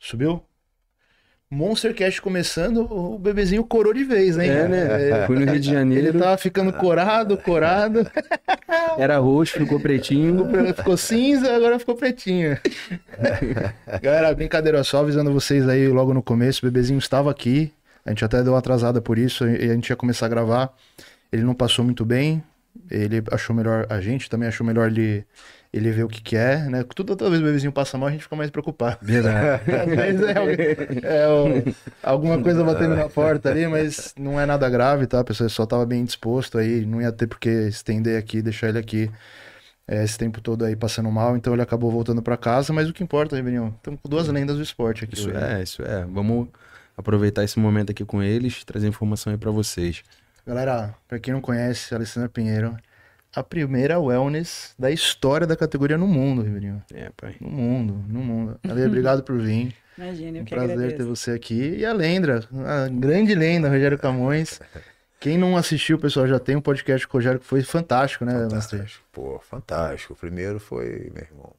Subiu? Monster Cash começando, o bebezinho corou de vez, né? É, né? Fui no Rio de Janeiro. Ele tava ficando corado, corado. Era roxo, ficou pretinho. Ficou, ficou cinza, agora ficou pretinho. Galera, brincadeira só avisando vocês aí logo no começo, o bebezinho estava aqui. A gente até deu uma atrasada por isso e a gente ia começar a gravar. Ele não passou muito bem. Ele achou melhor, a gente também achou melhor ele ele vê o que quer, é, né? Tudo, toda vez o bebezinho passa mal, a gente fica mais preocupado. Verdade. é, é o, alguma coisa batendo na porta ali, mas não é nada grave, tá? A pessoa só tava bem disposto aí, não ia ter porque estender aqui, deixar ele aqui é, esse tempo todo aí passando mal, então ele acabou voltando para casa, mas o que importa, Ribeirinho, estamos com duas lendas do esporte aqui. Isso hoje. é, isso é. Vamos aproveitar esse momento aqui com eles, trazer informação aí para vocês. Galera, para quem não conhece, Alessandra Pinheiro a primeira wellness da história da categoria no mundo, Ribeirinho. É, pai. No mundo, no mundo. Ale, obrigado por vir. Imagina, eu um que prazer agradeço. ter você aqui. E a lenda, a grande lenda, Rogério Camões. Quem não assistiu, pessoal, já tem um podcast com o Rogério que foi fantástico, né, Fantástico. Pô, fantástico. O primeiro foi, meu irmão.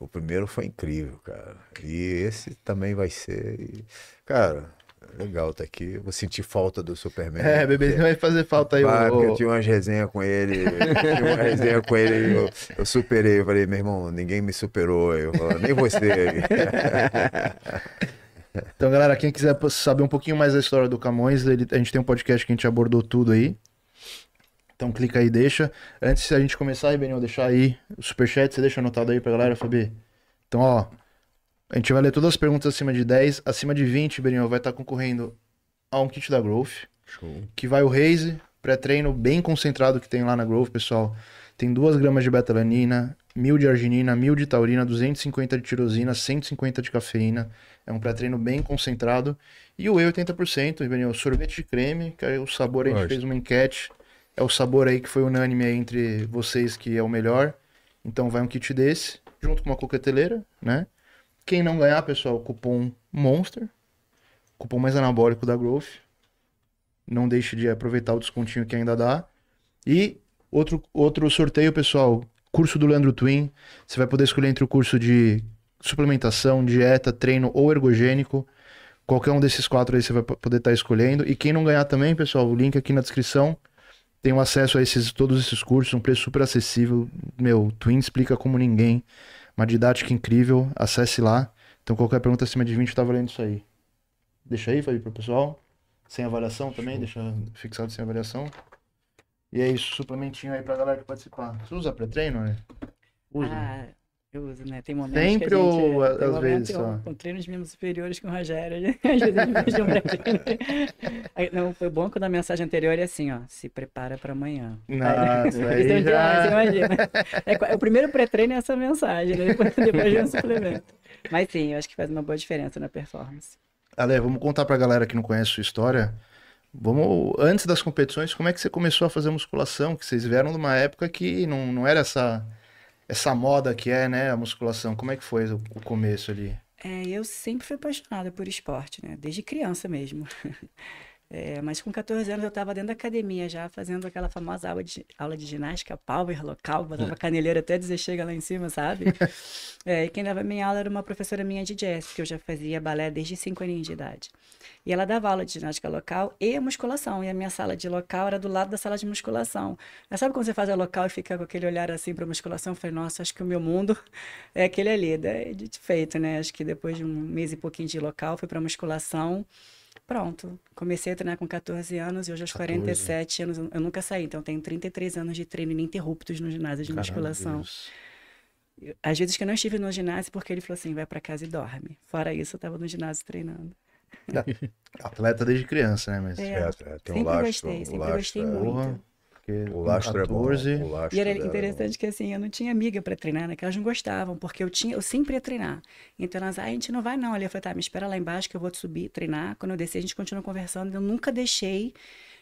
O primeiro foi incrível, cara. E esse também vai ser. Cara, Legal, tá aqui. Vou sentir falta do Superman. É, bebezinho vai fazer falta aí. Ah, o... eu tinha umas resenhas com ele. tinha uma resenha com ele. Eu, eu, superei. Eu falei, meu irmão, ninguém me superou. Eu falei, nem você. então, galera, quem quiser saber um pouquinho mais da história do Camões, ele, a gente tem um podcast que a gente abordou tudo aí. Então clica aí, deixa. Antes de a gente começar, Ribeirinho, deixar aí o superchat, você deixa anotado aí pra galera, Fabi. Então, ó, a gente vai ler todas as perguntas acima de 10. Acima de 20, Berinho, vai estar concorrendo a um kit da Growth. Show. Que vai o Raze, pré-treino bem concentrado que tem lá na Growth, pessoal. Tem 2 gramas de betalanina, 1000 de arginina, 1000 de taurina, 250 de tirosina, 150 de cafeína. É um pré-treino bem concentrado. E o E 80%, Ribeirinho, sorvete de creme, que é o sabor, a gente Gosto. fez uma enquete. É o sabor aí que foi unânime entre vocês que é o melhor. Então vai um kit desse, junto com uma coqueteleira, né? Quem não ganhar, pessoal, cupom Monster, cupom mais anabólico da Growth. Não deixe de aproveitar o descontinho que ainda dá. E outro, outro sorteio, pessoal, curso do Leandro Twin. Você vai poder escolher entre o curso de suplementação, dieta, treino ou ergogênico. Qualquer um desses quatro aí você vai poder estar tá escolhendo. E quem não ganhar também, pessoal, o link aqui na descrição. Tem acesso a esses, todos esses cursos, um preço super acessível. Meu, Twin explica como ninguém. Uma didática incrível, acesse lá. Então qualquer pergunta acima de 20 tá valendo isso aí. Deixa aí, Fabi, pro pessoal. Sem avaliação também, Show. deixa fixado sem avaliação. E é isso, suplementinho aí pra galera que participar. Você usa pré-treino, né? Usa. Ah, eu uso, né? Tem momentos Sempre que a gente, ou às vezes eu só? Com treinos mesmo superiores com o Rogério. Às vezes gente Não, foi bom quando a mensagem anterior é assim, ó. Se prepara para amanhã. Nossa, aí, aí já... Você imagina. É, o primeiro pré-treino é essa mensagem, né? Depois, depois de um suplemento. Mas sim, eu acho que faz uma boa diferença na performance. Ale, vamos contar pra galera que não conhece sua história. Vamos, antes das competições, como é que você começou a fazer musculação? Que vocês vieram de uma época que não, não era essa essa moda que é, né, a musculação. Como é que foi o, começo ali? É, eu sempre fui apaixonada por esporte, né? Desde criança mesmo. É, mas com 14 anos eu estava dentro da academia já, fazendo aquela famosa aula de, aula de ginástica power local, botava caneleira até dizer chega lá em cima, sabe? É, e quem dava minha aula era uma professora minha de jazz, que eu já fazia balé desde 5 aninhos de idade. E ela dava aula de ginástica local e a musculação. E a minha sala de local era do lado da sala de musculação. Mas sabe quando você faz a local e fica com aquele olhar assim para musculação? Eu falei, nossa, acho que o meu mundo é aquele ali. Daí, de feito, né? Acho que depois de um mês e pouquinho de local, fui para musculação. Pronto, comecei a treinar com 14 anos e hoje aos 14. 47 anos eu nunca saí, então tenho 33 anos de treino ininterruptos no ginásio de musculação. Deus. Às vezes que eu não estive no ginásio porque ele falou assim, vai para casa e dorme. Fora isso, eu estava no ginásio treinando. Atleta desde criança, né? Mas... É, é, tem sempre um lastro, gostei, sempre lastro, gostei é... muito. Porque o lastro 14... é bom. O lastro e era interessante que assim, eu não tinha amiga para treinar, né? Que elas não gostavam, porque eu tinha, eu sempre ia treinar. Então elas, ah, a gente não vai não. Ali eu falei, tá, me espera lá embaixo que eu vou te subir, treinar. Quando eu descer, a gente continua conversando. Eu nunca deixei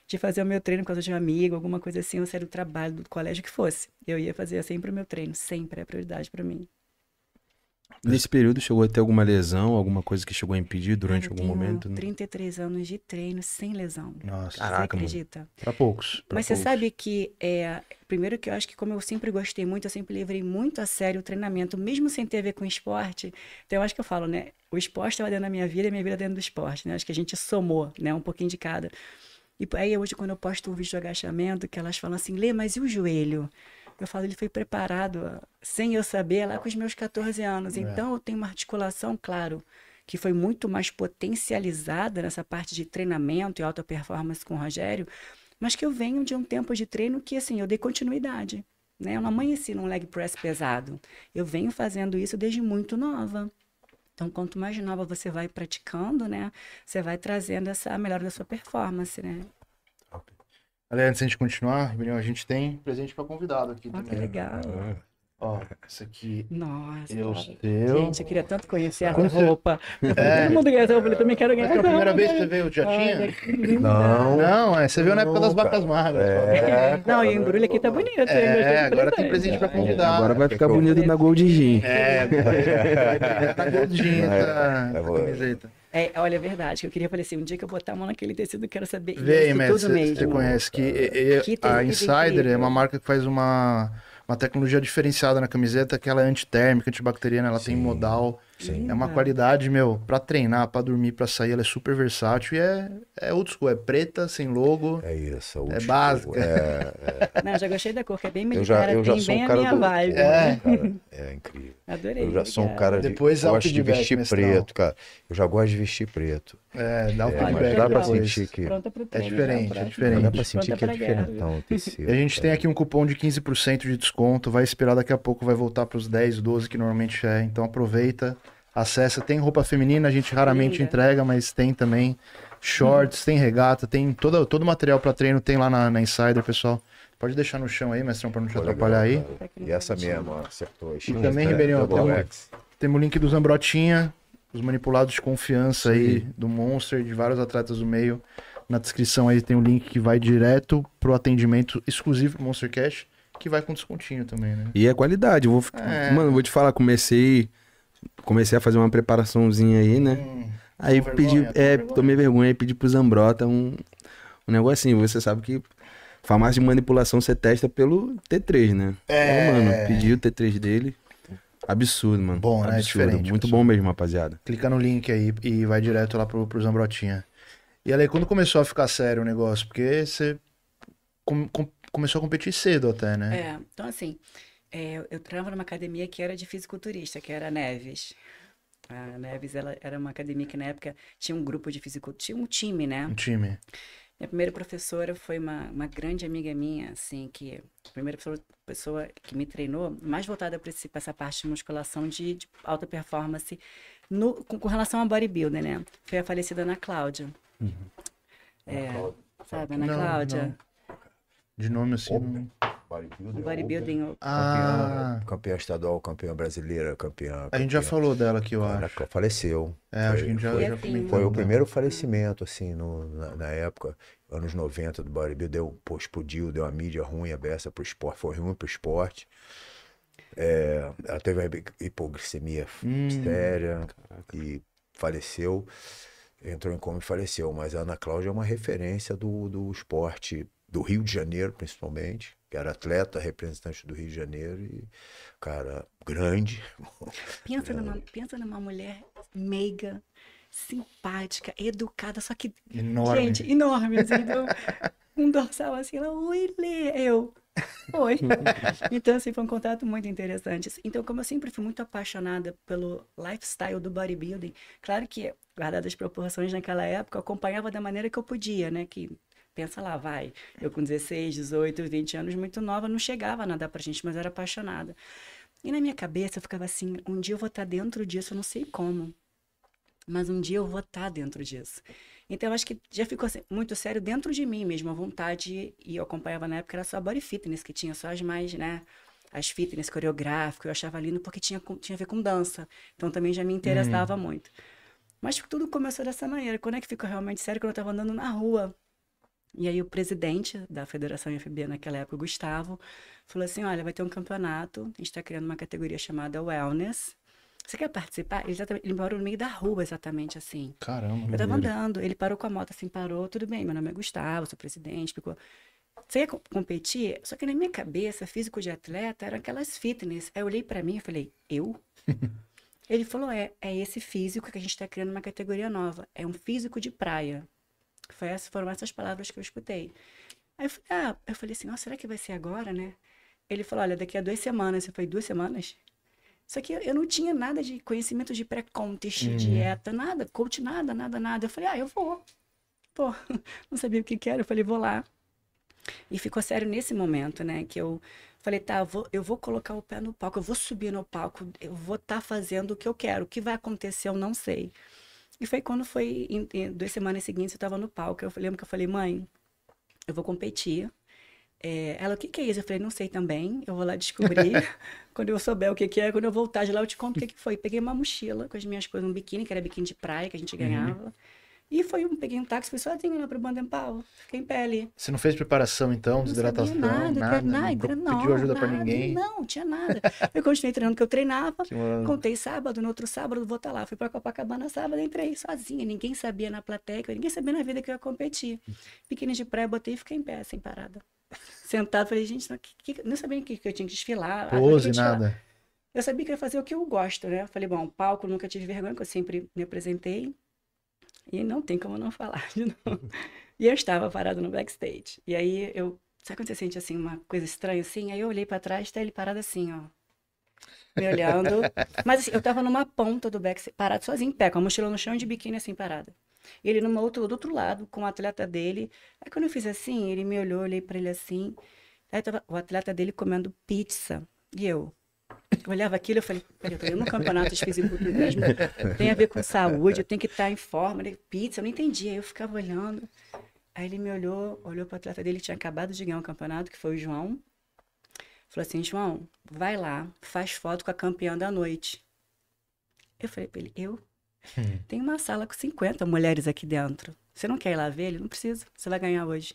de fazer o meu treino por causa de um amigo, alguma coisa assim, ou sair do trabalho, do colégio que fosse. Eu ia fazer sempre o meu treino, sempre é prioridade para mim. Nesse período chegou a ter alguma lesão, alguma coisa que chegou a impedir durante Eu algum tenho momento? 33 anos de treino sem lesão. Nossa, Caraca, você acredita? pra poucos. pra Mas você poucos. sabe que, é, primeiro que eu acho que como eu sempre gostei muito, eu sempre levei muito a sério o treinamento, mesmo sem ter a ver com esporte. Então eu acho que eu falo, né? O esporte estava dentro da minha vida e a minha vida dentro do esporte, né? Acho que a gente somou, né? Um pouquinho de cada. E aí hoje quando eu posto um vídeo de agachamento, que elas falam assim, Lê, mas e o joelho? Eu falo, ele foi preparado ó, sem eu saber lá com os meus 14 anos. Então eu tenho uma articulação, claro, que foi muito mais potencializada nessa parte de treinamento e alta performance com o Rogério, mas que eu venho de um tempo de treino que, assim, eu dei continuidade. Né? Eu não amanheci num leg press pesado. Eu venho fazendo isso desde muito nova. Então, quanto mais nova você vai praticando, né? Você vai trazendo essa melhora da sua performance, né? Ali, antes de a gente continuar, a gente tem presente pra convidado aqui Ah, que também. legal. Ó, esse aqui Nossa. é cara. seu. Gente, eu queria tanto conhecer essa Quando você- roupa. Falei, É. Todo mundo quer essa roupa, eu também quero ganhar Essa é a essa primeira roupa. vez que você veio, já tinha? Não. Não, é, você viu na época das vacas magras. É, Não, e o embrulho aqui tá bonito. É, agora tem presente pra convidar. Agora vai ficar bonito na Gold Gym. É, tá goldinha essa É, eu vou- camiseta. É, olha, é verdade. que Eu queria falar assim, um dia que eu botar a mão naquele tecido, eu quero saber Vê, isso mas tudo você mesmo. você conhece que e- e- Que a Insider é uma marca que faz uma, uma tecnologia diferenciada na camiseta, que ela é antitérmica, antibacteriana, ela tem Sim. modal. Sim. É uma qualidade, meu, pra treinar, pra dormir, pra sair, ela é super versátil e é, é old school, é preta, sem logo. É isso. É school. básica. É, Não, eu já gostei da cor, que é bem eu militar, já, eu já tem sou bem um a cara minha do. vibe. É. Cara, é incrível. Adorei. Eu já sou um cara de. Depois eu gosto de vestir mestrão. preto, cara. Eu já gosto de vestir preto. É, dá o É, feedback mas dá pra sentir que. Treino, diferente, já, é diferente. Dá pra sentir que é diferentão o tecido. A gente tem aqui um cupom de 15% de desconto, vai esperar daqui a pouco, vai voltar para os 10, 12 que normalmente é. Então aproveita, acessa. Tem roupa feminina, a gente raramente entrega, mas tem também shorts, tem regata, tem todo, todo o material para treino tem lá na, na Insider, pessoal. Pode deixar no chão aí, mestrão, para não te atrapalhar aí. cara. E essa mesmo, ó, acertou. E também, Ribeirinho, um- X. Temos o link do Zambrotinha, os manipulados de confiança aí do Monster, de vários atletas do meio. Na descrição aí tem o link que vai direto pro atendimento exclusivo pro Monster Cash, que vai com descontinho também, né? E é qualidade. Eu vou, ficar- É. Mano, eu vou te falar, comecei. Comecei a fazer uma preparaçãozinha aí, né? Hum, Aí pedi, vergonha, é, vergonha. tomei vergonha e pedi pro Zambrota um, um negocinho. Você sabe que farmácia de manipulação você testa pelo T3, né? É. Então, mano, pedi o T3 dele. Absurdo, mano. Bom, né? Absurdo. Diferente, Muito pessoal. bom mesmo, rapaziada. clica no link aí e vai direto lá pro, pro Zambrotinha. E aí, quando começou a ficar sério o negócio? Porque você com- com- começou a competir cedo até, né? É, então assim, é, eu treinava numa academia que era de fisiculturista, que era a Neves. A Neves, ela era uma academia que na época tinha um grupo de fisiculturistas, tinha um time, né? Um time. Minha primeira professora foi uma, uma grande amiga minha, assim, que a primeira pessoa, pessoa que me treinou, mais voltada para essa parte de musculação de, de alta performance no, com, com relação a bodybuilder, né? Foi a falecida Ana Cláudia. É, sabe, Ana Não, Cláudia? De nome assim. Opa. não- O bodybuilding. Ah, Campeã, campeã estadual, campeã brasileira, campeã. a gente já falou dela aqui, eu Ana acho. Faleceu. É, acho que a gente já, foi, já assim, comentou. Foi o primeiro falecimento, assim, no- na, na época, anos 90 do bodybuilding, deu, pô, explodiu, deu uma mídia ruim a beça pro esporte, foi ruim pro esporte. É, ela teve uma hipo- hipoglicemia Hum. séria e faleceu, entrou em coma e faleceu. Mas a Ana Cláudia é uma referência do, do esporte do Rio de Janeiro, principalmente, que era atleta, representante do Rio de Janeiro e, cara, grande. Pensa numa, pensa numa mulher meiga, simpática, educada, só que, Enorme. gente, enorme, assim, um dorsal assim, ela, oi, Lê, eu, oi. Então, assim, foi um contato muito interessante. Então, como eu sempre fui muito apaixonada pelo lifestyle do bodybuilding, claro que, guardadas as proporções naquela época, eu acompanhava da maneira que eu podia, né, que... Pensa lá, vai. Eu com 16, 18, 20 anos, muito nova, não chegava a nada pra gente, mas era apaixonada. E na minha cabeça eu ficava assim, um dia eu vou estar dentro disso, eu não sei como. Mas um dia eu vou estar dentro disso. Então eu acho que já ficou muito sério dentro de mim mesmo, a vontade, e eu acompanhava na época, era só body fitness, que tinha só as mais, né, as fitness coreográfico, eu achava lindo porque tinha, tinha a ver com dança. Então também já me interessava muito. Mas tudo começou dessa maneira. Quando é que ficou realmente sério? Quando eu estava andando na rua. E aí o presidente da Federação IFB naquela época, o Gustavo, falou assim, olha, vai ter um campeonato, a gente está criando uma categoria chamada Wellness, Você quer participar? Ele, ele parou no meio da rua, exatamente assim. Caramba. Eu tava andando, ele parou com a moto assim, parou, tudo bem, meu nome é Gustavo, sou presidente, ficou. Você co- competir? Só que na minha cabeça, físico de atleta eram aquelas fitness. Aí eu olhei pra mim e falei, eu? ele falou, é, é esse físico que a gente tá criando uma categoria nova. É um físico de praia. Foi essa, foram essas palavras que eu escutei. Aí eu falei, ah, eu falei assim, nossa, será que vai ser agora, né? Ele falou, olha, daqui a duas semanas. Eu falei, duas semanas? Só que eu- não tinha nada de conhecimento de pré-contest, dieta, nada, coach, nada, nada, nada. Eu falei, ah, eu vou. Pô, não sabia o que que era. Eu falei, vou lá. E ficou sério nesse momento, né? Que eu falei, tá, eu vou, eu vou colocar o pé no palco, eu vou subir no palco, eu vou estar fazendo o que eu quero. O que vai acontecer, eu não sei. E foi quando foi, em, em duas semanas seguintes, eu tava no palco. Eu lembro que eu falei, mãe, eu vou competir. É, ela, o que que é isso? Eu falei, não sei também, eu vou lá descobrir. quando eu souber o que que é, quando eu voltar de lá, eu te conto o que que foi. Peguei uma mochila com as minhas coisas, um biquíni, que era biquíni de praia, que a gente ganhava. E foi um, peguei um táxi, fui sozinho lá pro Bandempau. Fiquei em pé ali. Você não fez preparação então, Não desidratação, sabia nada, nada, nada, não não, pediu ajuda nada, ninguém. Não, tinha nada. Eu continuei treinando que eu treinava. Que. Contei sábado, no outro sábado vou estar lá. Fui pra Copacabana sábado, entrei sozinha. Ninguém sabia na plateia, ninguém sabia na vida que eu ia competir. Biquíni de praia, botei e fiquei em pé, sem parada. Sentado, falei, gente, não, que, que, não sabia que, que eu tinha que desfilar. Pose, que desfilar. nada. Eu sabia que ia fazer o que eu gosto, né? Falei, bom, palco, nunca tive vergonha, que eu sempre me apresentei. E não tem como não falar de novo. E eu estava parado no backstage. E aí eu. Sabe quando você sente assim, uma coisa estranha assim? Aí eu olhei pra trás, tá ele parado assim, ó. Me olhando. Mas assim, eu tava numa ponta do backstage, parado sozinho, em pé, com a mochila no chão e de biquíni assim, parada. E ele numa outro, do outro lado, com o atleta dele. Aí quando eu fiz assim, ele me olhou, olhei pra ele assim. Aí tava o atleta dele comendo pizza. E eu. Eu olhava aquilo e falei, eu tô no campeonato de fisiculturismo, tem a ver com saúde, eu tenho que estar em forma, né? pizza, eu não entendia, aí eu ficava olhando. Aí ele me olhou, olhou para o atleta dele, tinha acabado de ganhar um campeonato, que foi o João. Falou assim, João, vai lá, faz foto com a campeã da noite. Eu falei pra ele, eu? Tem uma sala com 50 mulheres aqui dentro. Você não quer ir lá ver ele? Não precisa, você vai ganhar hoje.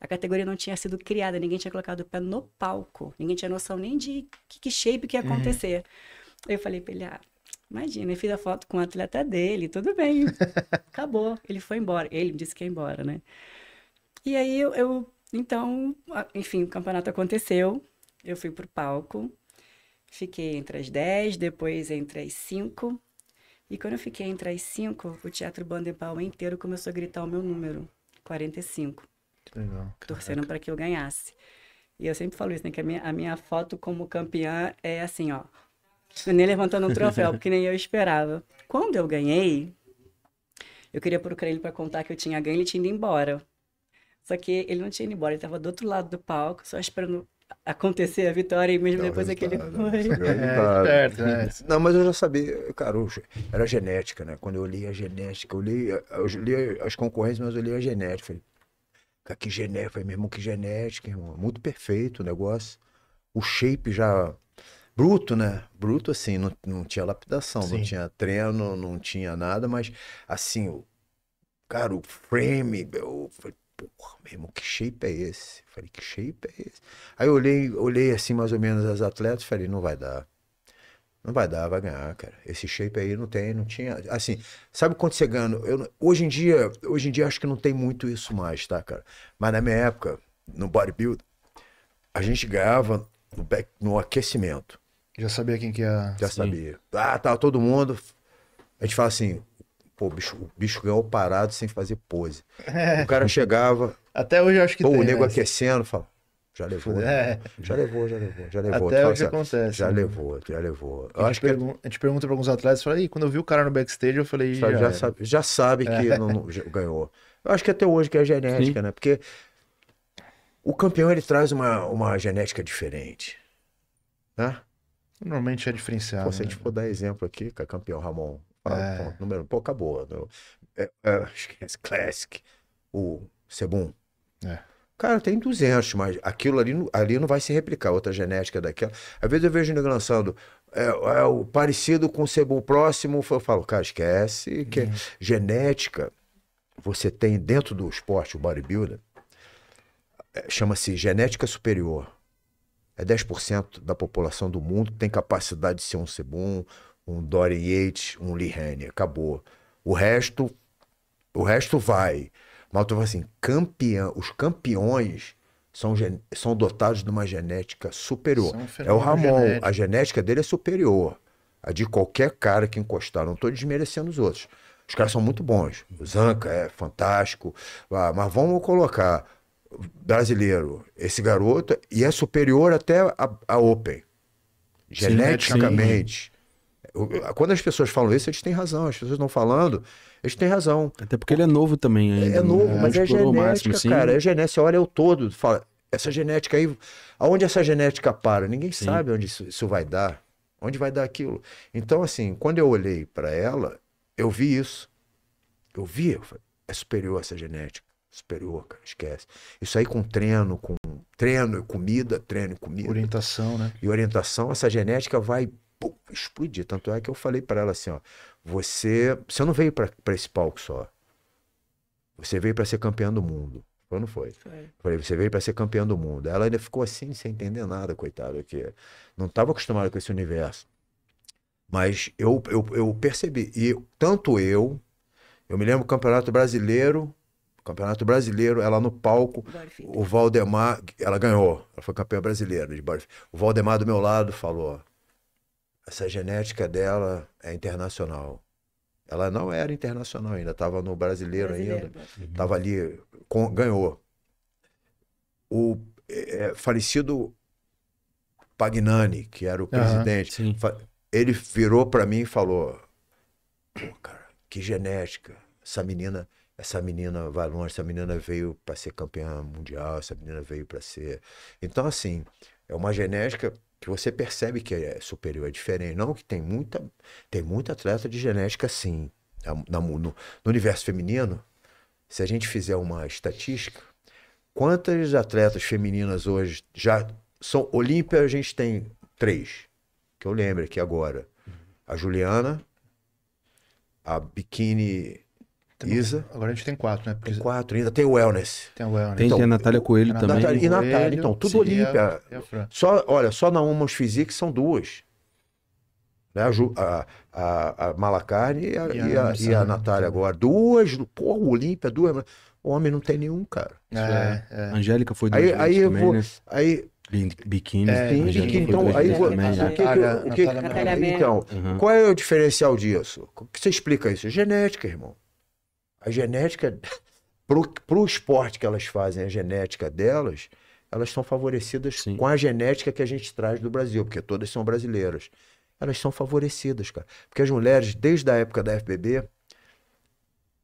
A categoria não tinha sido criada, ninguém tinha colocado o pé no palco. Ninguém tinha noção nem de que, que shape que ia acontecer. Eu falei pra ele, ah, imagina, eu fiz a foto com o atleta dele, tudo bem. Acabou. Ele foi embora. Ele me disse que ia embora, né? E aí eu, eu- então, enfim, o campeonato aconteceu. Eu fui pro palco. Fiquei entre as 10, depois entre as 5. E quando eu fiquei entre as 5, o Teatro Bandepau inteiro começou a gritar o meu número, 45 Que legal. torcendo para que eu ganhasse. E eu sempre falo isso, né? Que a minha, a minha foto como campeã é assim, ó. Nem levantando um troféu, porque nem eu esperava. Quando eu ganhei, eu queria procurar ele para contar que eu tinha ganho, ele tinha ido embora. Só que ele não tinha ido embora, ele estava do outro lado do palco, só esperando acontecer a vitória e mesmo Não, depois aquele resultado, foi. né? É, Resultado. certo, né? Não, mas eu já sabia, cara, era genética, né? Quando eu li a genética, eu li, eu li as concorrências, mas eu li a genética. Falei, que genética, falei, meu irmão, que genética, irmão. Muito perfeito o negócio. O shape já. Bruto, né? Bruto, assim, não, não tinha lapidação, Sim. não tinha treino, não tinha nada, mas assim, o, cara, o frame, eu falei, porra, meu irmão, que shape é esse? Falei, que shape é esse? Aí eu olhei, olhei assim mais ou menos as atletas, falei, não vai dar. Não vai dar, vai ganhar, cara. Esse shape aí não tem, não tinha. Assim, sabe quando você ganha? Eu, hoje em dia, hoje em dia acho que não tem muito isso mais, tá, cara? Mas na minha época, no bodybuilding, a gente ganhava no, back- no aquecimento. Já sabia quem que ia. Já sabia. Ah, tava todo mundo. A gente fala assim, pô, o bicho, o bicho ganhou parado sem fazer pose. O cara chegava, Até hoje eu acho que pô, tem. o nego né? aquecendo, fala, já levou. né? É. Já levou, já levou, já levou. Até fala hoje assim, acontece, Já né? levou, já levou. Eu A acho gente, que pergun- a gente pergunta pra alguns atletas, fala, Ih, quando eu vi o cara no backstage, eu falei, já, já, já era." sabe, já sabe que não, não- já ganhou. Eu acho que até hoje que é genética, né? Porque o campeão ele traz uma, uma genética diferente. Né? Normalmente é diferenciado. Pô, se a né? gente for dar exemplo aqui, que é campeão Ramon, fala, É. ponto, número, pô, acabou. Não- É, é, esquece, Classic, o Sebum. É. Cara, tem 200, mas aquilo ali, não- ali não vai se replicar, outra genética daquela. Às vezes eu vejo o nego lançando é, é o parecido com o Sebum próximo, eu falo, cara, esquece que Uhum. genética você tem dentro do esporte, o bodybuilder, é, chama-se genética superior. É 10% da população do mundo que tem capacidade de ser um Sebum, um Dorian Yates, um Lee Haney. Acabou. O resto, o resto vai. Tô falando assim, campeão, os campeões são, são dotados de uma genética superior. Um É o Ramon, genético. a genética dele é superior. A de qualquer cara que encostar. Não tô desmerecendo os outros. Os caras são muito bons. O Zanca é fantástico. Ah, mas vamos colocar brasileiro, esse garoto, e é superior até a, a Open. Geneticamente. O- Quando as pessoas falam isso, eles têm razão. As pessoas estão falando, eles têm razão. Até porque ele é novo também ainda. É não- novo, não mas é genética, máximo, assim. cara. É genética. Você olha o todo, fala, essa genética aí, aonde essa genética para? Ninguém sabe onde isso, isso vai dar. Onde vai dar aquilo. Então, assim, quando eu olhei para ela, eu vi isso. Eu vi, eu falei, é superior essa genética. Superior, cara, esquece. Isso aí com treino, com treino e comida, treino e comida Orientação, né? e orientação, essa genética vai pum, explodir. Tanto é que eu falei para ela assim, ó, você, você não veio para esse palco só. Você veio para ser campeã do mundo. Foi ou não foi? Foi. Falei, você veio para ser campeã do mundo. Ela ainda ficou assim, sem entender nada, coitada, que não estava acostumada com esse universo. Mas eu, eu, eu percebi, e tanto eu, eu me lembro do Campeonato Brasileiro, Campeonato Brasileiro, ela no palco, o Valdemar, ela ganhou, ela foi campeã brasileira de body- O Valdemar do meu lado falou: essa genética dela é internacional. Ela não era internacional ainda, estava no brasileiro, Brasileiro, ainda, estava ali, com- ganhou. O é, falecido Pagnani, que era o presidente, fa- ele virou para mim e falou: Pô, cara, que genética. Essa menina, essa menina vai longe, essa menina veio para ser campeã mundial, essa menina veio para ser. Então, assim, é uma genética que você percebe que é superior, é diferente. Não que tem muita, tem muito atleta de genética, sim. Na- no, no universo feminino, se a gente fizer uma estatística, quantas atletas femininas hoje já são Olímpia? A gente tem três, que eu lembro aqui agora. A Juliana, a Biquíni Isa, Agora a gente tem quatro, né? Porque tem quatro ainda, tem o Wellness. tem o Wellness. Tem, Então, tem a Natália Coelho a também. Natália- e Natália, Coelho, então, tudo Olímpia. a- a. Só, olha, só na Humans Physique são duas. Né? A, a, a, a Malacarne e a, E e a a, e a Natália. Agora. Duas, pô, o Olímpia, duas. O homem não tem nenhum, cara. É, é. A Angélica foi duas Aí, vezes aí eu também, vou. né? Aí, Bi- Biquíni. É, a biquíni, então, aí vezes vou- também, o né? que que- Natália- o que- Natália Mendes. então, Uhum. qual é o diferencial disso? O que você explica isso? Genética, irmão. A genética, pro, pro esporte que elas fazem, a genética delas, elas são favorecidas Sim. com a genética que a gente traz do Brasil, porque todas são brasileiras. Elas são favorecidas, cara. Porque as mulheres, desde a época da FBB,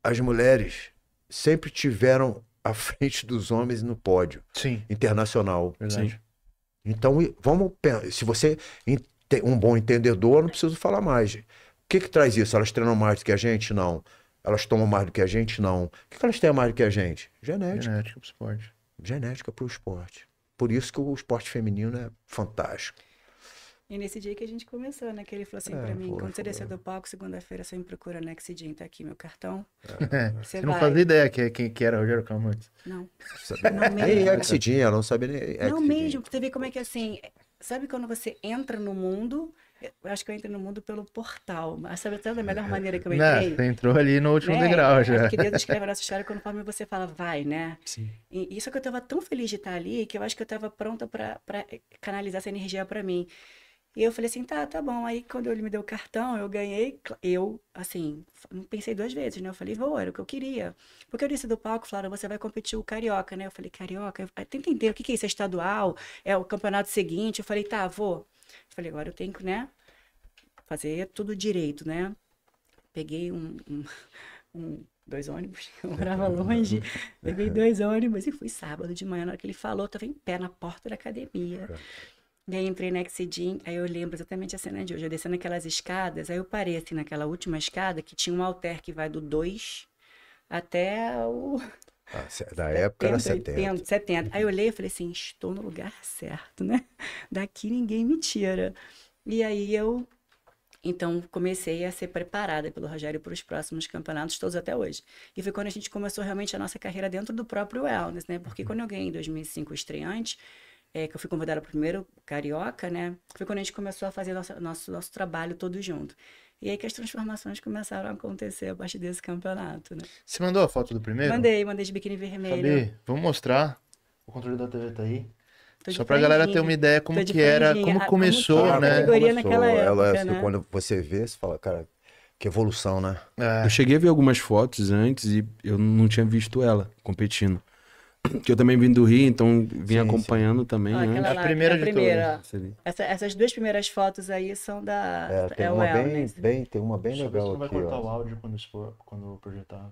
as mulheres sempre tiveram à frente dos homens no pódio Sim, internacional. verdade. Então, e- vamos. Se você é um bom entendedor, não preciso falar mais. O que que traz isso? Elas treinam mais do que a gente? Não. Elas tomam mais do que a gente? Não. O que que elas têm mais do que a gente? Genética. Genética pro esporte. Genética para o esporte. Por isso que o esporte feminino é fantástico. E nesse dia que a gente começou, né? Que ele falou assim É, pra mim, foi, quando você foi. descer do palco, segunda-feira você me procura no Nexidin, tá aqui meu cartão. É, Você Você não fazia ideia que, que, que era Rogério Camargo. Não. Não, nem Exidinha, ela não sabe nem Não mesmo, você vê como é que assim, sabe quando você entra no mundo, eu acho que eu entrei no mundo pelo portal, mas sabe até da melhor maneira que eu Né, entrei? você entrou ali no último né? degrau já. Acho que Deus escreve a nossa história conforme você fala, vai, né? Sim. E isso que eu tava tão feliz de estar ali, que eu acho que eu tava pronta pra canalizar essa energia pra mim. E eu falei assim, tá, tá bom. Aí quando ele me deu o cartão, eu ganhei, eu, assim, não pensei duas vezes, né? Eu falei, vou, era o que eu queria. Porque eu disse do palco, falaram, você vai competir o Carioca, né? Eu falei, Carioca? Eu- Tenta entender o que que é isso, é estadual? É o campeonato seguinte? Eu falei, tá, vou. Falei, agora eu tenho que, né, fazer tudo direito, né? Peguei um, um- um- dois ônibus, eu morava longe, peguei dois ônibus e fui sábado de manhã, na hora que ele falou, eu tava em pé na porta da academia. E aí entrei na Exidim, aí eu lembro exatamente a cena de hoje, eu descendo aquelas escadas, aí eu parei assim naquela última escada que tinha um alter que vai do 2 até o Ah, Da época era 70. 80, 70. Aí eu olhei e falei assim, estou no lugar certo, né? Daqui ninguém me tira. E aí eu, então, comecei a ser preparada pelo Rogério para os próximos campeonatos, todos até hoje. E foi quando a gente começou realmente a nossa carreira dentro do próprio wellness, né? Porque quando eu ganhei em 2005 o estreante, é, que eu fui convidada para o primeiro Carioca, né? Foi quando a gente começou a fazer nosso, nosso, nosso trabalho todo junto. E aí que as transformações começaram a acontecer a partir desse campeonato, né? Você mandou a foto do primeiro? Mandei, mandei de biquíni vermelho. Fabi, vamos mostrar. O controle da TV tá aí. Só pra galera ter uma ideia como que era, como Ah, começou, que era a né? categoria naquela Ela, época, assim, né? Quando você vê, você fala, cara, que evolução, né? É. Eu cheguei a ver algumas fotos antes e eu não tinha visto ela competindo. Que eu também vim do Rio, então vim Sim, acompanhando também Ó, antes. aquela A lá, primeira a de primeira. Essa essas duas primeiras fotos aí são da É, tem é o uma bem, bem, tem uma bem legal não vai aqui, cortar o ó. áudio quando, expor, quando projetar.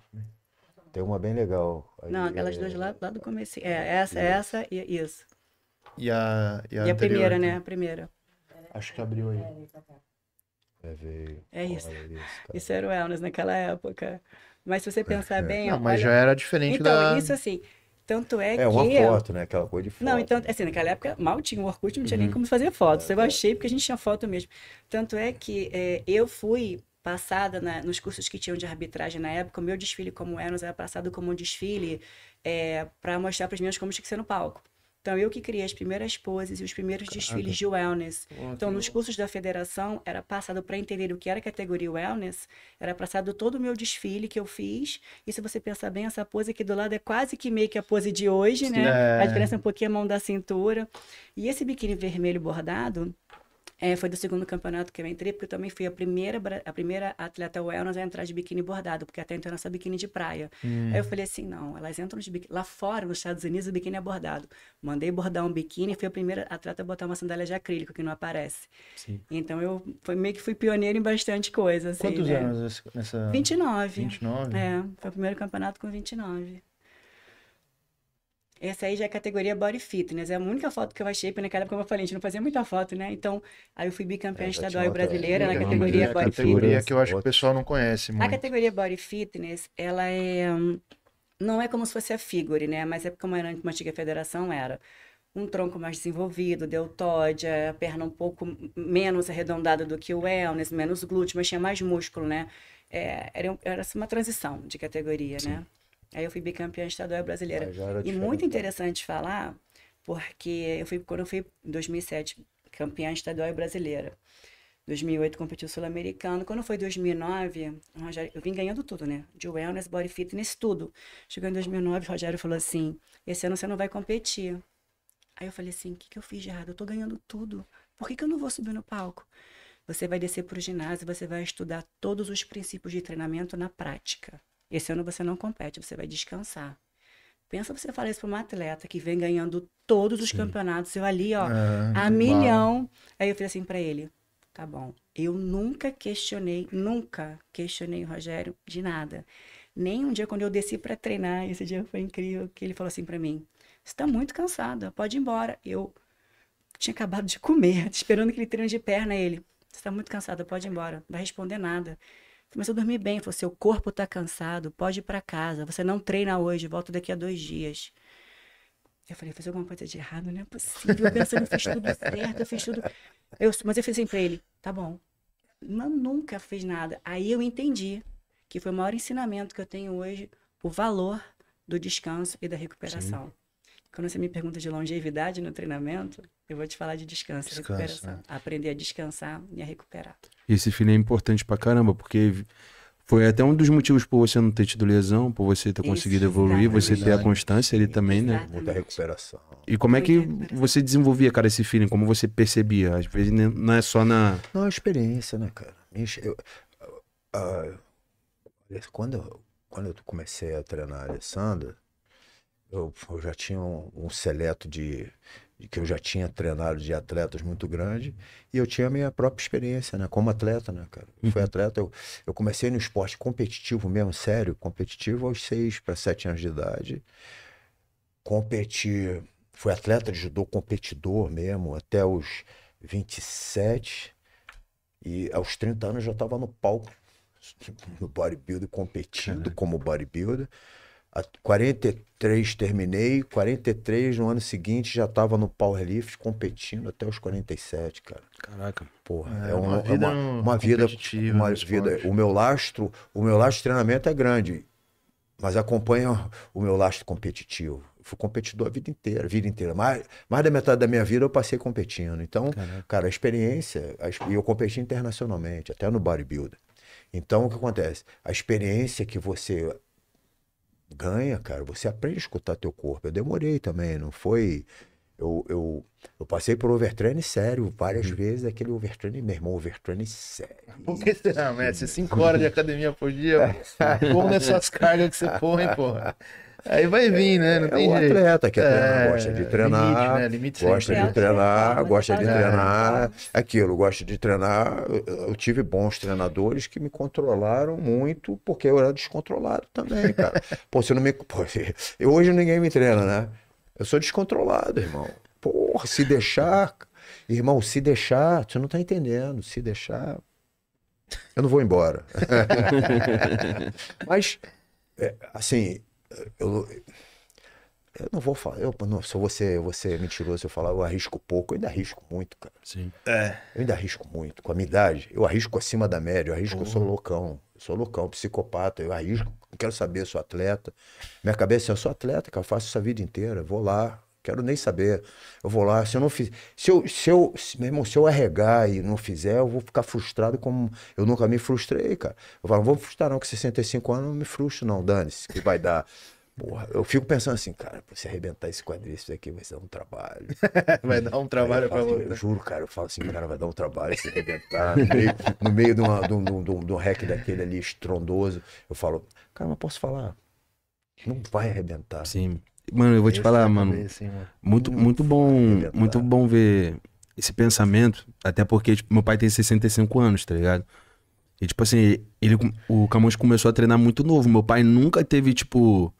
Tem uma bem legal. Aí, Não, aquelas é, duas lá, lá do começo. É, essa, essa e isso. E a, e a, E a primeira, aqui? né? A primeira. Acho que abriu aí. É, veio. É isso. Olha isso, era o Wellness naquela época. Mas se você pensar bem, Não, ó, mas olha- já era diferente Então, da. isso assim, tanto é, É que... uma foto, né? Aquela coisa de foto. Não, então, assim, naquela época mal tinha o Orkut, não tinha Uhum. nem como fazer foto. É, Eu achei porque a gente tinha foto mesmo. Tanto é que é, eu fui passada na- nos cursos que tinham de arbitragem na época, o meu desfile como Enos era passado como um desfile é, para mostrar para as meninas como tinha que ser no palco. Então, eu que criei as primeiras poses e os primeiros desfiles de wellness. Então, nos cursos da federação, era passado para entender o que era categoria wellness, era passado todo o meu desfile que eu fiz. E se você pensar bem, essa pose aqui do lado é quase que meio que a pose de hoje, né? É. A diferença é um pouquinho a mão da cintura. E esse biquíni vermelho bordado é, foi do segundo campeonato que eu entrei, porque eu também fui a primeira, a primeira atleta wellness a entrar de biquíni bordado, porque até então era só biquíni de praia. Hum. Aí eu falei assim, não, elas entram de biquíni. Lá fora, nos Estados Unidos, o biquíni é bordado. Mandei bordar um biquíni e fui a primeira atleta a botar uma sandália de acrílico, que não aparece. Sim. Então eu foi, meio que fui pioneira em bastante coisa. Assim, Quantos né? anos nessa. 29. 29? É, foi o primeiro campeonato com 29. Essa aí já é categoria body fitness. É a única foto que eu achei, porque naquela época, como eu falei, a gente não fazia muita foto, né? Então, aí eu fui bicampeã É, estadual e brasileira na categoria É a body categoria fitness. que eu acho que o pessoal não conhece A muito. categoria body fitness, ela é. Não é como se fosse a figure, né? Mas é como era uma antiga federação era. Um tronco mais desenvolvido, deltoide, a perna um pouco menos arredondada do que o wellness, menos glúteo, mas tinha mais músculo, né? É, era, era assim, uma transição de categoria, né? Aí eu fui bicampeã estadual brasileira. E muito diferente. interessante falar, porque eu fui, quando eu fui em 2007, campeã estadual brasileira. 2008 competiu sul-americano. Quando foi 2009, o Rogério, eu vim ganhando tudo, né? De wellness, body fitness, tudo. Chegou em 2009, o Rogério falou assim: esse ano você não vai competir. Aí eu falei assim: o que, que eu fiz de errado? Eu tô ganhando tudo. Por que, que eu não vou subir no palco? Você vai descer para o ginásio, você vai estudar todos os princípios de treinamento na prática. Esse ano você não compete, você vai descansar. Pensa você falar isso para uma atleta que vem ganhando todos os campeonatos, eu ali, ó, É, a uau. milhão. Aí eu falei assim para ele: tá bom. Eu nunca questionei, nunca questionei o Rogério de nada. Nem um dia quando eu desci para treinar, esse dia foi incrível, que ele falou assim para mim: você tá muito cansada, pode ir embora. Eu tinha acabado de comer, esperando aquele treino de perna. Ele: você tá muito cansada, pode ir embora, não vai responder nada. Começou a dormir bem, falou: seu corpo tá cansado, pode ir para casa. Você não treina hoje, volta daqui a dois dias. Eu falei, fiz alguma coisa de errado, não é possível. Eu pensando, eu fiz tudo certo, eu fiz tudo. Eu, mas eu fiz assim pra ele, tá bom. Mas nunca fiz nada. Aí eu entendi que foi o maior ensinamento que eu tenho hoje, o valor do descanso e da recuperação. Quando você me pergunta de longevidade no treinamento, eu vou te falar de descanso e Descanso, recuperação. Aprender a descansar e a recuperar. E esse filho é importante pra caramba, porque foi até um dos motivos por você não ter tido lesão, por você ter conseguido evoluir, você ter a constância ali também, né? Exatamente. Muita recuperação. E como é que você desenvolvia, cara, esse feeling? Como você percebia? Às vezes né, não é só na. Não, é experiência, né, cara? Eu- ah, quando, eu, quando eu comecei a treinar a Alessandra, eu, eu já tinha um, um seleto de, de que eu já tinha treinado de atletas muito grande e eu tinha a minha própria experiência, né? Como atleta, né, cara? Eu fui atleta, eu, eu comecei no esporte competitivo mesmo, sério, competitivo aos 6 para 7 anos de idade. Competi, fui atleta de judô competidor mesmo, até os 27. E aos 30 anos já estava no palco, no bodybuilder, competindo como bodybuilder. A 43 terminei, 43 no ano seguinte já estava no powerlift competindo até os 47, cara. Caraca. Porra, É, é, uma uma, é vida uma, no- uma vida, uma vida. O meu lastro, o meu lastro de treinamento é grande, mas acompanha o meu lastro competitivo. fui competidor a vida inteira, a vida inteira. Mais, mais da metade da minha vida eu passei competindo. Então, Caraca. cara, a experiência, e eu competi internacionalmente, até no bodybuilder. Então, o que acontece? A experiência que você ganha, cara, você aprende a escutar teu corpo. Eu demorei também, não foi. Eu, eu, eu passei por overtraining sério várias vezes, aquele overtraining, meu irmão, overtraining sério. Por que será, Messi? Cinco horas de academia por dia, como nessas cargas que você põe, porra. Aí vai vir, né? Não É tem o jeito. atleta que é É, gosta de treinar, limite, né? Limite gosta de É, treinar, mas gosta de faz- treinar, aquilo, gosta de treinar. Eu, tive bons treinadores que me controlaram muito, porque eu era descontrolado também, cara. Pô, você não me. Pô, eu, hoje ninguém me treina, né? Eu sou descontrolado, irmão. Porra, se deixar. Irmão, se deixar, você não tá entendendo. Se deixar. Eu não vou embora. Mas, é, assim, eu, eu não vou falar. Eu, não, se eu vou ser, eu vou ser mentiroso se eu falar, eu arrisco pouco, eu ainda arrisco muito, cara. Sim. É. Eu ainda arrisco muito. Com a minha idade, eu arrisco acima da média, eu arrisco, eu sou loucão. Eu sou loucão, psicopata, eu arrisco, não quero saber, eu sou atleta. Minha cabeça é, eu sou atleta, cara, eu faço isso a vida inteira, vou lá, quero nem saber. Eu vou lá, se eu não fiz. Se eu, se eu, se, meu irmão, se eu arregar e não fizer, eu vou ficar frustrado como eu nunca me frustrei, cara. Eu falo, não vou me frustrar, não, com 65 anos não me frustro, não, dane-se, que vai dar. Porra, eu fico pensando assim, cara, pra você arrebentar esse quadríceps aqui vai ser um trabalho. Vai dar um trabalho pra você. Eu juro, cara, eu falo assim, cara, vai dar um trabalho se arrebentar. No meio, no meio de, uma, de, um, de, um, de um- de um hack daquele ali estrondoso. Eu falo, cara, mas posso falar? Não vai arrebentar. Sim. Mano, eu vou te falar, mano. hein, mano. Muito, muito bom, muito bom ver esse pensamento, até porque tipo, meu pai tem 65 anos, tá ligado? E tipo assim, ele, o Camões começou a treinar muito novo. Meu pai nunca teve tipo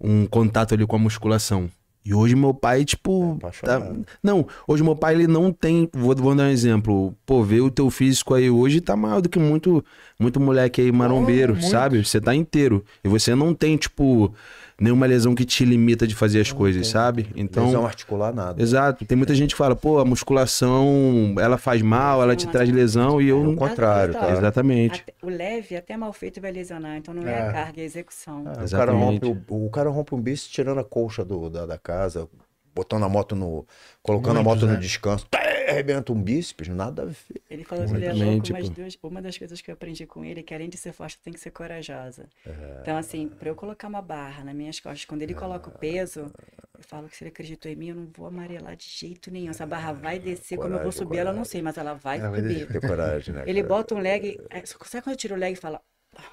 um contato ali com a musculação. E hoje meu pai, tipo. É tá- apaixonado. Não, hoje meu pai ele não tem. Vou, vou dar um exemplo. Pô, vê o teu físico aí hoje tá maior do que muito, muito moleque aí marombeiro, muito. sabe? Você tá inteiro. E você não tem, tipo, nenhuma lesão que te limita de fazer as coisas, sabe? Então. Lesão articular, nada. Exato. Tem muita gente que fala, pô, a musculação, ela faz mal, ela te Não, traz lesão e eu É o não. contrário, tá? Exatamente. Até- o leve, até mal feito, vai lesionar. Então não é, É. a carga, é a execução. Ah, o, cara rompe, o, o cara rompe um bíceps tirando a colcha do, da, da casa, botando a moto no. colocando a Muitos, moto né? no descanso. Tá, arrebenta um bíceps, nada a ver. Ele falou que ele é louco, mas tipo- duas- uma das coisas que eu aprendi com ele é que além de ser forte, tem que ser corajosa. É. Então, assim, para eu colocar uma barra nas minhas costas, quando ele coloca o peso, eu falo que se ele acreditou em mim, eu não vou amarelar de jeito nenhum. Essa barra vai descer, como eu vou coragem, subir, ela eu não coragem. sei, mas ela vai Ela vai subir. Ter coragem, né? Ele bota um leg, sabe quando eu tiro o leg e fala, "Ah,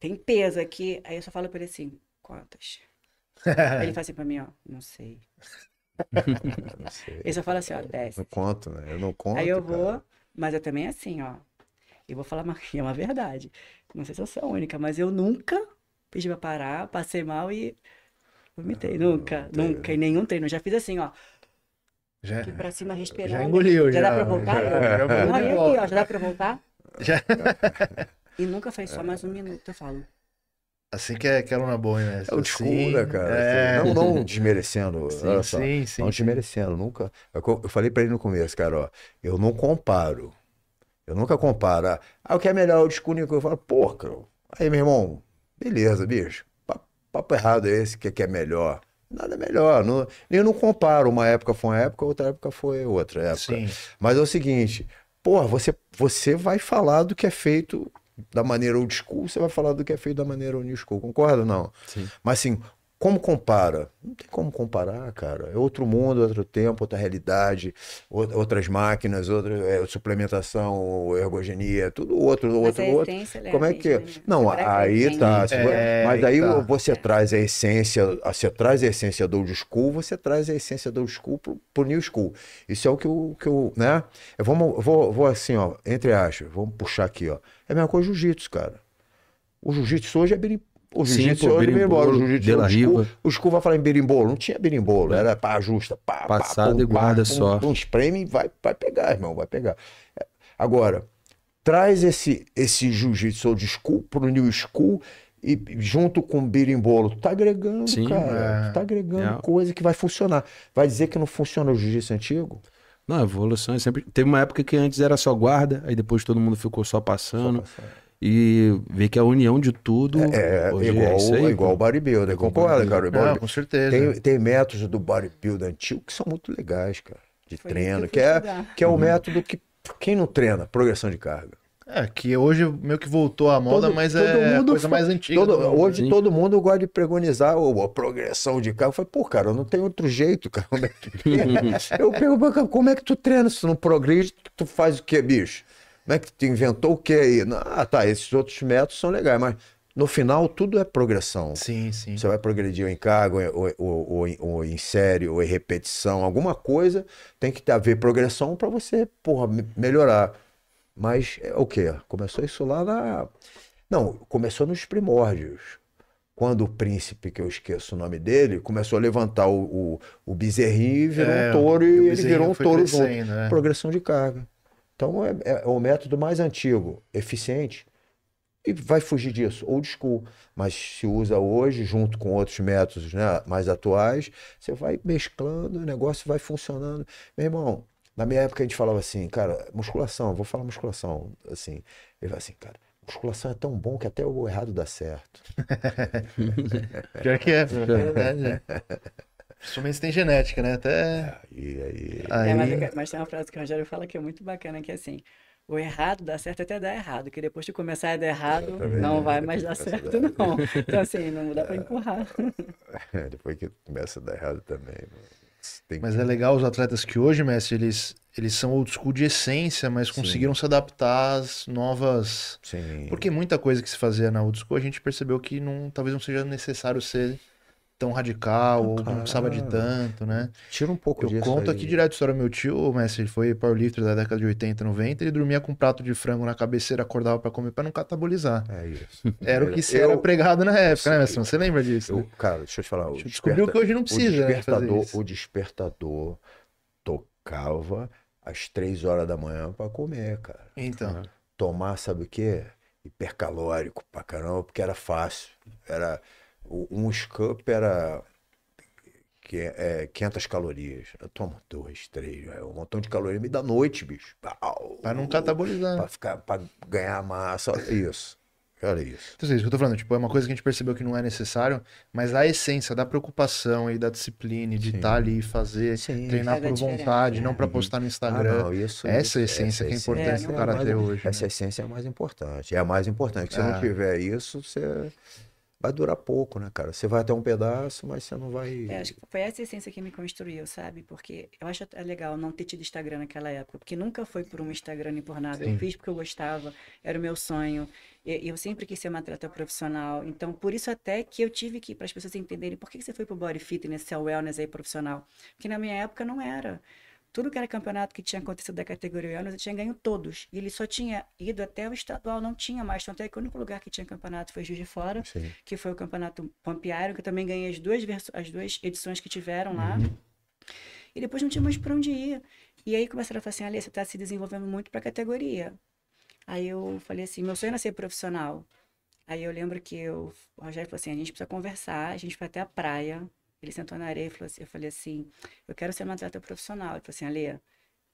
tem peso aqui? Aí eu só falo pra ele assim, quantas? Aí ele faz assim pra mim, ó, não sei. Não sei. Ele só fala assim, ó, desce. Não conto, né? Eu não conto. Aí eu cara. vou, mas eu também assim, ó. Eu vou falar uma, é uma verdade. Não sei se eu sou a única, mas eu nunca pedi pra parar, passei mal e vomitei. Nunca, nunca, em nenhum treino. Eu Já fiz assim, ó. Já, Aqui pra cima respirando. já engoliu, já. Já dá pra voltar? Já, já foi Não, aqui, ó, já dá pra voltar? Já. E nunca faz só mais um minuto, eu falo. Assim que é, que é uma boa, né? É o Assim, né, cara? É. Não, não desmerecendo. Sim, olha só. sim, sim. Não desmerecendo, nunca. Eu falei pra ele no começo, cara, ó. Eu não comparo. Eu nunca comparo. Ah, Ah, o que é melhor o único? Eu falo, pô, cara. Aí, meu irmão, beleza, bicho. Papo, papo errado é esse, que, que é melhor. Nada é melhor. Não, eu não comparo. Uma época foi uma época, outra época foi outra época. Sim. Mas é o seguinte, porra, você, você vai falar do que é feito da maneira old school, você vai falar do que é feito da maneira new school, concorda ou não? Sim. Mas assim, como compara? Não tem como comparar, cara. É outro mundo, outro tempo, outra realidade, ou- outras máquinas, outra é, suplementação, ergonomia, tudo outro, Mas outro, a outro. essência, ela é Como é que é? né? Não, aí ver, tá. É, mas aí tá. você traz a essência, você traz a essência do old school, você traz a essência do old school pro, pro new school. Isso é o que eu, que eu né? Eu vamos, eu vou, vou assim, ó, entre aspas, vamos puxar aqui, ó. É a mesma coisa jiu-jitsu, cara. O jiu-jitsu hoje é. O Sim, jiu-jitsu hoje é berimbolo. O berimbolo, jiu-jitsu De é school. Riva. O vai falar em berimbolo. Não tinha berimbolo, era pá, ajusta, pá, pá, pum, e guarda pá, só. Um espreme e vai, vai pegar, irmão, vai pegar. É, Agora, traz esse, esse jiu-jitsu old school pro new school e junto com o berimbolo, tu tá agregando, Sim, cara. é. Tu tá agregando É. coisa que vai funcionar. Vai dizer que não funciona o jiu-jitsu antigo? Não, a evolução é sempre. Teve uma época que antes era só guarda, aí depois todo mundo ficou só passando. Só passar. E ver que a união de tudo. É, hoje igual, isso aí, igual o bodybuilder, concorda, cara? Com certeza. Tem, tem métodos do bodybuilder antigo que são muito legais, cara, de Foi treino, que que é, que é o método que quem não treina, progressão de carga. É, que hoje meio que voltou à moda, Todo- mas todo é mundo coisa mais antiga. Todo- hoje Sim. todo mundo gosta de pregonizar o- a progressão de carga. Eu falei, pô, cara, eu não tenho outro jeito, cara. Como é que eu pergunto, "Cara, como é que tu treina se tu não progride? Tu faz o quê, bicho? Como é que tu inventou o quê aí? Ah, tá, esses outros métodos são legais, mas no final tudo é progressão. Sim, sim. Você vai progredir ou em carga, ou, ou, ou, em- ou em série, ou em repetição, alguma coisa tem que haver progressão para você, porra, me- melhorar. Mas é o quê? Começou isso lá na. Não, começou nos primórdios. Quando o príncipe, que eu esqueço o nome dele, começou a levantar o, o, o bezerrinho e virou É, um touro e ele virou um touro junto. crescendo, é. Progressão de carga. Então é, é o método mais antigo, eficiente, e vai fugir disso, old school. Mas se usa hoje, junto com outros métodos né, mais atuais, você vai mesclando, o negócio vai funcionando. Meu irmão, na minha época a gente falava assim, cara, musculação, vou falar musculação, assim. Ele fala assim, cara, musculação é tão bom que até o errado dá certo. Pior que é, é verdade. é. Principalmente se tem genética, né? Até. E aí. Aí... É, mas, mas tem uma frase que o Rogério fala que é muito bacana, que é assim, o errado dá certo até dar errado, que depois de começar a dar errado, Exatamente. não vai mais dar certo, dar- não. Então, assim, não dá pra empurrar. Depois que começa a dar errado também. mano. Tem Mas que- é legal os atletas que hoje, mestre, eles, eles são old school de essência, mas conseguiram se adaptar às novas. Sim. Porque muita coisa que se fazia na old school a gente percebeu que não, talvez não seja necessário ser tão radical ou não precisava de tanto, né? Tira um pouco Eu disso conto aí. aqui direto a história do meu tio, mestre, ele foi powerlifter da década de 80, 90, ele dormia com um prato de frango na cabeceira, acordava pra comer pra não catabolizar. É isso. Era o que se Eu- era pregado na época, né, mestre? Você lembra disso? Eu, né? cara, deixa eu te falar. O Descobriu que hoje não precisa, o né, fazer despertador, isso. o despertador tocava às três horas da manhã pra comer, cara. Então, Tomar, sabe o quê? Hipercalórico pra caramba, porque era fácil. Era o- um scoop era que é 500 calorias. Eu tomo dois, três, é um montão de calorias me dá noite, bicho. Pau. pra não catabolizar. Pra ficar, para ganhar massa, isso. Olha isso. Então, é isso que eu tô falando, tipo, é uma coisa que a gente percebeu que não é necessário, mas a essência da preocupação e da disciplina de Sim. estar ali e fazer, Sim. treinar por diferença. vontade, não pra Uhum. postar no Ah, Instagram. não, isso, Essa isso, essência que é importante é no a karatê mais- hoje. Essa né? essência é a mais importante. É a mais importante. Se Ah. não tiver isso, você vai durar pouco, né, cara? Você vai até um pedaço, mas você não vai. É, acho que foi essa essência que me construiu, sabe? Porque eu acho legal não ter tido Instagram naquela época, porque nunca foi por um Instagram nem por nada. Sim. Eu fiz porque eu gostava, era o meu sonho. E eu sempre quis ser uma atleta profissional. Então, por isso até que eu tive que, para as pessoas entenderem, por que você foi pro body fitness, se é wellness aí profissional? Porque na minha época não era. Tudo que era campeonato que tinha acontecido da categoria wellness, eu tinha ganho todos. E ele só tinha ido até o estadual, não tinha mais. Tanto é que o único lugar que tinha campeonato foi Juiz de Fora Sim. que foi o campeonato Pampiário, que eu também ganhei as duas, as duas edições que tiveram lá. E depois não tinha mais para onde ir. E aí começaram a falar assim, Alê, você está se desenvolvendo muito para a categoria. Aí eu falei assim, meu sonho era ser profissional. Aí eu lembro que eu, o Rogério falou assim, a gente precisa conversar, a gente foi até a praia. Ele sentou na areia e falou assim, eu falei assim, eu quero ser uma atleta profissional. Ele falou assim, Alê, a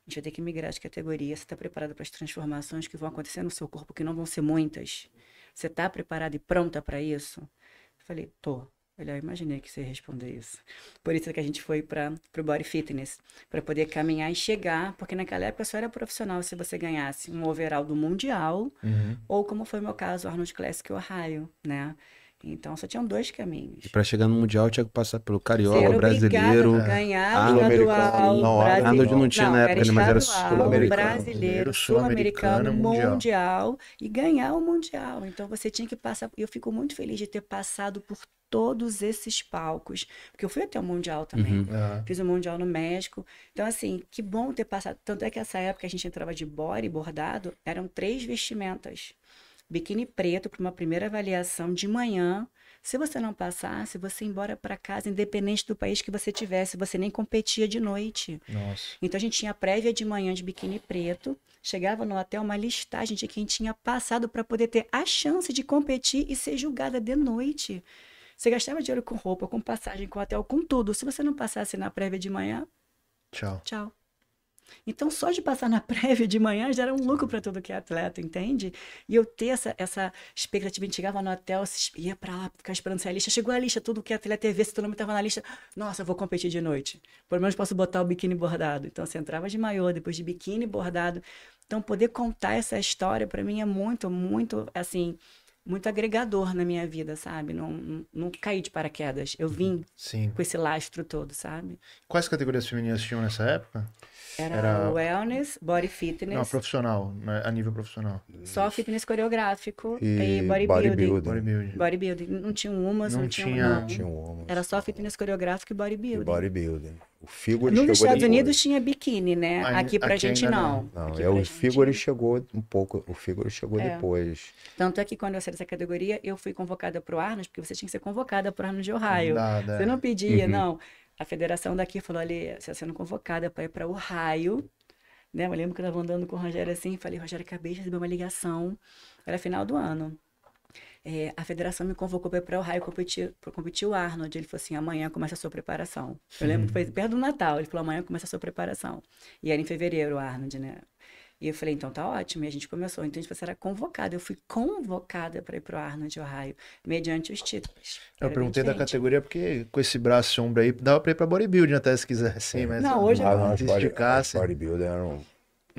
gente vai ter que migrar de categoria, você está preparada para as transformações que vão acontecer no seu corpo, que não vão ser muitas? Você está preparada e pronta para isso? Eu falei, tô. Ele, eu imaginei que você ia responder isso. Por isso que a gente foi para o Body Fitness, para poder caminhar e chegar, porque naquela época só era profissional se você ganhasse um overall do Mundial, Uhum. ou como foi o meu caso, Arnold Classic Ohio, né? Então só tinham dois caminhos. E pra chegar no Mundial tinha que passar pelo era obrigado brasileiro. ganhar Ah, o estadual. Não, brasileiro. Arnold não tinha na época, né, mas era estadual, sul-americano. brasileiro, Sul-americano, sul-americano, mundial. mundial. e ganhar o mundial. Então você tinha que passar. E eu fico muito feliz de ter passado por todos esses palcos, porque eu fui até o mundial também. Uhum. Ah, Fiz o Mundial no México. Então, assim, que bom ter passado. Tanto é que essa época a gente entrava de body bordado, eram três vestimentas. Biquíni preto para uma primeira avaliação de manhã. Se você não passasse, você ia embora para casa, independente do país que você tivesse, você nem competia de noite. nossa. Então a gente tinha prévia de manhã de biquíni preto, chegava no hotel uma listagem de quem tinha passado para poder ter a chance de competir e ser julgada de noite. Você gastava dinheiro com roupa, com passagem, com hotel, com tudo. Se você não passasse na prévia de manhã, Tchau. tchau. Então, só de passar na prévia de manhã já era um lucro para todo que é atleta, entende? E eu ter essa, essa expectativa, a gente chegava no hotel, ia para lá, ficar esperando sair a lista. Chegou a lista, tudo que é atleta TV, se todo mundo estava na lista, nossa, eu vou competir de noite. Pelo menos posso botar o biquíni bordado. Então, você entrava de maiô, depois de biquíni bordado. Então, poder contar essa história, para mim, é muito, muito, assim, muito agregador na minha vida, sabe? Não, não, não caí de paraquedas. Eu vim Sim. com esse lastro todo, sabe? Quais categorias femininas tinham nessa época? Era, Era- wellness, body fitness, Não, profissional, né, a nível profissional. só fitness coreográfico E e, bodybuilding. bodybuilding. Bodybuilding. Bodybuilding. Não tinha um umas, Não não, tinha, tinha- não. Tinha um homem. Era só fitness coreográfico e E bodybuilding. bodybuilding. O Figure Nos chegou Estados depois. Unidos tinha biquíni, né? Ai- Aqui pra aqui gente não. Não, Aqui é o gente- Figure chegou um pouco. O Figure chegou É. depois. Tanto é que quando eu saí dessa categoria, eu fui convocada pro Arnold, porque você tinha que ser convocada pro Arnold de Ohio. Nada, Você é. não pedia, Uhum. não. A federação daqui falou ali, você está sendo convocada para ir para Ohio. Né? Eu lembro que eu estava andando com o Rogério assim, falei, Rogério, acabei de receber uma ligação. Era final do ano. É, a federação me convocou para ir para Ohio competir, para competir o Arnold. Ele falou assim, amanhã começa a sua preparação. Eu lembro que foi perto do Natal. Ele falou, amanhã começa a sua preparação. E era em fevereiro o Arnold, né? E eu falei, então tá ótimo. E a gente começou. Então, você era convocada. Eu fui convocada para ir para o Arnold, Ohio, mediante os títulos. Eu Era perguntei da 20. categoria porque com esse braço e ombro aí dava pra ir pra bodybuilding até se quisesse, mas Não, hoje não. não, as se body- esticasse. as bodybuilder eram.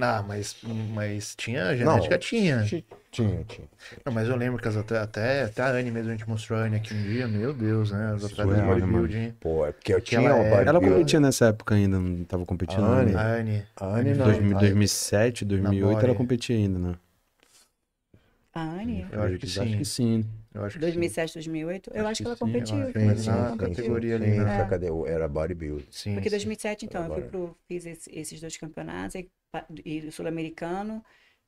Ah, mas, mas tinha, genética tinha. ti- Tinha, tinha. Não, mas eu lembro que as até, até, até a Anne mesmo, a gente mostrou a Anne aqui um dia, meu Deus, né? Os atletas de Surreal, né, bodybuilding. Pô, é porque eu tinha ela um é- Ela competia nessa época ainda, não tava competindo. A Anne? né? A Anne. A Anne não. 2000, a- 2007, 2008 ela competia ainda, né? A Anne? Eu acho que Acho sim. que sim. Eu acho que 2007, 2008? Eu Acho acho que que ela sim, competiu. Sim, ela sim, na competiu. sim, categoria sim, ali, sim, né? cade- Era bodybuilder. sim. Porque sim. 2007, então, eu fui pro, fiz esse- esses dois campeonatos, e o sul-americano,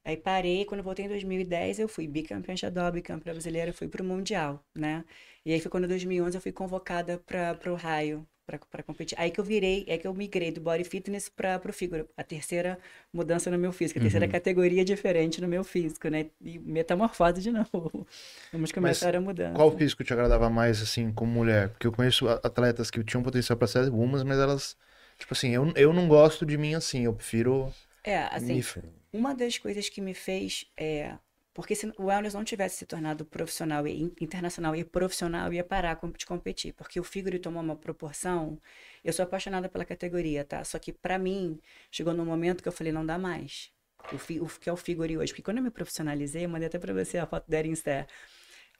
aí parei, quando voltei em 2010, eu fui bicampeã estadual, bicampeã brasileira, fui pro mundial, né? E aí foi quando em 2011 eu fui convocada para pro raio, para competir. Aí que eu virei, é que eu migrei do body fitness para pro figure, a terceira mudança no meu físico, a terceira categoria diferente no meu físico, né? E metamorfose de novo. Vamos começar a mudança. Qual físico te agradava mais, assim, como mulher? Porque eu conheço atletas que tinham potencial pra ser algumas, mas elas, tipo assim, eu, eu não gosto de mim assim, eu prefiro. É, assim, me- Uma das coisas que me fez é. Porque se o wellness não tivesse se tornado profissional e in- internacional e profissional, eu ia parar de competir. Porque o figure tomou uma proporção. Eu sou apaixonada pela categoria, tá? Só que pra mim, chegou num momento que eu falei, não dá mais. O, fi, o que é o figure hoje. Porque quando eu me profissionalizei, eu mandei até pra você a foto da Erin Stair.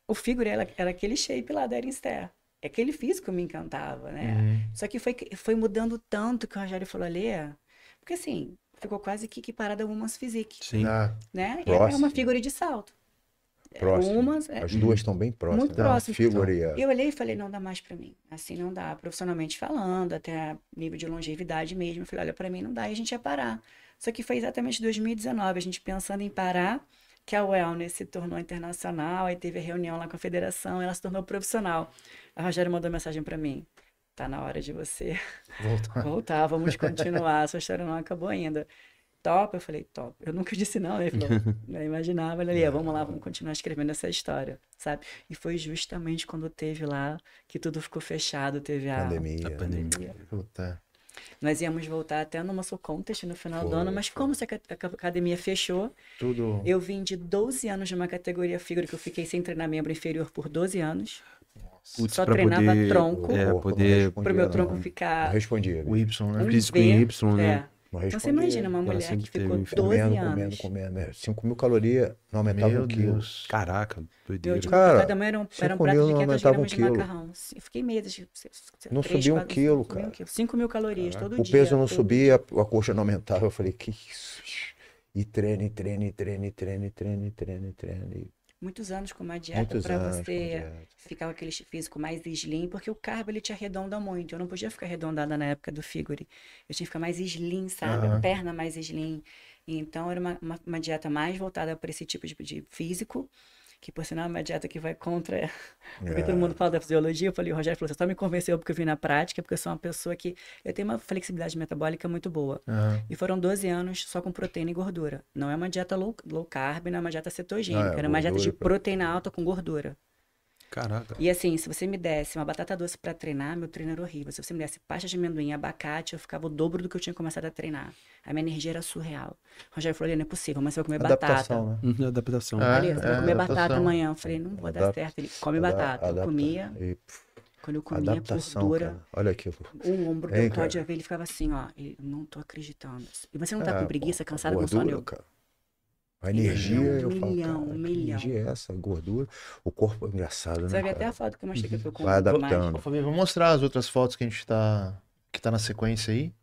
O figure era, era aquele shape lá da Erin Stair. Aquele físico me encantava, né? Uhum. Só que foi, foi mudando tanto que o Rogério falou, Lê, porque assim, ficou quase que equiparada a Woman's Physique, Sim. Ah, né? E é uma figura de salto. Próximo. Umas, é, As duas estão bem próximas. Muito próximas. E eu olhei e falei, não dá mais pra mim. Assim não dá, profissionalmente falando, até nível de longevidade mesmo. Eu falei, olha, pra mim não dá, e a gente ia parar. Só que foi exatamente 2019, a gente pensando em parar, que a Wellness se tornou internacional, aí teve a reunião lá com a federação, ela se tornou profissional. A Rogério mandou mensagem pra mim. Tá na hora de você voltar. voltar, vamos continuar, sua história não acabou ainda. Top? Eu falei, top. Eu nunca disse não, né? Ele falou, eu imaginava, ele ali, vamos lá, vamos continuar escrevendo essa história, sabe? E foi justamente quando teve lá que tudo ficou fechado, teve a Pandemia. A pandemia. Puta. Nós íamos voltar até no Muscle Contest no final do Foi, ano, mas foi. como essa ca- a academia fechou, Tudo. eu vim de 12 anos de uma categoria figura que eu fiquei sem treinar membro inferior por 12 anos, Putz, Só treinava poder, tronco. É, O não poder. pro meu não. tronco Não ficar respondia. O Y, né? um Físico em Y, né? é. Não Então você imagina uma mulher que ficou teve 12 Comendo, anos. comendo, comendo. né? 5 mil calorias não aumentava Meu um quilo. Deus. Caraca, Meu doideira. último Cara, café da manhã era um, era um cinco prato mil de não 500 aumentava um gramas de quilo. macarrão. Eu fiquei meses. se- se- se- Não três, subia um quatro, quilo, cara. quilos. 5 mil calorias todo O dia. peso não todo subia, a coxa não aumentava. Eu falei, que isso? E treino, e treino, e treino, e treino, Muitos anos com uma dieta para você ficar com aquele físico mais slim, porque o carbo ele te arredonda muito. Eu não podia ficar arredondada na época do figure. Eu tinha que ficar mais slim, sabe? Aham. Perna mais slim. Então era uma, uma, uma dieta mais voltada para esse tipo de, de físico, que por sinal é uma dieta que vai contra. Porque É. todo mundo fala da fisiologia. Eu falei, o Rogério falou, você só me convenceu porque eu vi na prática, porque eu sou uma pessoa que. Eu tenho uma flexibilidade metabólica muito boa. Aham. E foram 12 anos só com proteína e gordura. Não é uma dieta low, low carb, não é uma dieta cetogênica. Ah, é, era uma dieta de proteína alta com gordura. Caraca. E assim, se você me desse uma batata doce pra treinar, meu treino era horrível. Se você me desse pasta de amendoim e abacate, eu ficava o dobro do que eu tinha começado a treinar. A minha energia era surreal. O Rogério falou, não é possível, mas você vai comer batata. Adaptação, né? Uhum, adaptação. Ah, Beleza, você vai é, comer batata adaptação. amanhã. Eu falei, não vou dar Adap- certo. Ele come Ada- batata. Eu comia, e, quando eu comia adaptação, gordura, cara. Olha aquilo. o ombro Hein, do ver, ele ficava assim, ó. Ele, não tô acreditando. E você não tá É, com preguiça, cansado com gordura, sono? Eu, cara. A energia, Milhão, eu falo, milhão, cara, que milhão. energia é essa? Gordura. O corpo é engraçado, né, Você vai ver até a foto que eu mostrei que eu tô com Vai mais. adaptando. Ô, Fabinho, vamos mostrar as outras fotos que a gente tá. que tá na sequência aí.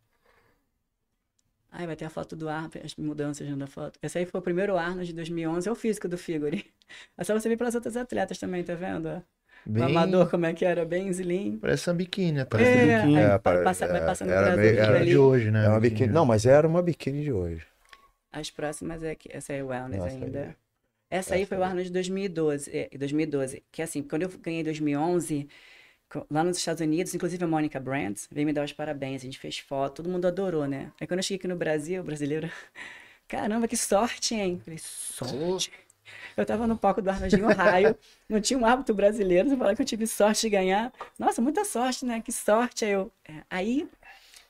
Ai, vai ter a foto do Arnold, as mudanças né, da foto. Esse aí foi o primeiro Arnold de 2011, é o físico do Figure. É só você ver pelas outras atletas também, tá vendo? Bem... O amador, como é que era? Bem slim. Parece uma biquíni até. Parece É, biquíni. aí É, passa- vai é, passando era pra meio- era É ali. de hoje, né? É uma biquíni. Não, mas era uma biquíni de hoje. As próximas é que essa é Wellness Nossa, ainda. aí. Essa aí Essa foi o aí. Arnold de 2012, é, 2012. Que assim, quando eu ganhei em 2011, co- lá nos Estados Unidos, inclusive a Mônica Brandt veio me dar os parabéns. A gente fez foto, todo mundo adorou, né? Aí quando eu cheguei aqui no Brasil, brasileiro, caramba, que sorte, hein? Falei, sorte. Eu tava no palco do Arnoldinho Raio, não tinha um hábito brasileiro, você falar que eu tive sorte de ganhar. Nossa, muita sorte, né? Que sorte. Aí eu. é, Aí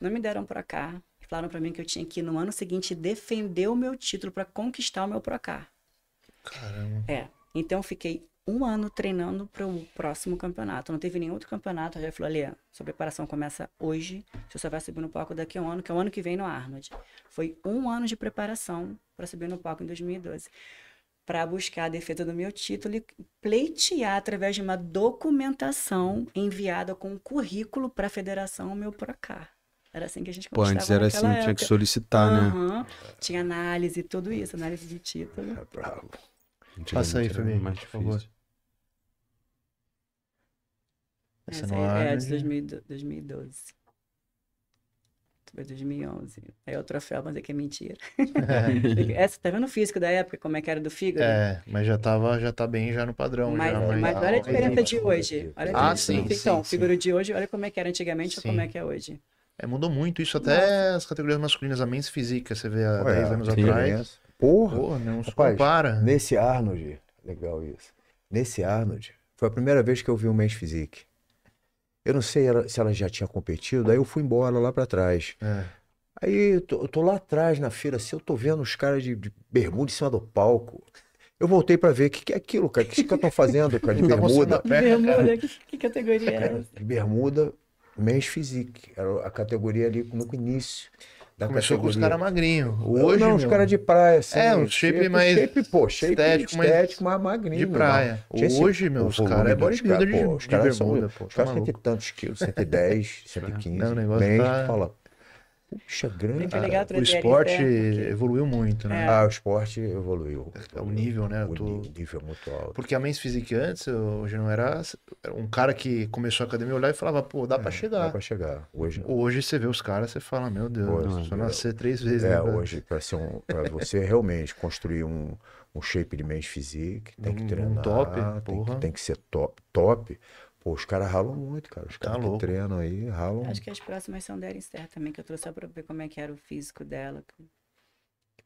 não me deram pra cá. Falaram pra mim que eu tinha que no ano seguinte defender o meu título pra conquistar o meu Procar. Caramba. É. Então eu fiquei um ano treinando para o próximo campeonato. Não teve nenhum outro campeonato. Eu já falou, ali, sua preparação começa hoje. Você só vai subir no palco daqui a um ano, que é o ano que vem no Arnold. Foi um ano de preparação para subir no palco em 2012. Para buscar a defesa do meu título e pleitear através de uma documentação enviada com um currículo para a federação o meu Procar. Era assim que a gente Pô, antes conquistava era assim, naquela tinha que época. solicitar, né? Aham. Tinha análise, tudo isso, análise de título. É bravo. Passa aí, mais por favor. Essa Essa no aí é Arnold. de 2000 2012. Foi 2011. Aí o troféu, mas é que é mentira. Essa, tá vendo o físico da época, como é que era do fígado? É, mas já tava, já tá bem já no padrão. Mas, já, mas mas... olha a diferença de hoje. Olha a Ah, diferença. sim, Então, sim, o figuro de hoje, olha como é que era antigamente ou Sim. como é que é hoje. É, mudou muito isso até as categorias masculinas, a men's física, você vê há Olha, 10 anos tem atrás. Porra, Pô, não se Rapaz, compara. nesse Arnold, legal isso. Nesse Arnold, foi a primeira vez que eu vi um Men's Physique. Eu não sei se ela já tinha competido, aí eu fui embora lá pra trás. É. Aí eu tô, eu tô lá atrás na fila, assim, eu tô vendo os caras de, de bermuda em cima do palco. Eu voltei pra ver o que, que é aquilo, cara. O que os caras estão fazendo, cara, de Tá bermuda? Bermuda, que, que categoria é essa? De bermuda, Men's Physique. Era a categoria ali no início da Começou com os categoria. caras magrinhos. Hoje, não, os caras de praia, assim. É, um shape mais shape, pô, shape estético, estético, mas mas, magrinho. de não. praia. Hoje, meu, os volume caras é bodybuilder de, pô, os de caras são- bermuda, pô. Os Tá caras cento e maluco. tantos quilos, 110, 115. Não, o negócio bem, tá- fala. Puxa, grande. Legal O esporte porque- evoluiu muito, né? Ah, o esporte evoluiu. É o nível, né? O tô- nível é muito alto. Porque a Men's Physique antes, hoje não era. era Um cara que começou a academia olhar e falava, pô, dá pra É, chegar. Dá pra chegar. Hoje. Hoje você vê os caras, você fala, meu Deus, Hoje, só não. nascer três vezes. É, né, hoje, para ser um, para você realmente construir um, um shape de men's physique, tem que Um- um treinar, top, tem, porra. que, tem que ser top, top. Pô, os caras ralam muito, cara. Os Tá caras que treinam aí ralam. Acho que as próximas são da Erin Ster também, que eu trouxe só pra ver como é que era o físico dela.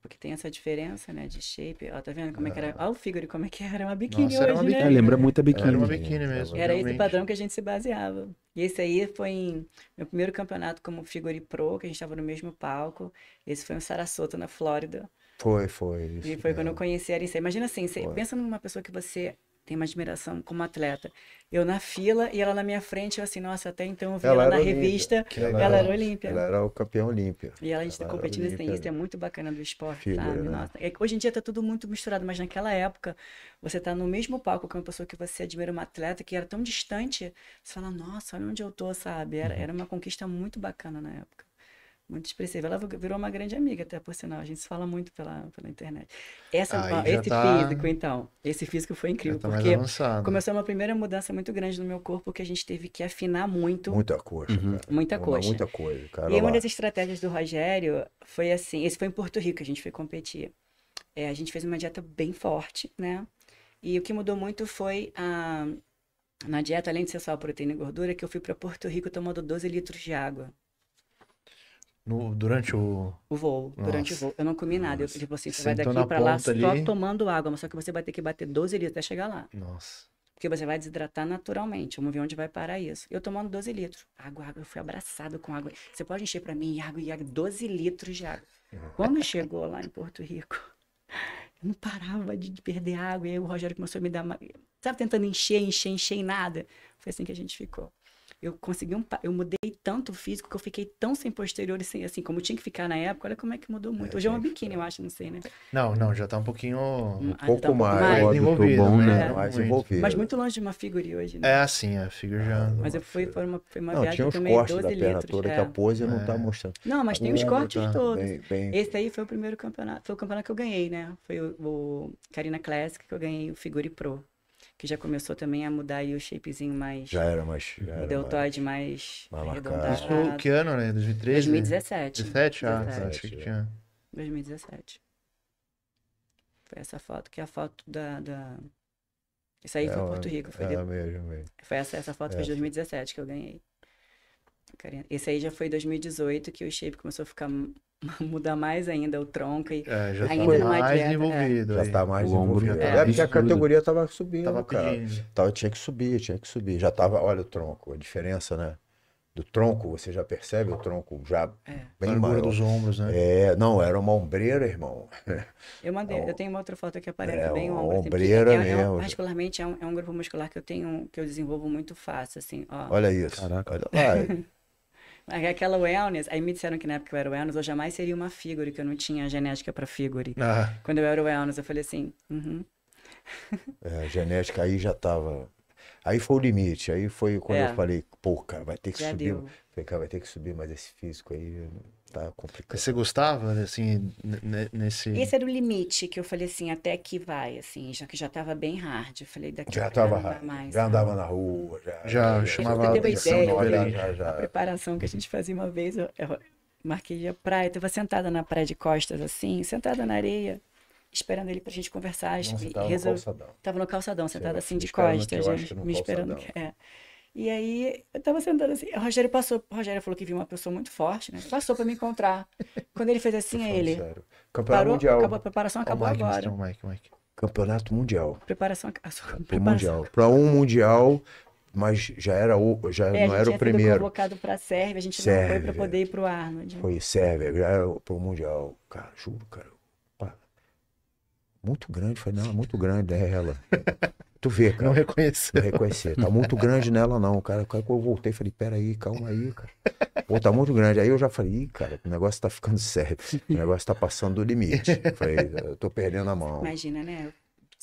Porque tem essa diferença, né, de shape. Ó, tá vendo como é que era? Olha o figure como é que era. Uma biquíni Nossa, era hoje, uma né? É, lembra muito a biquíni. Era uma biquíni mesmo. Era esse realmente. padrão que a gente se baseava. E esse aí foi em meu primeiro campeonato como figure pro, que a gente estava no mesmo palco. Esse foi em Sarasota, na Flórida. Foi, foi. Isso E foi quando eu conheci a Aricê. Imagina assim, você Foi. pensa numa pessoa que você tem uma admiração como atleta. Eu na fila e ela na minha frente, eu assim, nossa, até então eu vi ela, na era olímpia. revista, ela, legal. era olímpia. Ela era o campeão olímpia. E ela, a gente tá Ela competindo assim, olímpia. isso é muito bacana do esporte, Figura, sabe? né? Nossa, é hoje em dia tá tudo muito misturado, mas naquela época, você tá no mesmo palco com uma pessoa que você admira, uma atleta que era tão distante, você fala, nossa, olha onde eu tô, sabe? Uhum. Era, era uma conquista muito bacana na época. Muito expressiva. Ela virou uma grande amiga, até por sinal. A gente se fala muito pela, pela internet. Essa, ó, esse tá- físico, então. Esse físico foi incrível, tá porque começou uma primeira mudança muito grande no meu corpo que a gente teve que afinar muito. Muita coxa, Uhum. Muita coxa. Muita coisa, cara. E uma das estratégias do Rogério foi assim, esse foi em Porto Rico, a gente foi competir. É, a gente fez uma dieta bem forte, né? E o que mudou muito foi a, na dieta, além de ser só proteína e gordura, que eu fui para Porto Rico tomando 12 litros de água. No- durante o. O voo, durante o Nossa. voo. Eu não comi nada. Eu tipo assim, você vai Sentou daqui na para lá só ali. tomando água, mas só que você vai ter que bater 12 litros até chegar lá. Nossa. Porque Porque você vai desidratar naturalmente. Vamos ver onde vai parar isso. Eu tomando 12 litros. Água, água. Eu fui abraçado com água. Você pode encher para mim água e água. 12 litros de água. Quando chegou lá em Porto Rico, eu não parava de perder água. E aí o Rogério começou a me dar. Uma... Sabe, tentando encher, encher, encher e nada. Foi assim que a gente ficou eu consegui um, eu mudei tanto o físico que eu fiquei tão sem posterior assim, assim como tinha que ficar na época. Olha como é que mudou muito. É, Hoje é uma biquíni, eu acho, não sei, né? Não, não, já tá um pouquinho. Um ah, pouco tá um pouco mais, mais. ó, desenvolvido, bom, né? né? mais Muito. envolvido. Mas muito longe de uma figure hoje, né? É assim, a figure já. Mas eu fui, foi uma, foi uma Não, viagem tinha que os eu tomei cortes 12 da perna litros. toda é. que a pose não tá É. mostrando. Não, mas tem os cortes tá todos. Bem, bem... Esse aí foi o primeiro campeonato, foi o campeonato que eu ganhei, né? Foi o, o Carina Classic que eu ganhei o Figure Pro. Que já começou também a mudar aí o shapezinho mais. Já era mais. Já o era mais... deltoide mais, mais marcado. arredondado. Isso, que ano, né? 2013? 2017. 17? Ah, 17. achei que tinha. 2017. Foi essa foto, que é a foto da. da... Isso aí É, foi ó, Porto Rico. Foi, É, de- mesmo, mesmo. foi essa, essa foto foi de Essa. 2017 que eu ganhei. Esse aí já foi 2018 que o shape começou a ficar mudar mais ainda o tronco e É, já Ainda tá numa mais dieta, é. envolvido. Já aí. tá mais O ombro envolvido. já É, tá porque a categoria tava subindo, Tava cara. Tava, tinha que subir, tinha que subir. Já tava, olha o tronco, a diferença, né? Do tronco, você já percebe o tronco já É. bem largura maior. dos ombros, né? É, não, era uma ombreira, irmão. Eu mandei, É eu tenho uma outra foto que aparece é bem uma ombro. assim, ombreira é, é um- mesmo. particularmente é um, é um grupo muscular que eu tenho, que eu desenvolvo muito fácil, assim, ó. Olha isso. Caraca. Olha lá. Mas Aquela wellness, aí me disseram que na época eu era wellness, eu jamais seria uma figure, que eu não tinha genética pra figure. Ah, Quando eu era wellness, eu falei assim, uhum. É, a genética aí já tava. Aí foi o limite. Aí foi quando É. eu falei, pô, cara, vai ter que Já subir. deu. Falei, cara, vai ter que subir, mas esse físico aí tá complicado. você gostava, assim, nesse. Esse era o limite que eu falei assim, até que vai, assim, já que já tava bem hard. Eu falei, daqui Já tava rápido, mais. já andava na rua, já. Já chamava Você a atenção ideia, diferente. já, A já. preparação que a gente fazia uma vez, eu, eu marquei a praia, tava sentada na praia de costas, assim, sentada na areia, esperando ele pra gente conversar. Não, você e tava no resol- calçadão. Tava no calçadão, sentada assim de costas, eu no me esperando. que- é. E aí, eu tava sentada assim, o Rogério passou, o Rogério falou que viu uma pessoa muito forte, né? Passou pra me encontrar. Quando ele fez assim, ele sério. Campeonato parou, mundial. acabou a preparação, acabou o Mike, agora. Mike, Mike. Campeonato mundial. Preparação, a sua preparação. mundial. Para um mundial, mas já era o, já É, não era o primeiro. convocado pra Sérvia, a gente não foi pra Sérvia. poder ir pro Arnold. Foi Sérvia, já era pro mundial. Cara, juro, cara. Muito grande, falei, não, muito grande é ela. Tu vê, cara. Não reconheceu. Não reconhecer. Tá muito grande nela, não. Cara, cara, quando eu voltei, falei, peraí, calma aí, cara. Pô, tá muito grande. Aí eu já falei, Ih, cara, o negócio tá ficando sério. O negócio tá passando do limite. Falei, eu tô perdendo a mão. Imagina, né?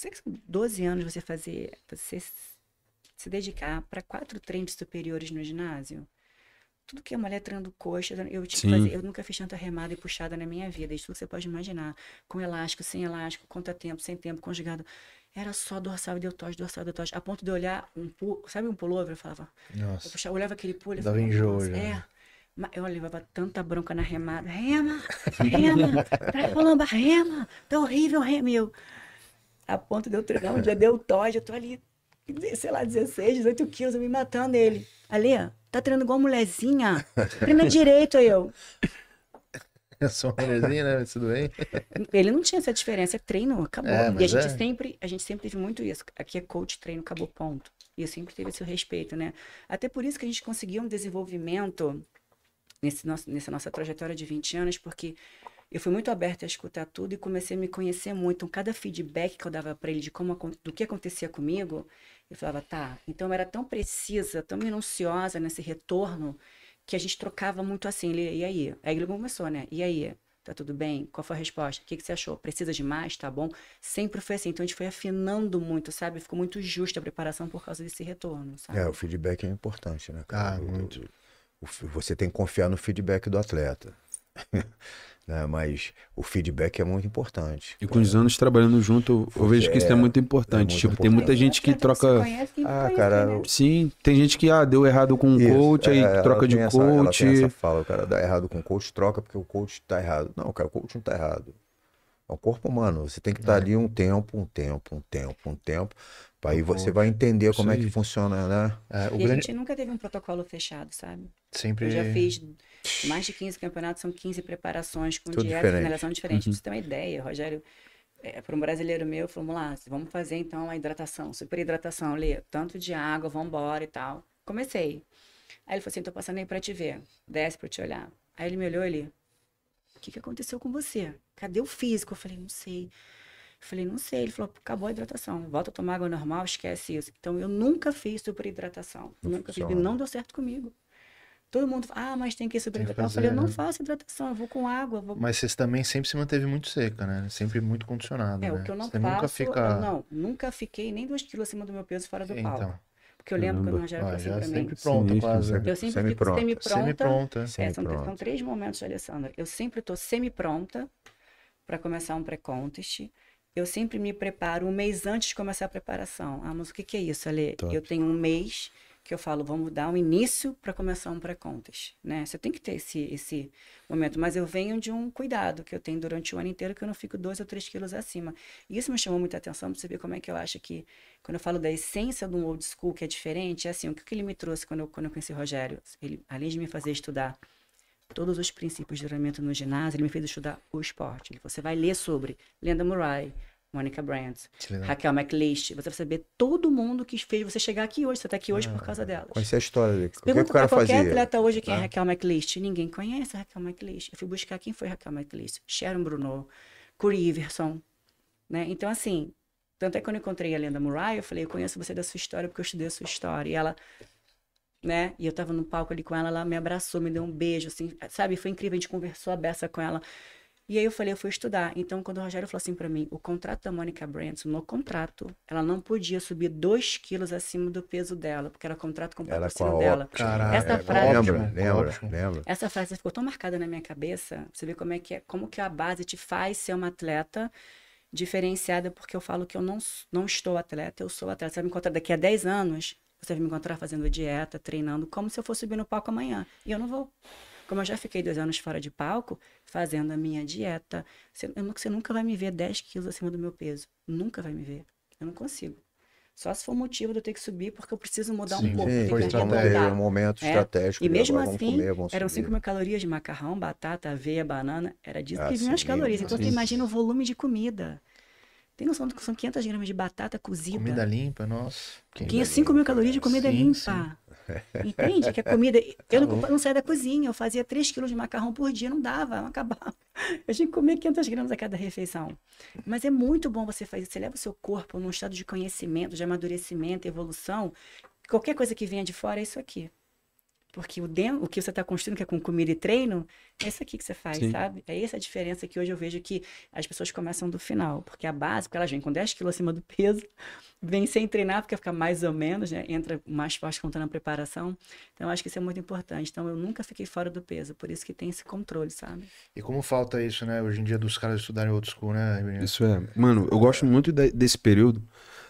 Que são 12 anos você fazer, você se dedicar para quatro treinos superiores no ginásio. Tudo que é mulher treinando coxa, eu tive fazer, eu nunca fiz tanta remada e puxada na minha vida, isso tudo que você pode imaginar. Com elástico, sem elástico, conta-tempo, sem tempo, conjugado. Era só dorsal e deltoide, dorsal e deltoide. A ponto de olhar um pulo, sabe um pullover? Eu falava, eu, Nossa. puxava, eu olhava aquele pulo e Dava falava, enjoo "Nossa, já. É. Mas eu levava tanta bronca na remada. Rema, rema, traz rema, tá horrível, rema. E eu, a ponto de eu treinar um dia deltoide, eu tô ali, sei lá, 16, 18 quilos, eu me matando ele. Ali, tá treinando igual mulherzinha. Treina direito aí eu. Mulherzinha, né? Tudo bem? Ele não tinha essa diferença, treino, acabou. É, e a gente é. sempre, a gente sempre teve muito isso. Aqui é coach, treino, acabou, ponto. E eu sempre teve esse respeito, né? Até por isso que a gente conseguiu um desenvolvimento nesse nosso, nessa nossa trajetória de 20 anos, porque eu fui muito aberta a escutar tudo e comecei a me conhecer muito. Então, cada feedback que eu dava para ele de como do que acontecia comigo, eu falava, tá. Então, eu era tão precisa, tão minuciosa nesse retorno, que a gente trocava muito assim. Ele, e aí? Aí ele começou, né? E aí? Tá tudo bem? Qual foi a resposta? O que, que você achou? Precisa de mais? Tá bom? Sempre foi assim. Então, a gente foi afinando muito, sabe? Ficou muito justa a preparação por causa desse retorno, sabe? É, o feedback é importante, né, cara? Ah, O- muito. o- o- você tem que confiar no feedback do atleta. né? Mas o feedback é muito importante. E com os anos trabalhando junto, eu, vejo que isso é, É, muito importante. muito tipo, tem muita importante. gente que troca. quem Ah, conhece, cara, né? Sim, tem gente que ah, deu errado com o coach, aí é, ela troca de essa- ela coach. tem essa fala, o cara dá errado com o coach, troca porque o coach tá errado. Não, cara, o coach não tá errado. É um corpo humano. Você tem que estar ali um tempo, um tempo, um tempo, um tempo. Aí você vai entender como é que funciona, né? É, o E a grande. gente nunca teve um protocolo fechado, sabe? Sempre. Eu já fiz mais de 15 campeonatos, são 15 preparações com Tudo dieta e finalização diferente. Uhum. Pra você ter uma ideia, Rogério. é, para um brasileiro meu, vamos lá, vamos fazer então a hidratação, super hidratação, Lê, tanto de água, vamos embora e tal. Comecei. Aí ele falou assim, tô passando aí pra te ver, desce pra te olhar. Aí ele me olhou ali, o que que aconteceu com você? Cadê o físico? Eu falei, não sei. Eu falei, não sei. Ele falou, acabou a hidratação, volta a tomar água normal, esquece isso. Então eu nunca fiz super hidratação, Não nunca fiz, e não deu certo comigo. Todo mundo fala, ah, mas tem que super Tem que hidratar. Eu falei, eu não né? faço hidratação, eu vou com água, vou Mas você também sempre se manteve muito seca, né? Sempre muito condicionada, É, né? o que eu não você faço, nunca fica... eu não, nunca fiquei nem dois quilos acima do meu peso fora do palco. Então, Porque eu lembro quando o. Rogério falou assim pra mim, sempre pronta Sinistro, quase. sempre. eu sempre fico Semi-pronta. semi-pronta. Semi-pronta. É, são, são três momentos, Alessandra. Eu sempre estou semi-pronta para começar um pré-contest. Eu sempre me preparo um mês antes de começar a preparação. Ah, mas o que, que é isso, Ale? Top. Eu tenho um mês que eu falo, vamos dar um início para começar um pré-contest, né? Você tem que ter esse, esse momento. Mas eu venho de um cuidado que eu tenho durante o ano inteiro, que eu não fico dois ou três quilos acima. E isso me chamou muita atenção para você ver como é que eu acho que, quando eu falo da essência um old school que é diferente, é assim, o que, que ele me trouxe quando eu, quando eu conheci o Rogério? Ele, além de me fazer estudar todos os princípios de treinamento no ginásio, ele me fez estudar o esporte. Ele, Você vai ler sobre Linda Murray, Monica Brandt. Raquel McLeish. Você vai saber todo mundo que fez você chegar aqui hoje. Você está aqui hoje por causa delas. Conhecer a história dele. O que, Pergunta o cara para qualquer fazia? atleta hoje quem é né? Raquel McLeish. Ninguém conhece a Raquel McLeish. Eu fui buscar quem foi Raquel McLeish. Sharon Bruno, Corey Iverson. Né? Então, assim, tanto é que quando eu encontrei a Linda Murray, eu falei, eu conheço você da sua história porque eu estudei a sua história. E ela, né? E eu tava no palco ali com ela, ela me abraçou, me deu um beijo, assim, sabe? Foi incrível, a gente conversou a beça com ela. E aí eu falei, eu fui estudar. Então, quando o Rogério falou assim pra mim, o contrato da Mônica Branson, no contrato, ela não podia subir 2 quilos acima do peso dela, porque era contrato com o patrocínio dela. Caralho, Essa é frase- Lembra, lembra, lembra. Essa frase ficou tão marcada na minha cabeça. Você vê como é que é, como que a base te faz ser uma atleta diferenciada, porque eu falo que eu não, não estou atleta, eu sou atleta. Você vai me encontrar daqui a 10 anos, você vai me encontrar fazendo dieta, treinando, como se eu fosse subir no palco amanhã. E eu não vou. Como eu já fiquei dois anos fora de palco, fazendo a minha dieta, você, você nunca vai me ver 10 quilos acima do meu peso. Nunca vai me ver. Eu não consigo. Só se for motivo de eu ter que subir, porque eu preciso mudar Sim, um pouco. tenho que foi estratégia. arredondar. um momento É. estratégico. E mesmo agora vamos assim, comer, vamos eram subir. 5 mil calorias de macarrão, batata, aveia, banana. Era disso Ah, que vinham as sim, calorias. Então você sim. imagina o volume de comida. Tem noção do que são 500 gramas de batata cozida? Comida limpa, nossa. Quem- 500, 5 mil calorias de comida Sim, limpa. Entende? Que a comida. Eu não, louco. não saía da cozinha, eu fazia 3 quilos de macarrão por dia, não dava, não acabava. Eu tinha que comer 500 gramas a cada refeição. Mas é muito bom você fazer. Você leva o seu corpo num estado de conhecimento, de amadurecimento, evolução. Qualquer coisa que venha de fora é isso aqui. Porque o, o que você está construindo, que é com comida e treino, é isso aqui que você faz, Sim. sabe? É essa a diferença que hoje eu vejo que as pessoas começam do final. Porque a base, porque elas vêm com 10 quilos acima do peso, vem sem treinar, porque fica mais ou menos, né? Entra mais forte contando a preparação. Então, eu acho que isso é muito importante. Então, eu nunca fiquei fora do peso, por isso que tem esse controle, sabe? E como falta isso, né? Hoje em dia dos caras estudarem old school, né? Isso é. Mano, eu gosto muito de- desse período.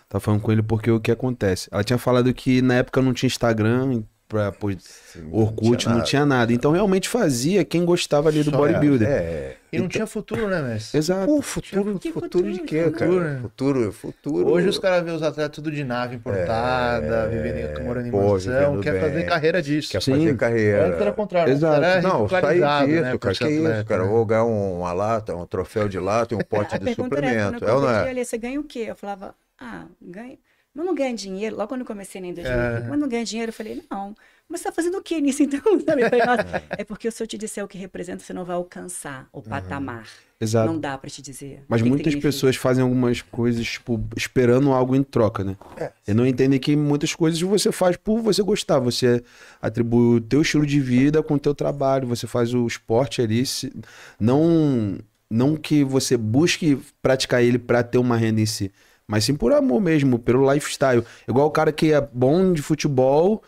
Tava falando com ele porque o que acontece? Ela tinha falado que na época não tinha Instagram, pra, pô, Sim, Orkut, não nada. tinha nada. Então realmente fazia quem gostava ali do Só- bodybuilder. É, E não tinha futuro, né, Messi? Exato. Pô, futuro, Que futuro, de futuro, quê, futuro, cara? né? Futuro, futuro. Hoje os caras vêem os atletas tudo de nave importada, vivendo em morando em É, pô, mansão, quer bem. fazer carreira disso. Quer Sim. fazer carreira. Antes era o contrário, Exato. era Não, sai disso, né, cara. Que isso, atleta, cara? né? Eu vou ganhar um- uma lata, um troféu de lata e um pote a de suplemento. É ou não é? ali, você ganha o quê? Eu falava, ah, ganha. Mas não ganha dinheiro. Logo quando eu comecei em 2000, É. mas não ganha dinheiro, eu falei, não. Mas você tá fazendo o que nisso então? Falei, Nossa, é porque se eu te disser o que representa, você não vai alcançar o patamar. Exato. Não dá pra te dizer. Mas muitas pessoas fazem algumas coisas, tipo, esperando algo em troca, né? É. E não entendem que muitas coisas você faz por você gostar. Você atribui o teu estilo de vida com o teu trabalho. Você faz o esporte ali. se- Não, não que você busque praticar ele pra ter uma renda em si. Mas sim por amor mesmo, pelo lifestyle. Igual o cara que é bom de futebol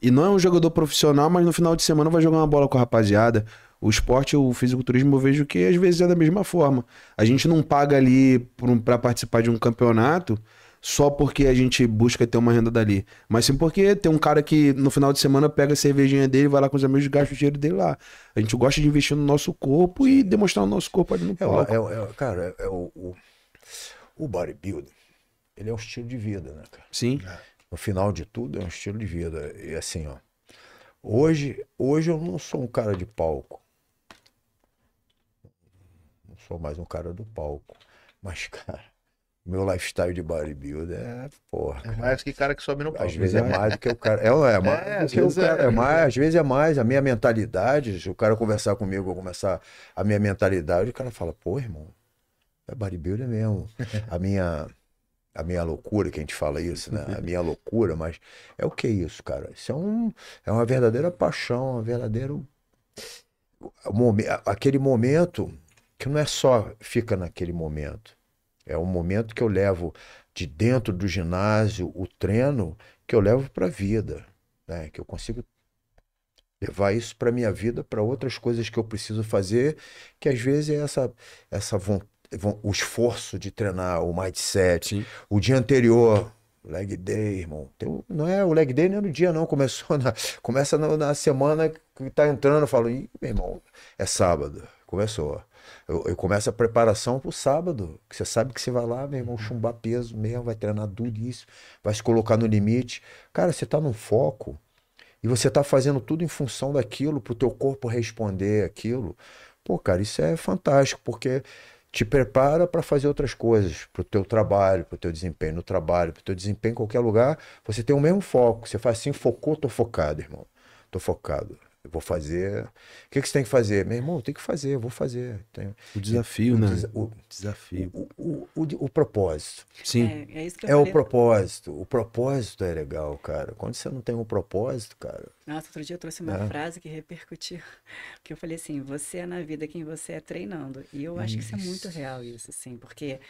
e não é um jogador profissional, mas no final de semana vai jogar uma bola com a rapaziada. O esporte, o fisiculturismo, eu vejo que às vezes é da mesma forma. A gente não paga ali pra participar de um campeonato só porque a gente busca ter uma renda dali. Mas sim porque tem um cara que no final de semana pega a cervejinha dele, vai lá com os amigos e gasta o dinheiro dele lá. A gente gosta de investir no nosso corpo e demonstrar o nosso corpo ali no É, palco. é é o- cara, é o, o, o bodybuilder, ele é um estilo de vida, né, cara? Sim, No final de tudo, é um estilo de vida. E assim, ó. Hoje, hoje eu não sou um cara de palco. Não sou mais um cara do palco. Mas, cara, meu lifestyle de bodybuilder é, porra. É mais que cara que sobe no palco. Às vezes é mais do que o cara. É, é mais É, do às que o vezes cara. é. É mais, às vezes é mais. A minha mentalidade, se o cara conversar comigo, eu começar a minha mentalidade, o cara fala, pô, irmão, é bodybuilder mesmo. A minha. A minha loucura, que a gente fala isso, né? A minha loucura, mas é o que isso, cara? Isso é, um, é uma verdadeira paixão, um verdadeiro. Aquele momento que não é só fica naquele momento. É um momento que eu levo de dentro do ginásio, o treino, que eu levo para a vida, né? Que eu consigo levar isso para minha vida, para outras coisas que eu preciso fazer, que às vezes é essa essa von- von- o esforço de treinar, o mindset, Sim. o dia anterior, leg day, irmão. Tem não é o leg day nem no dia não, começou na começa na, na semana que tá entrando, eu falo, Ih, meu irmão, é sábado, começou. Eu, eu começo a preparação pro sábado, que você sabe que você vai lá, meu irmão, chumbar peso mesmo, vai treinar duríssimo, vai se colocar no limite. Cara, você tá num foco e você tá fazendo tudo em função daquilo, pro teu corpo responder aquilo. Pô, cara, isso é fantástico, porque te prepara para fazer outras coisas, pro teu trabalho, pro teu desempenho no trabalho, pro teu desempenho em qualquer lugar, você tem o mesmo foco. Você faz assim, focou, tô focado, irmão. Tô focado. Eu vou fazer. O que, que você tem que fazer? Meu irmão, tem que fazer, eu vou fazer. Tem- O desafio, o né? o- Desafio. o, o, o, o propósito. Sim. É, é isso que eu É o falei. propósito. O propósito é legal, cara. Quando você não tem um propósito, cara. Nossa, outro dia eu trouxe uma É. frase que repercutiu. Que eu falei assim: você é na vida quem você é treinando. E eu acho que isso é muito real, isso, assim, porque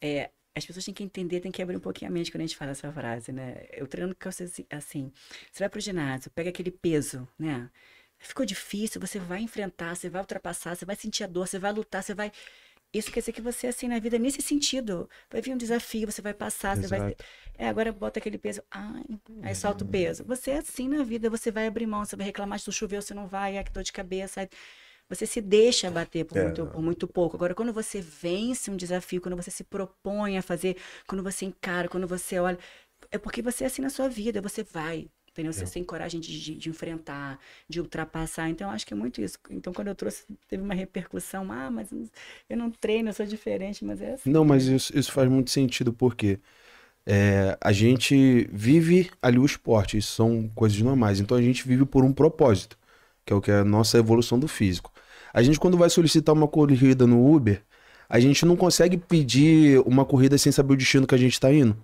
é, as pessoas têm que entender, têm que abrir um pouquinho a mente quando a gente fala essa frase, né? Eu treino com você assim, assim: você vai pro ginásio, pega aquele peso, né? Ficou difícil, você vai enfrentar, você vai ultrapassar, você vai sentir a dor, você vai lutar, você vai. Isso quer dizer que você é assim na vida nesse sentido. Vai vir um desafio, você vai passar, você vai. Exato. É, agora bota aquele peso. Ai, aí solta o peso. Você é assim na vida, você vai abrir mão, você vai reclamar se choveu, você não vai, é que dor de cabeça. aí Você se deixa bater por, É. muito, por muito pouco. Agora, quando você vence um desafio, quando você se propõe a fazer, quando você encara, quando você olha, é porque você é assim na sua vida, você vai. Entendeu? Você tem coragem de, de, enfrentar, de ultrapassar. Então, eu acho que é muito isso. Então, quando eu trouxe, teve uma repercussão. Ah, mas eu não treino, eu sou diferente, mas é assim. Não, mas isso, isso faz muito sentido, porque é, a gente vive ali o esporte, isso são coisas normais. Então a gente vive por um propósito, que é o que é a nossa evolução do físico. A gente, quando vai solicitar uma corrida no Uber, a gente não consegue pedir uma corrida sem saber o destino que a gente está indo.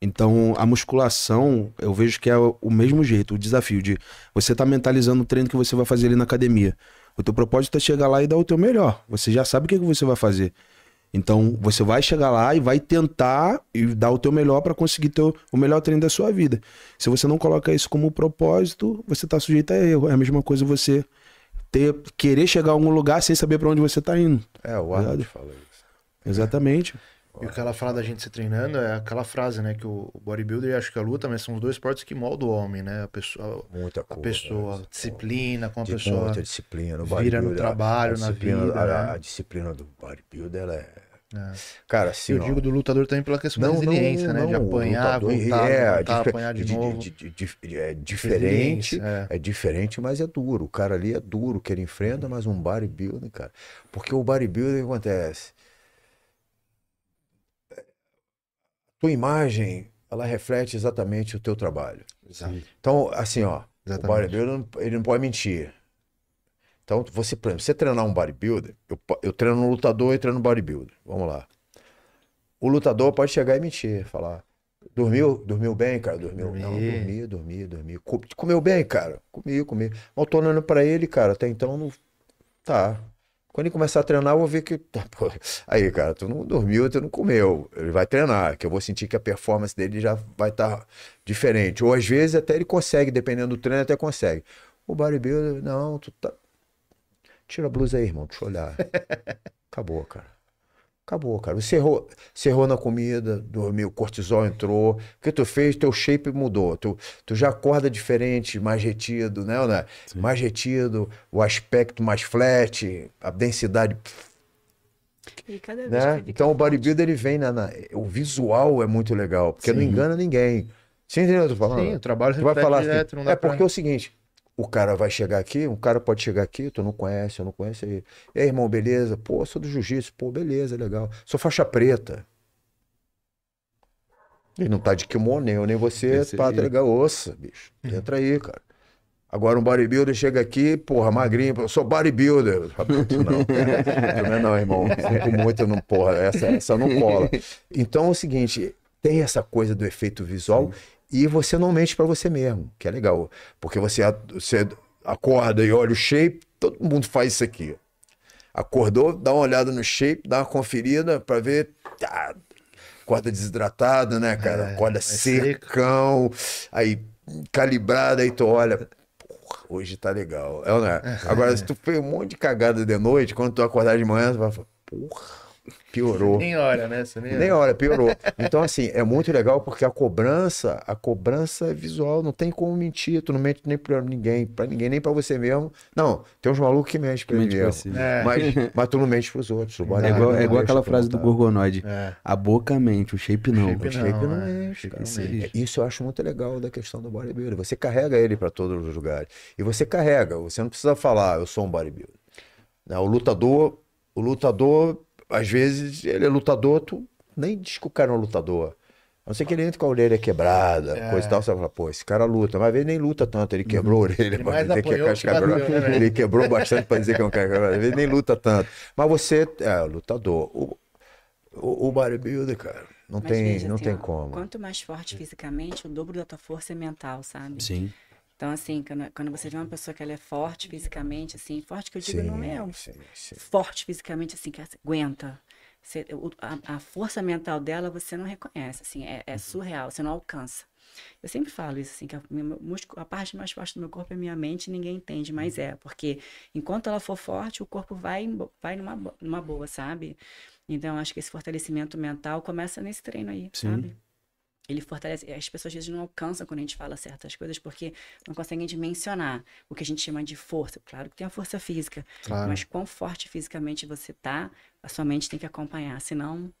Então, a musculação, eu vejo que é o mesmo jeito, o desafio de você tá mentalizando o treino que você vai fazer ali na academia. O teu propósito é chegar lá e dar o teu melhor. Você já sabe o que, que você vai fazer. Então, você vai chegar lá e vai tentar e dar o teu melhor para conseguir ter o- melhor treino da sua vida. Se você não coloca isso como propósito, você tá sujeito a erro. É a mesma coisa você ter querer chegar a algum lugar sem saber para onde você tá indo. É, o Arnold fala isso. Exatamente. E o que ela fala da gente se treinando é aquela frase, né? Que o bodybuilder e acho que a luta, mas são os dois esportes que moldam o homem, né? A pessoa, Muita a coisa. pessoa né? disciplina, com a de pessoa. muita disciplina. Vira no bodybuilder, trabalho, a na disciplina- vida, A, né? a disciplina do bodybuilder, ela é. É. Cara, assim. eu ó, digo do lutador também pela questão da resiliência, né? De não, o apanhar, lutador, voltar, é, levantar, dife- apanhar de, de- novo. de- de- de- é diferente, Resiliência, é. diferente, mas é duro. O cara ali é duro que ele enfrenta, mas um bodybuilding, cara. Porque o que acontece? Tua imagem, ela reflete exatamente o teu trabalho. Exato. Então, assim, ó, o Exatamente. bodybuilder não- ele não pode mentir. Então, você, por exemplo, você treinar um bodybuilder, eu, eu treino um lutador e treino um bodybuilder. Vamos lá. O lutador pode chegar e mentir, falar. Dormiu? Dormiu bem, cara? Dormiu? Não, Dormi. dormi, dormi, dormi. Co- Comeu bem, cara? Comi, comi. Mas eu tô olhando pra ele, cara, até então não. Tá. Quando ele começar a treinar, eu vou ver que. tá, pô, Aí, cara, tu não dormiu, tu não comeu. Ele vai treinar, que eu vou sentir que a performance dele já vai estar diferente. Ou às vezes até ele consegue, dependendo do treino, até consegue. O bodybuilder, não, tu tá. Tira a blusa aí, irmão, deixa eu olhar. Acabou, cara. Acabou, cara. Você errou, você errou na comida, dormiu, cortisol entrou. O que tu fez? Teu shape mudou. Tu, tu já acorda diferente, mais retido, né? né? Mais retido, o aspecto mais flat, a densidade, E cada vez né? Então o bodybuilder ele vem na, na- o visual é muito legal, porque não Sim. engana ninguém. Você entendeu o que eu tô falando? Sim, o trabalho Tu vai falar direto, assim, não dá é porque é o seguinte, o cara vai chegar aqui, um cara pode chegar aqui, tu não conhece, eu não conheço. E aí, irmão, beleza? Pô, sou do jiu-jitsu, pô, beleza, legal. Sou faixa preta. Ele não tá de kimono, nem eu, nem você, pá, aí. tá legal. Ossa, bicho, entra aí, cara. Agora um bodybuilder chega aqui, porra, magrinho, eu sou bodybuilder. Não, também não, irmão. Sinto muito, não, porra, essa, essa não cola. Então é o seguinte, tem essa coisa do efeito visual e você não mente pra você mesmo, que é legal. Porque você, você acorda e olha o shape, todo mundo faz isso aqui. Acordou, dá uma olhada no shape, dá uma conferida pra ver. Tá, acorda desidratado, né, cara? É, acorda é seco. secão, aí calibrado, aí tu olha. Porra, hoje tá legal. É, ou não é? Agora, se tu fez um monte de cagada de noite, quando tu acordar de manhã, tu vai falar, porra, piorou. Nem hora, né? Você nem, Nem hora, piorou. Então, assim, é muito legal porque a cobrança, a cobrança é visual, não tem como mentir, tu não mente nem pra ninguém, pra ninguém, nem pra você mesmo. Não, tem uns malucos que mentem pra mente pra mesmo. si. É. Mas, mas tu não mente pros outros. o É bodybuilder igual, é não igual aquela frase do. Gorgonoide. É. A boca mente, o shape não. Shape O shape não é. enche, Shape cara. não Isso eu acho muito legal da questão do bodybuilder. Você carrega ele para todos os lugares. E você carrega, você não precisa falar, eu sou um bodybuilder. Né, O lutador, o lutador, às vezes, ele é lutador, tu nem diz que o cara é um lutador. A não ser que ele entre com a orelha quebrada, É. coisa e tal, você vai falar, pô, esse cara luta, mas às vezes nem luta tanto, ele quebrou a orelha Ele pra dizer que é casca grossa. né? Ele quebrou bastante pra dizer que é um casca grossa, às vezes nem luta tanto. Mas você é lutador. O, o, o bodybuilder, cara, não Mas tem, veja, não assim, tem ó, como. Quanto mais forte fisicamente, o dobro da tua força é mental, sabe? Sim. Então, assim, quando, quando você vê uma pessoa que ela é forte fisicamente, assim, forte que eu digo não é sim, sim. forte fisicamente, assim, que aguenta. Você- a, a força mental dela você não reconhece, assim, é, é surreal, você não alcança. Eu sempre falo isso, assim, que a, músculo- a parte mais forte do meu corpo é minha mente, ninguém entende, mas é, porque enquanto ela for forte, o corpo vai, vai numa, numa boa, sabe? Então, acho que esse fortalecimento mental começa nesse treino aí, Sim. sabe? Ele fortalece. As pessoas às vezes não alcançam quando a gente fala certas coisas porque não conseguem dimensionar o que a gente chama de força. Claro que tem a força física, Claro. mas quão forte fisicamente você tá, a sua mente tem que acompanhar, senão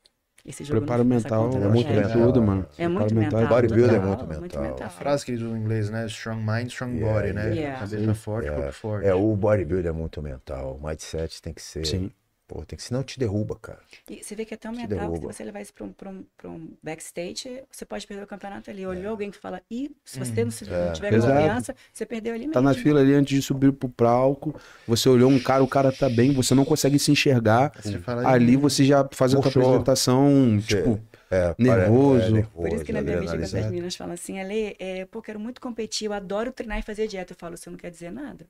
esse jogo Preparo não, essa mental conta é muito mental. tudo, mano. É muito Preparo mental. Bodybuilder é muito mental. mental. A frase que eles usam em inglês, né? Strong mind, strong Yeah, body, né? yeah. Cabeça forte, corpo forte. É, o bodybuilder é muito mental. O mindset tem que ser. Sim. Pô, tem que, senão te derruba, cara. E você vê que é tão mental que se você levar isso para um, pra um, pra um backstage, você pode perder o campeonato ali. Olhou alguém que fala, ih, se você não, se- não tiver Exato. confiança, você perdeu ali mesmo. Tá na fila ali antes de subir pro palco. Você olhou um cara, o cara tá bem, você não consegue se enxergar. Você fala, Ali você já faz a tua apresentação, Você- tipo, É, Nervoso. pare- é, Por isso que na minha mídia, quando as meninas falam assim, Ale, é, pô, quero muito competir, eu adoro treinar e fazer dieta. Eu falo, você não quer dizer nada.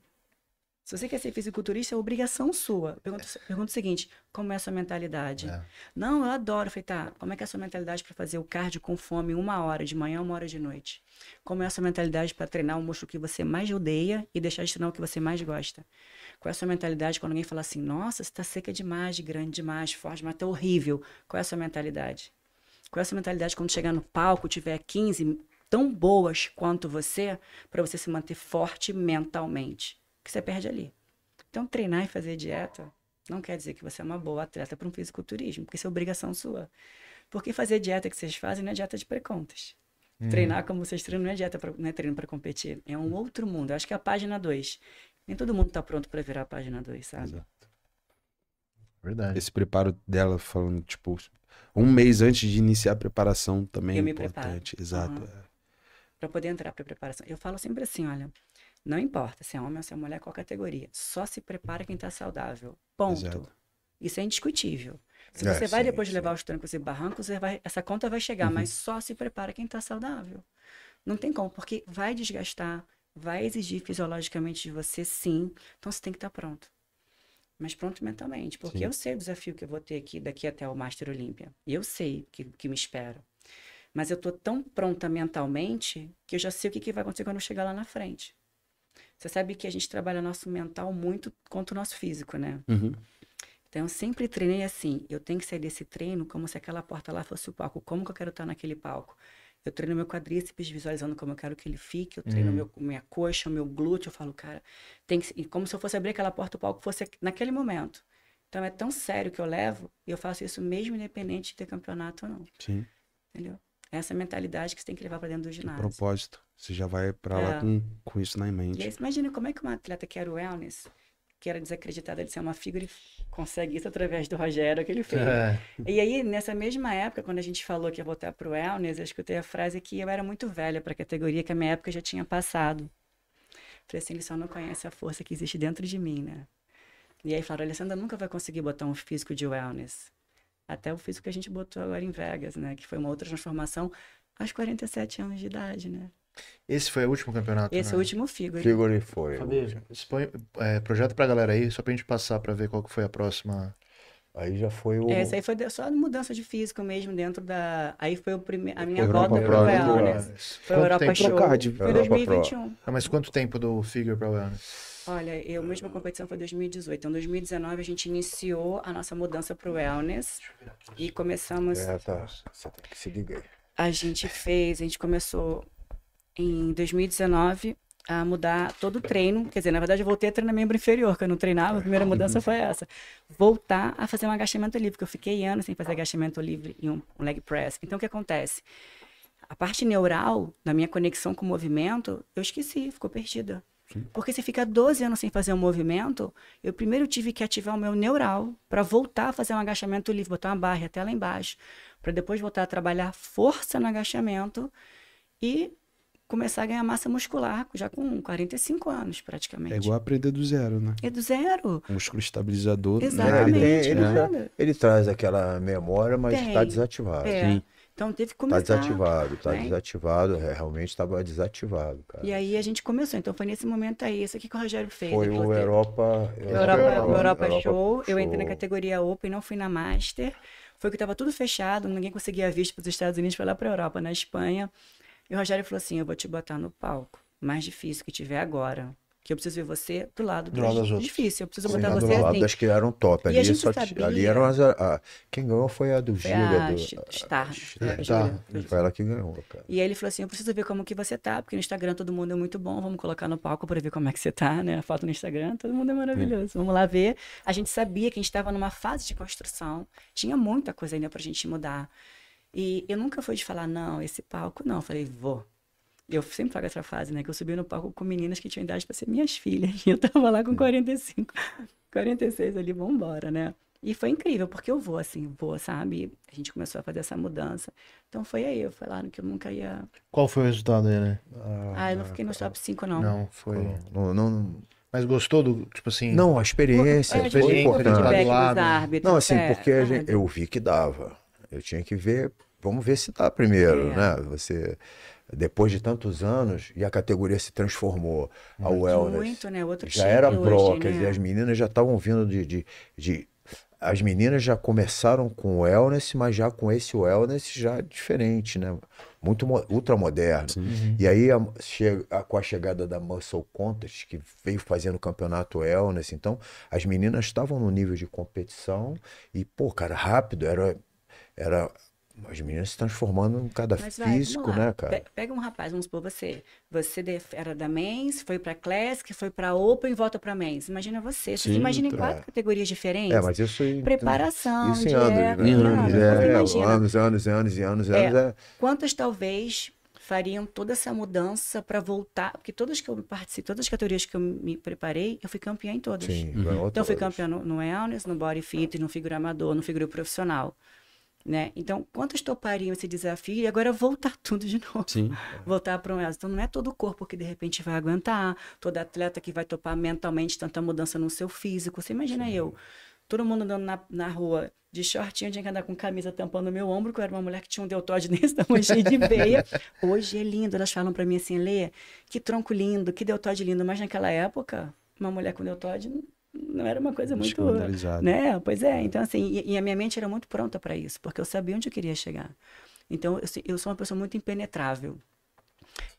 Se você quer ser fisiculturista, é obrigação sua. Pergunta, pergunta o seguinte, como é a sua mentalidade? É. Não, eu adoro. Eu falei, tá, como é que é a sua mentalidade para fazer o cardio com fome uma hora de manhã, uma hora de noite? Como é a sua mentalidade para treinar o músculo que você mais odeia e deixar de treinar o que você mais gosta? Qual é a sua mentalidade quando alguém fala assim, nossa, você tá seca demais, grande demais, forte demais, tá horrível. Qual é a sua mentalidade? Qual é a sua mentalidade quando chegar no palco, tiver 15 tão boas quanto você, para você se manter forte mentalmente? Que você perde ali. Então, treinar e fazer dieta não quer dizer que você é uma boa atleta para um fisiculturismo, porque isso é obrigação sua. Porque fazer dieta que vocês fazem não é dieta de pré-contas. Treinar como vocês treinam não é dieta, pra, não é treino para competir. É um outro mundo. Eu acho que é a página 2. Nem todo mundo está pronto para virar a página 2, sabe? Verdade. esse preparo dela falando, tipo, um mês antes de iniciar a preparação também Eu é me preparo. importante. Exato. Aham. para poder entrar para preparação. Eu falo sempre assim, olha, não importa se é homem ou se é mulher, qual categoria, só se prepara quem está saudável. Ponto. Exato. Isso é indiscutível. Se É, você vai sim, depois de sim. levar os trancos e barrancos, você vai- essa conta vai chegar, mas só se prepara quem está saudável. Não tem como, porque vai desgastar, vai exigir fisiologicamente de você, sim. Então você tem que estar pronto. Mas pronto mentalmente, porque Sim. eu sei o desafio que eu vou ter aqui daqui até o Master Olímpia. E eu sei o que, que me espera. Mas eu tô tão pronta mentalmente que eu já sei o que, que vai acontecer quando eu chegar lá na frente. Você sabe que a gente trabalha nosso mental muito contra o nosso físico, né? Uhum. Então, eu sempre treinei assim. Eu tenho que sair desse treino como se aquela porta lá fosse o palco. Como que eu quero estar naquele palco? Eu treino meu quadríceps visualizando como eu quero que ele fique. Eu treino meu, minha coxa, meu glúteo. Eu falo, cara, tem que, ser- como se eu fosse abrir aquela porta, o palco fosse aqu- naquele momento. Então, é tão sério que eu levo. E eu faço isso mesmo independente de ter campeonato ou não. Sim. Entendeu? Essa mentalidade que você tem que levar para dentro do ginásio. Propósito. Você já vai pra lá É. com, com isso na E mente. aí, imagina como é que uma atleta que era o wellness, que era desacreditada de ser uma figura, e consegue isso através do Rogério que ele fez. É. E aí, nessa mesma época, quando a gente falou que ia voltar pro wellness, eu escutei a frase que eu era muito velha para a categoria, que a minha época já tinha passado. Falei assim, ele só não conhece a força que existe dentro de mim, né? E aí falaram, Alessandra nunca vai conseguir botar um físico de wellness. Até o físico que a gente botou agora em Vegas, né? Que foi uma outra transformação aos 47 anos de idade, né? Esse foi o último campeonato, Esse é né? o último figure. Figure foi. o último. expõe, é, projeta pra galera aí, só pra gente passar pra ver qual que foi a próxima. Aí já foi o. É, Esse aí foi só mudança de físico mesmo dentro da. Aí foi o prime... a minha Europa volta pro Pro, Wellness. Foi o Quanto Europa tempo? Show. Card. Foi Europa 2021. Ah, mas quanto tempo do Figure pra Wellness? Olha, eu, a última competição foi 2018. Então, 2019 a gente iniciou a nossa mudança pro Wellness. E começamos. É, tá. Você tem que se ligar. A gente fez, a gente começou em 2019 a mudar todo o treino. Quer dizer, na verdade, eu voltei a treinar membro inferior, que eu não treinava. A primeira mudança foi essa. Voltar a fazer um agachamento livre, porque eu fiquei anos sem fazer agachamento livre e um, um leg press. Então, o que acontece? A parte neural, da minha conexão com o movimento, eu esqueci, ficou perdida. Porque se fica 12 anos sem fazer um movimento, eu primeiro tive que ativar o meu neural para voltar a fazer um agachamento livre, botar uma barra até lá embaixo, para depois voltar a trabalhar força no agachamento e começar a ganhar massa muscular já com 45 anos praticamente. É igual aprender do zero, né? É do zero. Músculo estabilizador. Exatamente. ele, tem- ele, né? tra- ele traz aquela memória, mas está desativado. É. Sim. Então teve que Tá começar. desativado, tá né? desativado. é, realmente estava desativado, cara. E aí a gente começou. Então foi nesse momento aí, isso aqui que o Rogério fez. Foi o Europa. O Europa, o Europa Show, eu entrei na Show. categoria Open, não fui na Master. Foi que estava tudo fechado, ninguém conseguia visto para os Estados Unidos, foi lá para a Europa, na Espanha. E o Rogério falou assim: Eu vou te botar no palco, mais difícil que tiver agora. Que eu preciso ver você do lado, Do lado das difícil. Eu preciso Sim, botar do você lado assim. das que eram top. E a Ali, gente só, sabia- ali eram as. a- quem ganhou foi a do Giga. a do- Star. Tá. Júlia. Foi ela que ganhou, cara. E aí ele falou assim: Eu preciso ver como que você tá, porque no Instagram todo mundo é muito bom, vamos colocar no palco para ver como é que você tá, né? A foto no Instagram, todo mundo é maravilhoso. Vamos lá ver. A gente sabia que a gente estava numa fase de construção, tinha muita coisa ainda pra gente mudar. E eu nunca fui de falar, não, esse palco não. Eu falei, vou. Eu sempre falo essa frase, né? Que eu subi no palco com meninas que tinham idade para ser minhas filhas. E eu tava lá com 45, 46 ali, vambora, né? E foi incrível, porque eu vou assim, vou, sabe? A gente começou a fazer essa mudança. Então foi aí, falaram que eu nunca ia. Qual foi o resultado aí, né? Ah, eu não fiquei no top 5, não. Não, foi. Não, não, Mas gostou do, tipo assim. não, a experiência É, a gente foi importante. Do lado. árbitros. Não, assim, é, porque a gente- eu vi que dava. Eu tinha que ver, vamos ver se dá primeiro, É. né? Você, depois de tantos anos, e a categoria se transformou ao wellness. Muito, né? Outro já era hoje, pro, né? quer dizer, as meninas já estavam vindo de, de, de- As meninas já começaram com o wellness, mas já com esse wellness já diferente, né? Muito mo- ultramoderno. E aí, a- chega- a- com a chegada da Muscle Contest, que veio fazendo o campeonato wellness, então, as meninas estavam no nível de competição e, pô, cara, rápido, era. Era as meninas se transformando em cada Mas vai, físico, né, cara? Pe- Pega um rapaz, vamos supor você. Você era da Men's, foi pra Classic, foi pra Open e volta pra Men's. Imagina você. Você Sim, imagina em tá. quatro categorias diferentes. É, mas isso em- Preparação, Isso em anos, né? Anos, Você É, anos, anos, anos, e anos, e É. anos. É. Quantas talvez fariam toda essa mudança para voltar? Porque todas que eu participei, todas as categorias que eu me preparei, eu fui campeã em todas. Sim, ganhou Então, eu fui campeã no, no wellness, no body fit, no figure amador, no figure profissional. Né? Então, quantas topariam esse desafio e agora voltar tudo de novo? Sim. Voltar para um. Então, não é todo o corpo que de repente vai aguentar, todo atleta que vai topar mentalmente tanta mudança no seu físico. Você imagina eu, todo mundo andando na, na rua de shortinho, tinha que andar com camisa tampando o meu ombro, que eu era uma mulher que tinha um deltóide desse tamanho, cheio de veia. Hoje é lindo, elas falam para mim assim, Lê, que tronco lindo, que deltóide lindo. Mas naquela época, uma mulher com deltóide não- era uma coisa muito... Né? Pois é, então assim, e, e a minha mente era muito pronta para isso, porque eu sabia onde eu queria chegar. Então, eu, eu sou uma pessoa muito impenetrável.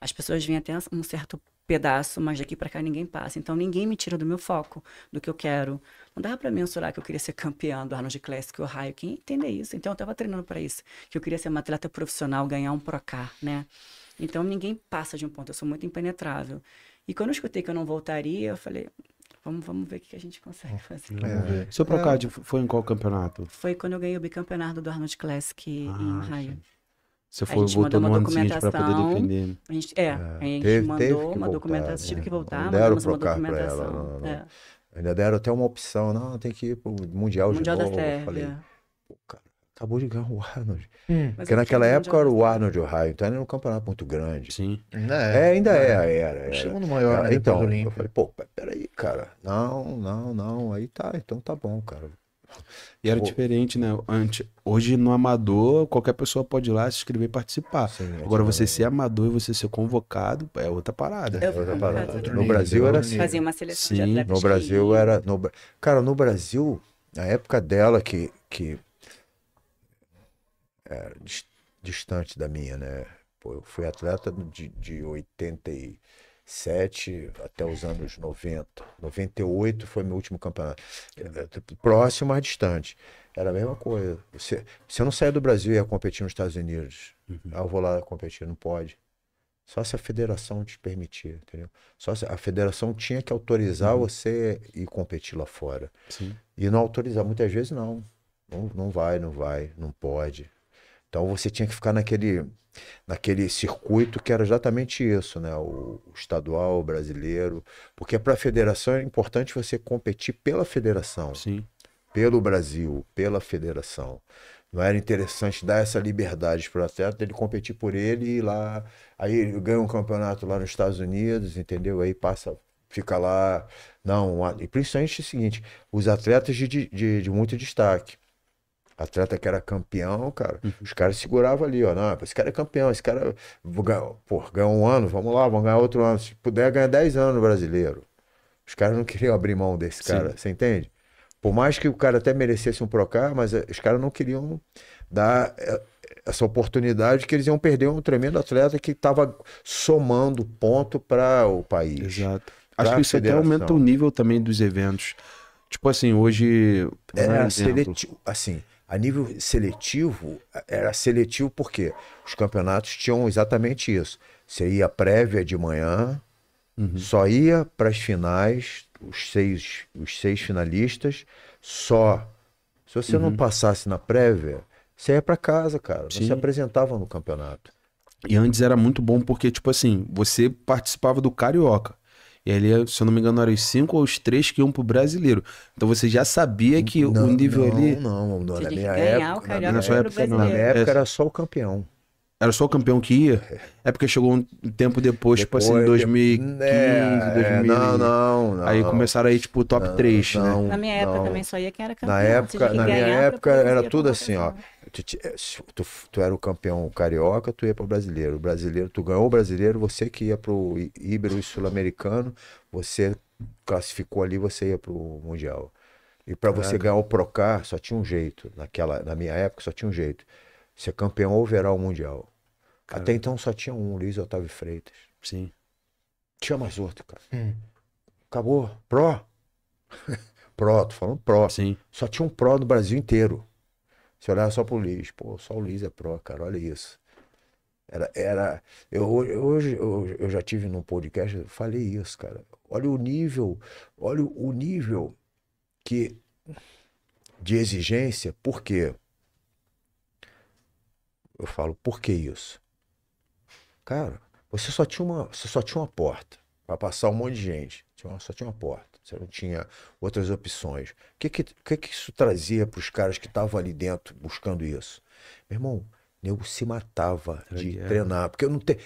As pessoas vêm até um certo pedaço, mas daqui para cá ninguém passa. Então ninguém me tira do meu foco, do que eu quero. Não dava para mensurar que eu queria ser campeã do Arnold Classic ou Raio. Quem entende isso? Então eu estava treinando para isso, que eu queria ser uma atleta profissional, ganhar um Procar, né? Então ninguém passa de um ponto. Eu sou muito impenetrável. E quando eu escutei que eu não voltaria, eu falei, vamos, vamos ver o que a gente consegue fazer. Ver. Seu Procard foi em qual campeonato? Foi quando eu ganhei o bicampeonato do Arnold Classic em Ah, Raio. sim. Você A foi, gente voltou mandou no uma ano seguinte pra poder documentação. defender. A gente, é, a gente teve- mandou teve uma voltar, documentação, tive que voltar, Não deram mandamos uma pra ela, documentação. não, não. é. Ainda deram até uma opção, não, tem que ir pro Mundial, Mundial de da novo. Eu Sérvia. falei, pô, cara, acabou de ganhar o Arnold. Hum, Porque naquela época era o Arnold Ohio, então era um campeonato muito grande. Sim. ainda É, é. ainda é, era. era. O segundo maior, Ah, né? então, depois do eu falei, pô, pe- peraí, cara. Não, não, não. Aí tá, então tá bom, cara. E era Pô. diferente, né? Antes, hoje no amador, qualquer pessoa pode ir lá se inscrever e participar. Sim, Agora você ser amador e você ser convocado é outra parada. É outra fui parada. No Brasil era assim. Fazia uma seleção de Sim, atletas No que Brasil iam. era. No... Cara, no Brasil, na época dela, que, que dis- distante da minha, né? Pô, eu fui atleta de, de 87 até os anos 90. 98 foi meu último campeonato. É, Próximo, mas distante. Era a mesma coisa. Você, você não saia do Brasil e ia competir nos Estados Unidos. Ah, eu vou lá competir, não pode. Só se a federação te permitir, entendeu? Só se a federação tinha que autorizar você ir competir lá fora. Sim. E não autorizar, muitas vezes não. Não, não vai, não vai, não pode. Então você tinha que ficar naquele, naquele circuito que era exatamente isso, né? O, o estadual, o brasileiro. Porque para a federação é importante você competir pela federação Sim. pelo Brasil, pela federação. Não era interessante dar essa liberdade para o atleta, dele competir por ele e ir lá. Aí ele ganha um campeonato lá nos Estados Unidos, entendeu? Aí passa, fica lá. Não, e principalmente o seguinte: os atletas de, de- de muito destaque. Atleta que era campeão, cara, os caras seguravam ali, ó. Não, esse cara é campeão, esse cara. Pô, ganhou um ano, vamos lá, vamos ganhar outro ano. Se puder, ganhar 10 anos no brasileiro. Os caras não queriam abrir mão desse Sim. cara, você entende? Por mais que o cara até merecesse um Procar, mas eh, os caras não queriam dar eh, essa oportunidade que eles iam perder um tremendo atleta que estava somando ponto para o país. Exato. Acho que isso até aumenta o nível também dos eventos. Tipo assim, hoje. exemplo. seletivo, assim, a nível seletivo, era seletivo porque os campeonatos tinham exatamente isso. Você ia prévia de manhã, Uhum. só ia para as finais, os seis, os seis finalistas, só. Se você Uhum. não passasse na prévia, você ia para casa, cara. Não Sim. se apresentava no campeonato. E antes era muito bom porque, tipo assim, você participava do Carioca. E ali, se eu não me engano, eram os cinco ou os três que iam pro brasileiro. Então você já sabia que o nível não, ali Não, não, na minha época. na minha, época, não. na minha época era só o campeão. era só o campeão que ia. É porque chegou um tempo depois, tipo assim, Depois, 2015, é, 2000. Não, não, não. Aí começaram aí, tipo, o top 3, né? não, Na minha época não. também só ia quem era campeão. Na época, na minha época era tudo assim, ó. Tu, eh, tu, tu era o campeão carioca, tu ia para o brasileiro. O brasileiro, tu ganhou o brasileiro, você que ia pro I- Ibero e sul-americano, você classificou ali, você ia pro mundial. E para você ganhar o Procar, só tinha um jeito. Naquela, na minha época, só tinha um jeito. Ser campeão ou virar o mundial. Até então só tinha um, Luiz Otávio Freitas. Sim. Tinha mais outro, cara. Hum. Acabou. Pro. pro, tô falando pro. Sim. Só tinha um pro no Brasil inteiro. Você olhava só pro Luiz. Pô, só o Luiz é pro, cara. Olha isso. Era, era, eu, hoje eu, eu já tive num podcast, eu falei isso, cara. Olha o nível, olha o nível que de exigência, por quê? Eu falo, por que isso? Cara, você só tinha uma, você só tinha uma porta para passar um monte de gente. Tinha Só tinha uma porta. Você não tinha outras opções. O que que, que, que isso trazia para os caras que estavam ali dentro buscando isso? Meu irmão, nego se matava de guerra. treinar. Porque eu não tenho.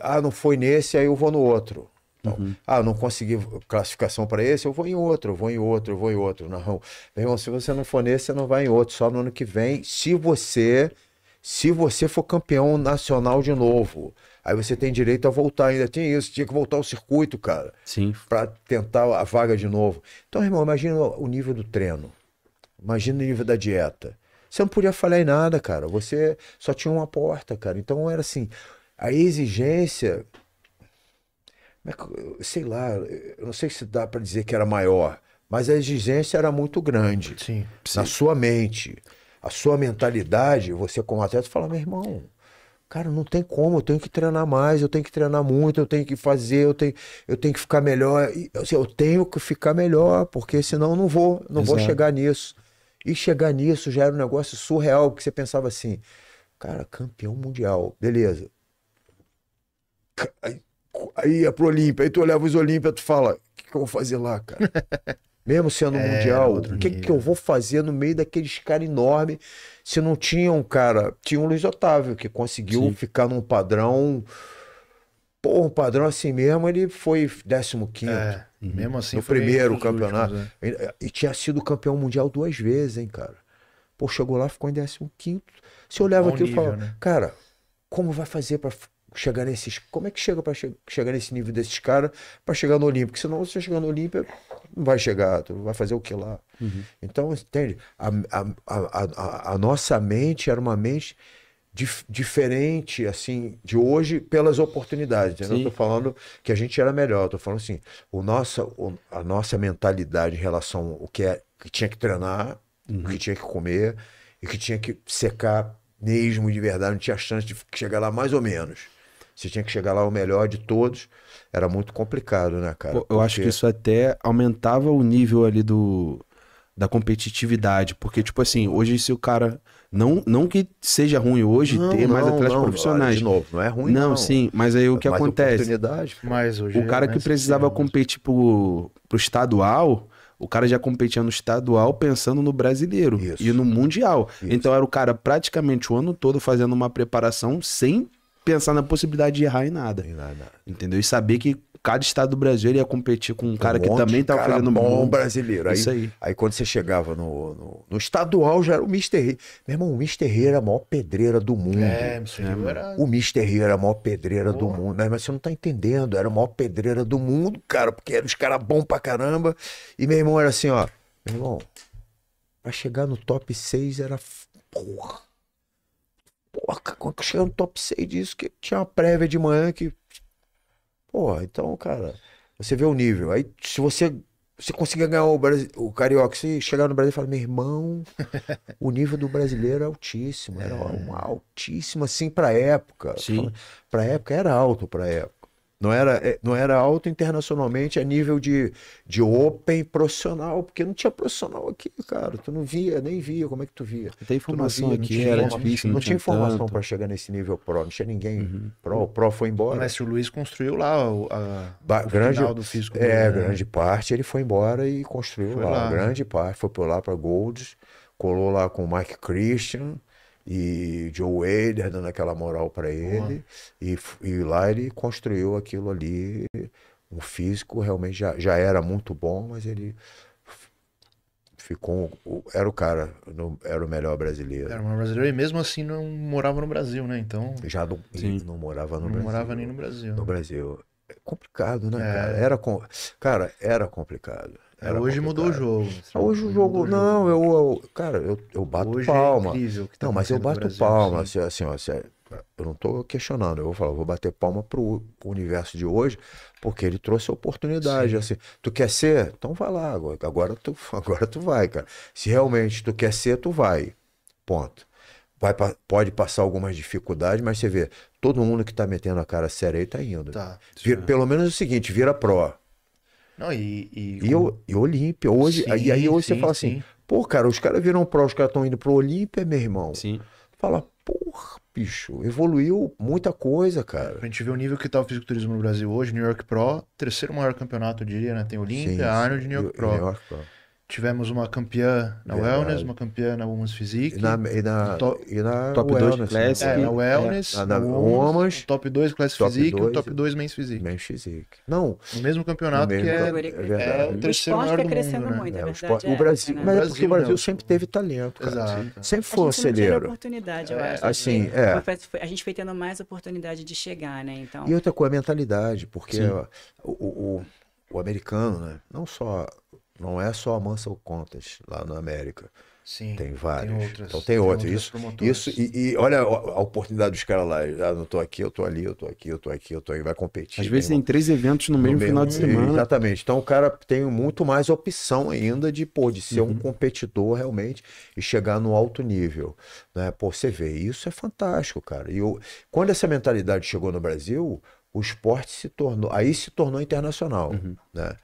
Ah, não foi nesse, aí eu vou no outro. Então, Uhum. Ah, não consegui classificação para esse, eu vou em outro, eu vou em outro, eu vou em outro. Não. Meu irmão, se você não for nesse, você não vai em outro, só no ano que vem, se você se você for campeão nacional de novo. Aí você tem direito a voltar, ainda tem isso, tinha que voltar ao circuito, cara, Sim. para tentar a vaga de novo. Então, irmão, imagina o nível do treino. Imagina o nível da dieta. Você não podia falhar em nada, cara. Você só tinha uma porta, cara. Então era assim, a exigência é sei lá, eu não sei se dá para dizer que era maior, mas a exigência era muito grande Sim. na sua mente, a sua mentalidade. Você, como atleta, fala: meu irmão, cara, não tem como, eu tenho que treinar mais, eu tenho que treinar muito, eu tenho que fazer, eu tenho, eu tenho que ficar melhor. E, assim, eu tenho que ficar melhor, porque senão eu não vou, não vou Exato. chegar nisso. E chegar nisso já era um negócio surreal, porque você pensava assim. Cara, campeão mundial. Beleza. Aí, aí ia pro Olímpia, aí tu olhava os Olímpia, tu fala, o que, que eu vou fazer lá, cara? Mesmo sendo É, mundial, o que, que eu vou fazer no meio daqueles caras enormes se não tinha um cara. Tinha o Luiz Otávio, que conseguiu Sim. ficar num padrão. Pô, um padrão assim mesmo, ele foi 15. É, mesmo assim. No primeiro campeonato. últimos, né? E, e tinha sido campeão mundial duas vezes, hein, cara. Pô, chegou lá, ficou em 15. Você olhava Bom aquilo e falava, né? cara, como vai fazer pra f- chegar nesses. Como é que chega pra che- chegar nesse nível desses caras pra chegar no Olímpico? Porque senão você chegar no Olímpia, não vai chegar, tu vai fazer o que lá? Então, entende? A, a, a, a, nossa mente era uma mente dif- diferente, assim, de hoje pelas oportunidades. Eu não tô falando que a gente era melhor, eu tô falando assim, o nossa, o- a nossa mentalidade em relação ao que, é, que tinha que treinar, o que tinha que comer e que tinha que secar mesmo de verdade, não tinha chance de chegar lá mais ou menos. Você tinha que chegar lá o melhor de todos, era muito complicado, né, cara? Pô, eu acho que Porque- isso até aumentava o nível ali do da competitividade, porque tipo assim, hoje se o cara não não que seja ruim hoje Não, ter mais não, atletas não, profissionais. De novo, não é ruim, não, não. sim, mas aí o que Mais acontece? Mas hoje O cara é que mais precisava competir pro, pro estadual, o cara já competia no estadual pensando no brasileiro Isso. e no mundial. Isso. Então era o cara praticamente o ano todo fazendo uma preparação sem pensar na possibilidade de errar em nada. Tem nada. Entendeu? E saber que cada estado do Brasil ia competir com um cara Um que também de tava cara fazendo bom bom. brasileiro. Aí, Isso aí. aí quando você chegava no, no, no estadual, já era o Mr. Rio. Meu irmão, o Mr. Rio era a maior pedreira do mundo. É, isso aí era. O Mr. Rio era a maior pedreira do Porra. mundo. Mas mas você não tá entendendo. Era a maior pedreira do mundo, cara, porque eram os caras bons pra caramba. E meu irmão era assim, ó. Meu irmão, pra chegar no top 6 era. Porra. Porra, quando chegar no top 6 disso, que tinha uma prévia de manhã que. Porra, então, cara, você vê o nível. Aí, se você. Você conseguir ganhar o, Brasi- o Carioca, se chegar no Brasil e falar, meu irmão, o nível do brasileiro é altíssimo. Era um altíssimo, assim, pra época. Sim. Pra época era alto pra época. Não era, é, não era alto internacionalmente a nível de, de open profissional, porque não tinha profissional aqui, cara. Tu não via, nem via. Como é que tu via? Tem não informação via, não aqui, tinha era difícil, Não, tinha informação pra chegar nesse nível pro. Não tinha ninguém Uhum. pro. O pro foi embora. O Mestre Luiz construiu lá o, a, Ba- o grande, final do físico. é, né? grande parte ele foi embora e construiu Foi lá. lá. Grande parte foi por lá para Golds, colou lá com o Mike Christian e Joe Wader dando aquela moral para ele e, e lá ele construiu aquilo ali. O físico realmente já, já era muito bom, mas ele ficou o- era o cara, no- era o melhor brasileiro. Era uma brasileira e mesmo assim não morava no Brasil, né? Então Já não, não morava no não Brasil. morava nem no Brasil. no Brasil. É complicado, né, É. cara? Era com... Cara, era complicado. É, Era hoje mudou o jogo. Ah, Hoje o jogo, não, eu, eu- cara, eu, eu bato Hoje palma. é incrível que tá não, mas eu bato Brasil, palma, assim. assim, ó, assim, eu não tô questionando, eu vou falar, eu vou bater palma pro, universo de hoje, porque ele trouxe oportunidade, Sim. assim, tu quer ser? Então vai lá, agora, agora tu, agora tu vai, cara. Se realmente tu quer ser, tu vai, ponto. Vai, pode passar algumas dificuldades, mas você vê, todo mundo que tá metendo a cara séria aí tá indo. Tá. Vira- pelo menos é o seguinte, vira pró. Não, e. E, E, eu, e Olímpia, hoje, Sim, aí, aí hoje você sim, fala assim, sim. pô, cara, os caras viram pró, os caras estão indo pro Olímpia, meu irmão. Sim. Fala, porra, bicho, evoluiu muita coisa, cara. gente ver o nível que tá o fisiculturismo no Brasil hoje, New York Pro, terceiro maior campeonato, eu diria, né? Tem Olímpia. Arnold e New York E- Pro. New York Pro. Tivemos uma campeã na Verdade. Wellness, uma campeã na Women's Physique. E na, e na, To- e na Top dois Wellness, né? Classic. É, na Wellness, É, na- na Women's, o top 2 Classic top Physique e o dois top e- 2 Men's Physique. Men's Physique. Não, No mesmo campeonato No que mesmo é, campeonato. é é verdade. o O terceiro esporte maior vai do crescendo mundo, né? muito, é, é o, esporte- é o Brasil, né? mas é porque o Brasil né? sempre teve talento, cara. Exato. Sempre A foi não celeiro. oportunidade, eu É, acho. assim, que é. a gente foi tendo mais oportunidade de chegar, né? Então, E outra coisa, a mentalidade, porque o, o, o, o americano, né? Não só. Não é só a Mansell Contas lá na América. Sim, Tem vários. outras- então tem outros. outras Isso, promotoras. isso e, e olha a, a oportunidade dos caras lá. Ah, não tô aqui, eu tô ali, eu tô aqui, eu tô aqui, eu tô aí. Vai competir. Às vezes tem três eventos no No mesmo mesmo- final de semana. Exatamente. Então o cara tem muito mais opção ainda de, pô, de ser Uhum. um competidor realmente e chegar no alto nível. Né? Pô, você vê, isso é fantástico, cara. E eu, quando essa mentalidade chegou no Brasil, o esporte se tornou, aí se tornou internacional, Uhum. né?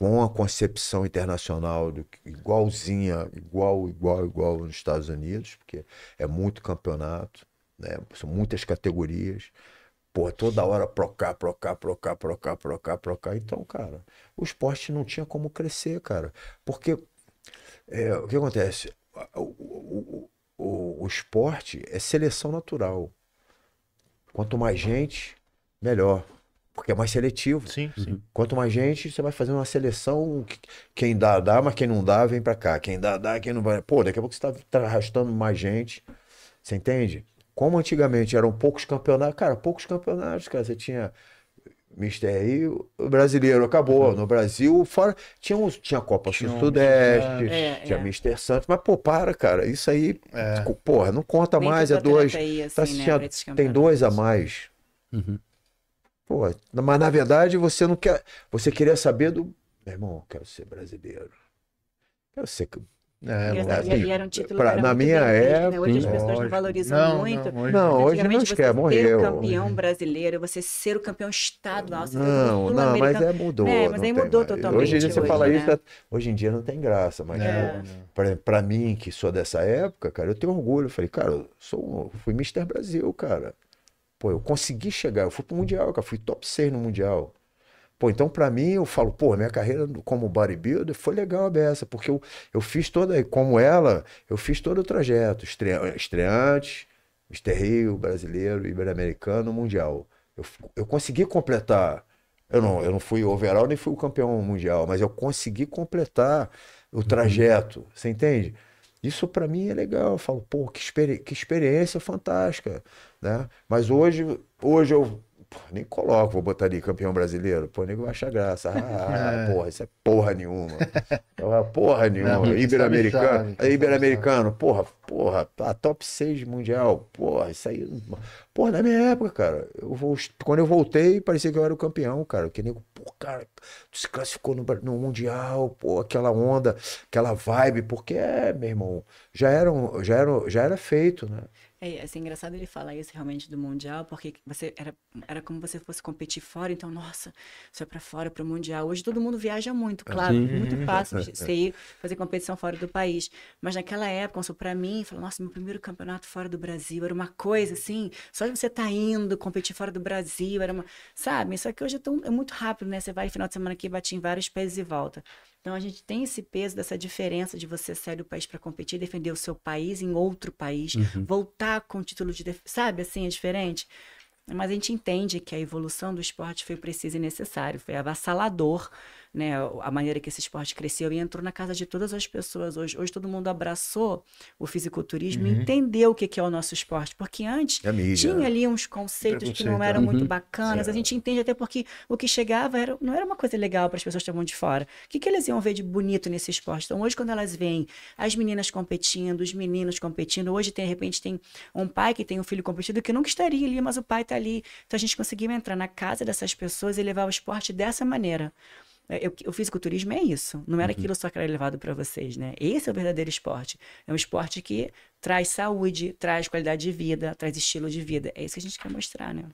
Com a concepção internacional do, igualzinha, igual, igual, igual nos Estados Unidos, porque é muito campeonato, né? São muitas categorias. Pô, toda hora procar, procar, procar, procar, procar, procar. Então, cara, o esporte não tinha como crescer, cara. Porque é, o que acontece? O, o, o, o esporte é seleção natural. Quanto mais gente, melhor. Porque é mais seletivo. Sim, sim. Quanto mais gente, você vai fazer uma seleção. que- Quem dá, dá, mas quem não dá, vem pra cá. Quem dá, dá, quem não vai. Pô, daqui a pouco você tá, tá arrastando mais gente. Você entende? Como antigamente eram poucos campeonatos, cara, poucos campeonatos, cara. Você tinha Mister Rio, o brasileiro acabou. No Brasil, fora. Tinha, uns, tinha Copa Tinha um- Sul-Sudeste, É, tinha é. Mister Santos, mas, pô, para, cara. Isso aí, É. porra, não conta Nem mais, é dois. ia, Tá, assim, né, tinha- tem dois a mais. Uhum. Pô, mas na verdade você não quer. Você queria saber do. Meu irmão, eu quero ser brasileiro. Quero ser. É, E, essa- assim, e era um título pra- era na minha feito, né? época, Hoje as pessoas não lógico. valorizam Não, muito. não, hoje Não, hoje não você morreu. ser o campeão brasileiro, você ser o campeão estadual, Não, não, mas é mudou. É, mas não aí mudou mais. totalmente Hoje em dia você hoje, fala né? isso, hoje em dia não tem graça, mas É. exemplo, pra mim, que sou dessa época, cara, eu tenho orgulho. Eu falei, cara, eu sou, um- fui Mr. Brasil, cara. Pô, eu consegui chegar, eu fui pro Mundial, cara, fui top 6 no Mundial. Pô, então pra mim, eu falo, pô, minha carreira como bodybuilder foi legal a beça, porque eu, eu fiz toda, como ela, eu fiz todo o trajeto, estrea- estreante, Mr. Rio, brasileiro, ibero-americano, mundial. Eu, eu consegui completar, eu não, eu não fui overall nem fui o campeão mundial, mas eu consegui completar o trajeto, você entende? Isso pra mim é legal, eu falo, pô, que, experi- que experiência fantástica, né? Mas hoje, hoje eu pô, nem coloco, vou botar ali campeão brasileiro, pô, nego vai achar graça. Ah, É. porra, isso é porra nenhuma. Ah, porra nenhuma. Ibero-americano, ibero-americano, porra, porra, tá top 6 mundial, porra, isso aí. Porra, na minha época, cara, eu vou, quando eu voltei, parecia que eu era o campeão, cara. Que nego, pô, cara, tu se classificou no, no Mundial, pô, aquela onda, aquela vibe, porque é, meu irmão, já era, um- já era, já era feito, né? É, assim, engraçado ele falar isso realmente do Mundial, porque você era, era como você fosse competir fora, então, nossa, vai pra fora pro Mundial. Hoje todo mundo viaja muito, claro, Sim. muito fácil você ir fazer competição fora do país. Mas naquela época, isso pra mim, falou, nossa, meu primeiro campeonato fora do Brasil era uma coisa assim, só de você estar indo competir fora do Brasil, era uma. Sabe? Só que hoje é, tão, é muito rápido, né? Você vai final de semana aqui, bate em vários países e volta. Então a gente tem esse peso dessa diferença de você sair do país para competir, defender o seu país em outro país, voltar com o título de, sabe, assim é diferente. Mas a gente entende que a evolução do esporte foi precisa e necessário, foi avassalador, né? A maneira que esse esporte cresceu e entrou na casa de todas as pessoas. Hoje, hoje todo mundo abraçou o fisiculturismo e entendeu o que que é o nosso esporte, porque antes A mídia, tinha ali uns conceitos que não eram né? muito bacanas. A gente entende até porque o que chegava era, não era uma coisa legal para as pessoas que estavam de fora. O que, que eles iam ver de bonito nesse esporte? Então, hoje, quando elas veem as meninas competindo, os meninos competindo, hoje, tem, de repente, tem um pai que tem um filho competindo que nunca estaria ali, mas o pai está ali. Então, a gente conseguiu entrar na casa dessas pessoas e levar o esporte dessa maneira. É, eu- o fisiculturismo é isso. Não era aquilo só que era levado para vocês, né? Esse é o verdadeiro esporte. É um esporte que traz saúde, traz qualidade de vida, traz estilo de vida. É isso que a gente quer mostrar, né?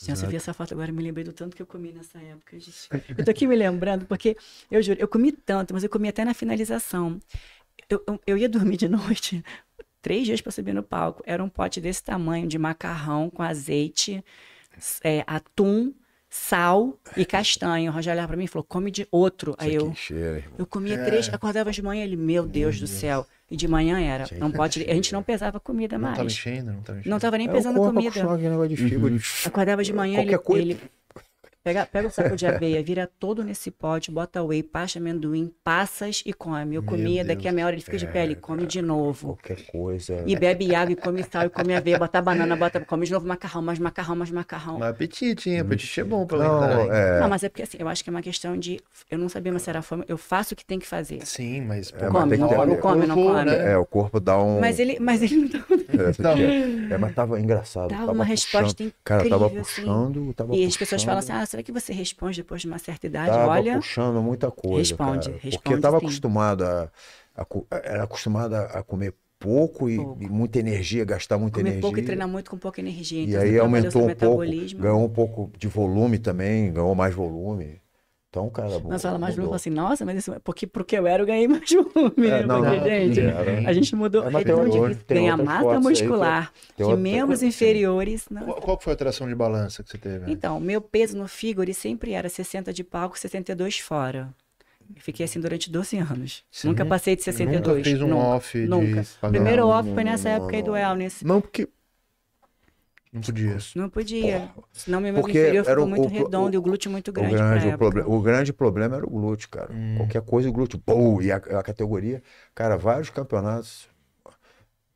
Gente, eu vi essa foto agora, me lembrei do tanto que eu comi nessa época. gente. Eu tô aqui me lembrando, porque eu juro, eu comi tanto, mas eu comi até na finalização. Eu, eu, eu ia dormir de noite, três dias para subir no palco. Era um pote desse tamanho de macarrão com azeite, é, atum, sal e castanho. O Rogério olhava pra mim e falou: come de outro. Aí eu. cheira. Eu comia três, acordava de manhã, ele, meu Deus do céu. E de manhã era. Não pode, a gente não pesava comida Não tava mais. enchendo, não tava enchendo. Não tava nem É, pesando comida. fígado. Acordava de manhã, ele, ele pega, pega o saco de aveia, vira todo nesse pote, bota whey, pasta amendoim, passas e come. Eu Meu comia, daqui a meia hora ele fica de pé, ele come de novo. Qualquer coisa. E bebe água, e come sal, e come aveia, bota banana, bota, come de novo macarrão, mais macarrão, mais macarrão. Mas apetite, hein? Apetite é bom pra Não, é. Não, mas é porque assim, eu acho que é uma questão de. Eu não sabia, mas se era fome, eu faço o que tem que fazer. Sim, mas... É, mas Come, tem não come, não come, não come. né? É, o corpo dá um. Mas ele, mas ele não É, é, mas tava engraçado. dava tava uma resposta puxando. Cara, tava incrível, assim. puxando, tava E as pessoas falam assim: puxando, ah, será que você responde depois de uma certa idade? Tava Olha. puxando muita coisa. Responde, cara, Porque responde tava sim. acostumado a, a Era acostumada a comer pouco e, Pouco. e muita energia, gastar muita Comer energia. pouco e treinar muito com pouca energia. E Então, aí você trabalhou aumentou um pouco, ganhou um pouco de volume também, ganhou mais volume. Então, cara. Nós fala mais mudou. falou assim, nossa, mas isso é porque, porque eu era, eu ganhei mais volume. É, não, porque, não, gente, era. a gente mudou. É, é tem tem ganhar massa aí muscular tem de membros sim. inferiores. Não. Qual, qual foi a tração de balança que você teve? Então, meu peso no figure sempre era 60 de palco, 62 fora. Eu Fiquei assim durante 12 anos. Você nunca nun- passei de 62. Nunca fez um nunca, off de Nunca. padrão? Primeiro Não, off foi não, nessa não, época aí do não. wellness. Não, porque. Não podia. Não podia. Senão meu membro Porque inferior era ficou o- muito o- redondo o- e o glúteo muito O grande grande, pra o, época. proble- o grande problema era o glúteo, cara. Hum. Qualquer coisa, o glúteo, pô, e a, a categoria, cara, vários campeonatos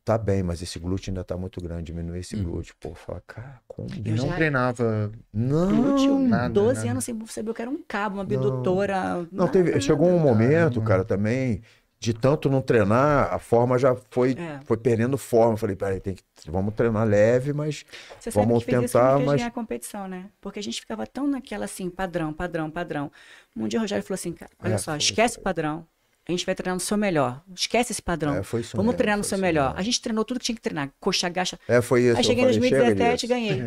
tá bem, mas esse glúteo ainda tá muito grande, diminuir esse glúteo, pô, fala, cara, como? E Eu não já- treinava. Não, Glúteo, nada, 12 nada. anos sem saber o que era um cabo, uma abdutora. não nada, teve, nada. chegou um momento, cara, também de tanto não treinar, a forma já foi, É. foi perdendo forma. Falei, peraí, tem que, vamos treinar leve, mas Você sabe Vamos que fez isso tentar, que fez mas- ganhar a competição, né? Porque a gente ficava tão naquela assim, padrão, padrão, padrão. Um dia o Rogério falou assim, cara, olha É, só, esquece o padrão. A gente vai treinar no seu melhor. Esquece esse padrão. É, foi isso Vamos mesmo, treinar no foi seu melhor. mesmo. A gente treinou tudo que tinha que treinar. Coxa, agacha. é, foi isso. Aí cheguei em falei, chega 2017 e ganhei.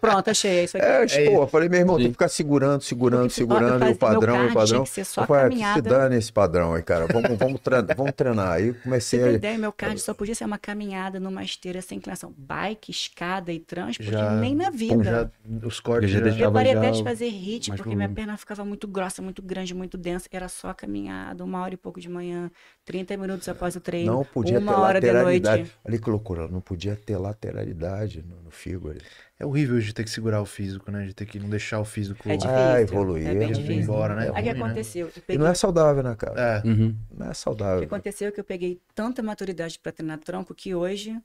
Pronto, achei, é isso aqui. É, É pô, eu falei, meu irmão, tem que ficar segurando, segurando, segurando, e o padrão, e o padrão. tinha que ser só eu falei, ah, se caminhada. dane esse padrão aí, cara. Vamos, vamos, treinar, vamos treinar. Aí Você comecei tem a. ideia, meu card só podia ser uma caminhada numa esteira sem inclinação. Bike, escada e transporte, Já- nem na vida. Já, os cortes Eu já Eu parei já até de fazer hit, porque minha perna ficava muito grossa, muito grande, muito densa. Era só caminhada, uma hora e pouco de manhã, 30 minutos após o treino, Não podia uma ter hora de lateralidade. noite. Olha que loucura, não podia ter lateralidade no, no figure. É horrível de ter que segurar o físico, né? De ter que não deixar o físico. É difícil. Ah, evoluir, É bem é difícil. embora, né? Aí o que né? aconteceu? Eu E peguei- não é saudável, né, cara? É. Uhum. Não é O que saudável. aconteceu é que eu peguei tanta maturidade para treinar tronco que hoje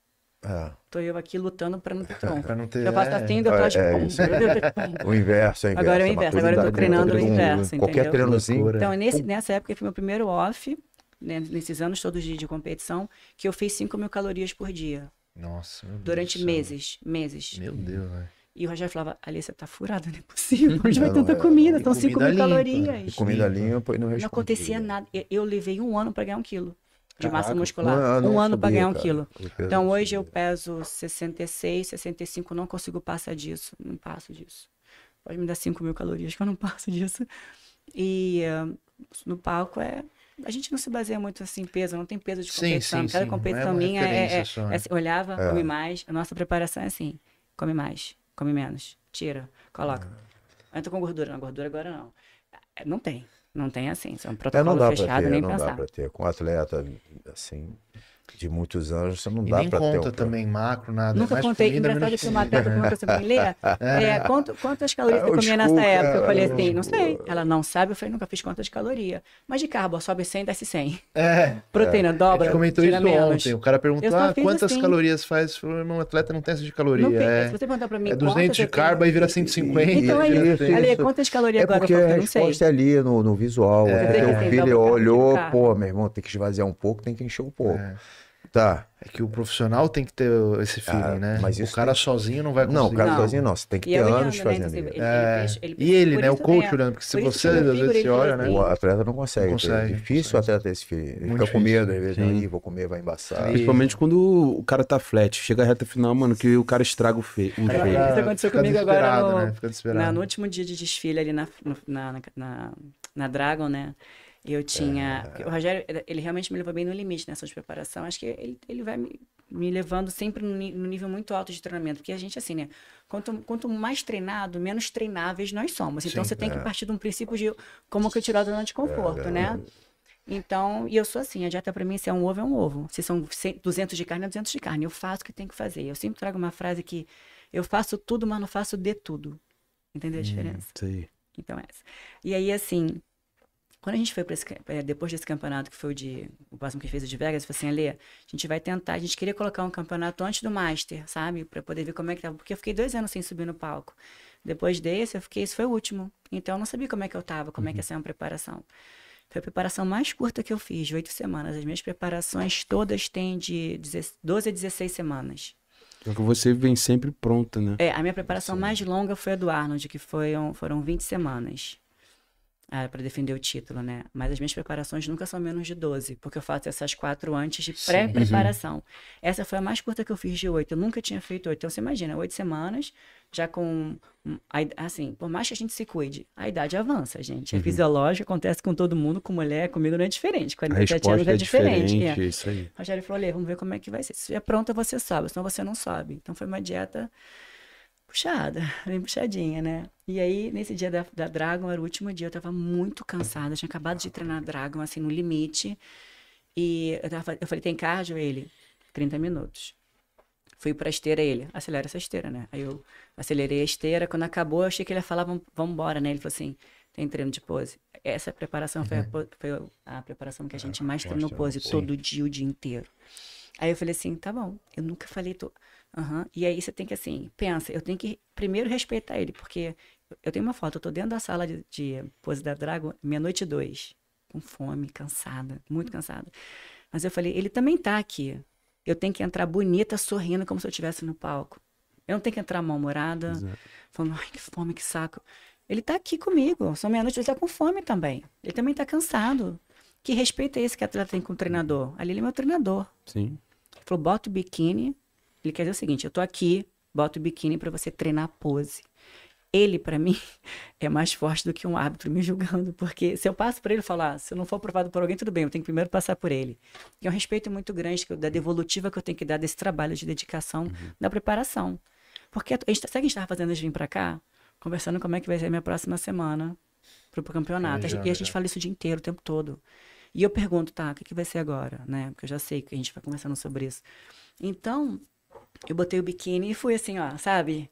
É. tô eu aqui lutando para não ter tronco. Pra não ter. Eu faço é, assim, eu faço é pum. O inverso é o inverso. Agora é o a inverso, agora eu tô treinando né? o inverso, Qualquer entendeu? treinozinho. Loucura. Então, nesse, nessa época foi meu primeiro off, né, nesses anos todos de, de competição, que eu fiz 5 mil calorias por dia, Nossa. meu Deus durante meses, meses. Meu Deus, velho. E o Rogério falava, Alice, tá furada, não é possível, onde vai Não, tanta é, comida, e são 5 comida mil limpa. calorias. E comida limpa e não Não respondia. acontecia nada. Eu- Eu levei um ano para ganhar um quilo de massa Caraca. muscular. Não, eu não um ano para ganhar um cara. quilo. Então hoje eu peso 66, 65, não consigo passar disso. Não passo disso. Pode me dar 5 mil calorias que eu não passo disso. E ah, no palco é. A gente não se baseia muito assim em peso, não tem peso de Sim, competição. sim, Cada sim. competição É minha é, é, só, é né? assim, olhava, É. come mais. A nossa preparação é assim: come mais, come menos, tira, coloca. Entra com gordura, não, gordura agora não. É, Não tem, não tem assim. Isso é um É, não protocolo dá fechado, ter, nem não pensar. dá pra ter. Com atleta, assim, de muitos anos, você não E dá nem pra ter. conta um- também macro, nada. Nunca mais contei. comida, Engraçado menos que atleta né? perguntou assim pra mim, Lê, é, quanto, quantas calorias Ah, você o comia nessa época? Eu falei é, assim, o- não sei. Ela não sabe, eu falei, nunca fiz conta de caloria. Mas de carbo, sobe 100, desce 100. É. Proteína, A dobra, gente comentou isso menos. ontem. O cara perguntou: ah, quantas assim. calorias faz? Eu falei, Meu atleta não tem essa de caloria. Não tem, é, Se você perguntar pra mim é quantas 200 de carbo e vira 150. Então é isso. Ale, quantas calorias É agora? porque eu a falo, não sei. resposta é ali no, no visual. É. Um que filho, um olhou, pô, meu irmão, tem que esvaziar um pouco, tem que encher um pouco. É. Tá. É que o profissional tem que ter esse feeling, Ah, né? mas o cara tem- sozinho não vai conseguir. Não, o cara Não. sozinho não, você tem que E ter eu anos né, fazendo então, isso. ele- É, ele- ele- e ele, né? O coach é, olhando, porque se você às vezes você ele olha, falou né? O atleta não consegue. Não consegue, é difícil não o atleta ter esse filho. Ele Muito fica com medo, às vezes. "Ih, vou comer, vai embaçar. E- Principalmente quando o cara tá flat. Chega a reta final, mano, que o cara estraga o, fe... o feio. Isso aconteceu fica comigo agora desesperado, no- né? Fica desesperado. Na- no último dia de desfile ali na, no- na, na, na, na Dragon, né? Eu tinha. É. O Rogério, ele realmente me levou bem no limite nessa de preparação. Acho que ele, ele vai me, me levando sempre no, nível muito alto de treinamento. Porque a gente, assim, né? Quanto, quanto mais treinado, menos treináveis nós somos. Então Sim, você tem é. que partir de um princípio de como que eu tirar a zona de conforto, né? Então, e eu sou assim, a dieta pra mim, se é um ovo, é um ovo. Se são 100, 200 de carne, é 200 de carne. Eu faço o que tem que fazer. Eu sempre trago uma frase que eu faço tudo, mas não faço de tudo. Entendeu a diferença? Isso aí. Então, é essa. E aí, assim, quando a gente foi para esse, eh, depois desse campeonato, que foi o de, o próximo que fez o de Vegas, eu falei assim, Alê, a gente vai tentar, a gente queria colocar um campeonato antes do Master, sabe? Para poder ver como é que tava, porque eu fiquei dois anos sem subir no palco. Depois desse, eu fiquei, esse foi o último. Então, eu não sabia como é que eu tava, como é que ia ser uma preparação. Foi a preparação mais curta que eu fiz, de oito semanas. As minhas preparações todas têm de 16 12 a 16 semanas. Que você vem sempre pronta, né? É, a minha preparação mais longa foi a do Arnold, que foi, um- foram 20 semanas. Para defender o título, né? Mas as minhas preparações nunca são menos de 12, porque eu faço essas quatro antes de pré-preparação. Essa foi a mais curta que eu fiz de oito. Eu nunca tinha feito oito. Então você imagina, oito semanas, já com. Assim, por mais que a gente se cuide, a idade avança, gente. É fisiológico, acontece com todo mundo, com mulher, comigo não é diferente. 47 anos é, é diferente. diferente é. Isso aí. Rogério falou: vamos ver como é que vai ser. Se é pronta, você sobe, senão você não sobe. Então foi uma dieta puxada, bem puxadinha, né? E aí, nesse dia da, da Dragon, era o último dia, eu tava muito cansada, eu tinha acabado de treinar Dragon, assim, no limite. E eu, tava, eu falei, tem cardio? Ele, 30 minutos. Fui pra esteira, ele, acelera essa esteira, né? Aí eu acelerei a esteira, quando acabou, eu achei que ele ia falar, vamos, embora, né? Ele falou assim, tem treino de pose. Essa preparação uhum. foi, a, uhum. foi, a, preparação que a gente mais treinou pose, sim. todo dia, o dia inteiro. Aí eu falei assim, tá bom, eu nunca falei... Tô... Uhum. E aí você tem que, assim, pensa, eu tenho que primeiro respeitar ele, porque eu tenho uma foto, eu tô dentro da sala de, de pose da Dragon, meia-noite dois, com fome, cansada, muito cansada. Mas eu falei, ele também tá aqui. Eu tenho que entrar bonita, sorrindo, como se eu estivesse no palco. Eu não tenho que entrar mal-humorada, falando, ai, que fome, que saco. Ele tá aqui comigo, são meia-noite, ele tá com fome também. Ele também tá cansado. Que respeito é esse que a atleta tem com o treinador? Ali ele é meu treinador. Sim. Ele falou, bota o biquíni, ele quer dizer o seguinte: eu tô aqui, boto o biquíni para você treinar a pose. Ele, para mim, é mais forte do que um árbitro me julgando, porque se eu passo por ele falar, ah, se eu não for aprovado por alguém, tudo bem, eu tenho que primeiro passar por ele. E é um respeito muito grande da devolutiva que eu tenho que dar desse trabalho de dedicação uhum. da preparação. Porque a gente, sabe o que a gente estava fazendo antes de vir para cá? Conversando como é que vai ser a minha próxima semana pro, pro campeonato. Já, e a gente fala isso o dia inteiro, o tempo todo. E eu pergunto, tá, o que, que vai ser agora? Né? Porque eu já sei que a gente vai conversando sobre isso. Então, eu botei o biquíni e fui assim, ó, sabe?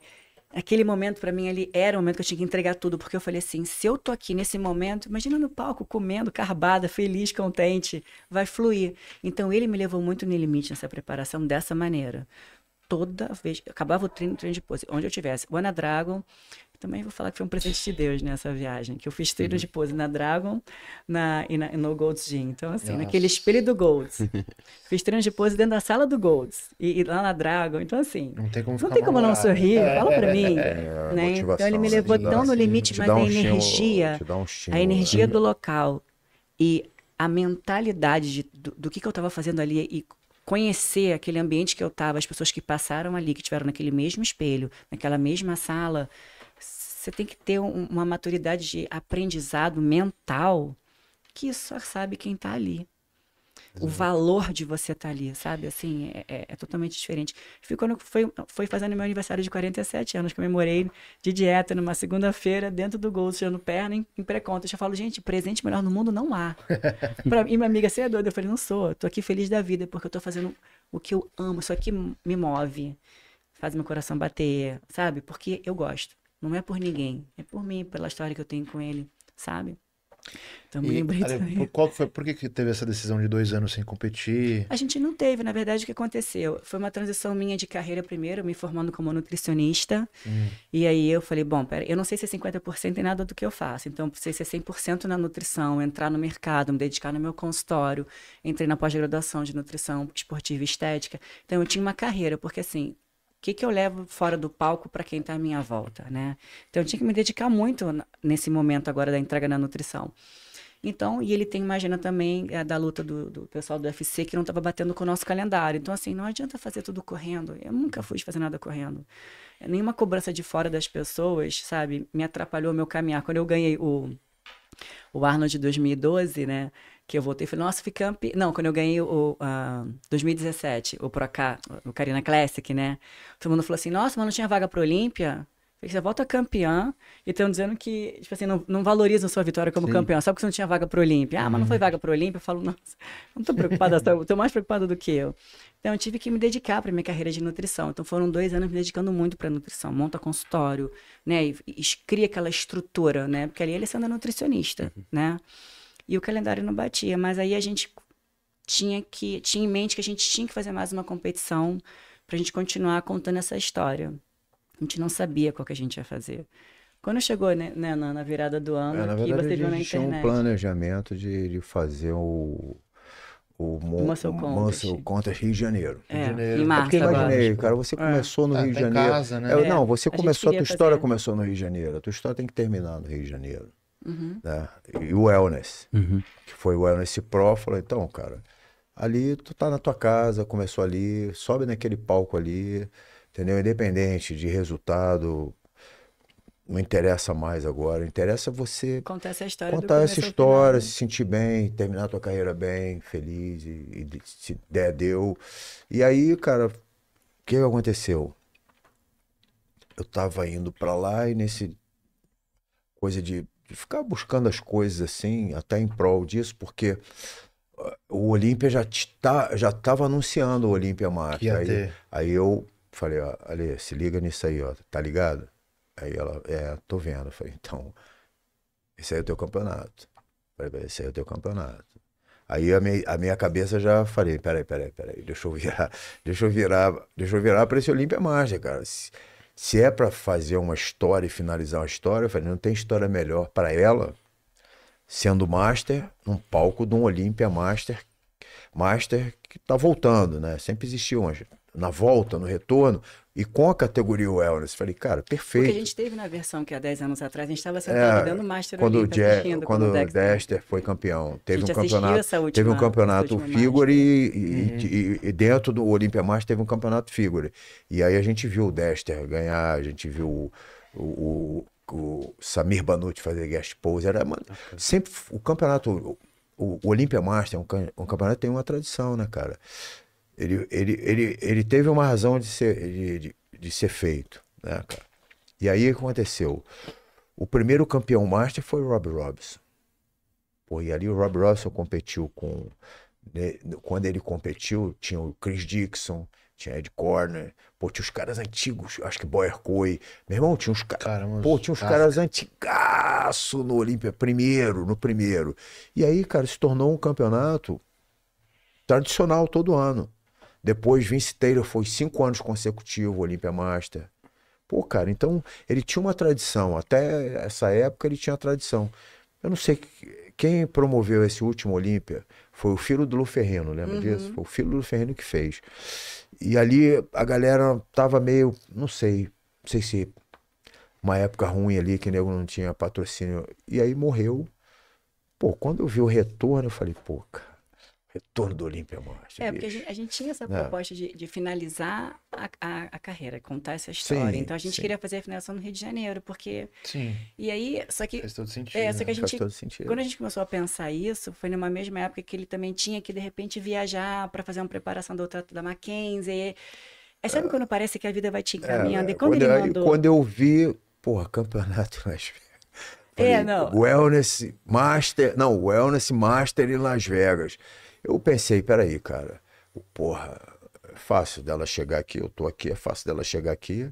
Aquele momento para mim ali era o momento que eu tinha que entregar tudo, porque eu falei assim, se eu tô aqui nesse momento, imagina no palco comendo, carbada, feliz, contente, vai fluir. Então ele me levou muito no limite nessa preparação dessa maneira. Toda vez, acabava o treino, treino de pose, onde eu tivesse. O Ana Dragon, também vou falar que foi um presente de Deus nessa viagem, que eu fiz treino uhum. de pose na Dragon na, e, na, no Gold's Gym. Então, assim, Nossa. naquele espelho do Gold's. fiz treino de pose dentro da sala do Gold's e, e lá na Dragon. Então, assim, não tem como, não, tem como não sorrir. É, Fala pra mim. É, né? Então, ele me levou tão no limite, mas a energia, a energia do local e a mentalidade de, do, do que, que eu estava fazendo ali e conhecer aquele ambiente que eu estava, as pessoas que passaram ali, que estiveram naquele mesmo espelho, naquela mesma sala, você tem que ter um, uma maturidade de aprendizado mental que só sabe quem está ali. O valor de você estar tá ali, sabe? Assim, é, é, é, totalmente diferente. Fui quando foi, foi fazendo meu aniversário de 47 anos, comemorei de dieta numa segunda-feira dentro do Gold, tirando perna em, em pré-contas. Eu falo, gente, presente melhor no mundo não há. pra, e minha amiga, você é doida? Eu falei, não sou. Eu tô aqui feliz da vida porque eu tô fazendo o que eu amo. Isso aqui me move, faz meu coração bater, sabe? Porque eu gosto. Não é por ninguém, é por mim, pela história que eu tenho com ele, sabe? Então me lembrei por, qual foi, por que, que teve essa decisão de dois anos sem competir? A gente não teve, na verdade, o que aconteceu? Foi uma transição minha de carreira primeiro, me formando como nutricionista. Hum. E aí eu falei, bom, pera, eu não sei se é 50% em nada do que eu faço. Então, sei se é 100% na nutrição, entrar no mercado, me dedicar no meu consultório. Entrei na pós-graduação de nutrição esportiva e estética. Então, eu tinha uma carreira, porque assim, que, que eu levo fora do palco para quem está à minha volta, né? Então eu tinha que me dedicar muito nesse momento agora da entrega na nutrição. Então, e ele tem, imagina também, é, da luta do, do, pessoal do UFC que não estava batendo com o nosso calendário. Então, assim, não adianta fazer tudo correndo. Eu nunca fui fazer nada correndo. Nenhuma cobrança de fora das pessoas, sabe, me atrapalhou meu caminhar. Quando eu ganhei o, o Arnold de 2012, né? Que eu voltei e falei, nossa, fui campeã. Não, quando eu ganhei o uh, 2017, o Procá, o Carina Classic, né? Todo mundo falou assim, nossa, mas não tinha vaga pro Olímpia? Você volta campeã e estão dizendo que, tipo assim, não, não valorizam sua vitória como Sim. campeã, só porque você não tinha vaga pro Olímpia. Ah, mas não foi uhum. vaga pro Olímpia? Eu falo, nossa, não tô preocupada, tô mais preocupada do que eu. Então, eu tive que me dedicar para minha carreira de nutrição. Então, foram dois anos me dedicando muito para nutrição. Monta consultório, né? E, e, cria aquela estrutura, né? Porque ali ele sendo nutricionista, uhum. né? E o calendário não batia, mas aí a gente tinha que tinha em mente que a gente tinha que fazer mais uma competição para a gente continuar contando essa história. A gente não sabia qual que a gente ia fazer. Quando chegou né, né na, na, virada do ano, é, na verdade, você viu na internet. tinha um planejamento de, de fazer o o Muscle Contas, Contas Rio de Janeiro. É, Rio de Janeiro. Em março, é porque imaginei, cara, você é. começou no é, Rio de Janeiro. Casa, né? é, não, você a começou, a tua história fazer... começou no Rio de Janeiro. A tua história tem que terminar no Rio de Janeiro. Uhum. né? E o wellness, Uhum. que foi o wellness pro, falou, então, cara, ali tu tá na tua casa, começou ali, sobe naquele palco ali, entendeu? Independente de resultado, não interessa mais agora, interessa você Contar essa história contar essa história, se sentir bem, terminar a tua carreira bem, feliz, e, e se der, deu. E aí, cara, o que aconteceu? Eu tava indo pra lá e nesse coisa de, de ficar buscando as coisas assim, até em prol disso, porque ah, o Olímpia já, tá, já tava anunciando o Olímpia ia Aí, ter. aí eu falei, ó, Ale, se liga nisso aí, ó, tá ligado? Aí ela, é, tô vendo. Eu falei, então, esse aí é o teu campeonato. Eu Falei, esse aí é o teu campeonato. Aí a minha, a minha cabeça já falei, peraí, peraí, peraí, deixa eu virar, deixa eu virar, deixa eu virar para esse Olímpia Master, cara. Se, se é para fazer uma história e finalizar uma história, eu falei, não tem história melhor para ela, sendo Master, num palco de um Olímpia Master, Master que tá voltando, né? Sempre existiu na volta, no retorno, e com a categoria Wellness. Falei, cara, perfeito. Porque a gente teve na versão que há 10 anos atrás, a gente estava É, sentado dando Master quando o, Olímpia, Je- quando o Dexter. Dexter foi campeão, teve um campeonato, essa última- teve um campeonato figure e, e- e- e dentro do Olympia Master teve um campeonato figure. E aí a gente viu o Dexter ganhar, a gente viu o, o- o- Samir Banucci fazer guest pose, era mano, sempre o campeonato o, o Olympia Master é um, um campeonato que tem uma tradição, né, cara? Ele, ele, ele, ele teve uma razão de ser, de, de, ser feito, né, cara? E aí o que aconteceu? O primeiro campeão master foi o Rob Robson. Pô, e ali o Rob Robson competiu com. né, Quando ele competiu, tinha o Chris Dixon, tinha Ed Corner, pô, tinha os caras antigos, acho que Boyer Coy. Meu irmão, tinha uns caras. Pô, tinha uns caras antigaço no Olímpia, primeiro, no primeiro. E aí, cara, se tornou um campeonato tradicional todo ano. Depois, Vince Taylor foi cinco anos consecutivos Olímpia Master. Pô, cara, então ele tinha uma tradição. Até essa época ele tinha tradição. Eu não sei que- quem promoveu esse último Olímpia. Foi o filho do Luferrino, lembra disso? Foi o filho do Luferrino que fez. E ali a galera tava meio, não sei, não sei se uma época ruim ali que o nego não tinha patrocínio. E aí morreu. Pô, quando eu vi o retorno, eu falei, pô, cara, retorno do Olímpia Master. É, porque a bicho. gente, a gente tinha essa É. proposta de, de finalizar a, a, a carreira, contar essa história. Sim, então a gente sim. queria fazer a finalização no Rio de Janeiro, porque. Sim, E aí, só que. faz todo sentido. É, só que a né? Faz gente. todo sentido. Quando a gente começou a pensar isso, foi numa mesma época que ele também tinha que, de repente, viajar para fazer uma preparação do trato da Mackenzie. É, sabe quando parece que a vida vai te encaminhando? É, e quando, ele eu, mandou. quando eu vi, porra, campeonato em Las Vegas. É, Falei, não. Wellness Master, não, Wellness Master em Las Vegas. Eu pensei, peraí, cara, porra, é fácil dela chegar aqui, eu tô aqui, é fácil dela chegar aqui.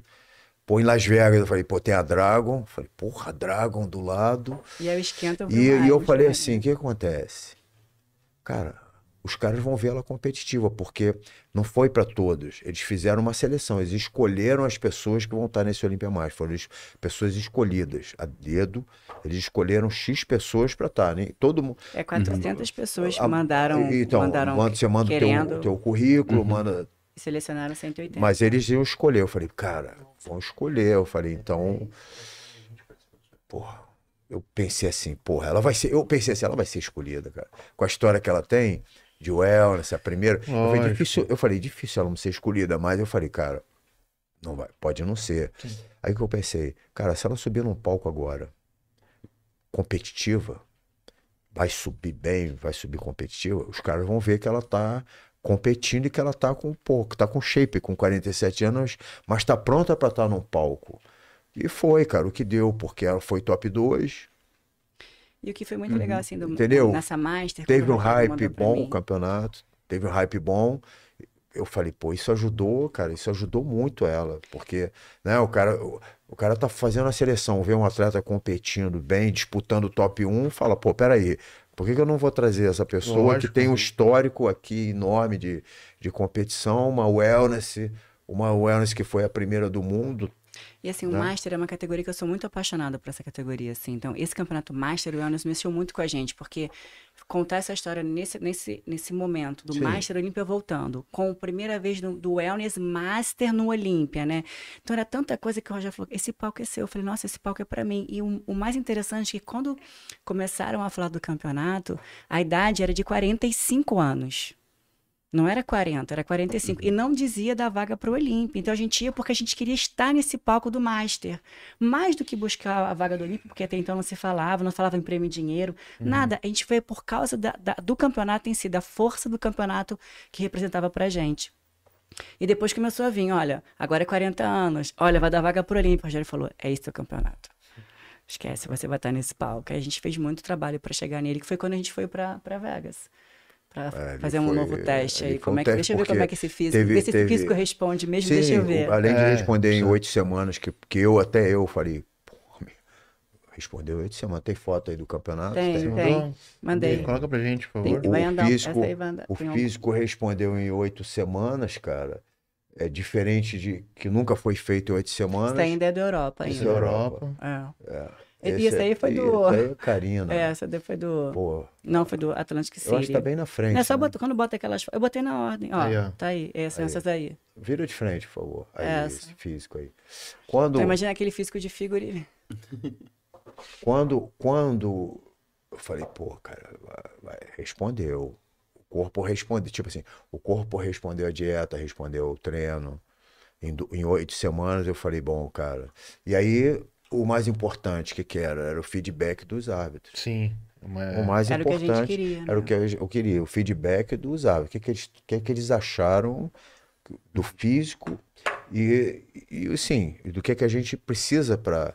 Pô, em Las Vegas, eu falei, pô, tem a Dragon. Falei, porra, Dragon do lado. E aí eu esquento E, e eu falei assim, o que acontece? Cara, os caras vão ver ela competitiva, porque não foi para todos. Eles fizeram uma seleção, eles escolheram as pessoas que vão estar nesse Olímpia Mais. Foram es- pessoas escolhidas, a dedo. Eles escolheram X pessoas para estar, né? Todo mundo. É 400 pessoas que mandaram. Então, mandaram manda- você manda o teu, teu currículo, manda. e selecionaram 180. Mas eles iam escolher. Eu falei, cara, vão escolher. Eu falei, então. Porra. Eu pensei assim, porra, ela vai ser. Eu pensei assim, ela vai ser escolhida, cara. Com a história que ela tem, de wellness, a primeira. Eu falei, difícil, eu falei, difícil ela não ser escolhida, mas eu falei, cara, não vai, pode não ser. Aí que eu pensei, cara, se ela subir num palco agora, competitiva, vai subir bem, vai subir competitiva, os caras vão ver que ela tá competindo e que ela tá com pouco, tá com shape, com 47 anos, mas tá pronta para estar num palco. E foi, cara, o que deu, porque ela foi top 2, E o que foi muito legal, assim, do, Entendeu? nessa Master. teve um hype bom o campeonato, teve um hype bom. Eu falei, pô, isso ajudou, cara, isso ajudou muito ela, porque, né, o cara, o, o cara tá fazendo a seleção, vê um atleta competindo bem, disputando o top 1, fala, pô, peraí, por que, que eu não vou trazer essa pessoa que Lógico. tem um histórico aqui enorme de, de competição, uma wellness, uma wellness que foi a primeira do mundo, E assim, o Né? Master é uma categoria que eu sou muito apaixonada por essa categoria, assim. Então, esse campeonato Master Wellness mexeu muito com a gente, porque contar essa história nesse, nesse, nesse momento do Sim. Master Olímpia voltando, com a primeira vez do, do Wellness Master no Olímpia, né? Então, era tanta coisa que o Roger falou, esse palco é seu. Eu falei, nossa, esse palco é para mim. E o, o mais interessante é que quando começaram a falar do campeonato, a idade era de 45 anos. Não era 40, era 45. E não dizia da vaga para o Olímpia. Então a gente ia porque a gente queria estar nesse palco do Master. Mais do que buscar a vaga do Olímpia, porque até então não se falava, não falava em prêmio em dinheiro, nada. A gente foi por causa da- da- do campeonato em si, da força do campeonato que representava para a gente. E depois começou a vir, olha, agora é 40 anos, olha, vai dar vaga para o Olímpia. O Rogério falou, é esse o campeonato. Esquece, você vai estar nesse palco. Aí a gente fez muito trabalho para chegar nele, que foi quando a gente foi para Vegas. Para É, fazer um foi- novo teste ali aí. Como um é que, teste deixa eu ver como é que esse físico. teve- esse teve- físico responde mesmo, Sim, deixa eu ver. o- além de É, responder em oito semanas, que, que eu até eu falei, respondeu oito semanas. Tem foto aí do campeonato? Tem, tem. mandou? Mandei. Coloca pra gente, por Tem favor. que- vai o andar, físico, essa aí vai andar. o Tem um- físico respondeu em oito semanas, cara. É diferente de que nunca foi feito em oito semanas. Isso ainda é da Europa Isso ainda. é Europa. É. Esse E esse é- aí foi esse do. aí é Karina. É, essa daí foi do. Pô, Não, foi do Atlantic City. eu acho que tá bem na frente. É só né? botar, quando bota aquelas. Eu botei na ordem. Ó, Aí, ó. tá aí. Essas, Aí. essas aí. Vira de frente, por favor. Aí, Essa. esse físico aí. Quando, Então, imagina aquele físico de figure. quando, quando eu falei, pô, cara, vai, vai, respondeu. O corpo respondeu, tipo assim, o corpo respondeu a dieta, respondeu o treino. Em, em oito semanas eu falei, bom, cara. E aí, o mais importante, que, que era? Era o feedback dos árbitros. Sim. Uma- O mais Era o que a importante gente queria. era o né? que eu, queria, o feedback dos árbitros. O que, que, eles, o que, que eles acharam do físico e, e assim, do que, que a gente precisa para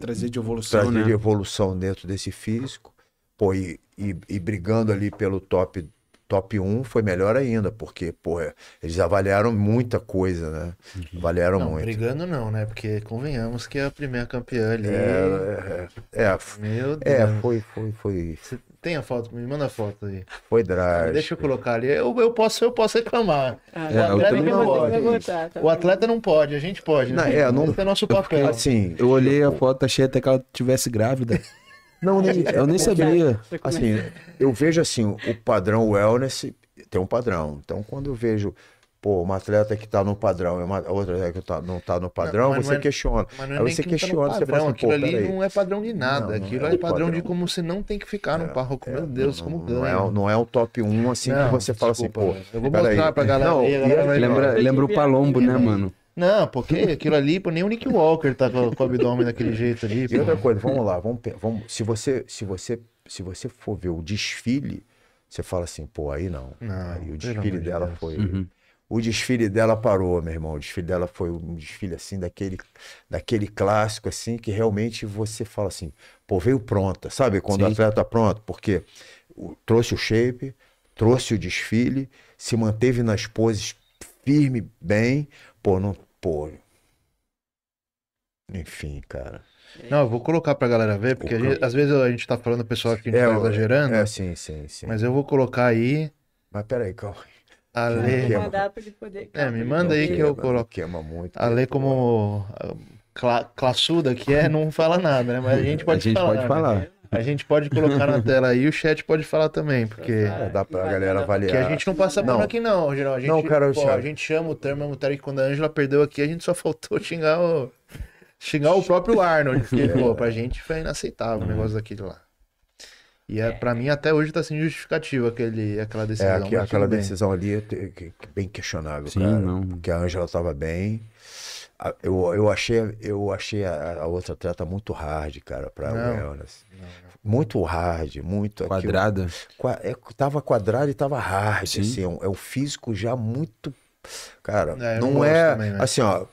Trazer de evolução, trazer né? de evolução dentro desse físico. Pô, e, e, e brigando ali pelo top, top 1 foi melhor ainda, porque, pô, eles avaliaram muita coisa, né? Avaliaram Não, muito. brigando não, né? Porque convenhamos que é a primeira campeã ali. É, é, é, Meu Deus. é, foi, foi, foi, Você tem a foto? Me manda a foto aí. foi drástico. Deixa eu colocar ali. Eu, eu, posso, eu posso reclamar. Ah, É, eu atleta também que não botar, tá O atleta não pode, a gente pode. Não, né? é, não- Esse é nosso papel. Assim, Eu olhei a foto, achei até que ela tivesse grávida. não, nem, Eu nem sabia. Você Assim, eu vejo assim, o padrão wellness tem um padrão. Então, quando eu vejo, pô, uma atleta que tá no padrão e uma outra atleta que tá, não tá no padrão, não você é- questiona. Mas não é Aí você que não tá questiona, você padrão, fala assim, aquilo pô, ali não é padrão de nada. Não, não aquilo é é padrão, de padrão. como você não tem que ficar no palco. Meu Deus, não, como não, ganha. é, não é um top 1 assim Não, que você fala assim, desculpa, pô. Eu vou mostrar pra galera Não, aí, a galera vai Lembra, lembra o Palombo, né, mano? Não, porque aquilo ali, nem o Nick Walker tá com, com o abdômen daquele jeito ali. E outra coisa, vamos lá, vamos, vamos se você se você se você for ver o desfile, você fala assim, pô, aí não. Não, aí o desfile dela Deus. foi Uhum. O desfile dela parou, meu irmão. O desfile dela foi um desfile assim daquele daquele clássico assim que realmente você fala assim, pô, veio pronta, sabe? Quando o Sim. atleta tá pronto, porque o- trouxe o shape, trouxe o desfile, se manteve nas poses firme, bem, pô, não, pô. Enfim, cara. Não, eu vou colocar pra galera ver, porque a gente- às vezes a gente tá falando, o pessoal que a gente tá o- exagerando, É, sim, sim, sim. Mas, mas eu vou colocar aí peraí, calma. a Lê. Queima. mandar pra ele poder. É, me manda aí que eu coloco. Queima muito. A Lê como ah, cla- classuda que é, não fala nada, né? Mas a gente A pode gente falar. pode né? A gente pode colocar na tela aí, o chat pode falar também, porque É, dá pra galera avaliar. que a gente não passa pano Não. aqui não, geral. A gente, Não, cara, eu pô, a gente chama o termo Mutere que quando a Ângela perdeu aqui, a gente só faltou xingar o xingar o próprio Arnold, porque pô, pra gente foi inaceitável o negócio daquele lá. E é, pra mim até hoje tá sendo justificativo aquele, aquela É, decisão. aqui- mas aquela bem. decisão ali é bem questionável, Sim, cara. não. Porque a Ângela estava bem. Eu, eu achei, eu achei a, a outra atleta muito hard, cara, pra Não. wellness. Muito hard, muito. aquilo- Quadrada. Qua- é, tava quadrado e tava hard, Sim. assim, é um, é um físico já muito. Cara, É, eu não não é. também, né? Assim, ó,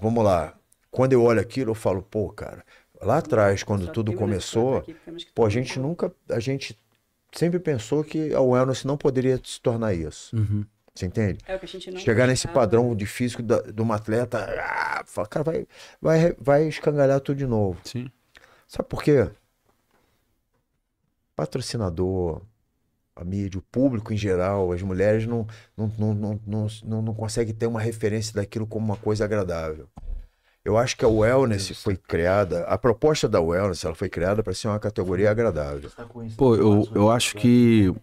vamos lá. Quando eu olho aquilo, eu falo, pô, cara, lá atrás, quando Só tudo começou, aqui, pô, a gente nunca. A gente sempre pensou que a wellness não poderia se tornar isso. Uhum. Você entende? É o que a gente não Chegar nesse padrão de físico da- de uma atleta, ah, fala, cara, vai, vai, vai escangalhar tudo de novo. Sim. Sabe por quê? Patrocinador, a mídia, o público em geral, as mulheres não, não, não, não, não, não, não conseguem ter uma referência daquilo como uma coisa agradável. Eu acho que a wellness foi criada, a proposta da wellness, ela foi criada para ser uma categoria agradável. Pô, eu, eu acho que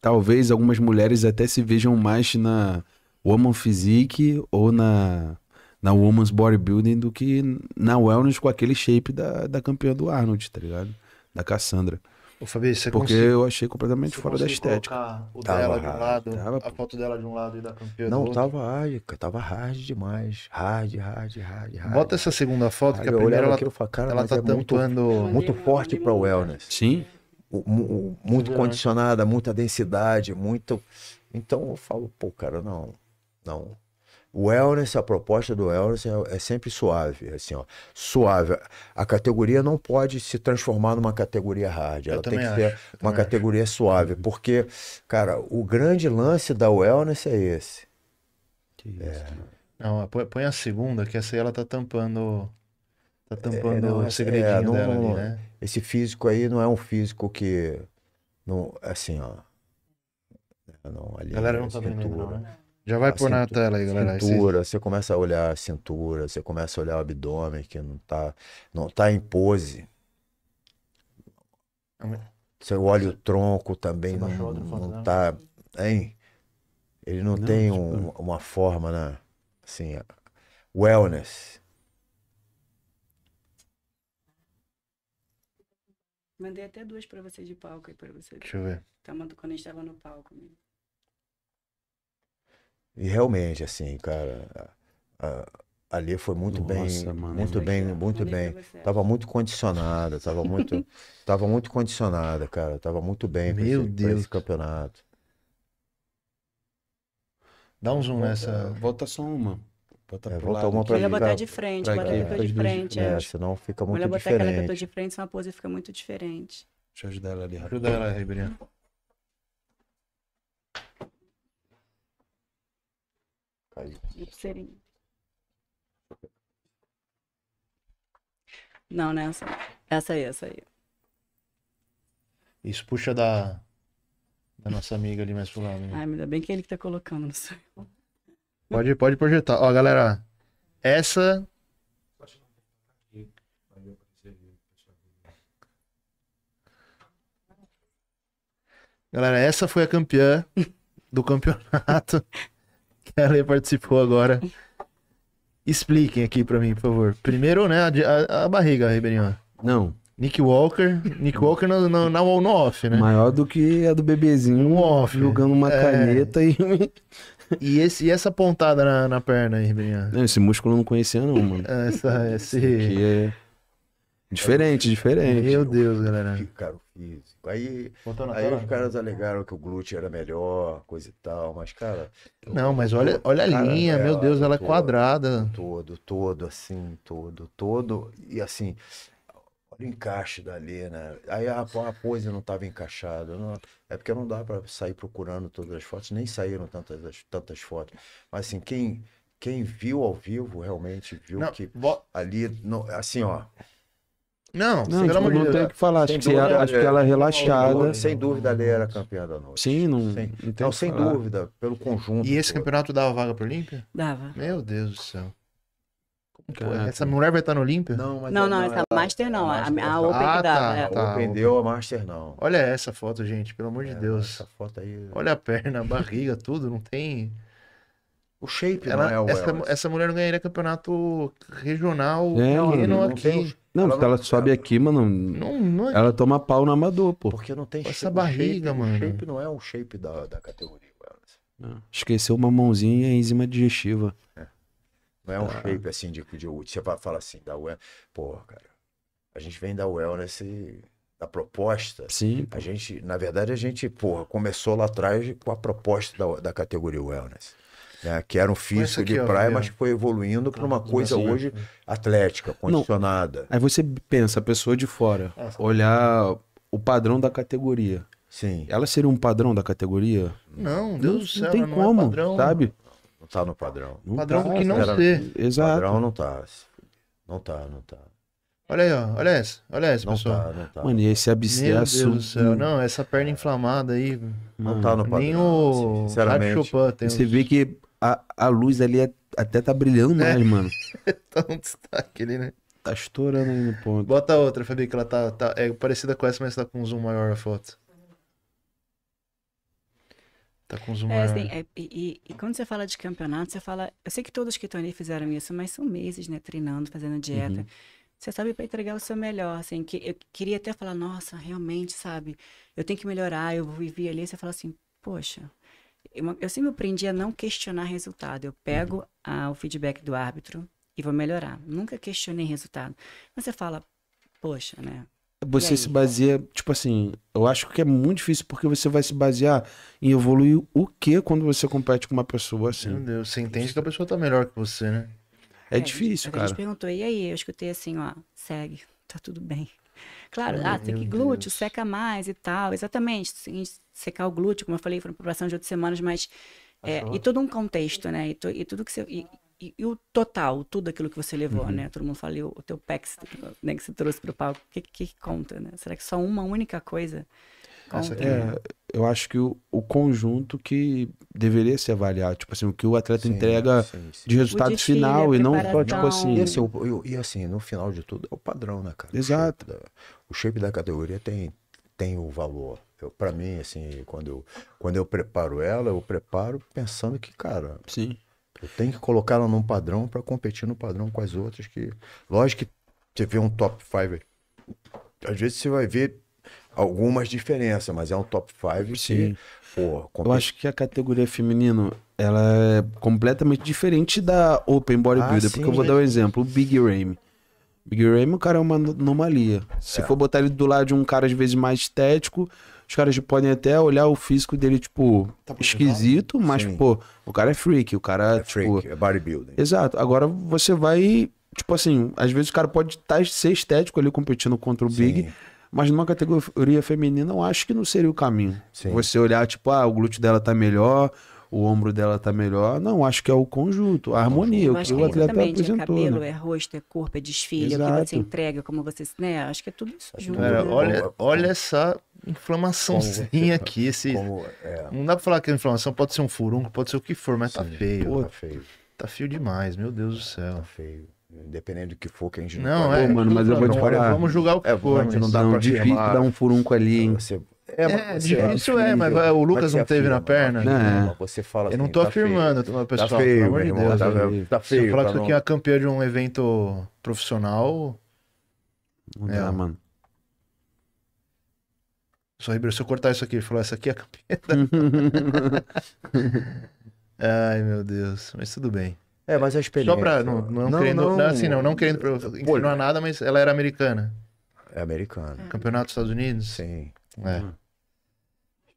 talvez algumas mulheres até se vejam mais na Woman Physique ou na, na Woman's Bodybuilding do que na Wellness com aquele shape da, da campeã do Arnold, tá ligado? Da Cassandra. Ô, Fabi, você Porque consegue- eu achei completamente você fora da estética. O Tava dela de um hard, lado, tava, a foto dela de um lado e da campeã do Não, outro. tava hard, tava hard demais. Hard, hard, hard, hard. Bota essa segunda foto, que Aí a primeira ela, e falava, cara, ela tá é muito, tampando. muito forte para wellness. Sim. Muito né? condicionada, muita densidade, muito. Então eu falo, pô, cara, não, não. O wellness, a proposta do wellness é, é sempre suave, assim, ó, suave. A categoria não pode se transformar numa categoria hard, ela tem que acho, eu uma categoria suave, porque, cara, o grande lance da wellness é esse. Que isso. Não, põe, a segunda, que essa aí ela tá tampando. Tá tampando não, o segredinho é, não- dela ali, né? Esse físico aí não é um físico que, não, assim, ó. Não, ali, A galera não tá cintura. vendo não, né? Já vai pôr na tela aí, galera. Cintura, você começa a olhar a cintura, você começa a olhar o abdômen que não tá, não tá em pose. Você olha o tronco também, Você não, não não? tá, hein? Ele não, Não, tem tipo- um- uma forma, né? Assim, wellness. Mandei até duas pra você de palco aí pra você. Deixa eu ver. Tá, mandando quando a gente tava no palco. né? E realmente, assim, cara, a- a- ali foi muito bem, Nossa, mano. muito bem, muito Mandei bem. Tava muito condicionada, tava muito, tava muito condicionada, cara. Tava muito bem pra Meu esse, pra Deus. esse campeonato. Dá um zoom nessa. Volta só uma. Bota É, pro volta lado uma aqui. pra Melhor cá. botar de frente, pra bota aqui, de frente. É, É. senão fica muito Melhor botar aquela que eu tô diferente. de frente, senão a pose fica muito diferente. Deixa eu ajudar ela ali. Ajuda ela, Ribeirinho. Caiu. Pulseirinha. Não, não é essa. Essa aí, essa aí. Isso, puxa da. Da nossa amiga ali mais pro lado. né? Ai, ainda bem que é ele que tá colocando, não sei. Pode, pode projetar. Ó, galera. Essa. Galera, essa foi a campeã do campeonato que a Ale participou agora. Expliquem aqui pra mim, por favor. Primeiro, né, a, a- a barriga, Ribeirinho. Não, Nick Walker. Nick Walker no, no, na- no off, né? maior do que a do bebezinho Um off. jogando uma É. caneta e. E, esse, e essa pontada na, na perna aí, Ribeirinho? Não, esse músculo eu não conhecia, não, mano. Essa, esse... Que é diferente, diferente. Meu Deus, galera. Cara, o físico. Aí, na aí os caras alegaram que o glúteo era melhor, coisa e tal, mas, cara. Não, mas olha, olha a Cara, linha, meu Deus, ela é todo, quadrada. Todo, todo, assim, todo, todo. E assim, olha o encaixe dali, né? Aí a, a pose não estava encaixada. não- é porque não dá para sair procurando todas as fotos, nem saíram tantas, tantas fotos. Mas assim, quem, quem viu ao vivo realmente viu Não, que bo- ali, não, assim, ó. não, Não, tipo, não tem o que falar. Acho que, dúvida, acho que ela é relaxada. Sem dúvida, ali era campeã da noite. Sim, não, Sem, não tem não, o sem falar. dúvida, pelo conjunto. E esse todo. campeonato dava vaga pro Olímpia? Dava. Meu Deus do céu. Caraca. essa mulher vai estar no Olímpia? Não, mas Não, é- não, essa ela- Master não. A, Master a não. Open Ah, que dava. tá. é. A Tá, Open o- deu, a Master não. Olha essa foto, gente, pelo amor de É, Deus. Essa foto aí. Olha a perna, a barriga, tudo, não tem. O shape Ela, não é o essa, essa mulher não ganharia campeonato regional É, mano, não aqui. tem Não, Ela porque ela não- sobe aqui, mano. Não, não é- Ela toma pau no amador, pô. Porque não tem Essa shape, barriga, shape, mano. O shape não é o shape da, da categoria wellness. Esqueceu uma mãozinha e a enzima digestiva. Não é um Tá. shape assim de, de você vai falar assim, da wellness. Pô, cara, a gente vem da wellness e da proposta. Sim, A gente, na verdade, a gente, porra, começou lá atrás com a proposta da, da categoria wellness. Né? Que era um físico aqui, de praia, mas que foi evoluindo para uma coisa Sim. hoje atlética, condicionada. Aí você pensa, a pessoa de fora, Essa. olhar o padrão da categoria. Sim, Ela seria um padrão da categoria? Não, Não, Deus do não céu, tem ela não como, é padrão. sabe? Não tá no padrão. Não Padrão tá, do que não ser. Exato. Padrão não tá. Não tá, não tá. Olha aí, ó. Olha essa. Olha essa, Não pessoal. tá, não tá. Mano, e esse Meu abscesso. Deus do céu. Não, essa perna inflamada aí. Não tá no padrão. Nem o sinceramente. Chopin tem. Você os- vê que a, a luz ali é até tá brilhando mais, mano. Tá um destaque ali, né? Tá estourando aí no ponto. Bota outra, Fabi, que ela tá, tá- é parecida com essa, mas tá com um zoom maior a foto. Tá com zoom É, maior. assim, é, e, e- quando você fala de campeonato, você fala. Eu sei que todos que estão ali fizeram isso, mas são meses, né? Treinando, fazendo dieta. Você sabe para entregar o seu melhor, assim. Que eu queria até falar, nossa, realmente, sabe? Eu tenho que melhorar. Eu vivi ali. Você fala assim, poxa. Eu, eu sempre aprendi a não questionar resultado. Eu pego ah, o feedback do árbitro e vou melhorar. Nunca questionei resultado. Mas você fala, poxa, né? Você E se aí? baseia, tipo assim, eu acho que é muito difícil porque você vai se basear em evoluir o que quando você compete com uma pessoa Meu assim. Deus, você entende que a pessoa tá melhor que você, né? É a gente- difícil, A gente cara. perguntou, e aí? Eu escutei assim, ó, segue, tá tudo bem. Claro, Ai, ah, tem que meu glúteo, Deus. seca mais e tal. Exatamente, secar o glúteo, como eu falei, foi uma preparação de oito semanas, mas. é, e todo um contexto, né? E, to- e tudo que você. E, e- e o total, tudo aquilo que você levou, Uhum. né? Todo mundo fala, e o, o teu PEX, né, que você trouxe pro palco, o que, que conta, né? Será que só uma única coisa conta? É, eu acho que o, o conjunto que deveria se avaliar, tipo assim, o que o atleta Sim, entrega sim, sim. de resultado desfile, final e não só, tipo assim. E assim, o- e, assim, no final de tudo, é o padrão, né, cara? O Exato. shape da- O shape da, categoria tem, tem o valor. Pra mim, assim, quando eu, quando eu preparo ela, eu preparo pensando que, cara, Sim. Eu tenho que colocar ela num padrão pra competir no padrão com as outras que... Lógico que você vê um top 5, às vezes você vai ver algumas diferenças, mas é um top 5 Sim. que, pô, Eu acho que a categoria feminino, ela é completamente diferente da Open Bodybuilder, Ah, porque eu vou dar um exemplo, o Big Ramy. Big Ramy, o cara é uma anomalia. É. Se for botar ele do lado de um cara às vezes mais estético, os caras podem até olhar o físico dele, tipo, esquisito, mas, Sim. pô, o cara é freak, o cara, é tipo... freak, é bodybuilding. Exato. Agora você vai, tipo assim, às vezes o cara pode tá, ser estético ali competindo contra o Big, Sim. mas numa categoria feminina eu acho que não seria o caminho. Sim. Você olhar, tipo, ah, o glúteo dela tá melhor, o ombro dela tá melhor. Não, acho que é o conjunto, a harmonia, o que que o é atleta exatamente, é apresentou. cabelo, né? é rosto, é corpo, é desfile, é o que Exato. você entrega, como você, né? Acho que é tudo isso junto. Cara, né? olha, olha essa inflamaçãozinha Como- aqui. Esse... Como, é, Não dá pra falar que a inflamação pode ser um furúnculo, pode ser o que for, mas tá Sim. feio. Pô, tá feio, Tá feio demais, meu Deus do tá céu. feio. Independente do que for, que a gente Não, pode- é. Pô, mano, mas eu vou te não, falar. Vamos julgar o que É, for, mas... não dá Não, pra difícil dar um furunco ali, hein? Você, É, você difícil é, mas afirma, o Lucas não teve na perna? não Não. Você fala Eu não assim, tô tá feio. afirmando, pessoal, Tá pelo feio, amor meu irmão. Deus. Tá, feio. tá Se eu falar que isso aqui não- é campeã de um evento profissional, Não É. dá, mano. só Ribeiro, se eu cortar isso aqui, ele falou, essa aqui é a campeã. Ai, meu Deus, mas tudo bem. É, mas a experiência... Só pra, não, não, querendo, não, assim, não, não querendo insinuar nada, mas ela era americana. É americano. Campeonato dos Estados Unidos? Sim. É.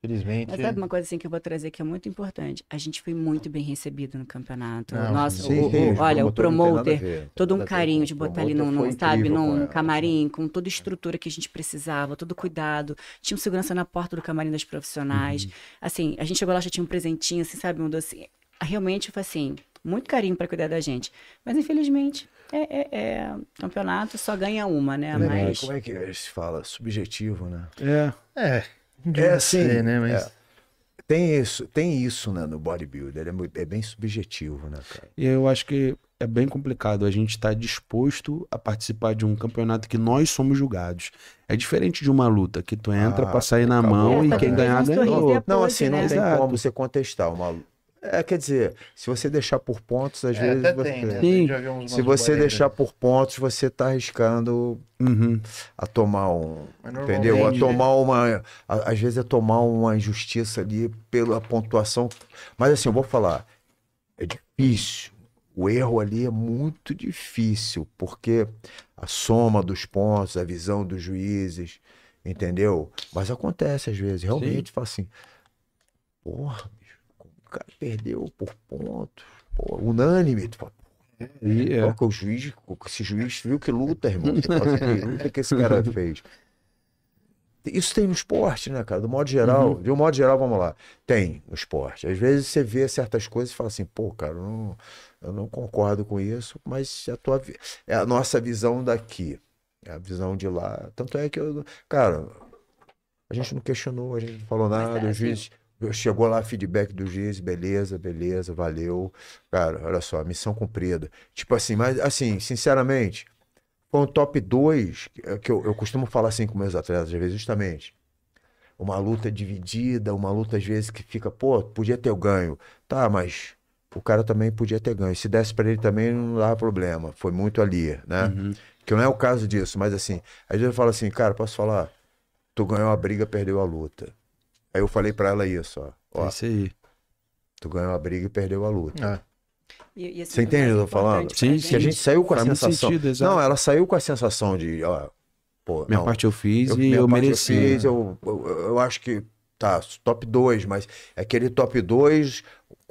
Infelizmente. Mas sabe uma coisa assim que eu vou trazer que é muito importante? A gente foi muito bem recebido no campeonato. Não, Nossa, sim, o- o- olha, o promoter, ver. todo um carinho de botar ali num, sabe, num camarim, com toda a estrutura que a gente precisava, todo cuidado. Tinha um segurança na porta do camarim das profissionais. Assim, a gente chegou lá, já tinha um presentinho, assim, sabe, um doce. Realmente foi assim, muito carinho para cuidar da gente. Mas infelizmente, é, é- é campeonato só ganha uma, né? É Mas Como é que se fala? Subjetivo, né? É. É, É assim, assim, né? Mas é. Tem isso, tem isso né, no bodybuilder, é, é bem subjetivo, né, cara? E eu acho que é bem complicado a gente estar disposto a participar de um campeonato que nós somos julgados. É diferente de uma luta que tu entra Ah, pra sair na acabou. mão É, e quem que ganhar ganhou. Não, assim, não né? tem Exato. como você contestar uma É, quer dizer, se você deixar por pontos, às É, vezes até você... tem, né? Se você deixar por pontos, você tá arriscando Uhum. a tomar um. Entendeu? A tomar uma. a- Às vezes é tomar uma injustiça ali pela pontuação. Mas assim, eu vou falar. É difícil. O erro ali é muito difícil, porque a soma dos pontos, a visão dos juízes, entendeu? Mas acontece às vezes. Realmente fala assim. Porra, cara perdeu por pontos. Pô, unânime. Tu fala, E é. Que o juiz, esse juiz viu que luta, irmão. Fala assim, que luta que esse cara fez. Isso tem no esporte, né, cara? Do modo geral, de um modo geral, vamos lá. Tem no esporte. Às vezes você vê certas coisas e fala assim, pô, cara, eu não, eu não concordo com isso, mas a tua, é a nossa visão daqui. É a visão de lá. Tanto é que eu, cara, a gente não questionou, a gente não falou nada, é os juízes, os Chegou lá feedback do juiz, beleza, beleza, valeu. Cara, olha só, missão cumprida. Tipo assim, mas assim, sinceramente, foi um top 2 que eu, eu costumo falar assim com meus atletas, às vezes, justamente. Uma luta dividida, uma luta às vezes que fica, pô, podia ter o ganho. Tá, mas o cara também podia ter ganho. Se desse para ele também não dava problema. Foi muito ali, né? Uhum. Que não é o caso disso, mas assim, às vezes eu falo assim, cara, posso falar? Tu ganhou a briga, perdeu a luta. Aí eu falei para ela isso, ó. ó É isso aí. tu ganhou a briga e perdeu a luta. Ah, E- e, assim, Você entende o que eu tô falando? importante Sim, sim. Que a gente saiu com a Faz muito sensação. sentido, não, ela saiu com a sensação de, ó, pô, Minha não, parte eu fiz e minha eu parte mereci. Eu, fiz, eu, eu, eu acho que tá, top 2, mas é aquele top 2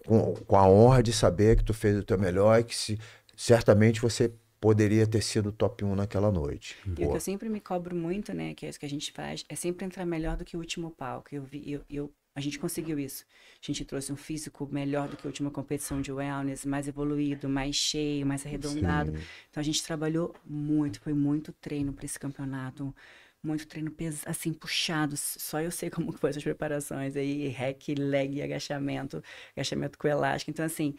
com, com a honra de saber que tu fez o teu melhor e que se, certamente você poderia ter sido top 1 naquela noite. E o que eu sempre me cobro muito, né, que é isso que a gente faz, é sempre entrar melhor do que o último palco. Eu vi, eu, eu- a gente conseguiu isso. A gente trouxe um físico melhor do que a última competição de wellness, mais evoluído, mais cheio, mais arredondado. Sim. Então a gente trabalhou muito, foi muito treino para esse campeonato, muito treino pes- assim puxado. Só eu sei como que foi essas preparações aí, hack, leg, agachamento, agachamento com elástico. Então assim,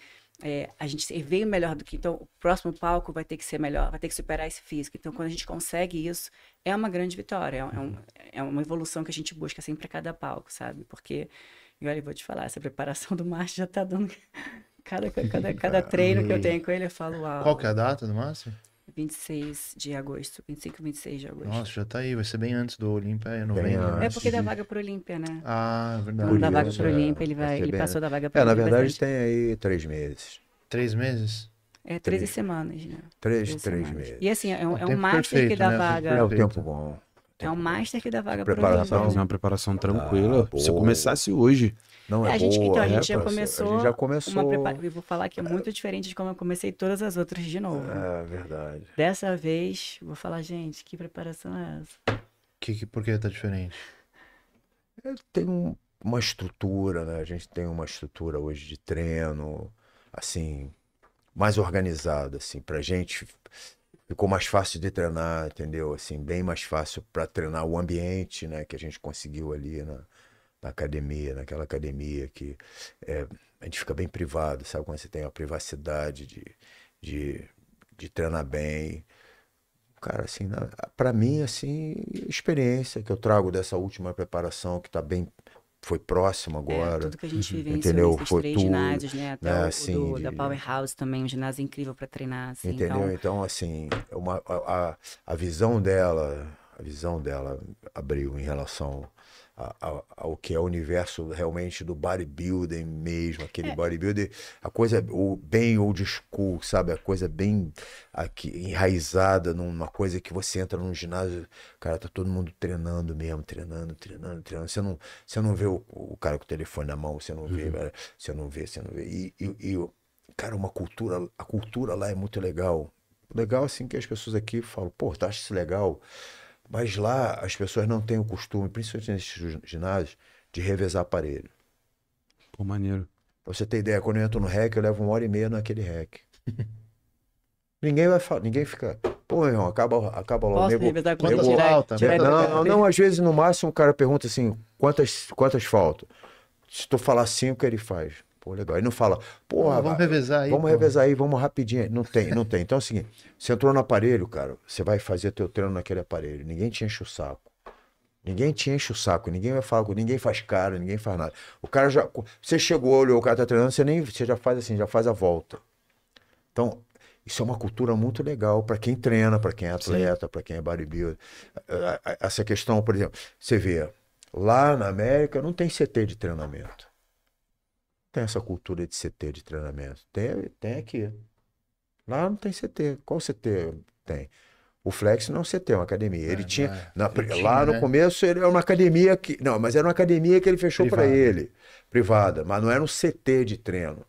é, a gente veio melhor do que. Então, o próximo palco vai ter que ser melhor, vai ter que superar esse físico. Então, quando a gente consegue isso, é uma grande vitória. É, um- é uma evolução que a gente busca sempre a cada palco, sabe? Porque, e olha, eu vou te falar, essa preparação do Márcio já tá dando. Cada, cada, cada treino que eu tenho com ele, eu falo, uau. qual que é a data do Márcio? 26 de agosto, 25 e 26 de agosto. Nossa, já tá aí, vai ser bem antes do Olímpia, é novembro. Né? é porque dá vaga pro Olímpia, né? Ah, Então, verdade. dá vaga isso, pro é. Olímpia, ele Vai vai, ser ele bem passou da vaga pro É, na Olímpia, verdade bastante. tem aí três meses. Três meses? É 13 três. semanas, né? Três, 13 três meses. E assim, é um, É o é um master que perfeito, dá né? Vaga. É o tempo bom. É um master que dá vaga pro Preparação. Olímpia. Fazer uma preparação tranquila. Ah, Se eu começasse hoje. Não é a gente, boa, então, a é, gente já parceiro. começou, A gente já começou. uma preparação. Eu vou falar que é muito diferente de como eu comecei todas as outras de novo. É verdade. Dessa vez, vou falar, gente, que preparação é essa? Que, que, por que tá diferente? tem um- uma estrutura, né? A gente tem uma estrutura hoje de treino, assim, mais organizada, assim, pra gente ficou mais fácil de treinar, entendeu? Assim, bem mais fácil para treinar o ambiente, né? Que a gente conseguiu ali na, na academia, naquela academia que é, a gente fica bem privado, sabe? Quando você tem a privacidade de, de, de treinar bem. Cara, assim, na, pra mim, assim, experiência que eu trago dessa última preparação que tá bem, foi próximo É, agora. tudo que a gente vivenciou Entendeu? nesses Foi três tudo, ginásios, né? Até né, o, assim, do, de- da Powerhouse também, um ginásio incrível para treinar, assim. Entendeu? Então, Então, assim, é uma, a, a, visão dela, a visão dela abriu em relação ao que é o universo realmente do bodybuilding mesmo, aquele É. bodybuilding, a coisa o, bem old school, sabe? A coisa bem aqui, enraizada numa coisa que você entra num ginásio, cara, tá todo mundo treinando mesmo, treinando, treinando, treinando. Você não, você não vê o, o cara com o telefone na mão, você não vê, velho, você não vê, você não vê. E, e, e, cara, uma cultura, a cultura lá é muito legal. Legal assim que as pessoas aqui falam, pô, tu acha isso legal? Mas lá as pessoas não têm o costume, principalmente nesses gi- ginásios, de revezar aparelho. Pô, maneiro. Pra você ter ideia, quando eu entro no REC, eu levo uma hora e meia naquele REC. ninguém vai falar, ninguém fica, pô, meu irmão, acaba, acaba logo. posso nego- revezar você? Tirar- faltas? tirar não, cara? não, às vezes no máximo o cara pergunta assim, quantas, quantas faltam? Se tu falar cinco, ele faz. Pô, legal. Ele não fala, porra, vamos revezar aí. Vamos revezar aí, vamos rapidinho. Não tem, não tem. Então é o seguinte: você entrou no aparelho, cara, você vai fazer teu treino naquele aparelho. Ninguém te enche o saco. Ninguém te enche o saco, ninguém vai falar com ninguém faz cara, ninguém faz nada. O cara já. Você chegou, olhou, o cara tá treinando, você nem. Você já faz assim, já faz a volta. Então, isso é uma cultura muito legal para quem treina, para quem é atleta, para quem é bodybuilder. Essa questão, por exemplo, você vê, lá na América não tem CT de treinamento. Tem essa cultura de CT de treinamento. Tem, tem aqui. Lá não tem CT. Qual CT tem? O Flex não é um CT, é uma academia. Ele É, tinha. é. na- Ele tinha, lá no né? começo ele era uma academia que. Não, mas era uma academia que ele fechou para ele. Privada. Mas não era um CT de treino.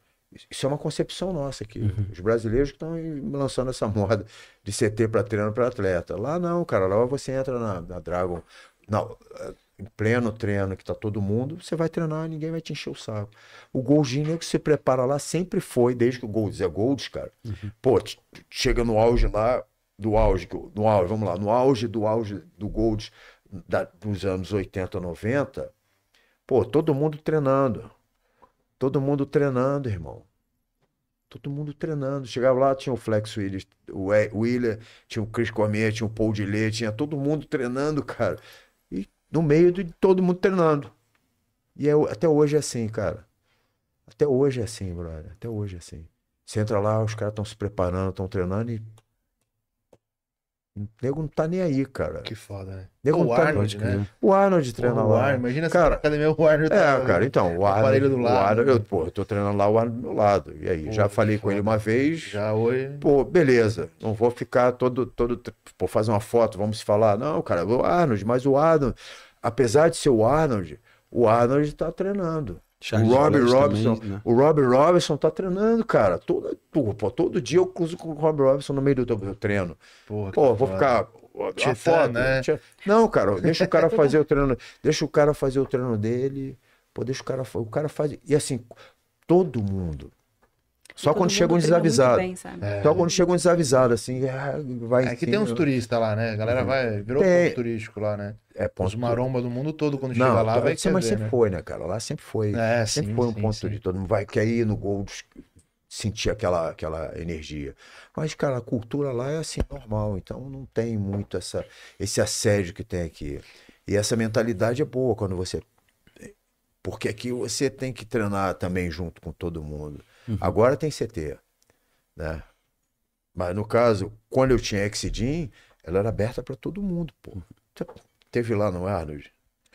Isso é uma concepção nossa aqui. Os brasileiros que estão lançando essa moda de CT para treino para atleta. Lá não, cara. Lá você entra na, na Dragon. Não, em pleno treino que tá todo mundo, você vai treinar, ninguém vai te encher o saco. O Goldinho que se prepara lá sempre foi, desde que o Golds é Golds, cara. Pô, t- chega no auge lá, do auge, no auge, vamos lá, no auge do auge do Golds da- dos anos 80, 90, Pô, todo mundo treinando. Todo mundo treinando, irmão. Todo mundo treinando. Chegava lá, tinha o Flex Willis, o Wheeler, tinha o Chris Cormier, tinha o Paul Dillet, tinha todo mundo treinando, cara. No meio de todo mundo treinando. E é, até hoje é assim, cara. Até hoje é assim, brother. Até hoje é assim. Você entra lá, os caras estão se preparando, estão treinando e. O nego não tá nem aí, cara. Que foda, né? Nego o tá Arnold, né? O Arnold treina o lá. Arnold, imagina se Cara, na academia o Arnold É, tá- cara, então, o o Arnold, aparelho do o lado, Arnold, né? eu, pô, eu tô treinando lá o Arnold do meu lado. E aí, Pô, já falei com ele foda. uma vez. Já hoje. Pô, beleza. Não vou ficar todo, todo, pô, fazer uma foto, vamos se falar. Não, cara, o Arnold, mas o Arnold, apesar de ser o Arnold, o Arnold tá treinando. Charles o Robbie Robinson, também, né? o Robbie Robinson tá treinando, cara. Todo, pô, todo dia eu cruzo com o Robbie Robinson no meio do, do treino. Porra, Pô, vou foda. ficar. Titã, foto, né? tia- Não, cara, deixa o cara fazer o treino. Deixa o cara fazer o treino dele. Pô, deixa o cara. O cara faz. E assim, todo mundo. Só quando mundo chega um treina muito desavisado. bem, sabe? É. Só quando chega um desavisado, assim, ah, vai. É que sim, tem uns eu- turistas lá, né? A galera vai. Virou Tem. ponto turístico lá, né? É ponto. Os maromba do mundo todo, quando Não, chega lá, vai sim, mas querer, sempre né? foi, né, cara? Lá sempre foi. É, sempre sim, foi um sim, ponto sim. de todo mundo vai quer ir no Gold sentir aquela, aquela energia. Mas, cara, a cultura lá é assim, normal. Então não tem muito essa, esse assédio que tem aqui. E essa mentalidade é boa quando você. Porque aqui você tem que treinar também junto com todo mundo. Uhum. Agora tem CT, né? Mas no caso, quando eu tinha Exidin, ela era aberta para todo mundo, pô. Você Teve lá no Arnold?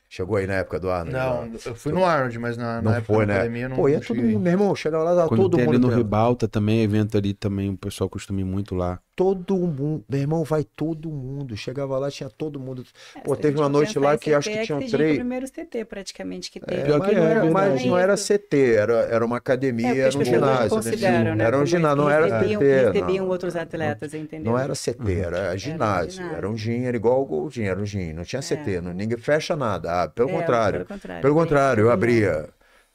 Chegou aí na época do Arnold? lá? Não, eu fui no Arnold, mas na, Não na época foi, da né? academia eu não, Pô, ia não todo mundo, meu irmão, chega lá, Quando todo tem mundo. ali no. Ribalta também, evento ali também, o pessoal costuma ir muito lá. Todo mundo, meu irmão, vai todo mundo. Chegava lá, tinha todo mundo. É, Pô, teve uma noite lá que acho que tinham Exigir três. foi o primeiro CT praticamente que teve. Pior que mas, não é era, mas não era. CT, era, era uma academia, É, era um ginásio. consideram, né? Era um ginásio, não era CT. Recebiam não. outros atletas, entendeu? Não era CT, era ginásio. Era um gin, era igual o Goldin, era um gin. Não tinha CT, ninguém fecha nada. Ah, pelo É, contrário. pelo contrário. Eu abria.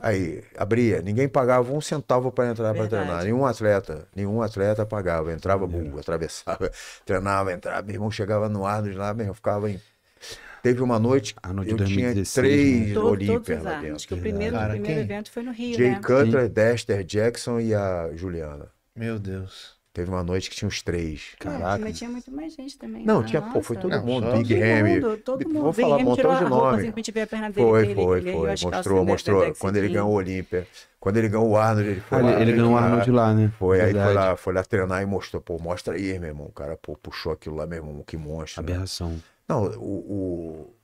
Aí, abria. Ninguém pagava um centavo para entrar para treinar. Nenhum atleta, nenhum atleta pagava. Entrava, bum, atravessava, treinava, entrava. Meu irmão chegava no Arnold lá, meu irmão ficava em. Teve uma noite, Arnold eu tinha 2016, três Todo- todos Olímpias lá dentro. Que o primeiro, Cara, o primeiro quem? evento foi no Rio, Jay né? Cutler, Dexter Jackson e a Juliana. Meu Deus. Teve uma noite que tinha os três. Caraca. mas tinha muito mais gente também. Não, lá, tinha, pô, foi todo Não, mundo. Big Todo Ham. mundo, todo mundo. Vou Big falar um montão tirou a de nome. assim, a perna dele, Foi, foi, ele foi. Mostrou, mostrou. Quando ele ganhou o Olímpia. Quando ele ganhou o Arnold, ele foi Ah, lá. ele, ele ganhou o. Arnold lá, né? Foi, aí foi Verdade. lá, foi lá treinar e mostrou, pô, mostra aí, meu irmão. O cara, pô, puxou aquilo lá, meu irmão, que monstro. né? Aberração. Não, o,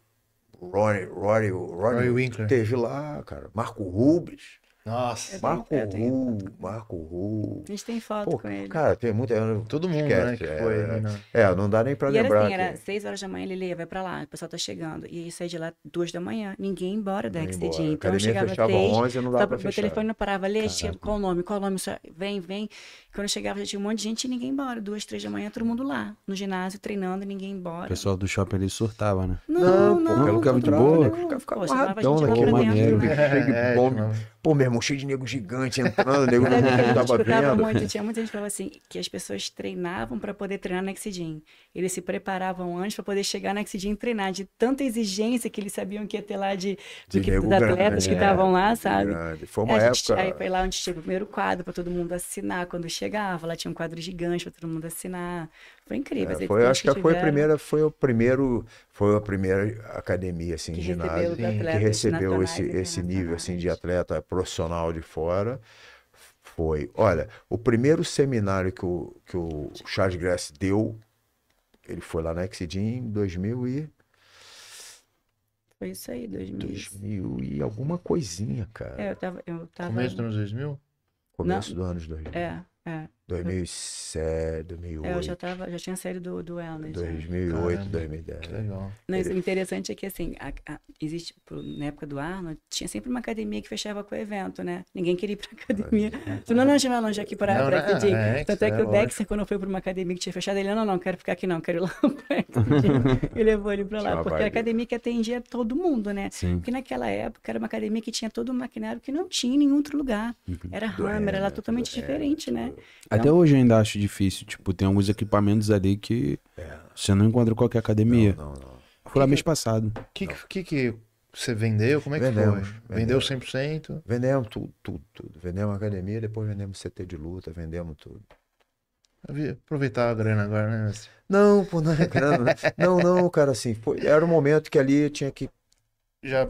o Rory, Rory, Rory, Rory Winkler. teve lá, cara. Marco Rubens. Nossa. Marco Ru. Marco Ru. A gente tem foto Pô, com ele. cara, tem muita. Todo mundo, esquece, né, que é, foi ali, né? É, não dá nem pra E era lembrar. assim, era que- 6 horas da manhã, ele ia, vai pra lá, o pessoal tá chegando. E aí saía de lá 2 da manhã, ninguém ia embora da. A Então eu chegava fechava 3, 11 e não dava pra meu fechar. telefone não parava, Lê, tinha- qual o nome, qual o nome, vem, vem. Quando eu chegava já tinha um monte de gente e ninguém ia embora. 2, 3 da manhã, todo mundo lá, no ginásio, treinando, ninguém ia O embora. pessoal do shopping ali surtava, né? Não, pô, não, pelo ficava de boa. mundo- Ficava- Pô, amarradão gente lá naquele pra maneiro. dentro. cheio de É, bomba. tipo, Pô, meu irmão, cheio de nego gigante entrando, nego não gente tava escutava vendo. muito, tinha muita gente que falava assim, que as pessoas treinavam para poder treinar na Exidim. Eles se preparavam antes para poder chegar na Exidim e treinar, de tanta exigência que eles sabiam que ia ter lá de, De que, dos atletas grande, que é, estavam lá, sabe? grande. Foi uma gente, época- Aí foi lá onde tinha o primeiro quadro para todo mundo assinar quando chegava. Lá tinha um quadro gigante para todo mundo assinar. Foi incrível. É, foi, acho que foi a primeira, foi o primeiro, foi a primeira academia assim, Que ginásio recebeu que recebeu esse, esse nível assim de atleta profissional de fora. Foi, olha, o primeiro seminário que o, que o Charles Grass deu, ele foi lá na Exidim em 2000 e, Foi isso aí, 2000. 2000 e alguma coisinha, cara. É, eu tava. Eu tava Começo dos anos 2000? Começo do anos 2000. É, é. 2007, 2008, É, eu já, tava, já tinha saído do, do Wellness. já. 2008, Caramba. 2010. Que legal. Isso- o interessante é que, assim, a- a- existe, na época do Arnold, tinha sempre uma academia que fechava com o evento, né? Ninguém queria ir pra academia. Tu, não, não, não, não, já aqui para Não, pra não, Exidim. é, Tanto é é que o lógico. Dexter, quando foi pra uma academia que tinha fechado, ele, não, não, quero ficar aqui não, quero ir lá. E levou ele pra lá, porque era a academia que atendia todo mundo, né? Sim. Porque naquela época era uma academia que tinha todo um maquinário que não tinha em nenhum outro lugar. Era Do Hammer, era totalmente do diferente, né? Até hoje eu ainda acho difícil. Tipo, tem alguns equipamentos ali que É. você não encontra em qualquer academia. Não, não. Fui lá mês passado. O que, que, que Você vendeu? Como é que Vendemos, foi? Vendeu vendemos. 100%? Vendemos tudo, tudo, tudo. Vendemos academia, depois vendemos CT de luta, vendemos tudo. Aproveitar a grana agora, né? mestre? Não, pô, não é grana. Não, não, cara, assim, foi, era um momento que ali eu tinha que. Já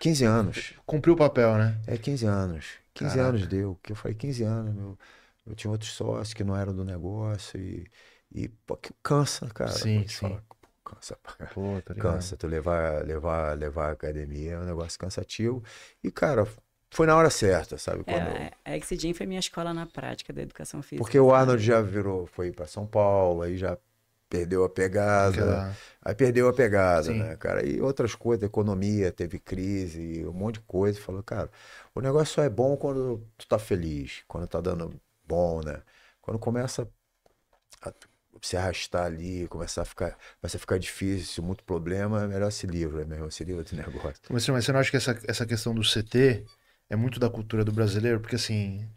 15 anos. cumpriu o papel, né? É 15 anos. 15 Caraca. anos deu. Que eu falei, 15 anos, meu. Eu tinha outros sócios que não eram do negócio e. E, pô, que cansa, cara. Sim, sim. falar, pô, cansa. Pô, tá? Cansa, tu levar, levar, levar a academia é um negócio cansativo. E, cara, foi na hora certa, sabe? Quando... É, a Exigim foi minha escola na prática da educação física. Porque o? Arnold já virou, foi para São Paulo, aí já perdeu a pegada. Aquela- Aí perdeu a pegada, Sim. né, cara? E outras coisas, economia, teve crise, um monte de coisa. Falou, cara, o negócio só é bom quando tu tá feliz, quando tá dando bom, né? Quando começa a se arrastar ali, começar a ficar, começa a ficar difícil, muito problema, é melhor se livra mesmo, se livra do negócio. Mas, mas você não acha que essa, essa questão do CT é muito da cultura do brasileiro? Porque assim,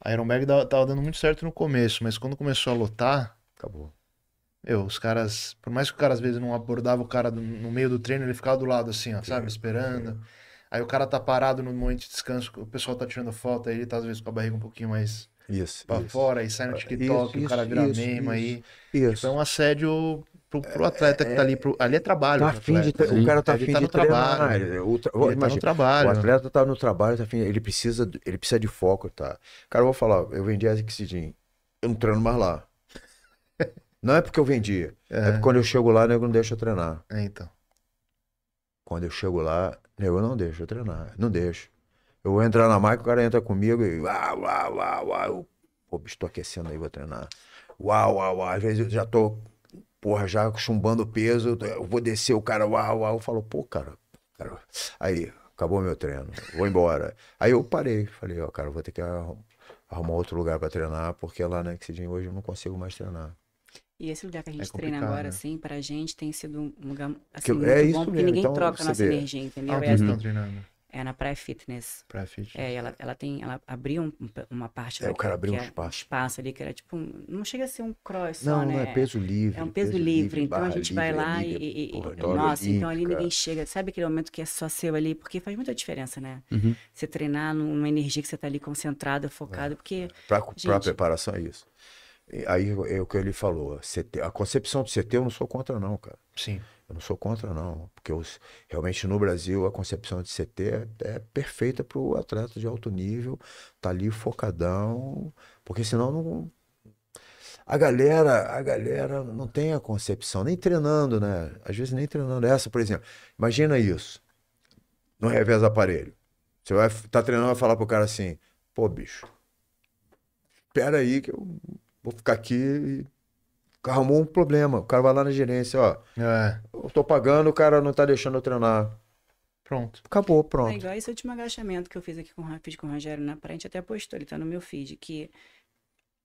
a Ironberg dá- tava dando muito certo no começo, mas quando começou a lotar, Acabou. meu, os caras, por mais que o cara às vezes não abordava o cara do- no meio do treino, ele ficava do lado assim, ó, sabe, esperando. Aí o cara tá parado no momento de descanso, o pessoal tá tirando foto, aí ele tá às vezes com a barriga um pouquinho mais Isso. pra isso. fora, aí sai no TikTok, Isso, o cara vira isso, meme isso. aí. Isso. Tipo, é um assédio pro, pro atleta que tá ali. Pro, ali é trabalho. Tá afim de, o cara tá afim tá de no treinar. trabalho. ele- o tra- Ele tá no imagina, trabalho. O atleta tá no trabalho, tá afim, ele precisa, ele precisa de foco, tá? Cara, eu vou falar, eu vendi a Exidin, eu não treino mais lá. Não é porque eu vendi, é, É. porque quando eu chego lá, o nego não deixa eu treinar. É, então. Quando eu chego lá, nego não deixa eu treinar, não deixa. Eu vou entrar na máquina, o cara entra comigo e uau, uau, uau, uau. Eu, Pô, bicho, tô aquecendo aí, vou treinar. Uau, uau, uau. Às vezes eu já tô, porra, já chumbando o peso, eu vou descer, o cara, uau, uau. Eu falo, pô, cara, cara. Aí, acabou meu treino, vou embora. Aí eu parei, falei, ó, cara, vou ter que arrum- arrumar outro lugar pra treinar, porque lá na Exidin hoje eu não consigo mais treinar. E esse lugar que a gente É treina agora, né? assim, pra gente tem sido um lugar assim, Que- muito é bom, isso porque mesmo, ninguém então troca a nossa vê. energia, entendeu? Onde É, vocês assim, treinando? É na Praia Fitness. Pra fit. É, ela, ela tem, ela abriu um- uma parte É, o cara abriu um é espaço. espaço ali que era tipo, um- não chega a ser um cross só, Não, né? não é peso livre. É um peso, livre, então a gente vai livre, lá livre, e, e- porra, e- nossa, então ali ninguém chega, sabe aquele momento que é só seu ali, porque faz muita diferença, né? Uhum. Você treinar numa energia que você tá ali concentrado, focado, porque Para a Gente. preparação é isso. Aí é o que ele falou. CT, a concepção do CT eu não sou contra, não, cara. Sim. Eu não sou contra, não. Porque os- realmente no Brasil a concepção de CT é, é perfeita para o atleta de alto nível, tá ali focadão, porque senão não. A galera, a galera não tem a concepção, nem treinando, né? Às vezes nem treinando. Essa, por exemplo, imagina isso. No revés aparelho. Você vai tá treinando vai falar pro cara assim, pô, bicho, espera aí que eu vou ficar aqui e arrumou um problema. O cara vai lá na gerência, ó, É, eu tô pagando, o cara não tá deixando eu treinar. pronto. Acabou, É pronto. igual esse último agachamento que eu fiz aqui com, o fiz com o Rogério na gente até postou, ele tá no meu feed, que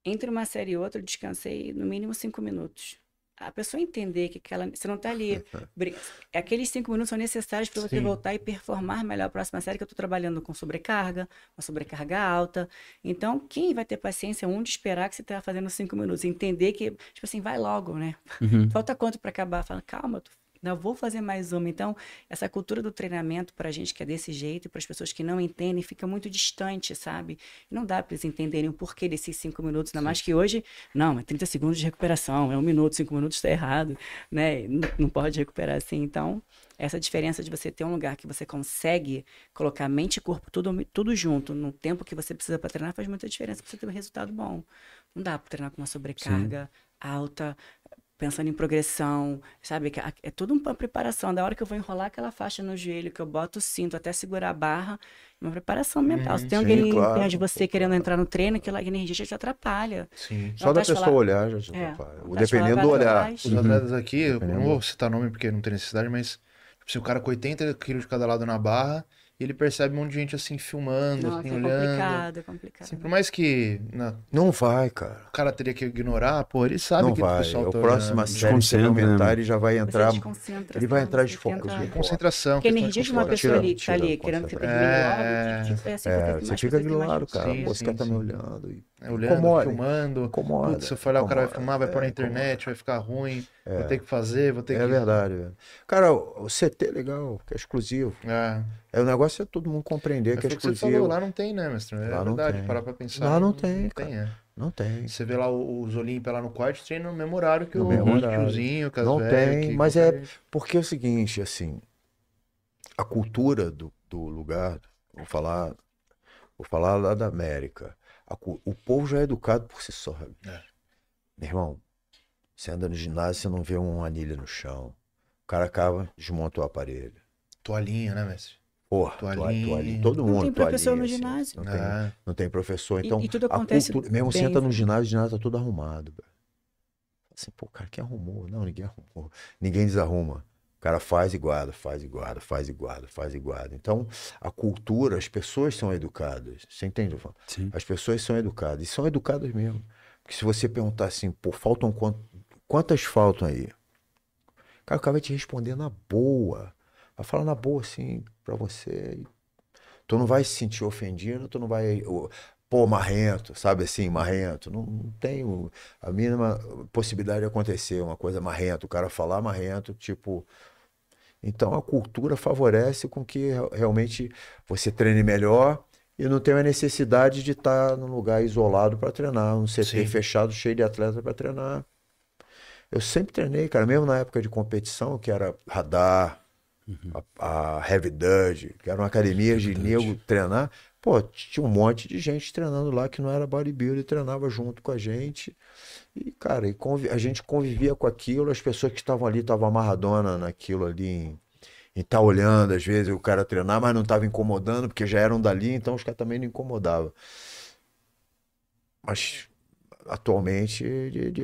entre uma série e outra eu descansei no mínimo cinco minutos. A pessoa entender que aquela, você não tá ali, brin- aqueles cinco minutos são necessários para você Sim. voltar e performar melhor a próxima série, que eu tô trabalhando com sobrecarga, uma sobrecarga alta. Então, quem vai ter paciência, um, de esperar que você tá fazendo cinco minutos, entender que, tipo assim, vai logo, né? Uhum. Falta quanto para acabar? Fala, calma, tu- ainda vou fazer mais uma. Então, essa cultura do treinamento para a gente que é desse jeito e para as pessoas que não entendem fica muito distante, sabe? Não dá para eles entenderem o porquê desses cinco minutos, ainda mais que hoje, não, é 30 segundos de recuperação, é um minuto, cinco minutos está errado, né? Não, não pode recuperar assim. Então, essa diferença de você ter um lugar que você consegue colocar mente e corpo tudo, tudo junto, no tempo que você precisa para treinar, faz muita diferença para você ter um resultado bom. Não dá para treinar com uma sobrecarga alta, pensando em progressão, sabe? É tudo uma preparação. Da hora que eu vou enrolar aquela faixa no joelho, que eu boto o cinto até segurar a barra, uma preparação mental. Se tem sim, alguém claro. perto de você querendo entrar no treino, aquela energia já te atrapalha. Sim. Só da pessoa falar- olhar já te É, atrapalha. falar, Dependendo do olhar. Os atletas aqui, eu não vou citar nome porque não tem necessidade, mas tipo, se o cara com 80 quilos de cada lado na barra, e ele percebe um monte de gente assim filmando, Nossa, assim, é olhando. complicado, é complicado. Assim, por mais que né, Não vai, cara. o cara teria que ignorar, pô, ele sabe Não que o vai. pessoal O tá próximo olhando. série Desconcentra, né, ele já vai Você entrar. desconcentra, ele vai entrar Você de foco, de Concentração. Porque a energia de uma pessoa Tira- ali que tá ali querendo que você logo, É. é que É, você você fica você de lado, cara. Cara tá me olhando. E- Olhando, Incomoda. filmando. Incomoda. Putz, se eu for lá, o cara vai filmar, vai pôr na É, internet, vai ficar ruim. Vou ter que fazer, vou ter É que. verdade, velho. Cara, o CT é legal, que é exclusivo. É. É, o negócio é todo mundo compreender É que é foi o que você exclusivo. falou, lá não tem, né, mestre? É Lá não verdade, tem. parar pra pensar. Lá não tem, cara. é. Não tem. Você vê lá os Olímpia lá no quarto, treina no mesmo horário que No o mesmo horário. tiozinho, que as Não velhas, tem, que mas é porque é o seguinte, assim, a cultura do, do lugar, vou falar, vou falar lá da América. A o povo já é educado por si só. sabe? É. Meu irmão, você anda no ginásio, você não vê uma anilha no chão. O cara acaba, desmonta o aparelho. Toalhinha, né, mestre? Porra, Toalhinha. toalhinha. toalhinha. Todo Não mundo tem professor toalhinha, no assim, ginásio. Não tem, É. não tem professor. E- Então, e tudo a acontece cultura, mesmo bem, senta no né? ginásio, o ginásio tá tudo arrumado. velho. Assim, pô, cara, quem arrumou? Não, ninguém arrumou. Ninguém desarruma. O cara faz e guarda, faz e guarda, faz e guarda, faz e guarda. Então, a cultura, as pessoas são educadas. Você entende, falo? Sim. As pessoas são educadas. E são educadas mesmo. Porque se você perguntar assim, pô, faltam quant- quantas faltam aí? Cara, o cara vai te responder na boa. Vai falar na boa, assim, pra você. Tu não vai se sentir ofendido, tu não vai. Pô, marrento, sabe assim, marrento. Não, não tem a mínima possibilidade de acontecer uma coisa marrento, o cara falar marrento, tipo. Então a cultura favorece com que re- realmente você treine melhor e não tenha a necessidade de estar num lugar isolado para treinar, um CT Sim. fechado cheio de atleta para treinar. Eu sempre treinei, cara, mesmo na época de competição, que era radar, a, a Heavy Dudge, que eram academias de nego treinar. Pô, tinha um monte de gente treinando lá que não era bodybuilder, treinava junto com a gente. E, cara, e a gente convivia com aquilo, as pessoas que estavam ali estavam amarradona naquilo ali, em estar olhando, às vezes, o cara treinar, mas não estava incomodando, porque já eram dali, então os caras também não incomodavam. Mas atualmente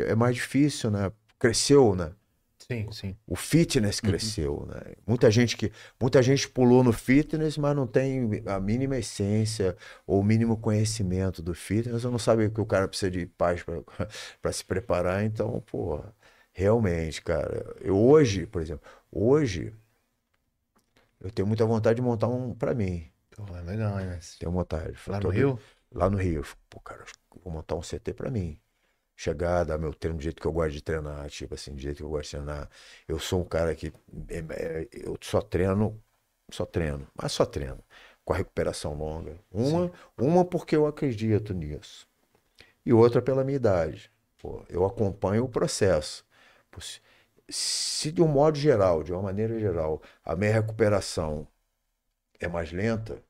é mais difícil, né? Cresceu, né? Sim, sim. O fitness cresceu, né? Muita gente que muita gente pulou no fitness, mas não tem a mínima essência ou o mínimo conhecimento do fitness, ou não sabe que o cara precisa de paz para se preparar, então, pô, realmente, cara, eu hoje, por exemplo, hoje eu tenho muita vontade de montar um para mim. Pô, é legal, mestre? Tenho vontade. Lá no Rio? Lá no Rio. Pô, cara, vou montar um CT pra mim. Chegar, dar meu treino do jeito que eu gosto de treinar, tipo assim, do jeito que eu gosto de treinar. Eu sou um cara que é, é, eu só treino, só treino, mas só treino com a recuperação longa. Uma, uma porque eu acredito nisso. E outra pela minha idade. Pô, eu acompanho o processo. Se de um modo geral, de uma maneira geral, a minha recuperação é mais lenta,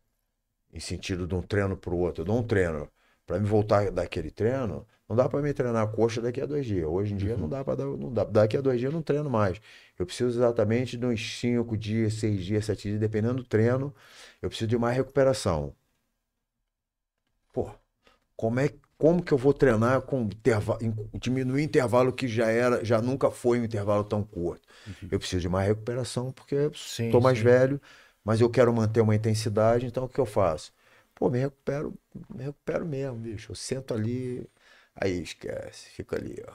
em sentido de um treino para o outro. Eu dou um treino para me voltar daquele treino, não dá para me treinar a coxa daqui a dois dias. Hoje em dia não dá para dar, não dá, daqui a dois dias eu não treino mais. Eu preciso exatamente de uns cinco dias, seis dias, sete dias, dependendo do treino, eu preciso de mais recuperação. Pô, como é como que eu vou treinar com intervalo, diminuir intervalo que já era, já nunca foi um intervalo tão curto? Eu preciso de mais recuperação porque estou mais sim. velho, mas eu quero manter uma intensidade, então o que eu faço? Pô, me recupero, me recupero mesmo, bicho. Eu sento ali, aí esquece, fica ali, ó.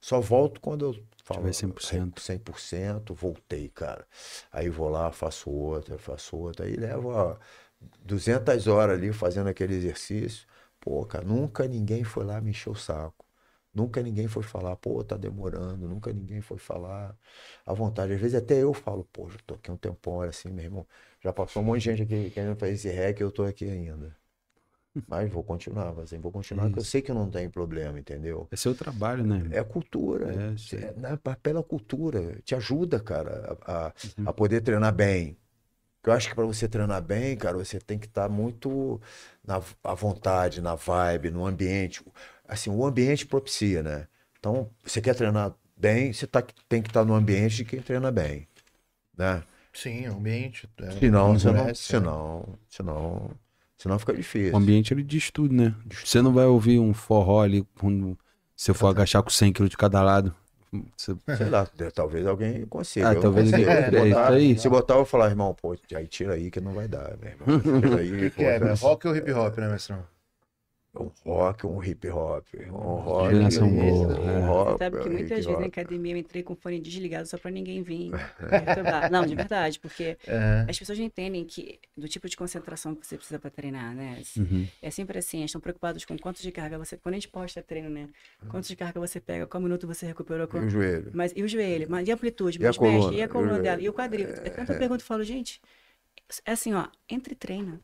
Só volto quando eu falo Tiver 100%. 100%, voltei, cara. Aí vou lá, faço outra, faço outra, aí levo ó, 200 horas ali fazendo aquele exercício. Pô, cara, nunca ninguém foi lá me encher o saco. Nunca ninguém foi falar, pô, tá demorando. Nunca ninguém foi falar à vontade. Às vezes até eu falo, pô, já tô aqui um tempão, olha assim, meu irmão. Já passou um monte de gente aqui querendo fazer esse rec, eu tô aqui ainda. Mas vou continuar, mas vou continuar, porque eu sei que não tem problema, entendeu? É seu trabalho, né? É cultura. É, sim. É, né, pela cultura. Te ajuda, cara, a, a, Uhum. a poder treinar bem. Eu acho que para você treinar bem, cara, você tem que estar muito na, à vontade, na vibe, no ambiente. Assim, o ambiente propicia, né? Então, você quer treinar bem, você tá, tem que estar no ambiente de quem treina bem, né? Sim, o ambiente. É, Senão, você não, favorece, né? senão, senão, senão fica difícil. O ambiente ele diz tudo, né? Você não vai ouvir um forró ali quando você for agachar com 100 kg de cada lado. Você- Sei lá, talvez alguém consiga. Ah, talvez consigo. alguém- Se é botar- isso aí. Se botar, eu vou falar, irmão, pô, aí tira aí que não vai dar, meu irmão. Tira aí, que, pô, que é? né? Rock ou hip hop, né, mestrão? Um rock, um hip hop. Um rock, um, boa, um é. rock, Você sabe que um muitas vezes na hop. academia eu entrei com o fone desligado só pra ninguém vir perturbar. Não, de verdade, porque É. as pessoas não entendem que do tipo de concentração que você precisa pra treinar, né? Uhum. É sempre assim, eles estão preocupados com quantos de carga você. Quando a gente posta treino, né? Quantos de carga você pega, qual minuto você recuperou, E qual... o joelho. Mas, e o joelho? Mas, e a amplitude? E a Mas mexe, coluna? e a E coluna dela? E o quadril? É tanta pergunta, eu falo, gente, é assim, ó, entre treina.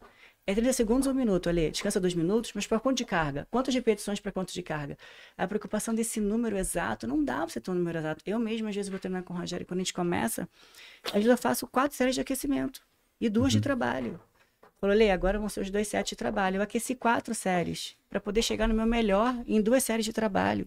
É 30 segundos ou um minuto, ali. Descansa dois minutos, mas para quanto de carga? Quantas repetições para quanto de carga? A preocupação desse número exato, não dá pra você ter um número exato. Eu mesma, às vezes, vou treinar com o Rogério, quando a gente começa, às vezes eu faço quatro séries de aquecimento e duas de trabalho. Falou, Lê, agora vão ser os dois sets de trabalho. Eu aqueci quatro séries para poder chegar no meu melhor em duas séries de trabalho.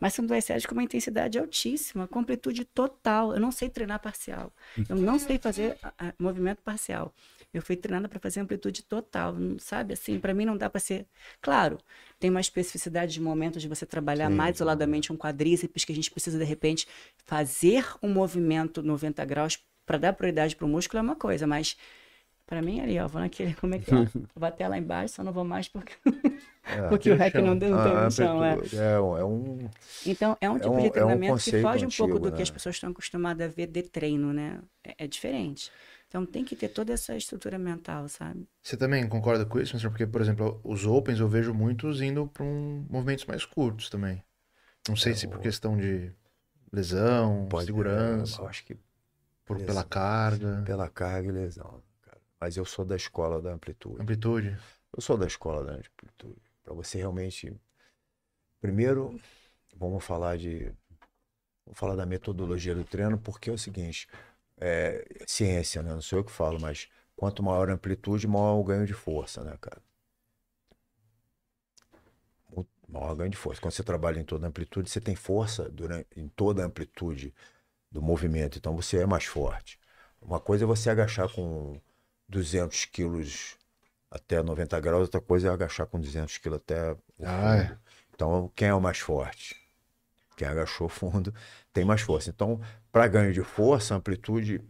Mas são duas séries com uma intensidade altíssima, com amplitude total. Eu não sei treinar parcial. Eu não sei fazer a- a- movimento parcial. Eu fui treinada para fazer amplitude total, não- sabe? Assim, para mim não dá para ser. Claro, tem uma especificidade de momentos de você trabalhar mais isoladamente um quadríceps que a gente precisa de repente fazer um movimento 90 graus para dar prioridade para o músculo é uma coisa, mas para mim ali, ó, vou naquele, como é que é? Vou até lá embaixo, só não vou mais porque É. porque o rec não deu Ah, no chão, é. É, um- é um. Então, é um tipo um- é de um treinamento que conceito foge um pouco do que né? as pessoas estão acostumadas a ver de treino, né? É, é diferente. Então, tem que ter toda essa estrutura mental, sabe? Você também concorda com isso. Porque, por exemplo, os Opens eu vejo muitos indo para um, movimentos mais curtos também. Não sei se por questão de lesão, Pode segurança, Eu acho que por, lesão. pela carga, pela carga e lesão. Cara. Mas eu sou da escola da amplitude. amplitude. Eu sou da escola da amplitude. Para você realmente. Primeiro, vamos falar de. Vamos falar da metodologia do treino, porque é o seguinte: é ciência, né? Não sou eu que falo, mas quanto maior a amplitude, maior o ganho de força, né, cara? O maior ganho de força. Quando você trabalha em toda a amplitude, você tem força durante, em toda a amplitude do movimento, então você é mais forte. Uma coisa é você agachar com 200 quilos até 90 graus, outra coisa é agachar com 200 quilos até o Ah, é. fundo. Então, quem é o mais forte? Quem agachou fundo tem mais força. Então, para ganho de força, amplitude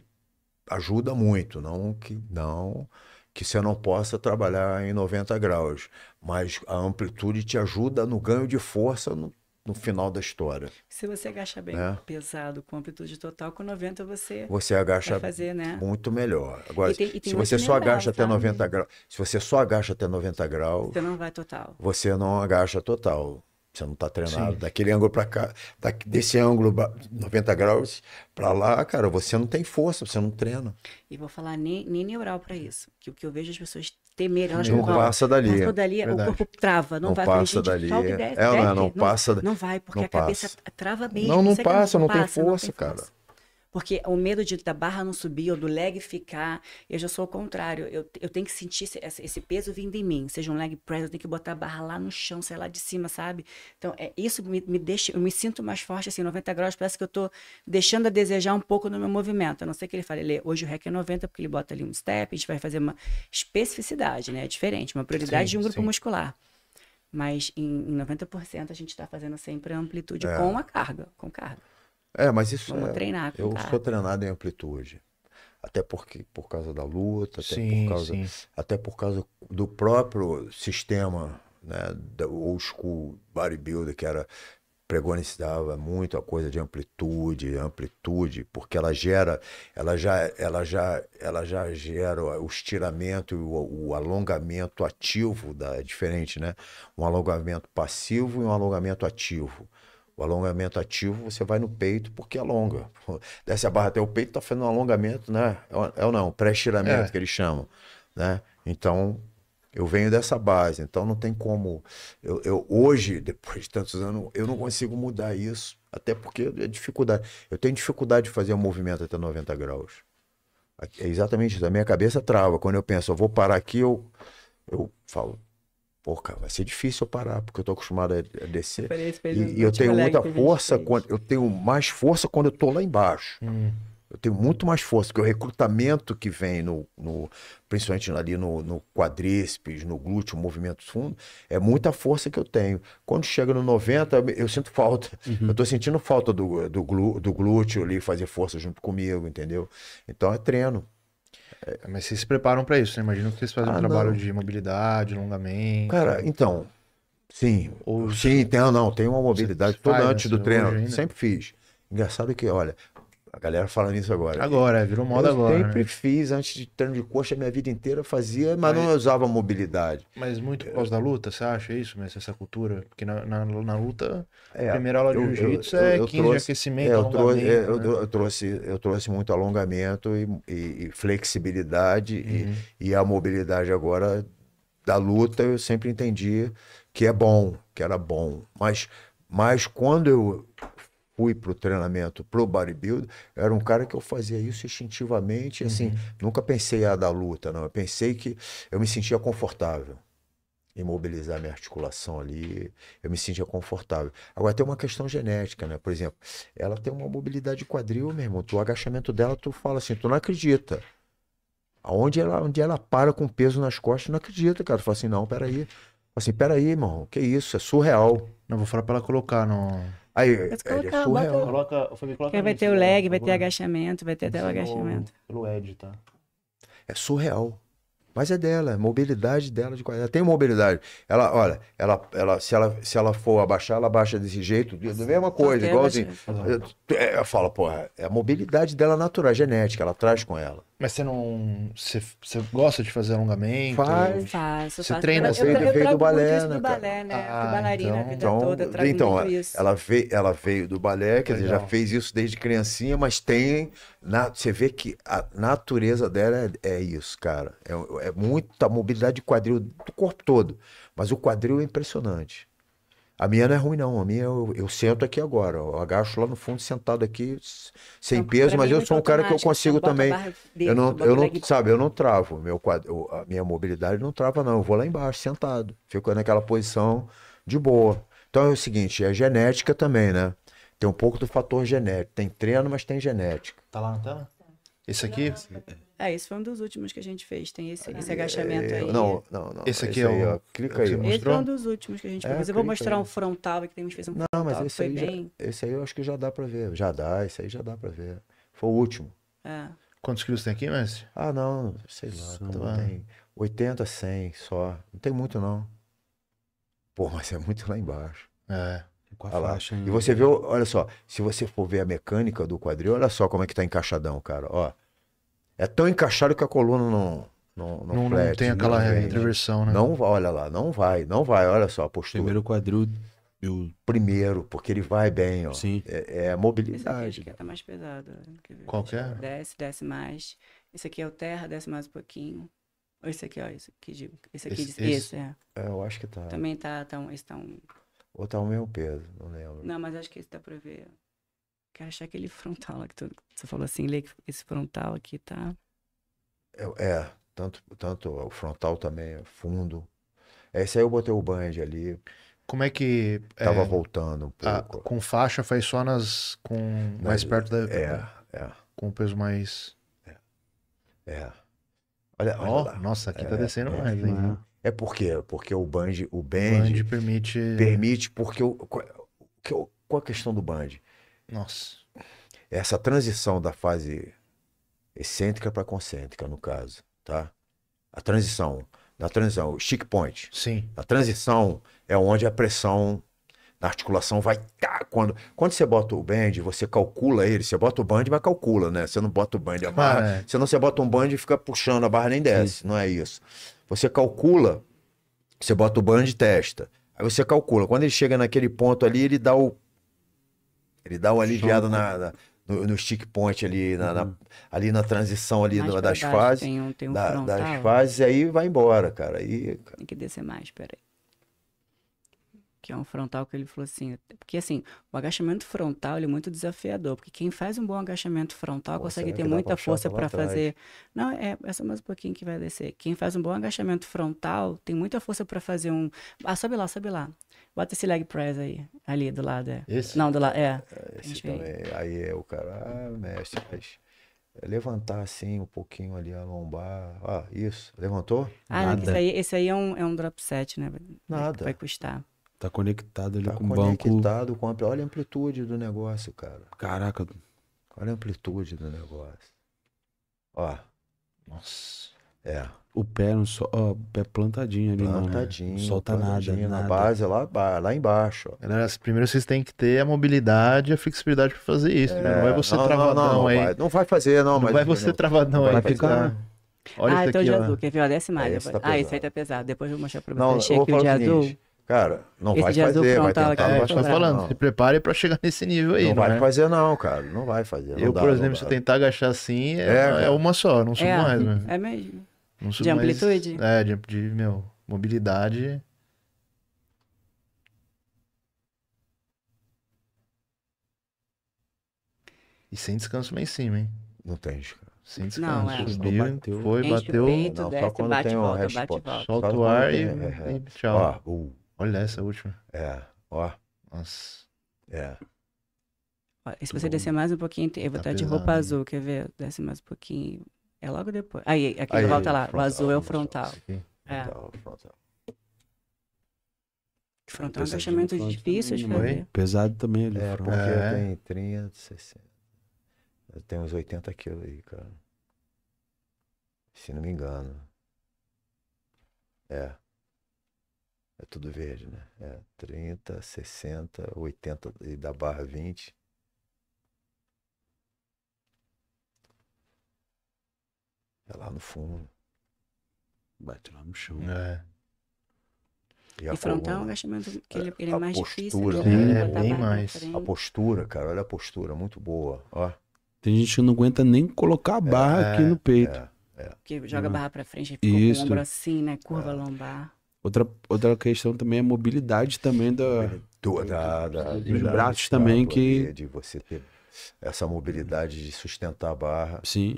ajuda muito, não que não que você não possa trabalhar em 90 graus, mas a amplitude te ajuda no ganho de força no, no final da história. Se você agacha bem É. pesado, com amplitude total, com 90 você Você agacha vai fazer, né? muito melhor. Agora, E tem- e tem se muito você só lembrar, agacha até sabe? 90 graus, se você só agacha até 90 graus, Você não vai total. você não agacha total. Você não está treinado. Sim. Daquele ângulo para cá, desse ângulo ba- 90 graus para lá, cara, você não tem força, você não treina. E vou falar nem, nem neural para isso. Que o que eu vejo as pessoas temerem, elas Não vão passa dali. Dali, o corpo trava, não, Não vai. Passa gente, dali. ideia, É, não é? deve, Não passa- Não vai, porque não a cabeça passa. trava mesmo. Não, não que passa, não tem passa, força, cara. Porque o medo de da barra não subir ou do leg ficar, eu já sou o contrário. Eu, eu tenho que sentir esse, esse- peso vindo em mim. Seja um leg press, eu tenho que botar a barra lá no chão, sair lá de cima, sabe? Então, é, isso me, me deixa, eu me sinto mais forte, assim, 90 graus, parece que eu tô deixando a desejar um pouco no meu movimento. A não ser que ele fale, "Lê, hoje o rec é 90, porque ele bota ali um step, a gente vai fazer uma especificidade, né? É diferente, uma prioridade Sim, de um grupo sim. muscular. Mas em, em 90% a gente está fazendo sempre a amplitude É. com a carga, com carga. É, mas isso Vamos é, treinar com eu carga. sou treinado em amplitude. Até porque por causa da luta, até Sim, por causa sim. até por causa do próprio sistema, né, da old school bodybuilder que era pregonizava muito a coisa de amplitude, amplitude, porque ela gera, ela já, ela já, ela já gera o estiramento e o, o alongamento ativo da, é diferente, né? Um alongamento passivo e um alongamento ativo. O alongamento ativo você vai no peito porque alonga. Desce a barra até o peito, tá fazendo um alongamento, né? É ou não, pré-estiramento É. que eles chamam, né? Então, eu venho dessa base, então não tem como. Eu, eu- hoje, depois de tantos anos, eu não consigo mudar isso, até porque é dificuldade. Eu tenho dificuldade de fazer um movimento até 90 graus. É exatamente isso. A minha cabeça trava. Quando eu penso, eu vou parar aqui, eu, eu falo, pô, cara, vai ser difícil eu parar, porque eu tô acostumado a descer. E, e eu tenho muita força quando eu tenho mais força quando eu tô lá embaixo. Hum. Eu tenho muito mais força, porque o recrutamento que vem no, no principalmente ali no, no quadríceps, no glúteo, movimento fundo, é muita força que eu tenho. Quando chega no 90, eu, eu sinto falta. Eu tô sentindo falta do, do, glú- do glúteo ali fazer força junto comigo, entendeu? Então é treino. É, Mas vocês se preparam pra isso, né? Imagino que vocês fazem um Ah, trabalho não. de mobilidade, alongamento. Cara, então, Sim, Ou- sim, tem, não, tem uma mobilidade toda antes do treino. hoje? Sempre fiz. Engraçado que, olha, a galera fala nisso agora. Agora, é, virou moda eu agora. sempre né? fiz antes de treino de coxa, a minha vida inteira fazia, mas não usava mobilidade. Mas muito por causa da luta, você acha isso, mas essa cultura? Porque na, na, na luta, É, a primeira aula de eu- eu- jiu-jitsu eu- é eu 15 trouxe- de aquecimento, É, eu, trouxe, é, eu, né? eu trouxe, eu trouxe muito alongamento e, e- e flexibilidade e- Uhum. e, a mobilidade agora da luta eu sempre entendi que é bom, que era bom. Mas, mas quando eu fui pro treinamento pro bodybuilder, eu era um cara que eu fazia isso instintivamente, assim, Uhum. nunca pensei a da luta, não. Eu pensei que eu me sentia confortável em mobilizar minha articulação ali, eu me sentia confortável. Agora tem uma questão genética, né? Por exemplo, ela tem uma mobilidade de quadril, meu irmão. Tu, o agachamento dela, tu fala assim, tu não acredita. Aonde ela, onde ela para com peso nas costas, tu não acredita, cara. Tu fala assim, não, peraí. Assim, peraí, irmão, que isso? É surreal. Não, vou falar pra ela colocar no... Aí, Mas é, é colocar, surreal. bota- Coloca, Fabi, coloca Porque vai ter o por vai ter agachamento, vai ter até o agachamento. Pelo Ed, tá? É surreal. Mas é dela, é mobilidade dela de qualidade. Ela tem mobilidade. Ela, olha, ela, ela, se, ela, se ela for abaixar, ela abaixa desse jeito, da mesma coisa, igualzinho. agachamento. Eu, eu falo, porra, é a mobilidade dela natural, é genética, ela traz com ela. Mas você não... Você, você gosta de fazer alongamento? Faz. Faço, Você faço. treina, eu, veio- eu, eu veio do trago balé, né, balé, né? Ah, bailarina então- a vida Então, toda, eu trago então ó, isso. ela, veio, ela veio do balé, quer dizer, já fez isso desde criancinha, mas tem. na- você vê que a natureza dela é, é isso, cara. É, é muita mobilidade de quadril do corpo todo. Mas o quadril é impressionante. A minha não é ruim, não. A minha eu, eu sento aqui agora. Eu agacho lá no fundo, sentado aqui, sem Então, peso, mas é eu muito sou um cara que eu automático, consigo também. dentro, Eu não, eu não, sabe, eu não travo. Meu quadro, a minha mobilidade não trava, não. Eu vou lá embaixo, sentado. Fico naquela posição de boa. Então é o seguinte, é genética também, né? Tem um pouco do fator genético. Tem treino, mas tem genética. Tá lá na tela? Esse aqui? É, esse foi um dos últimos que a gente fez. Tem esse, esse agachamento É, aí. Não, não, não. Esse aqui é aí, o- ó, Clica é aí. Esse foi um dos últimos que a gente É, fez. Eu vou mostrar aí. um frontal que temos fez um Não, frontal. mas que esse foi aí, já- bem. esse aí eu acho que já dá pra ver. Já dá, esse aí já dá pra ver. Foi o último. É. Quantos quilos tem aqui, mestre? Ah, não, sei lá. Então tem 80, 100 só. Não tem muito, não. Pô, mas é muito lá embaixo. É. Com a Olha lá. faixa E você vê, olha só, se você for ver a mecânica do quadril, olha só como é que tá encaixadão, cara. Ó, é tão encaixado que a coluna não não, não, Não, não tem aquela vem. introversão, né? Não vai, olha lá, não vai, não vai, olha só a postura. Primeiro quadril, eu... Primeiro, porque ele vai bem, ó. Sim. É, é Esse aqui acho mobilidade. que tá mais pesado. Quer ver? Qual que é? Desce, desce mais. Esse aqui é o terra, desce mais um pouquinho. Esse aqui, ó, esse aqui, digo. Esse aqui, Esse- esse, esse? é. É, eu acho que tá. Também tá, tá um, esse tá um... Ou tá o mesmo peso, não lembro. Não, mas acho que esse dá pra ver. Quero achar aquele frontal lá que tu, você falou assim, lê que esse frontal aqui tá... É, é, tanto, tanto o frontal também, é fundo. Esse aí eu botei o band ali, Como é que. é, tava voltando um a- pouco. com faixa faz só nas. Com mais perto da. É, é, Com o peso mais. é. Olha, olha Ó, lá. nossa, aqui tá É, descendo é, mais, hein? É por quê? Porque o band, o O band, Band permite. permite, porque o, qual, que o- qual a questão do band? Nossa. Essa transição da fase excêntrica para concêntrica, no caso, tá? A transição, da transição, o stick point. Sim. A transição é onde a pressão na articulação vai tá, quando quando você bota o band, você calcula ele, você bota o band, mas calcula, né? Você não bota o band amarra, Ah, é. senão você bota um band e fica puxando a barra nem desce, não é isso. Você calcula, você bota o band e testa. Aí você calcula, quando ele chega naquele ponto ali, ele dá o ele dá uma aliviada na, na- no, no stick point ali na, na- ali na transição ali das baixo fases, Tem um, tem um da- das fases e aí vai embora, cara. Aí, Tem que descer mais, peraí. Que é um frontal que ele falou assim. Porque assim, o agachamento frontal ele é muito desafiador. Porque quem faz um bom agachamento frontal consegue ter muita força para fazer. Não, é, é só mais um pouquinho que vai descer. Quem faz um bom agachamento frontal tem muita força para fazer um. Ah, sobe lá, sobe lá. Bota esse leg press aí, ali do lado. É. Esse? Não, do lado. É. Esse gente vê. também, aí é o cara, ah, mestre, mas é levantar assim um pouquinho ali a lombar. Ah, isso. Levantou? Ah, não, que esse Nada. aí, esse aí é um, é um drop set, né? Nada. Vai custar. Tá conectado ali Tá com o banco. conectado com a ampli- Olha a amplitude do negócio, cara. Caraca, Olha a amplitude do negócio. Ó, Nossa. É. O pé, não so... ó, o pé plantadinho ali, não, né? Plantadinho. Não solta plantadinho, nada, Na nada. base, lá, ba- lá embaixo. ó. Galera, primeiro vocês têm que ter a mobilidade e a flexibilidade pra fazer isso. né? Não vai você É, não, travadão não, não, aí. Vai, não vai fazer, não, Não, mas. vai você travadão vai aí. ficar- tá? Olha ah, isso então aqui, de azul. Quer ver? Desce mais. É, esse depois. tá ah, esse aí tá pesado. Depois eu vou mostrar pra Não, você. eu Achei vou que o de azul. seguinte, Cara, não Esse vai de azul fazer, vai tentar. aqui, É, tô Não. falando, se prepare pra chegar nesse nível aí, Não não, vai é? fazer, não, cara. Não vai fazer. não Eu, dá, por não exemplo, se eu tentar agachar assim, é, É, é uma só, não subo É, mais, né? é mesmo. Não subo De mais- amplitude? É, de, de, meu, mobilidade. E sem descanso lá em cima, hein? Não tem, cara. Sem descanso. Não, é. Subiu, Bateu. foi, bateu, peito, Não, só desce, quando bate tem volta, bate volta. solta Só o ar e, é, é. e tchau. Ó, uh, Olha essa última. é, ó, Nossa. é. Ó, e se você descer mais um pouquinho, eu vou Tá estar de pesado, roupa hein? azul, quer ver? Desce mais um pouquinho. É logo depois. Aí, aqui, Aí, volta lá. O azul é o frontal. É. Frontal, frontal. Frontal é um agachamento difícil de também, fazer. Pesado também ali. É, porque É. tem 30, 60. Eu tenho uns 80 quilos aí, cara. Se não me engano. É. É tudo verde, né? É 30, 60, 80 e da barra 20. É lá no fundo. Bate lá no chão. É. E a E frontal é um agachamento que ele, ele é mais difícil. postura, né? botar É, a bem mais. A postura, cara, olha a postura, muito boa. Ó. Tem gente que não aguenta nem colocar a barra É, aqui no peito. É. Porque joga a Hum. barra pra frente e fica com Isso. o ombro assim, né? É. Curva lombar. Outra, outra questão também é a mobilidade também da. Do, da, da, Dos do braços também que- De você ter essa mobilidade de sustentar a barra. Sim.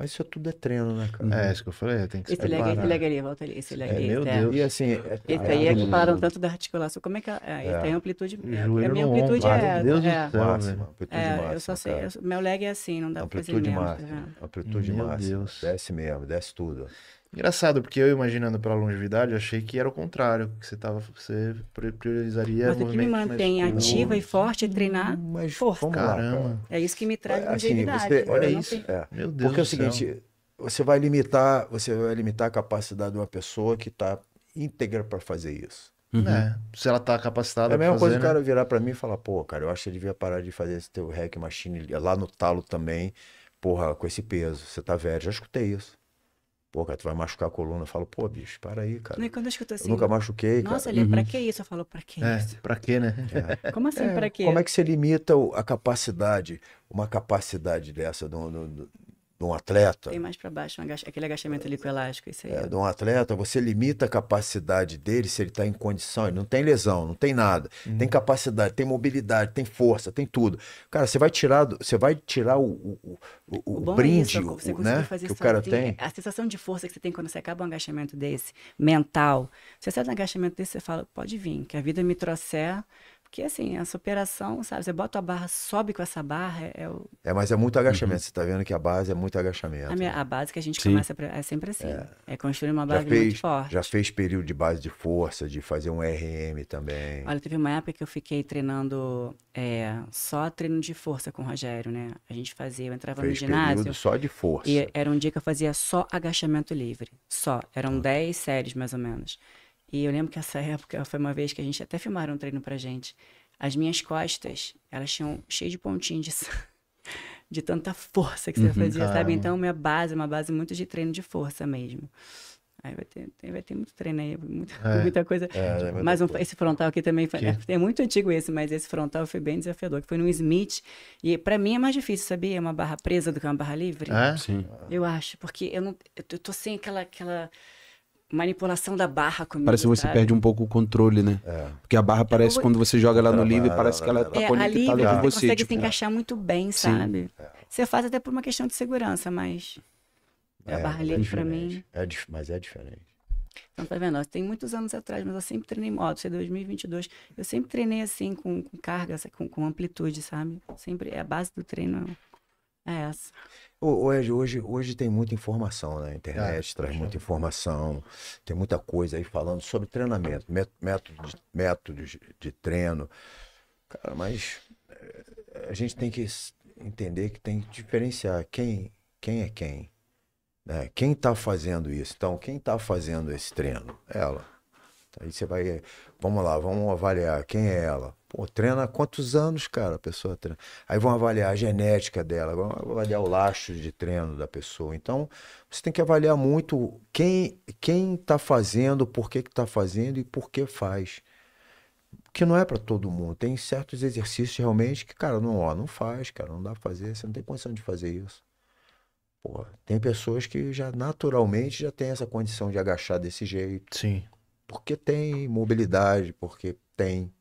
Mas isso tudo é treino, né, cara? É, isso que eu falei, tem que se Esse leg, preparar. esse leg ali, volta ali. Esse leg É, ali. meu é. Deus. E assim. É, Esse aí é que falaram tanto da articulação. Como é que é? é, É. é amplitude. É, Joelho a minha no amplitude ombro. é Meu. Deus do é. céu. máxima, amplitude É, máxima. eu só sei. eu- meu leg é assim, não dá pra fazer Amplitude menos. tá máxima. Amplitude Meu máxima. Deus. Desce mesmo, desce tudo. Engraçado, porque eu imaginando pela longevidade, achei que era o contrário, que você tava, você pri- priorizaria Mas o que me mantém ativa e forte é treinar Mas força. Caramba. cara. É isso que me traz Assim, longevidade. você, olha isso. tenho- É. Meu Deus Porque é o seguinte, você vai limitar, você vai limitar a capacidade de uma pessoa que está íntegra para fazer isso. Uhum. É, se ela tá capacitada É a mesma coisa fazer, o né? cara virar para mim e falar, pô, cara, eu acho que você devia parar de fazer esse teu hack machine lá no talo também, porra, com esse peso. Você tá velho, já escutei isso. Pô, cara, tu vai machucar a coluna. Eu falo, pô, bicho, para aí, cara. E quando eu escuto assim, Eu nunca machuquei, nossa, cara. Lê, Uhum. pra que isso? Eu falo, pra que É, isso? pra quê, né? Como assim, É, pra quê? Como é que você limita a capacidade, uma capacidade dessa de um, de um- de um atleta? Tem mais pra baixo, um agacha- aquele agachamento ali com elástico, isso aí. é, de um atleta, você limita a capacidade dele se ele está em condição, ele não tem lesão, não tem nada, tem capacidade, tem mobilidade, tem força, tem tudo. Cara, você vai tirar, do- você vai tirar o, o, o, o bom brinde, é isso, né, fazer que o cara tem. A sensação de força que você tem quando você acaba um agachamento desse, mental. Você sai de um agachamento desse, você fala, pode vir, que a vida me trouxer. Porque assim, a superação, sabe? Você bota a barra, sobe com essa barra, é, é o, É, mas é muito agachamento. Você tá vendo que a base é muito agachamento. a, minha- a base que a gente Sim. começa, pra- é sempre assim. É, construir uma já base muito fez, forte. já fez período de base de força, de fazer um RM também. Olha, teve uma época que eu fiquei treinando é, só treino de força com o Rogério, né? A gente fazia, eu entrava fez no ginásio. período só de força. E era um dia que eu fazia só agachamento livre. Só. Eram 10 séries, mais ou menos. E eu lembro que essa época foi uma vez que a gente até filmaram um treino pra gente. As minhas costas, elas tinham cheio de pontinhos de, de tanta força que você fazia, sabe? Então, minha base é uma base muito de treino de força mesmo. Aí vai ter, tem- vai ter muito treino aí, muita, É. muita coisa. É, é mas um- esse frontal aqui também foi, Que? é, muito antigo esse, mas esse frontal foi bem desafiador, que foi no Smith. E pra mim é mais difícil, sabia? É uma barra presa do que uma barra livre. É? Sim. Eu acho, porque eu não. Eu tô- eu tô sem aquela, aquela manipulação da barra comigo. Parece que você sabe? perde um pouco o controle, né? É. Porque a barra parece vou- quando você joga ela no livre, parece que ela ela- tá É, ali conectada você com você. consegue tipo, se encaixar muito bem, Sim. sabe? Você faz até por uma questão de segurança, mas. a É, barra mas é livre pra mim. É mas é diferente. Então, tá vendo? Tem muitos anos atrás, mas eu sempre treinei moto. Isso é 2022. Eu sempre treinei assim, com, com carga, com, com amplitude, sabe? Sempre. A base do treino é essa. Ed, hoje, hoje tem muita informação, né? A internet Ah, traz muita informação, tem muita coisa aí falando sobre treinamento, mé- métodos, métodos de- treino. Cara, mas eh, a gente tem que entender que tem que diferenciar quem, quem é quem. Né? Quem está fazendo isso? Então, quem está fazendo esse treino? Ela. Aí você vai. Vamos lá, vamos avaliar quem é ela. Pô, treina há quantos anos, cara, a pessoa treina? Aí vão avaliar a genética dela, vão avaliar o lastro de treino da pessoa. Então, você tem que avaliar muito quem quem está fazendo, por que está fazendo e por que faz. Que não é para todo mundo. Tem certos exercícios realmente que, cara, não, ó, não faz, cara, não dá pra fazer, você não tem condição de fazer isso. Tem pessoas que já naturalmente já tem essa condição de agachar desse jeito. Sim. Porque tem mobilidade, porque tem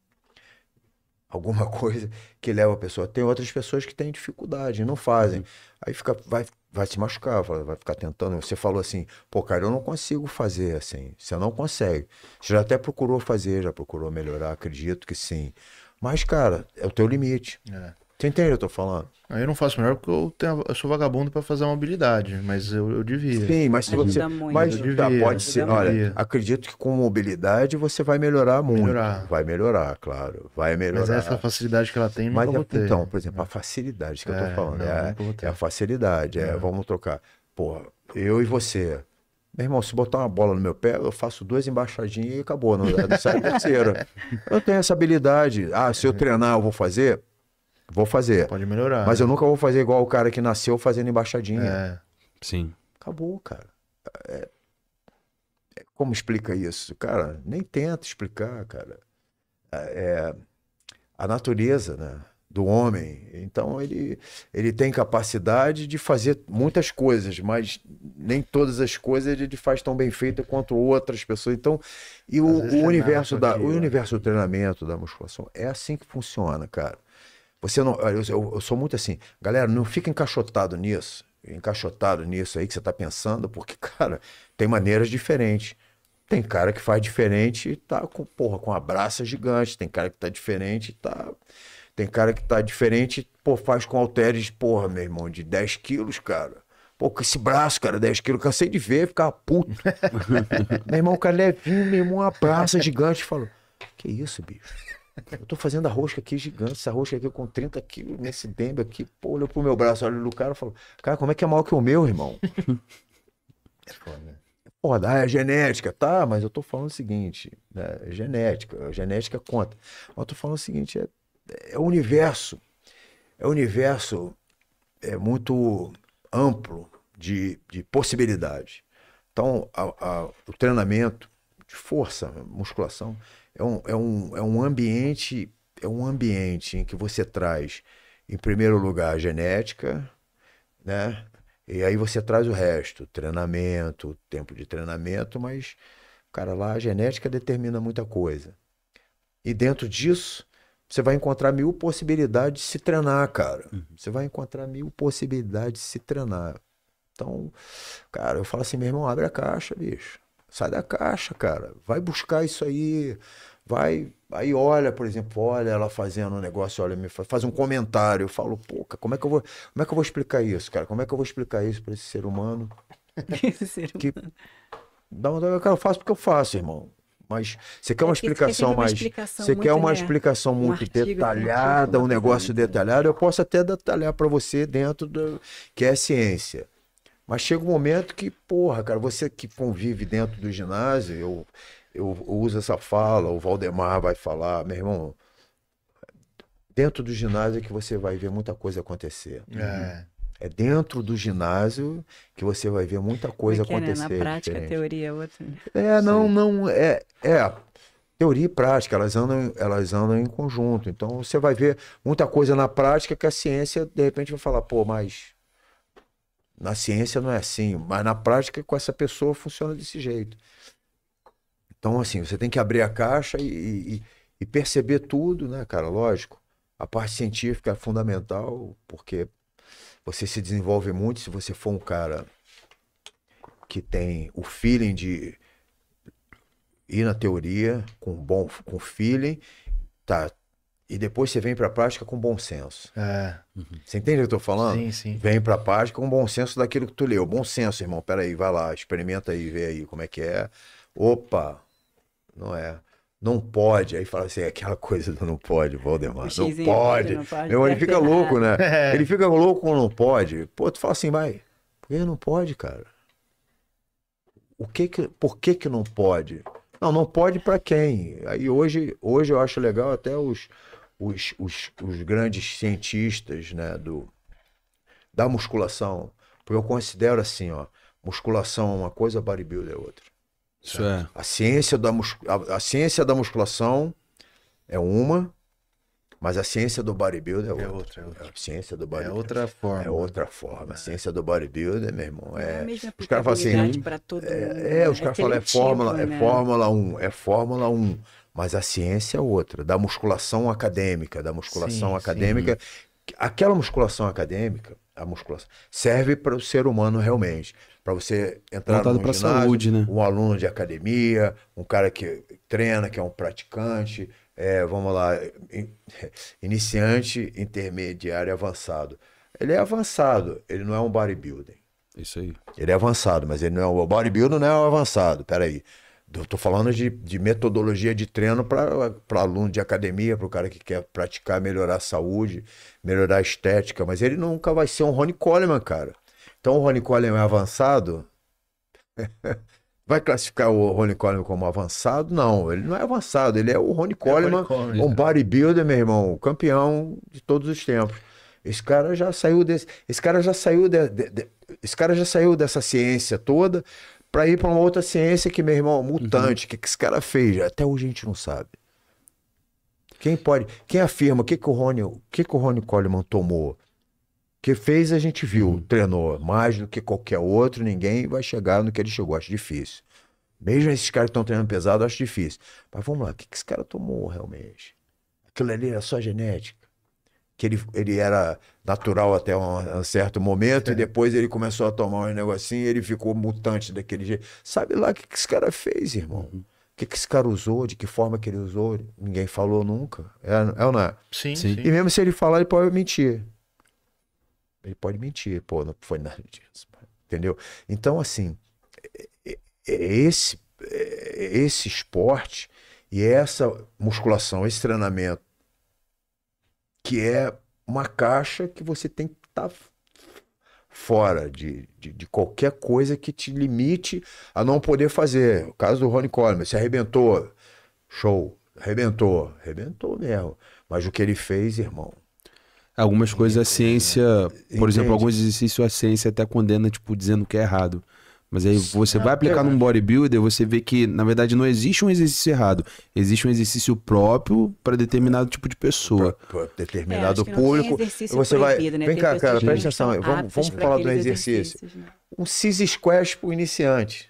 alguma coisa que leva a pessoa. Tem outras pessoas que têm dificuldade, não fazem. Aí fica, vai, vai se machucar, vai vai ficar tentando. Você falou assim, pô, cara, eu não consigo fazer assim. Você não consegue. Você já até procurou fazer, já procurou melhorar, acredito que sim. Mas, cara, é o teu limite. É. Você entende o que eu tô falando? Aí eu não faço melhor porque eu, tenho, eu sou vagabundo pra fazer a mobilidade, mas eu, eu devia. Sim, mas se você. muito. Mas Eu tá, devia, pode eu ser. devia. Olha, acredito que com mobilidade você vai melhorar muito. Melhorar. Vai melhorar, claro. Vai melhorar. Mas essa facilidade que ela tem, nunca Mas vou é- ter. então, por exemplo, a facilidade que eu É, tô falando. não, é, é a facilidade. É, É. vamos trocar. Porra, eu e você. Meu irmão, se botar uma bola no meu pé, eu faço duas embaixadinhas e acabou. Não, não sai a terceira. Eu tenho essa habilidade. Ah, se eu treinar, eu vou fazer? Vou fazer. Pode melhorar. Mas eu nunca vou fazer igual o cara que nasceu fazendo embaixadinha. É, Sim. Acabou, cara. É- é- como explica isso? Cara, nem tenta explicar, cara. É, a natureza, né? Do homem. Então ele, ele tem capacidade de fazer muitas coisas, mas nem todas as coisas ele faz tão bem feita quanto outras pessoas. Então, e o, o treinar universo da, aqui, o universo do treinamento, da musculação, é assim que funciona, cara. Você não, eu, eu- eu sou muito assim, galera, não fica encaixotado nisso, encaixotado nisso aí que você tá pensando, porque, cara, tem maneiras diferentes. Tem cara que faz diferente e tá com, porra, com a braça gigante. Tem cara que tá diferente e tá. Tem cara que tá diferente, pô, faz com halteres, porra, meu irmão, de 10 quilos, cara. Pô, com esse braço, cara, 10 quilos, cansei de ver, ficava puto. meu irmão, o cara levinho, meu irmão, uma braça gigante. Falou, que isso, bicho? Eu tô fazendo a rosca aqui gigante, essa rosca aqui com 30 quilos nesse dembe aqui. Pô, olhou pro meu braço, olha no cara e falou, cara, como é que é maior que o meu, irmão? Pô, ah, é genética, tá, mas eu tô falando o seguinte, né, é genética, a genética conta. Mas eu tô falando o seguinte, é, é o universo, é o universo é muito amplo de, de possibilidades. Então, a- a- o treinamento de força, musculação, é um, é, um, é um ambiente, é um ambiente em que você traz, em primeiro lugar, a genética, né? E aí você traz o resto, treinamento, tempo de treinamento, mas, cara, lá a genética determina muita coisa. E dentro disso, você vai encontrar mil possibilidades de se treinar, cara. Você vai encontrar mil possibilidades de se treinar. Então, cara, eu falo assim, meu irmão, abre a caixa, bicho. Sai da caixa, cara. Vai buscar isso aí. Vai. Aí olha, por exemplo, olha ela fazendo um negócio, olha, me faz, faz um comentário. Eu falo, pô, cara, como é que eu vou, como é que eu vou explicar isso, cara? Como é que eu vou explicar isso para esse ser humano? Esse ser Que dá uma, eu faço porque eu faço, irmão. Mas você quer uma É que você quer explicação uma mais, explicação você quer muito, uma né? explicação Um muito artigo, detalhada, um um negócio detalhado, eu posso até detalhar para você dentro do que é ciência. Mas chega um momento que, porra, cara, você que convive dentro do ginásio, eu, eu, eu uso essa fala, o Valdemar vai falar, meu irmão, dentro do ginásio é que você vai ver muita coisa acontecer. é. É dentro do ginásio que você vai ver muita coisa Como é que é, né? acontecer. Na prática, a diferente. teoria é outra. né? É, não, não, é, é, teoria e prática, elas andam, elas andam em conjunto. Então você vai ver muita coisa na prática que a ciência, de repente, vai falar, pô, mas na ciência não é assim, mas na prática com essa pessoa funciona desse jeito. Então, assim, você tem que abrir a caixa e, e- e perceber tudo, né, cara? Lógico. A parte científica é fundamental, porque você se desenvolve muito se você for um cara que tem o feeling de ir na teoria com bom com feeling, tá? E depois você vem para a prática com bom senso. É, Você entende o que eu tô falando? sim, sim. Vem pra prática com bom senso daquilo que tu leu. Bom senso, irmão. Peraí, vai lá, experimenta aí, vê aí como é que é. Opa, não é. não pode. Aí fala assim, aquela coisa do não pode, Valdemar. Não pode. não pode, Meu, ele fica louco, né? É. Ele fica louco quando não pode. Pô, tu fala assim, vai, por que não pode, cara? O que que, por que que não pode? Não, não pode pra quem? Aí hoje, hoje eu acho legal até os, os, os, os grandes cientistas, né, do, da musculação, porque eu considero assim, ó, musculação é uma coisa, bodybuilder é outra. Isso é. A ciência da, mus- a, a ciência da musculação é uma, mas a ciência do bodybuilder é outra. outra, é outra. A ciência do É bodybuilder outra forma. é outra forma. A ciência do bodybuilder, meu irmão, é. mesma Os caras falam assim, pra todo mundo, É, é, os né? caras falam, é Fórmula, é né? Fórmula 1, é Fórmula 1. Mas a ciência é outra, da musculação acadêmica, da musculação Sim, acadêmica. Aquela musculação acadêmica, a musculação, serve para o ser humano realmente. Para você entrar Voltado pra ginásio, saúde, né? um aluno de academia, um cara que treina, que é um praticante, é, vamos lá, in- iniciante, intermediário, avançado. Ele é avançado, ele não é um bodybuilding. Isso aí. Ele é avançado, mas ele não é o bodybuilder, não é o avançado. Peraí. Eu tô falando de, de metodologia de treino para aluno de academia, para o cara que quer praticar, melhorar a saúde, melhorar a estética, mas ele nunca vai ser um Ronnie Coleman, cara. Então o Ronnie Coleman é avançado? Vai classificar o Ronnie Coleman como avançado? Não, ele não é avançado, ele é o Ronnie Coleman, Coleman, um bodybuilder, meu irmão, campeão de todos os tempos. Esse cara já saiu desse, esse cara já saiu de- de- de- esse cara já saiu dessa ciência toda para ir para uma outra ciência que meu irmão, mutante, o que que esse cara fez? Até hoje a gente não sabe. Quem pode, quem afirma o que que o Rony, o que que o Rony Coleman tomou? que fez a gente viu, treinou mais do que qualquer outro, ninguém vai chegar no que ele chegou, acho difícil. Mesmo esses caras que estão treinando pesado, acho difícil. Mas vamos lá, o que, que esse cara tomou realmente? Aquilo ali era só genética. Que ele, ele era natural até um, um certo momento, e depois ele começou a tomar um negocinho e ele ficou mutante daquele jeito. Sabe lá o que, que esse cara fez, irmão? O que, que esse cara usou, de que forma que ele usou? Ninguém falou nunca. É, é ou não é? Sim, Sim. sim. E mesmo se ele falar, ele pode mentir. Ele pode mentir, pô, não foi nada disso. Entendeu? Então, assim, é- é- é esse, é esse esporte e essa musculação, esse treinamento, que é uma caixa que você tem que estar fora de, de, de qualquer coisa que te limite a não poder fazer. O caso do Ronnie Coleman, se arrebentou, show, arrebentou, arrebentou mesmo. Mas o que ele fez, irmão, Algumas coisas a ciência, por exemplo, Entende? alguns exercícios a ciência até condena, tipo, dizendo que é errado. Mas aí você vai aplicar é. num bodybuilder, você vê que, na verdade, não existe um exercício errado. Existe um exercício próprio para determinado tipo de pessoa. para É, determinado que tem público. exercício Você vai. né? Vem Tem cá, cara, que presta atenção. Vamos, vamos pra falar do exercício. né? Um cis squash para o iniciante.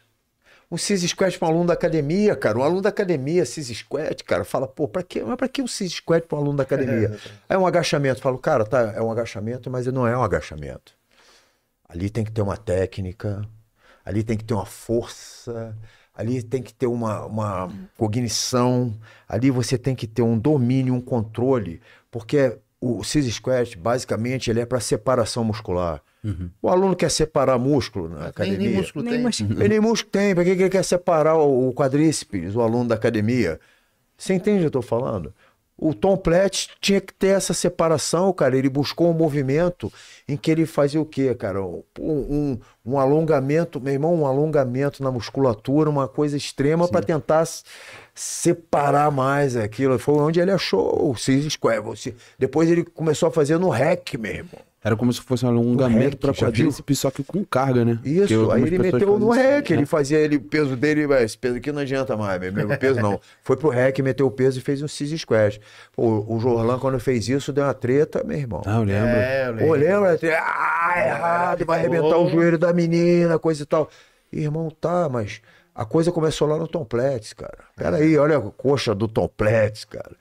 Um cis squat para um aluno da academia, cara. Um aluno da academia, cis squat, cara, fala, pô, pra quê? Mas pra que um cis squat para um aluno da academia? É um agachamento. Falo, cara, tá, é um agachamento, mas não é um agachamento. Ali tem que ter uma técnica, ali tem que ter uma força, ali tem que ter uma, uma cognição, ali você tem que ter um domínio, um controle, porque o cis squat, basicamente, ele é para separação muscular. O aluno quer separar músculo na academia. nem músculo Nem tem. músculo. Ele nem músculo tem, para que que ele quer separar o o quadríceps, o aluno da academia? Você entende o que eu estou falando? O Tom Platt tinha que ter essa separação, cara. Ele buscou um movimento em que ele fazia o quê, cara? Um, um, um alongamento, meu irmão, um alongamento na musculatura, uma coisa extrema para tentar separar mais aquilo. Foi onde ele achou o cis square. Depois ele começou a fazer no rec, meu irmão. Era como se fosse um alongamento para quadríceps, só que com carga, né? Isso, aí ele meteu no rec, né? ele fazia ele, o peso dele, "Ué, esse peso aqui não adianta mais, meu, peso não. Foi pro rec, meteu o peso e fez um cis squash. Pô, o Jorlan, quando fez isso, deu uma treta, meu irmão. Ah, eu lembro. É, eu Pô, lembro. lembra? Ah, errado, vai arrebentar o joelho da menina, coisa e tal. Irmão, tá, mas a coisa começou lá no Tom Platz, cara. Peraí, olha a coxa do Tom Platz, cara.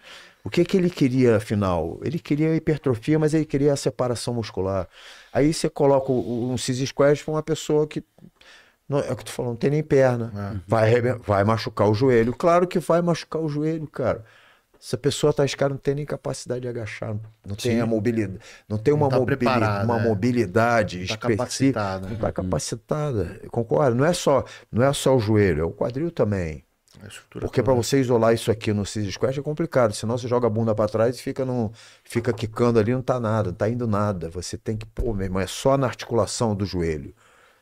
O que que ele queria, afinal? Ele queria hipertrofia, mas ele queria a separação muscular. Aí você coloca um cis squash pra uma pessoa que não, é o que tu falou, não tem nem perna. Vai, arreben- vai machucar o joelho. Claro que vai machucar o joelho, cara. Essa pessoa tá escada não tem nem capacidade de agachar, não- não tem a mobilidade, não tem uma, Não tá mobili- preparada, uma é. mobilidade Tá específica, capacitada. não tá capacitada. Eu concordo, não é só, não é só o joelho, é o quadril também. Porque para você isolar isso aqui no Six Squash é complicado, senão você joga a bunda para trás e fica no fica quicando ali, não tá nada, não tá indo nada. Você tem que, pô, meu irmão, é só na articulação do joelho.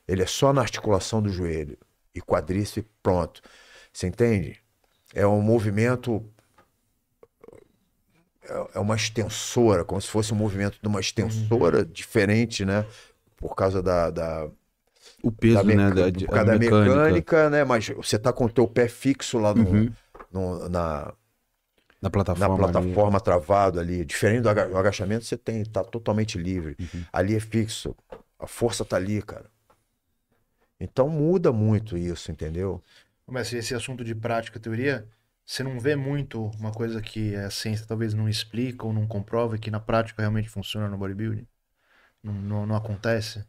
Ele é só na articulação do joelho e quadríceps pronto. Você entende? É um movimento é- é uma extensora, como se fosse um movimento de uma extensora diferente, né? Por causa da, da, O peso, da né? Da, por causa a da mecânica. mecânica. né? Mas você tá com o teu pé fixo lá no, Uhum. no- na, Na na plataforma. ali. plataforma travado ali. Diferente do aga- do agachamento, você tem, tá totalmente livre. Uhum. Ali é fixo. A força tá ali, cara. Então muda muito isso, entendeu? Mas esse assunto de prática, teoria, você não vê muito uma coisa que a ciência talvez não explica ou não comprova e que na prática realmente funciona no bodybuilding? Não, não, não acontece?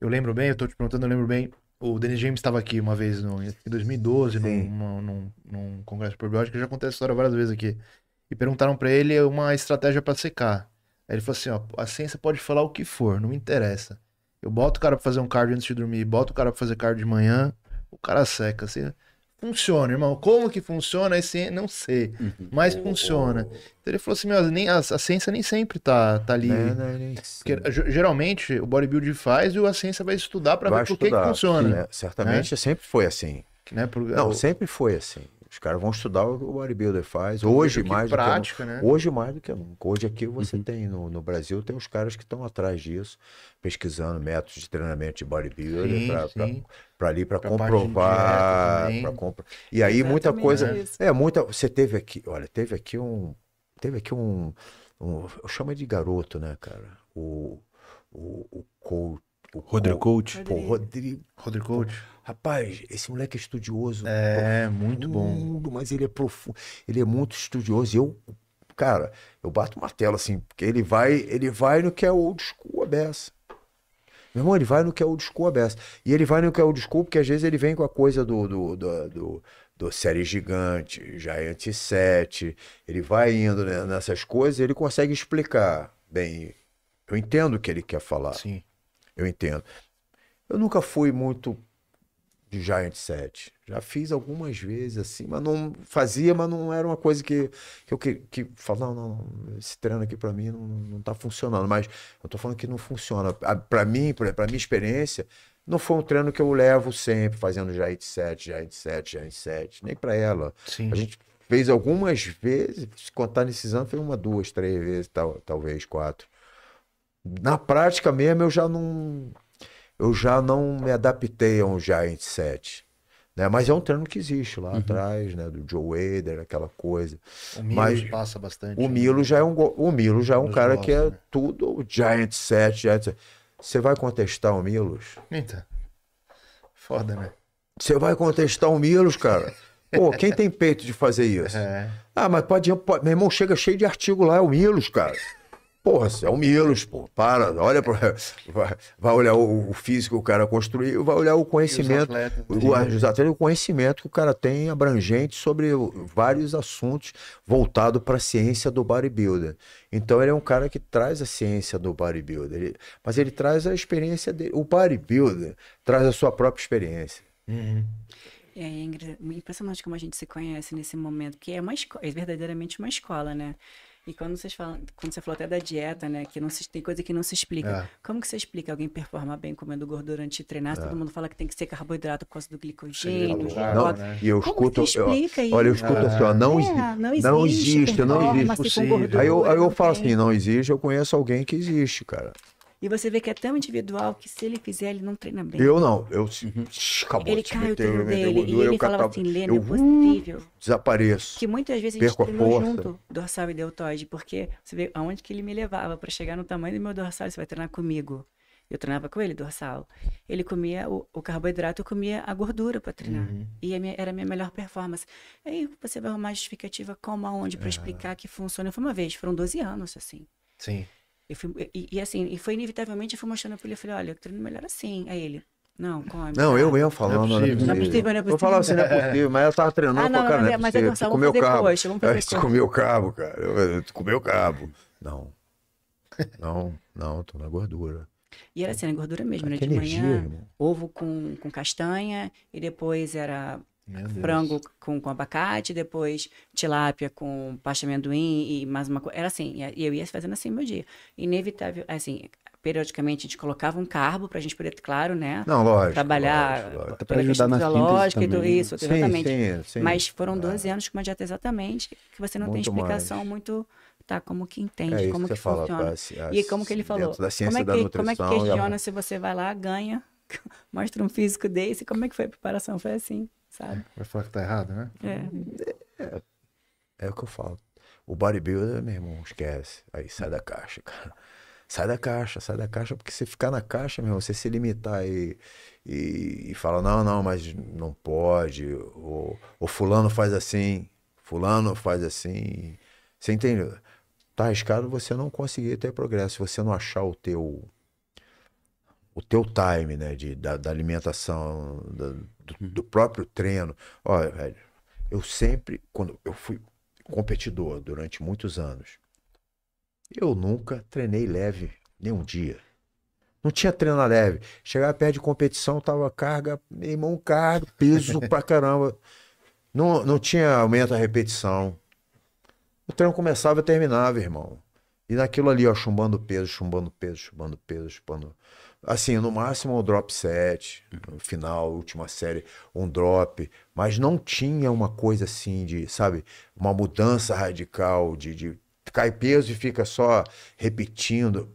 Eu lembro bem, eu tô te perguntando, eu lembro bem, o Dennis James estava aqui uma vez no, em 2012, num, num, num, num congresso de probiótica, já contei essa história várias vezes aqui. E perguntaram pra ele uma estratégia pra secar. Aí ele falou assim, ó, a ciência pode falar o que for, não me interessa. Eu boto o cara pra fazer um cardio antes de dormir, boto o cara pra fazer cardio de manhã, o cara seca. Assim, funciona, irmão. Como que funciona? Assim, não sei. Uhum. Mas funciona. Então ele falou assim, meu, nem, a, a ciência nem sempre tá, tá ali. Né, né, nem- Porque, ge- geralmente o bodybuilding faz e a ciência vai estudar pra Vai ver por que funciona. né? Certamente sempre foi assim. Né? Por, Não, o- sempre foi assim. Os caras vão estudar o que o bodybuilder faz. Hoje, mais do que prática, né? Hoje mais do que nunca. Hoje aqui você Uhum. tem no, no Brasil tem os caras que estão atrás disso, pesquisando métodos de treinamento de bodybuilder Sim, para ali para comprovar, para compro... E aí muita Exatamente coisa, isso. é muita, você teve aqui, olha, teve aqui um teve aqui um, um eu chamo de garoto, né, cara? O o o coach, o Rodrigo coach, pô, Rodrigo, Rodrigo Coach. rapaz, esse moleque é estudioso. É, muito bom. profundo, mas ele é profundo, ele é muito estudioso. E eu, cara, eu bato o martelo assim, porque ele vai, ele vai no que é old school a beça. Meu irmão, ele vai no que é old school a beça. E ele vai no que é old school, porque às vezes ele vem com a coisa do, do, do, do, do série gigante, Giant 7, ele vai indo né, nessas coisas e ele consegue explicar. Bem, eu entendo o que ele quer falar. Sim. Eu entendo. Eu nunca fui muito de Giant 7. Já fiz algumas vezes assim, mas não fazia, mas não era uma coisa que, que eu que, que falava, não, não, esse treino aqui pra mim não, não tá funcionando. Mas eu tô falando que não funciona. A- Pra mim, pra minha experiência, não foi um treino que eu levo sempre, fazendo Giant 7, Giant 7, Giant 7, nem pra ela. Sim. A gente fez algumas vezes, se contar nesses anos, foi uma, duas, três vezes, tal, talvez quatro. Na prática mesmo, eu já não, eu já não me adaptei a um Giant 7. Né? Mas é um treino que existe lá atrás, né? Do Joe Wader, aquela coisa. O Milos Mas passa bastante. O né? Milo já é um, o Milo já é um cara gosta, que é né? tudo Giant 7, Giant 7. Você vai contestar o Milos? Eita. Foda, né? Você vai contestar o Milos, cara? Pô, quem tem peito de fazer isso? É. Ah, mas pode, pode- Meu irmão chega cheio de artigo lá, é o Milos, cara. Porra, é o Milos, pô. Para, olha pra. Vai, vai olhar o, o físico que o cara construiu, vai olhar o conhecimento. atletas, o, os atletas, o conhecimento que o cara tem abrangente sobre vários assuntos voltado para a ciência do bodybuilder. Então ele é um cara que traz a ciência do bodybuilder, ele- mas ele traz a experiência dele. O bodybuilder traz a sua própria experiência. Uhum. E aí, Ingrid, impressionante como a gente se conhece nesse momento, porque é uma escola, é verdadeiramente uma escola, né? E quando vocês falam, quando você falou até da dieta, né, que não se, tem coisa que não se explica. É. Como que você explica alguém performar bem comendo gordura antes de treinar? É. Todo mundo fala que tem que ser carboidrato por causa do glicogênio, Não, né? e eu Como escuto. eu- explica olha, eu isso? escuto assim, ó, não, É, não não existe existe, não existe. Possível. gordura, Aí eu, aí eu não falo assim, não existe, eu conheço alguém que existe, cara. E você vê que é tão individual que se ele fizer, ele não treina bem. Eu não, eu se- acabou ele de cai o meter- treino meter dele. E gordura, ele eu falava catava- assim, Lê, eu, não é possível. desapareço. Que muitas vezes a gente treinou junto, dorsal e deltoide, porque você vê aonde que ele me levava para chegar no tamanho do meu dorsal, você vai treinar comigo. Eu treinava com ele, dorsal. Ele comia o, o carboidrato, eu comia a gordura para treinar. Uhum. E a minha- era a minha melhor performance. Aí você vai arrumar justificativa como, aonde, É. para explicar que funciona. Foi uma vez, foram 12 anos, assim. Sim. Eu fui- e, e assim, e foi inevitavelmente, eu fui mostrando pra ele, eu falei, olha, eu treino melhor assim. Aí ele, não, come. Não, tá. eu mesmo falando, Não é possível. Não é possível, não é Eu falava assim, não é possível, mas ela tava treinando Ah, com não, a cara, mas é- é mas é possível. Tu vamos comeu fazer cabo. coxa, vamos fazer É, Tu coxa. comeu cabo, cara. Tu comeu cabo. Não. Não, não, tô na gordura. E era assim, era gordura mesmo, né? De energia, manhã, irmão. ovo com, com castanha, e depois era. Frango com, com abacate, depois tilápia com pasta de amendoim e mais uma coisa. Era assim, e eu ia fazendo assim meu dia. Inevitável, assim, periodicamente a gente colocava um carbo pra gente poder, claro, né? Não, lógico. trabalhar lógico, lógico. Até pra pela ajudar na fisiológica e tudo isso, Sim, exatamente. sim, sim. Mas foram 12 É. anos com uma dieta exatamente que você não tem Muito explicação mais. muito, tá, como que entende, É como que que, fala, funciona. parece, E como que ele falou, como é, que, como é que e a- questiona se você vai lá, ganha, mostra um físico desse, como é que foi a preparação? Foi assim, sabe? Vai falar que tá errado, né? É. É o que eu falo. O bodybuilder, meu irmão, esquece. Aí sai da caixa, cara. Sai da caixa, sai da caixa, porque se ficar na caixa, meu irmão, você se limitar e, e, e falar, não, não, mas não pode, ou, ou fulano faz assim, fulano faz assim. Você entendeu? Tá arriscado você não conseguir ter progresso, se você não achar o teu o teu time, né, de, da, da alimentação, da- do, do próprio treino. Olha, velho, eu sempre, quando eu fui competidor durante muitos anos, eu nunca treinei leve nenhum dia. Não tinha treino leve. Chegava perto de competição, tava carga, meu irmão, carga, peso pra caramba. Não, não tinha aumento a repetição. O treino começava e terminava, irmão. E naquilo ali, ó, chumbando peso, chumbando peso, chumbando peso, chumbando. Assim, no máximo um drop set, no final, última série, um drop. Mas não tinha uma coisa assim de, sabe, uma mudança radical de, de cai peso e fica só repetindo.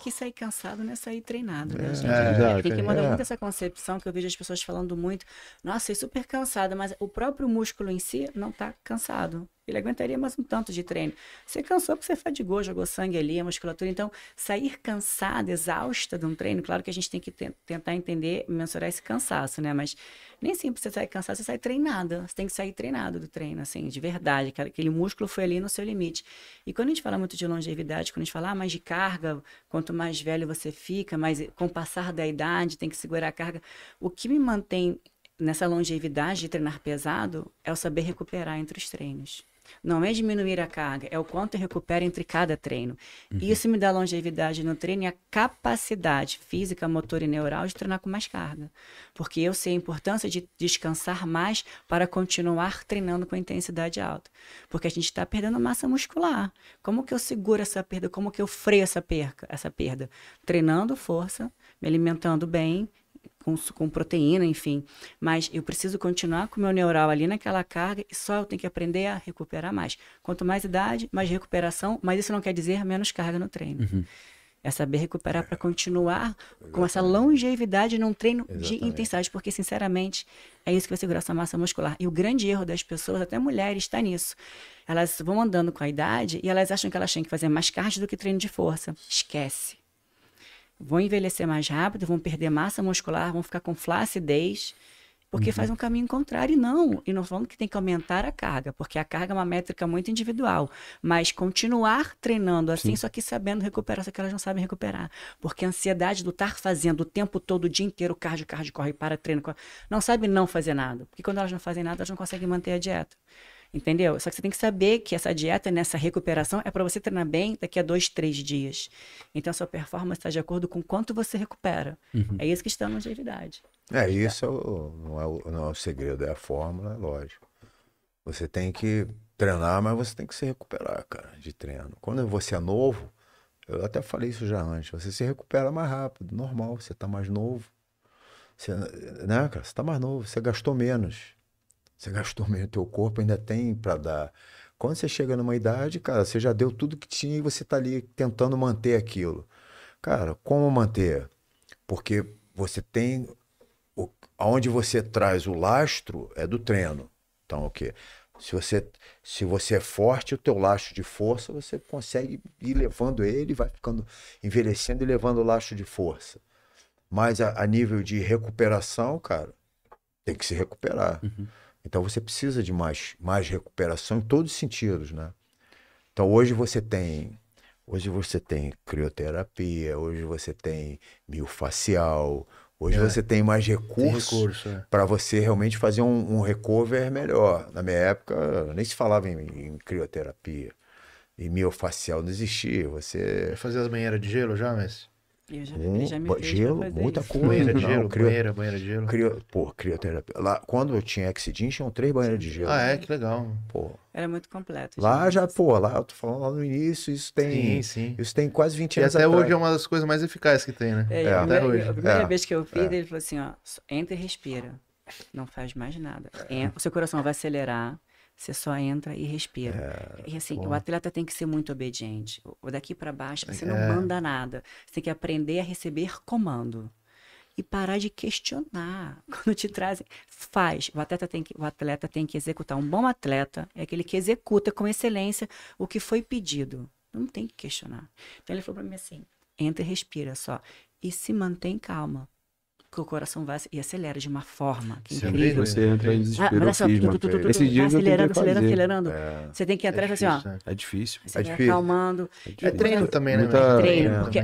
Que sair cansado não é sair treinado, né, gente? é, Tem que é. mudar É. muito essa concepção que eu vejo as pessoas falando muito. Nossa, eu super cansada, mas o próprio músculo em si não tá cansado. Ele aguentaria mais um tanto de treino. Você cansou porque você fadigou, jogou sangue ali, a musculatura. Então, sair cansada, exausta de um treino, claro que a gente tem que ten- tentar entender, mensurar esse cansaço, né? Mas nem sempre você sai cansado, você sai treinada. Você tem que sair treinado do treino, assim, de verdade. Aquele músculo foi ali no seu limite. E quando a gente fala muito de longevidade, quando a gente fala ah, mais de carga, quanto mais velho você fica, mais com o passar da idade, tem que segurar a carga. O que me mantém nessa longevidade de treinar pesado é o saber recuperar entre os treinos. Não é diminuir a carga, é o quanto eu recupero entre cada treino. Isso me dá longevidade no treino e a capacidade física, motor e neural de treinar com mais carga. Porque eu sei a importância de descansar mais para continuar treinando com intensidade alta. Porque a gente está perdendo massa muscular. Como que eu seguro essa perda? Como que eu freio essa, perca, essa perda? Treinando força, me alimentando bem, com, com proteína, enfim. Mas eu preciso continuar com o meu neural ali naquela carga e só eu tenho que aprender a recuperar mais. Quanto mais idade, mais recuperação, mas isso não quer dizer menos carga no treino. É saber recuperar para continuar com essa longevidade num treino de Exatamente. intensidade, porque, sinceramente, é isso que vai segurar essa massa muscular. E o grande erro das pessoas, até mulheres, está nisso. Elas vão andando com a idade e elas acham que elas têm que fazer mais cardio do que treino de força. Esquece vão envelhecer mais rápido, vão perder massa muscular, vão ficar com flacidez, porque faz um caminho contrário. E não, e não falando que tem que aumentar a carga, porque a carga é uma métrica muito individual, mas continuar treinando assim, só que sabendo recuperar, só que elas não sabem recuperar. Porque a ansiedade do estar fazendo o tempo todo, o dia inteiro, cardio, cardio, corre, para, treino, corre, não sabe não fazer nada. Porque quando elas não fazem nada, elas não conseguem manter a dieta. Entendeu? Só que você tem que saber que essa dieta, nessa recuperação, é para você treinar bem daqui a dois, três dias. Então, a sua performance está de acordo com quanto você recupera. É isso que está na longevidade. É, isso é o- não, é o, não é o segredo, é a fórmula, é lógico. Você tem que treinar, mas você tem que se recuperar, cara, de treino. Quando você é novo, eu até falei isso já antes, você se recupera mais rápido, normal, você tá mais novo. Você, né, cara, você tá mais novo, você gastou menos. Você gastou menos, teu corpo ainda tem para dar. Quando você chega numa idade, cara, você já deu tudo que tinha e você tá ali tentando manter aquilo. Cara, como manter? Porque você tem o, aonde você traz o lastro é do treino. Então, o quê? Se você, se você é forte, o teu lastro de força, você consegue ir levando ele, vai ficando envelhecendo e levando o lastro de força. Mas a, a nível de recuperação, cara, tem que se recuperar. Então você precisa de mais, mais recuperação em todos os sentidos, né? Então hoje você tem hoje você tem crioterapia, hoje você tem miofacial, hoje É. você tem mais Tem recurso é. para você realmente fazer um, um recover melhor. Na minha época nem se falava em, em crioterapia e miofacial não existia. Você fazer as banheiras de gelo já, mas Eu já, Com ele já me gelo, muita isso. coisa. Banheira de Não, gelo, crio- banheira, banheira de gelo. crio- pô, crioterapia. Lá, quando eu tinha Exidin, tinham três banheiras de gelo. Ah, é? Que legal. Pô, Era muito completo. lá gente. já, pô, lá eu tô falando lá no início, isso tem. Sim, sim. Isso tem quase 20 E anos até atrás. hoje é uma das coisas mais eficazes que tem, né? É, É, a até primeira, hoje. a primeira É, vez que eu fiz, ele falou assim, ó, entra e respira. Não faz mais nada. O seu coração vai acelerar, você só entra e respira. É, e assim, pô. o atleta tem que ser muito obediente. O- daqui para baixo, você não É. manda nada. Você tem que aprender a receber comando. E parar de questionar. Quando te trazem, faz. O atleta, tem que, o atleta tem que executar. Um bom atleta é aquele que executa com excelência o que foi pedido. Não tem que questionar. Então ele falou para mim assim: entra e respira só. E se mantém calma. Que o coração vai e acelera de uma forma que é Você incrível. Você entra em Ah, desespero mas assim, tu, tu, tu, tu, dias eu tentei acelerando, acelerando, fazer. acelerando. É. Você tem que entrar e falar assim, ó. difícil? É difícil. Você É difícil. acalmando. É É difícil. treino também, né? Muita-? Treino, É, porque-.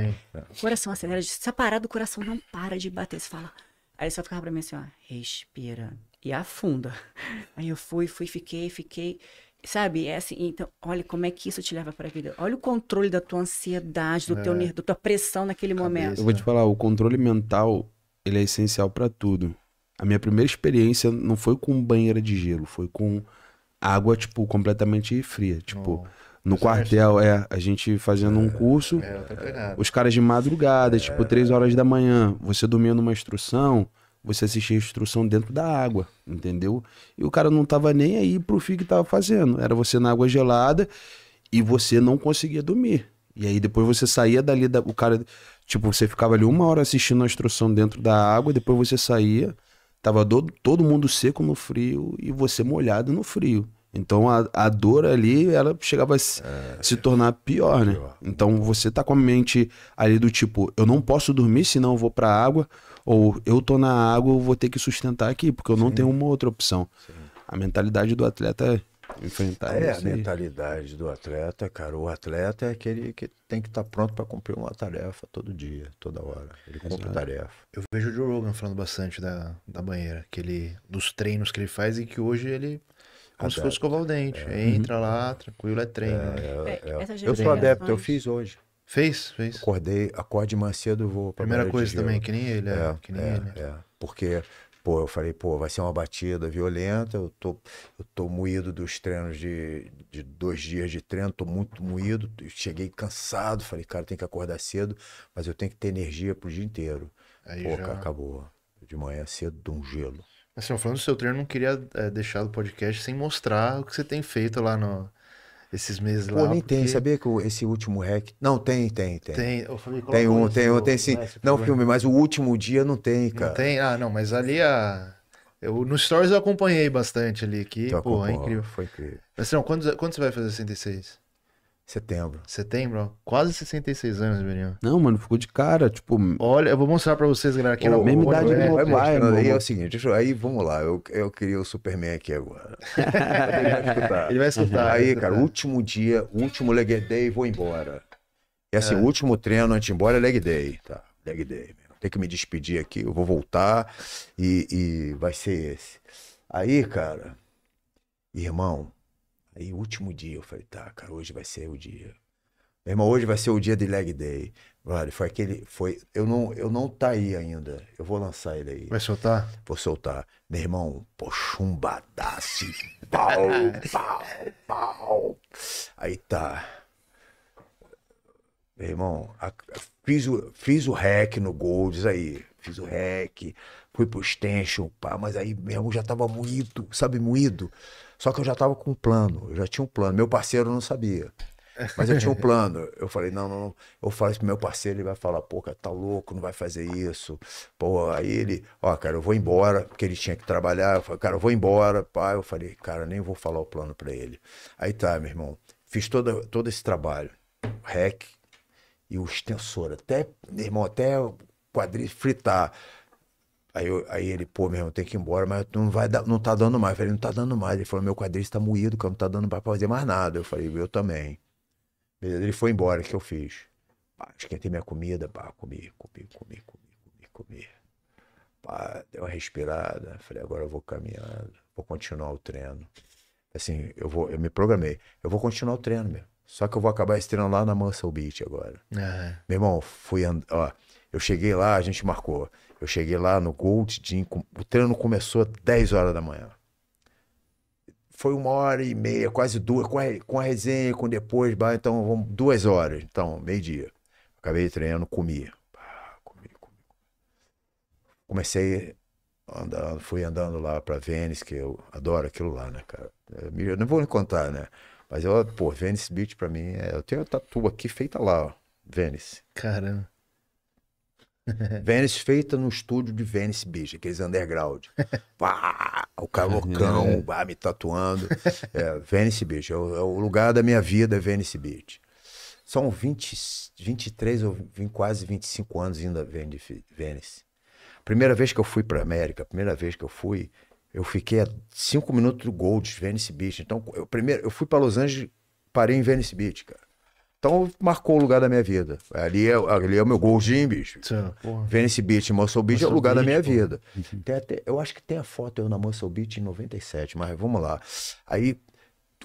O coração acelera. Se parar do coração, não para de bater. Você fala. Aí só ficava pra mim assim, ó, respira. E afunda. Aí eu fui, fui, fiquei, fiquei. Sabe, é assim, então, olha como é que isso te leva pra vida. Olha o controle da tua ansiedade, do teu, ner- da tua pressão naquele momento. Eu vou te falar, o controle mental, ele é essencial pra tudo. A minha primeira experiência não foi com banheira de gelo, foi com água, tipo, completamente fria. Tipo, No- no quartel, é, a gente fazendo um curso, É, outra pegada. os caras de madrugada, tipo, três horas da manhã, você dormia numa instrução, você assistia a instrução dentro da água, entendeu? E o cara não tava nem aí pro fio que tava fazendo. Era você na água gelada e você não conseguia dormir. E aí depois você saía dali, da, o cara, tipo, você ficava ali uma hora assistindo a instrução dentro da água, depois você saía, tava do- todo mundo seco no frio e você molhado no frio. Então a, a dor ali, ela chegava a se, se tornar pior, né? pior. Então você tá com a mente ali do tipo, eu não posso dormir, senão eu vou pra água, ou eu tô na água, eu vou ter que sustentar aqui, porque eu não tenho uma outra opção. A mentalidade do atleta é enfrentar É, a isso aí. mentalidade do atleta, cara. O atleta é aquele que tem que estar pronto para cumprir uma tarefa todo dia, toda hora. Ele cumpre tarefa. Eu vejo o Joe Rogan falando bastante da, da banheira, que ele, dos treinos que ele faz e que hoje ele, como se Adepto. fosse escovar o dente. Entra lá, tranquilo, é treino. né? É, É, essas eu sou adepto, eu fiz hoje. Fez, fez. Acordei, acorde mais cedo, vou pra Primeira coisa também, que nem ele, é, que nem é, ele. é. Porque, pô, eu falei, pô, vai ser uma batida violenta, eu tô, eu tô moído dos treinos de, de dois dias de treino, tô muito moído, cheguei cansado, falei, cara, tem que acordar cedo, mas eu tenho que ter energia pro dia inteiro. Aí pô, já- cara, acabou. De manhã cedo, de um gelo. Assim, falando do seu treino, eu não queria é, deixar o podcast sem mostrar o que você tem feito lá no, esses meses Pô, lá. nem tem, porque sabia que esse último hack. Não, tem, tem, tem. Tem, Tem, eu falei, coloca um, tem um, tem sim. esse, Não, filme, mas o último dia não tem, Não cara. tem? Ah, não, mas ali a. Eu, no Stories eu acompanhei bastante ali, que, Então, pô, é pô, incrível. Foi incrível. Mas não, quando, quando você vai fazer 66? Setembro. Setembro? ó. Quase 66 anos, Beninho. Não, mano, ficou de cara, tipo, Olha, eu vou mostrar pra vocês, galera, aqui Ô, na mesma idade é, Vai mostrando aí é o seguinte, deixa eu- aí vamos lá, eu, eu queria o Superman aqui agora. Ele vai escutar. Ele vai escutar. Aí, vai cara, último dia, último leg day, vou embora. E assim, É. o último treino antes de ir embora é leg day, tá? Leg day. meu. Tem que me despedir aqui, eu vou voltar e, e vai ser esse. Aí, cara, irmão, aí último dia, eu falei, tá, cara, hoje vai ser o dia. Meu irmão, hoje vai ser o dia de leg day. Brother, foi aquele, foi, eu não, eu não tá aí ainda, eu vou lançar ele aí. Vai soltar? Vou soltar. Meu irmão, pô, chumbadaço. Pau, pau, pau. Aí tá. Meu irmão, a- fiz o, fiz o hack no Golds aí. Fiz o hack, fui pro extension, pá, mas aí meu irmão já tava moído, sabe, moído. Só que eu já tava com um plano, eu já tinha um plano. Meu parceiro não sabia. Mas eu tinha um plano. Eu falei, não, não, não. Eu falei pro meu parceiro, ele vai falar, pô, cara, tá louco, não vai fazer isso. Pô, aí ele, ó, cara, eu vou embora, porque ele tinha que trabalhar. Eu falei, cara, eu vou embora, pá. Eu falei, cara, nem vou falar o plano pra ele. Aí tá, meu irmão. Fiz todo, todo esse trabalho. Rec e o extensor. Até, meu irmão, até quadril fritar. Aí, eu- aí ele, pô, meu irmão, tem que ir embora, mas não vai dar, não tá dando mais. Eu falei, não tá dando mais. Ele falou, meu quadril está moído, cara, não tá dando mais pra fazer mais nada. Eu falei, eu também. Beleza, ele foi embora, o que eu fiz? Pá, esquentei minha comida, pá, comi, comi, comi, comi, comi, comi. Pá, dei uma respirada, falei, agora eu vou caminhando, vou continuar o treino. Assim, eu vou, eu me programei, eu vou continuar o treino, meu. Só que eu vou acabar esse treino lá na Muscle Beach agora. É. Meu irmão, fui and... ó, eu cheguei lá, a gente marcou. Eu cheguei lá no Gold Gym, o treino começou 10 horas da manhã. Foi uma hora e meia, quase duas, com a, com a resenha, com depois, então vamos duas horas. Então, meio-dia. Acabei treinando, comi. Comecei andando, fui andando lá pra Venice, que eu adoro aquilo lá, né, cara? Eu não vou lhe contar, né? Mas eu, pô, Venice Beach pra mim, é, eu tenho a tatu aqui feita lá, ó. Venice. Caramba. Venice feita no estúdio de Venice Beach, aqueles underground. Pá, o calorcão, pá, me tatuando. É, Venice Beach, é o, é o lugar da minha vida, é Venice Beach. São 20, 23 ou quase 25 anos indo a Venice. Venice. Primeira vez que eu fui para América, a primeira vez que eu fui, eu fiquei a 5 minutos do Gold, Venice Beach. Então, eu, primeiro, eu fui para Los Angeles, parei em Venice Beach, cara. Então, marcou o lugar da minha vida. Ali é, ali é o meu Gym, bicho. Porra. Venice Beach, Muscle Beach é o lugar da Beach, minha pô. vida. Tem até- eu acho que tem a foto eu na Muscle Beach em 97, mas vamos lá. Aí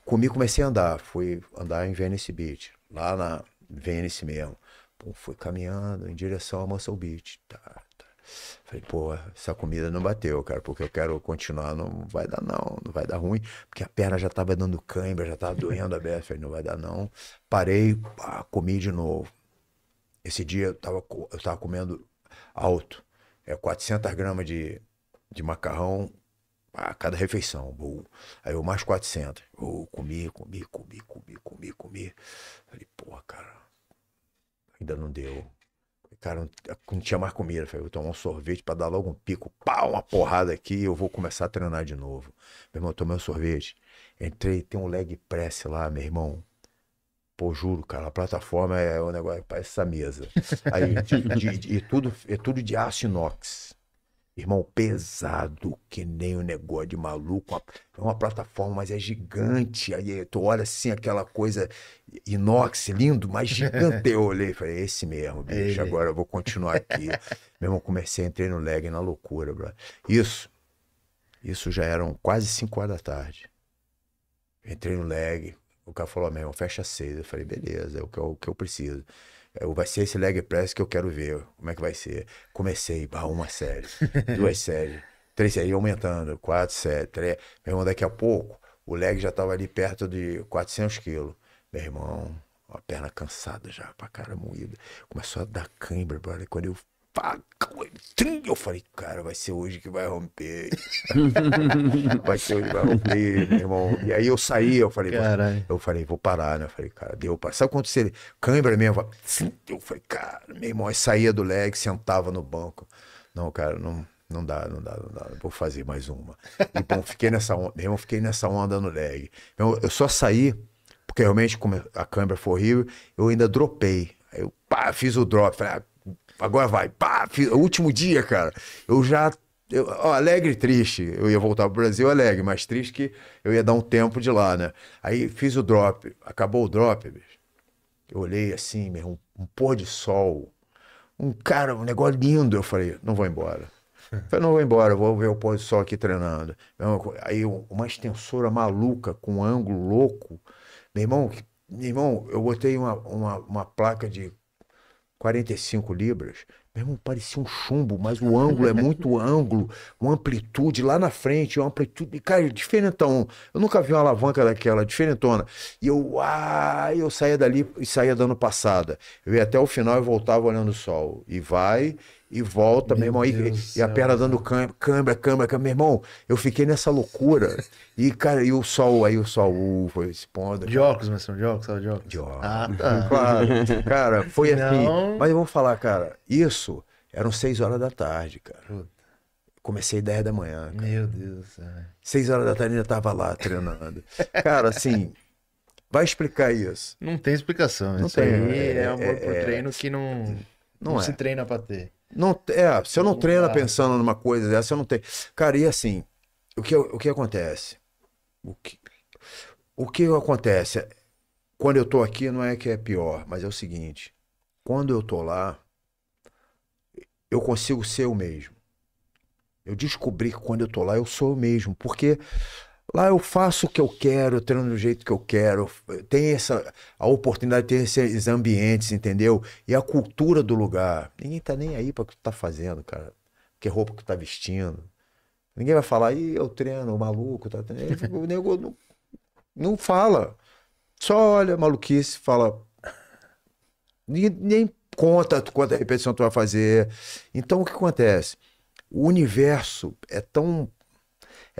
comigo comecei a andar, fui andar em Venice Beach, lá na Venice mesmo. Pô, fui caminhando em direção a Muscle Beach. Tá. Falei, pô, essa comida não bateu, cara, porque eu quero continuar, não vai dar não, não vai dar ruim, porque a perna já tava dando cãibra, já tava doendo a beça, falei, não vai dar não. Parei, pá, comi de novo. Esse dia eu tava, eu tava comendo alto. É 400 gramas de, de macarrão a cada refeição. Aí eu mais 400. Eu comi, comi, comi, comi, comi, comi. Falei, porra, cara, ainda não deu. Cara, não, tinha mais comida. Falei, vou tomar um sorvete pra dar logo um pico. Pá, uma porrada aqui e eu vou começar a treinar de novo. Meu irmão, tomei um sorvete. Entrei, tem um leg press lá, meu irmão. Pô, juro, cara, a plataforma é um negócio, parece essa mesa. Aí, de- de- de- e tudo, é tudo de aço inox. Irmão, pesado, que nem um negócio de maluco. É uma plataforma, mas é gigante. Aí tu olha assim, aquela coisa inox, lindo, mas gigante. Eu olhei e falei, esse mesmo, bicho, agora eu vou continuar aqui. Meu irmão, comecei, entrei no leg na loucura, bro. Isso, isso já eram quase 5 horas da tarde. Entrei no leg, o cara falou, meu irmão, fecha seis. Eu falei, beleza, é o que eu, o que eu preciso. É, vai ser esse leg press que eu quero ver, como é que vai ser. Comecei, bah, uma série, duas séries, três séries, aumentando, quatro séries, três. Meu irmão, daqui a pouco, o leg já tava ali perto de 400 quilos. Meu irmão, a perna cansada já, pra cara moída. Começou a dar cãibra, brother. Quando eu eu falei, cara, vai ser hoje que vai romper. vai ser hoje que vai romper, meu irmão. E aí eu saí, eu falei, eu falei, vou parar, né? Eu falei, cara, deu para. Sabe quando você cãibra mesmo? Eu falei, cara, meu irmão, aí saía do leg, sentava no banco. Não, cara, não, não dá, não dá, não dá. Vou fazer mais uma. E bom, fiquei nessa onda, meu irmão, fiquei nessa onda no leg. Meu, eu só saí, porque realmente, como a câmera foi horrível, eu ainda dropei. Aí eu, pá, fiz o drop. Falei, ah, agora vai. Pá, último dia, cara, eu já. Eu, ó, alegre e triste. Eu ia voltar pro Brasil alegre, mas triste que eu ia dar um tempo de lá, né? Aí fiz o drop. Acabou o drop, bicho. Eu olhei assim, meu, um, um pôr de sol. Um cara, um negócio lindo. Eu falei, não vou embora. Eu Falei, não vou embora, vou ver o pôr de sol aqui treinando. Aí uma extensora maluca com um ângulo louco. Meu irmão, meu irmão, eu botei uma, uma, uma placa de 45 libras. Meu irmão, parecia um chumbo, mas o ângulo é muito ângulo, uma amplitude lá na frente, uma amplitude, cara, diferentão. Eu nunca vi uma alavanca daquela, diferentona. E eu, ah, eu saía dali e saía dando passada. Eu ia até o final e voltava olhando o sol. E vai e volta, meu, Meu irmão, e, Deus do e a perna dando câmera, câmera, câmera. Meu irmão, eu fiquei nessa loucura. E, cara, e o sol, aí o sol uh, foi se pondo. De óculos, Marcelo, de óculos, de óculos. De óculos. Ah, tá. Claro, cara, foi Não. assim. Mas eu vou falar, cara, isso eram seis horas da tarde, cara. Puta. Comecei 10 da manhã, cara. Meu Deus do céu. Seis horas da tarde ainda tava lá treinando. Cara, assim, vai explicar isso. Não tem explicação. Não Isso tem, aí é- é, amor por é- treino que não, Não não, é. se treina pra ter. Não, é, se eu não treino pensando numa coisa dessa, eu não tenho. Cara, e assim, o que, o que acontece? O que, o que acontece? Quando eu tô aqui, não é que é pior, mas é o seguinte: quando eu tô lá, eu consigo ser o mesmo. Eu descobri que quando eu tô lá, eu sou o mesmo, porque Lá eu faço o que eu quero, treino do jeito que eu quero, tem essa a oportunidade de ter esses ambientes, entendeu? E a cultura do lugar. Ninguém tá nem aí para o que tu tá fazendo, cara. Que roupa que tu tá vestindo. Ninguém vai falar, ih, eu treino, o maluco, tá O nego não, não fala. Só olha maluquice, fala. Nem, nem conta quanta repetição tu vai fazer. Então o que acontece? O universo é tão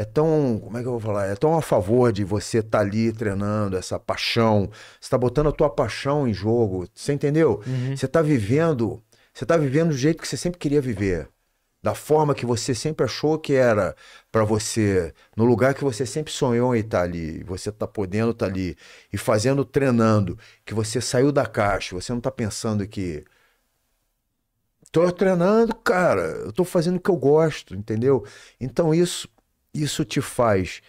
é tão, como é que eu vou falar? É tão a favor de você estar tá ali treinando, essa paixão. Você está botando a tua paixão em jogo. Você entendeu? Uhum. Você está vivendo, você está vivendo do jeito que você sempre queria viver. Da forma que você sempre achou que era para você, no lugar que você sempre sonhou em estar tá ali, você está podendo estar tá ali e fazendo, treinando, que você saiu da caixa, você não está pensando que tô treinando, cara, eu tô fazendo o que eu gosto, entendeu? Então isso isso te faz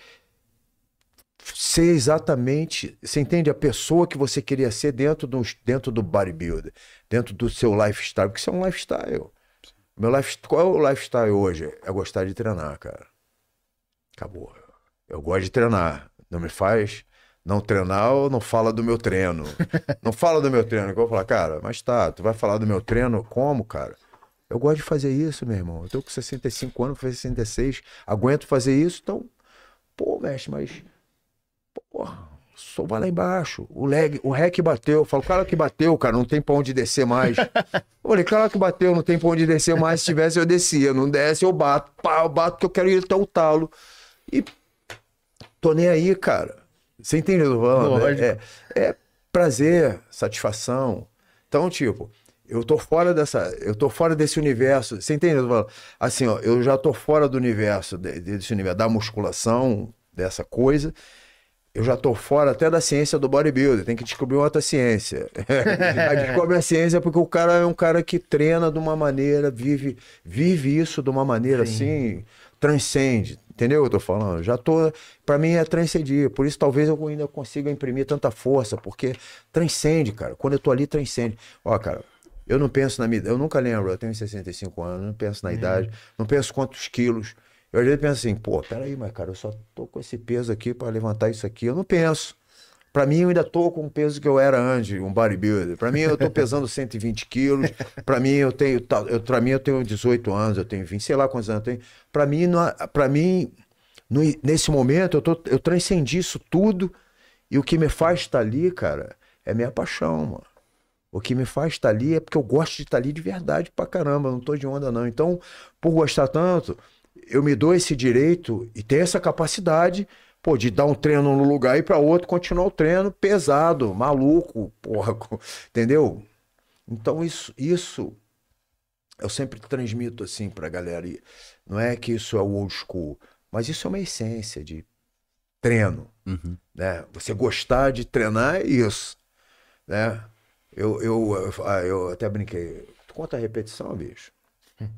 ser exatamente, você entende a pessoa que você queria ser dentro do, dentro do bodybuilder, dentro do seu lifestyle, porque isso é um lifestyle. Meu life, qual é o lifestyle hoje? É gostar de treinar, cara. Acabou. Eu gosto de treinar. Não me faz não treinar ou não fala do meu treino. não fala do meu treino. Eu vou falar, cara, mas tá, tu vai falar do meu treino como, cara? Eu gosto de fazer isso, meu irmão. Eu tô com 65 anos, vou fazer 66. Aguento fazer isso, então. Pô, mestre, mas. Porra, só vai lá embaixo. O leg, o rec bateu. Eu falo, cara que bateu, cara, não tem pra onde descer mais. falei, cara que bateu, não tem pra onde descer mais. Se tivesse, eu descia. Não desce, eu bato. Pá, eu bato que eu quero ir até o talo. E tô nem aí, cara. Você entendeu? É, é, é prazer, satisfação. Então, tipo, eu tô fora dessa, eu tô fora desse universo. Você entende? Assim, ó, eu já tô fora do universo desse universo da musculação, dessa coisa. Eu já tô fora até da ciência do bodybuilder, tem que descobrir outra ciência. Aí descobre a ciência porque o cara é um cara que treina de uma maneira, vive, vive isso de uma maneira Sim. assim, transcende. Entendeu o que eu tô falando? Já tô. Para mim é transcendir. Por isso talvez eu ainda consiga imprimir tanta força, porque transcende, cara. Quando eu tô ali, transcende. Ó, cara, eu não penso na minha eu nunca lembro, eu tenho 65 anos, não penso na uhum. idade, não penso quantos quilos. Eu às vezes penso assim, pô, peraí, mas cara, eu só tô com esse peso aqui para levantar isso aqui. Eu não penso. Para mim, eu ainda tô com o peso que eu era antes, um bodybuilder. Para mim, eu tô pesando 120 quilos. Para mim, eu tenho, eu, para mim, eu tenho 18 anos, eu tenho 20, sei lá quantos anos eu tenho. Para mim, para mim, no, nesse momento, eu, tô, eu transcendi isso tudo. E o que me faz estar ali, cara, é minha paixão, mano. O que me faz estar ali é porque eu gosto de estar ali de verdade pra caramba, não tô de onda não. Então, por gostar tanto, eu me dou esse direito e tenho essa capacidade, pô, de dar um treino num lugar e para outro continuar o treino pesado, maluco, porra, entendeu? Então isso isso eu sempre transmito assim pra galera, e não é que isso é o old school, mas isso é uma essência de treino, uhum. né? Você gostar de treinar é isso, né? Eu, eu, eu, eu até brinquei. Tu conta a repetição, bicho?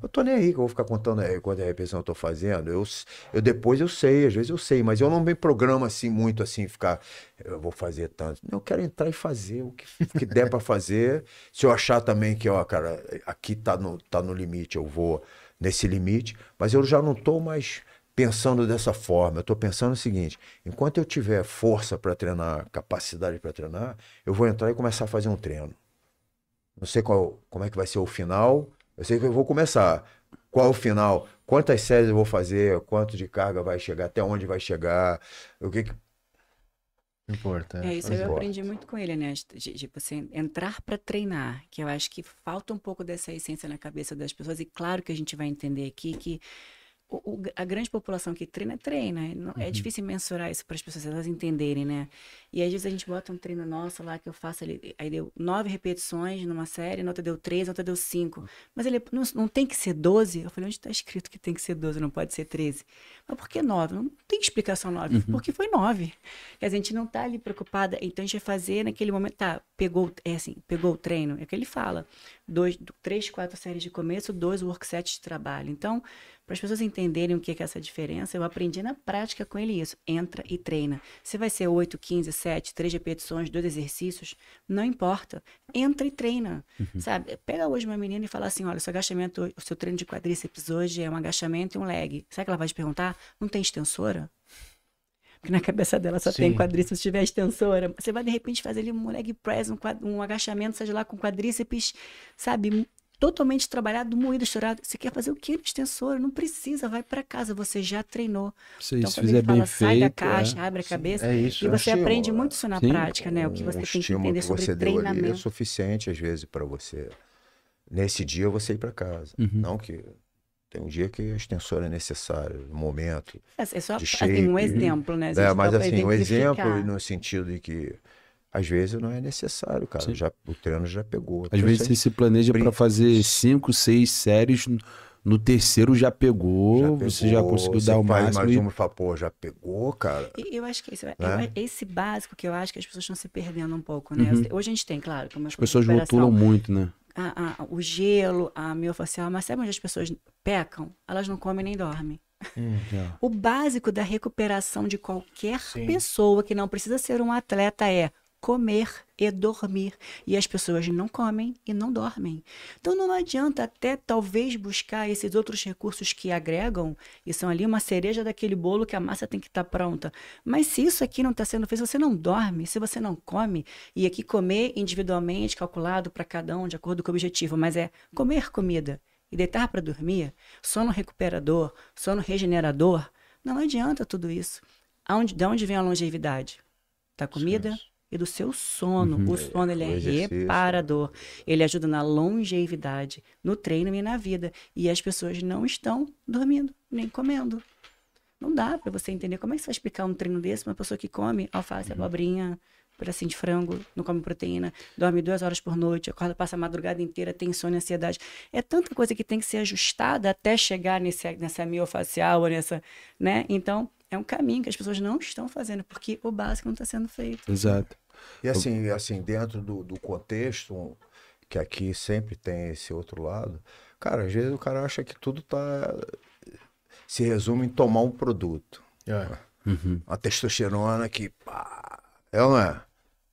Eu tô nem aí que eu vou ficar contando aí quanta repetição eu tô fazendo. Eu, eu depois eu sei, às vezes eu sei, mas eu não me programo assim muito assim, ficar, eu vou fazer tanto. Eu quero entrar e fazer o que, o que der para fazer. Se eu achar também que, ó, cara, aqui tá no, tá no limite, eu vou nesse limite, mas eu já não tô mais pensando dessa forma. Eu estou pensando o seguinte: enquanto eu tiver força para treinar, capacidade para treinar, eu vou entrar e começar a fazer um treino. Não sei qual, como é que vai ser o final. Eu sei que eu vou começar. Qual é o final? Quantas séries eu vou fazer? Quanto de carga vai chegar? Até onde vai chegar? O que, que... Importante. É isso eu aprendi muito com ele, né? De, de você entrar para treinar, que eu acho que falta um pouco dessa essência na cabeça das pessoas. E claro que a gente vai entender aqui que o, a grande população que treina, treina. Não, é uhum. É difícil mensurar isso para as pessoas elas entenderem, né? E às vezes a gente bota um treino nosso lá que eu faço ali, aí deu nove repetições numa série, na outra deu três, na outra deu cinco. Mas ele não, não tem que ser doze? Eu falei, onde está escrito que tem que ser doze, não pode ser treze? Mas por que nove? Não tem explicação nove, uhum. porque foi nove. a gente não está ali preocupada, então a gente vai fazer naquele momento, tá, pegou, é assim, pegou o treino, é o que ele fala. Dois, três, quatro séries de começo, dois worksets de trabalho. Então, para as pessoas entenderem o que é essa diferença, eu aprendi na prática com ele isso. Entra e treina. Se vai ser 8, 15, 7, 3 repetições, dois exercícios, não importa. Entra e treina. Uhum. Sabe? Pega hoje uma menina e fala assim: olha, o seu agachamento, o seu treino de quadríceps hoje é um agachamento e um leg. Sabe que ela vai te perguntar? Não tem extensora? Que na cabeça dela só Sim. tem quadríceps, se tiver extensora. Você vai, de repente, fazer ali um leg press, um, quad- um agachamento, seja lá com quadríceps, sabe? Totalmente trabalhado, moído, estourado. Você quer fazer o que no extensor? Não precisa, vai para casa, você já treinou. Se Então, isso quando fizer ele bem fala, sai da feito. caixa, é. abre a cabeça, É isso. e é você estímulo, aprende muito isso na Sim. prática, né? O que você um tem que entender que sobre ali é treinamento. suficiente, às vezes, para você, nesse dia, você ir para casa. Uhum. Não que tem um dia que a extensora é necessária, no momento. É, é só de assim, um shape. exemplo, né? É, mas assim, um exemplo no sentido de que às vezes não é necessário, cara. Sim. Já, o treino já pegou. Às vezes você se planeja pra fazer cinco, seis séries, no terceiro já pegou, você já pegou, conseguiu você dar o faz máximo. mais e- uma e fala, pô, já pegou, cara. E Eu acho que isso, é- Né? eu- esse básico que eu acho que as pessoas estão se perdendo um pouco, né? Uhum. Hoje a gente tem, claro, como As pessoas rotulam muito, né? A, a- o gelo, a miofacial, mas sabe onde as pessoas pecam? Elas não comem nem dormem. Hum. O básico da recuperação de qualquer Sim. pessoa que não precisa ser um atleta é comer e dormir. E as pessoas não comem e não dormem. Então não adianta até talvez buscar esses outros recursos que agregam e são ali uma cereja daquele bolo que a massa tem que estar pronta. Mas se isso aqui não está sendo feito, se você não dorme, se você não come, e aqui comer individualmente, calculado para cada um de acordo com o objetivo, mas é comer comida e deitar para dormir, sono recuperador, sono regenerador, não adianta tudo isso. Aonde, de onde vem a longevidade? Da comida e do seu sono. O sono ele é reparador. Ele ajuda na longevidade, no treino e na vida. E as pessoas não estão dormindo, nem comendo. Não dá para você entender como é que você vai explicar um treino desse uma pessoa que come alface, abobrinha, pedacinho de frango, não come proteína, dorme duas horas por noite, acorda, passa a madrugada inteira, tem sono e ansiedade. É tanta coisa que tem que ser ajustada até chegar nesse, nessa miofacial, ou nessa, né? Então, é um caminho que as pessoas não estão fazendo, porque o básico não está sendo feito. Exato. E assim, assim dentro do, do contexto, que aqui sempre tem esse outro lado, cara, às vezes o cara acha que tudo tá. Se resume em tomar um produto. É. Uhum. Uma testosterona que pá. É ou não é?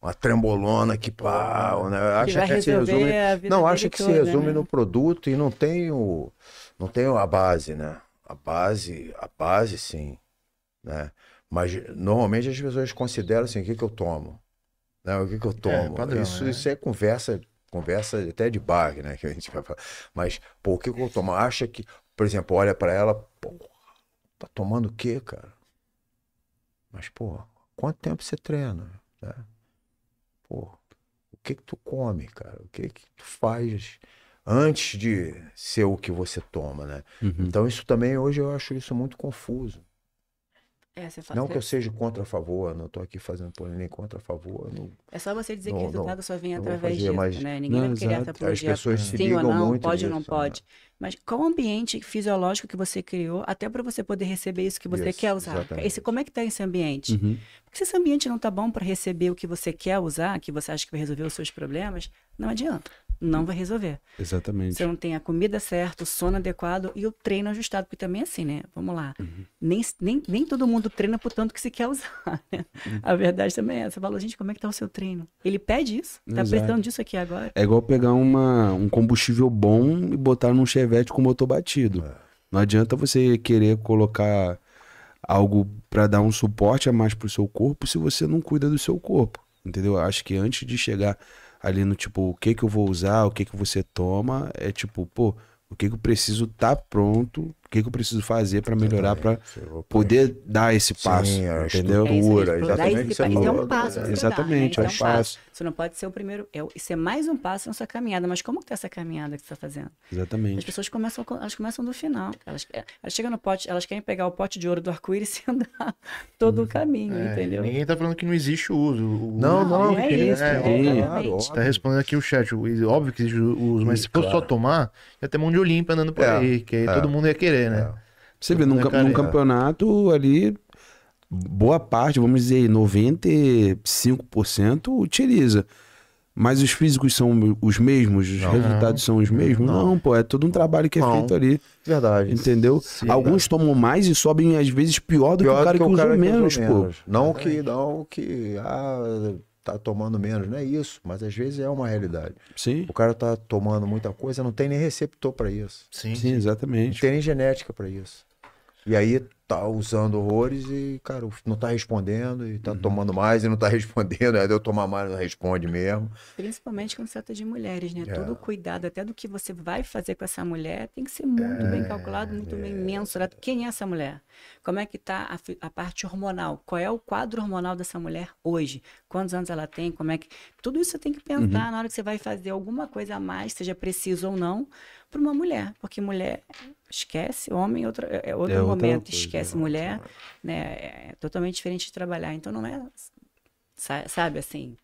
Uma trembolona que pá. Né? Acha vai que, se resolver resume. Não, acha que se toda, resume né? no produto e não tem o. Não tem a base, né? A base, a base sim. Né? Mas normalmente as pessoas consideram assim, o que, que eu tomo? Né? O que, que eu tomo? padrão, isso, né? isso é conversa, conversa até de bar, né? Que a gente vai falar. Mas, pô, o que, que eu tomo? Acha que, por exemplo, olha pra ela, pô, tá tomando o quê, cara? Mas, pô, quanto tempo você treina? Né? Pô, o que que tu come, cara? O que que tu faz antes de ser o que você toma, né? Uhum. Então isso também hoje eu acho isso muito confuso. É, fala, Não que eu seja contra a favor, não tô aqui fazendo polêmica nem contra a favor. não- é só você dizer que Não, o resultado só vem não através fazer, disso, mas- né? Ninguém Não, vai querer exato. essa As pessoas se Sim ou ligam não, muito pode ou não nisso, pode. Mas qual o ambiente fisiológico que você criou até para você poder receber isso que você Isso, quer usar? exatamente. Esse, como é que está esse ambiente? Uhum. Porque se esse ambiente não está bom para receber o que você quer usar, que você acha que vai resolver os seus problemas, não adianta. Não vai resolver. Exatamente. Você não tem a comida certa, o sono adequado e o treino ajustado. Porque também é assim, né? Vamos lá. Uhum. Nem, nem, nem todo mundo treina por tanto que se quer usar. Né? Uhum. A verdade também é essa. Você fala, gente, como é que tá o seu treino? Ele pede isso. Tá Exato. precisando disso aqui agora. É igual pegar uma, um combustível bom e botar num chevette com motor batido. É. Não adianta você querer colocar algo pra dar um suporte a mais pro seu corpo se você não cuida do seu corpo. Entendeu? Acho que antes de chegar ali no tipo, o que que eu vou usar, o que que você toma, é tipo, pô, o que que eu preciso tá pronto, que que eu preciso fazer pra melhorar, Exatamente. poder dar esse passo, Sim, a entendeu? É isso mesmo, Estrutura, dar exatamente esse o que você pa- isso é um passo. É. Exatamente, é né? um Isso passo. Isso não pode ser o primeiro. É, isso é mais um passo na sua caminhada. Mas como que tá essa caminhada que você está fazendo? As Exatamente. pessoas começam, elas começam do final. Elas, elas chegam no pote, elas querem pegar o pote de ouro do arco-íris e andar todo o caminho, É, entendeu? Ninguém tá falando que não existe o uso. O- Não, o- não, não é isso, é, é, sim. exatamente. Tá respondendo aqui o chat. Óbvio que existe o uso, mas se fosse só tomar, ia ter mão de Olímpia andando por É, aí, que aí é. todo mundo ia querer, né? É. Você vê, num, Né, num campeonato ali, boa parte, vamos dizer, 95% utiliza. Mas os físicos são os mesmos, os Não. resultados são os mesmos? Não. pô, é todo um trabalho que é Não. feito ali, Verdade. entendeu? Sim, Alguns tomam mais e sobem, às vezes, pior do que o cara que, usou menos, pô. Não que, não que, ah, tá tomando menos, não é isso. Mas às vezes é uma realidade. Sim, O cara tá tomando muita coisa, não tem nem receptor para isso. Sim, sim, Não exatamente. tem nem genética para isso. E aí tá usando horrores e, cara, não tá respondendo, e tá tomando mais e não tá respondendo. Aí eu tomar mais não responde mesmo. Principalmente quando se trata de mulheres, né? É. Todo o cuidado, até do que você vai fazer com essa mulher, tem que ser muito bem calculado, muito bem mensurado. Quem é essa mulher? Como é que tá a, a parte hormonal? Qual é o quadro hormonal dessa mulher hoje? Quantos anos ela tem? Como é que. Tudo isso você tem que pensar na hora que você vai fazer alguma coisa a mais, seja preciso ou não, para uma mulher. Porque mulher esquece, homem outro, é outro É outra momento, coisa, esquece mulher, né? É totalmente diferente de trabalhar. Então não é, sa- sabe, assim.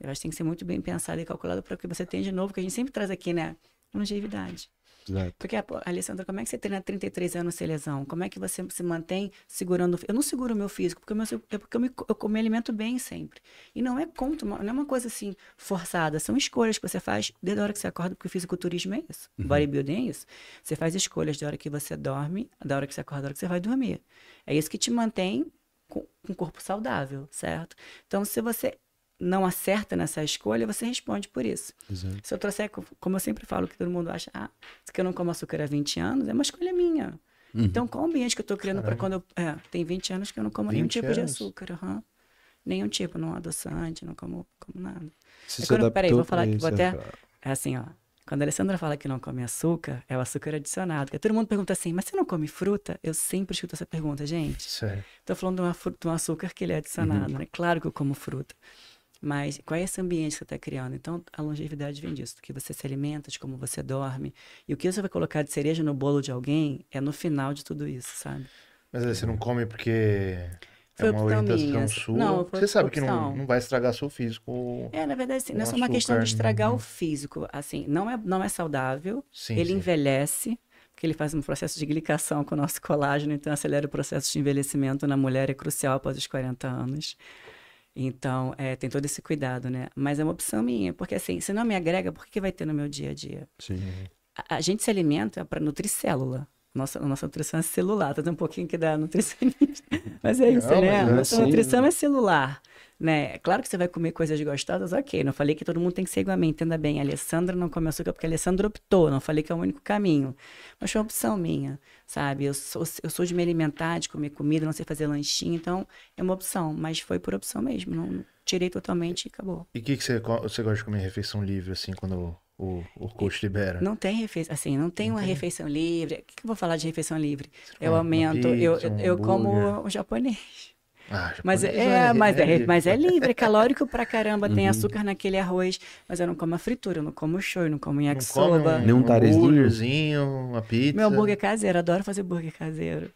Eu acho que tem que ser muito bem pensado e calculado para o que você tem de novo, que a gente sempre traz aqui, né? Longevidade. Exato. Porque, Alessandra, como é que você treina 33 anos sem lesão? Como é que você se mantém segurando? Eu não seguro o meu físico, porque, meu, é porque eu, me, eu me alimento bem sempre. E não é conto, não é uma coisa assim forçada. São escolhas que você faz desde a hora que você acorda, porque o fisiculturismo é isso. O bodybuilding é isso. Você faz escolhas da hora que você dorme, da hora que você acorda, da hora que você vai dormir. É isso que te mantém com com um corpo saudável, certo? Então, se você não acerta nessa escolha, você responde por isso. Exato. Se eu trouxer, co- como eu sempre falo, que todo mundo acha, ah, se que eu não como açúcar há 20 anos, é uma escolha minha. Então, qual ambiente que eu tô criando para quando eu. É, tem 20 anos que eu não como nenhum 20 tipo de anos? açúcar. aham. Nenhum tipo, não adoçante, não como, como nada. É se quando- peraí, vou falar aqui, vou até. é. É assim, ó. Quando a Alessandra fala que não come açúcar, é o açúcar adicionado. Porque todo mundo pergunta assim, mas você não come fruta? Eu sempre escuto essa pergunta, gente. Sério. Tô falando de, uma de um açúcar que ele é adicionado, né? Claro que eu como fruta. Mas qual é esse ambiente que você está criando? Então, a longevidade vem disso, do que você se alimenta, de como você dorme. E o que você vai colocar de cereja no bolo de alguém é no final de tudo isso, sabe? Mas aí você não come porque Foi é uma orientação minha. sua. Não, você sabe que não, não vai estragar seu físico. É, na verdade, assim, não é só uma questão de estragar o físico. Assim, não é, não é saudável. Sim, ele sim. envelhece, porque ele faz um processo de glicação com o nosso colágeno, então acelera o processo de envelhecimento na mulher, é crucial após os 40 anos. Então, é, tem todo esse cuidado, né? Mas é uma opção minha, porque assim, se não me agrega, por que, que vai ter no meu dia a dia? Sim. A, a gente se alimenta para nutrir célula. Nossa, nossa nutrição é celular, tá um pouquinho que dá nutricionista. Mas é isso, Não, né? é Nossa assim. nutrição é celular. Né? Claro que você vai comer coisas gostosas, ok. Não falei que todo mundo tem que ser igual a mim, entenda bem. A Alessandra não come açúcar porque a Alessandra optou, não falei que é o único caminho. Mas foi uma opção minha, sabe? Eu sou, eu sou de me alimentar, de comer comida, não sei fazer lanchinho, então é uma opção. Mas foi por opção mesmo, não, não tirei totalmente e acabou. E o que, que você, você gosta de comer refeição livre, assim, quando o, o coach libera? Não tem refeição, assim, não tem uma refeição livre. O que, que eu vou falar de refeição livre? Eu aumento, eu, pizza, eu, um eu como o japonês. Ah, Mas japonês é, mas é, livre. mas é livre, é calórico pra caramba, tem Uhum. açúcar naquele arroz, mas eu não como a fritura, eu não como show, eu não como yakisoba. Nem um um hambúrguerzinho, uma pizza. Meu hambúrguer caseiro, adoro fazer hambúrguer caseiro.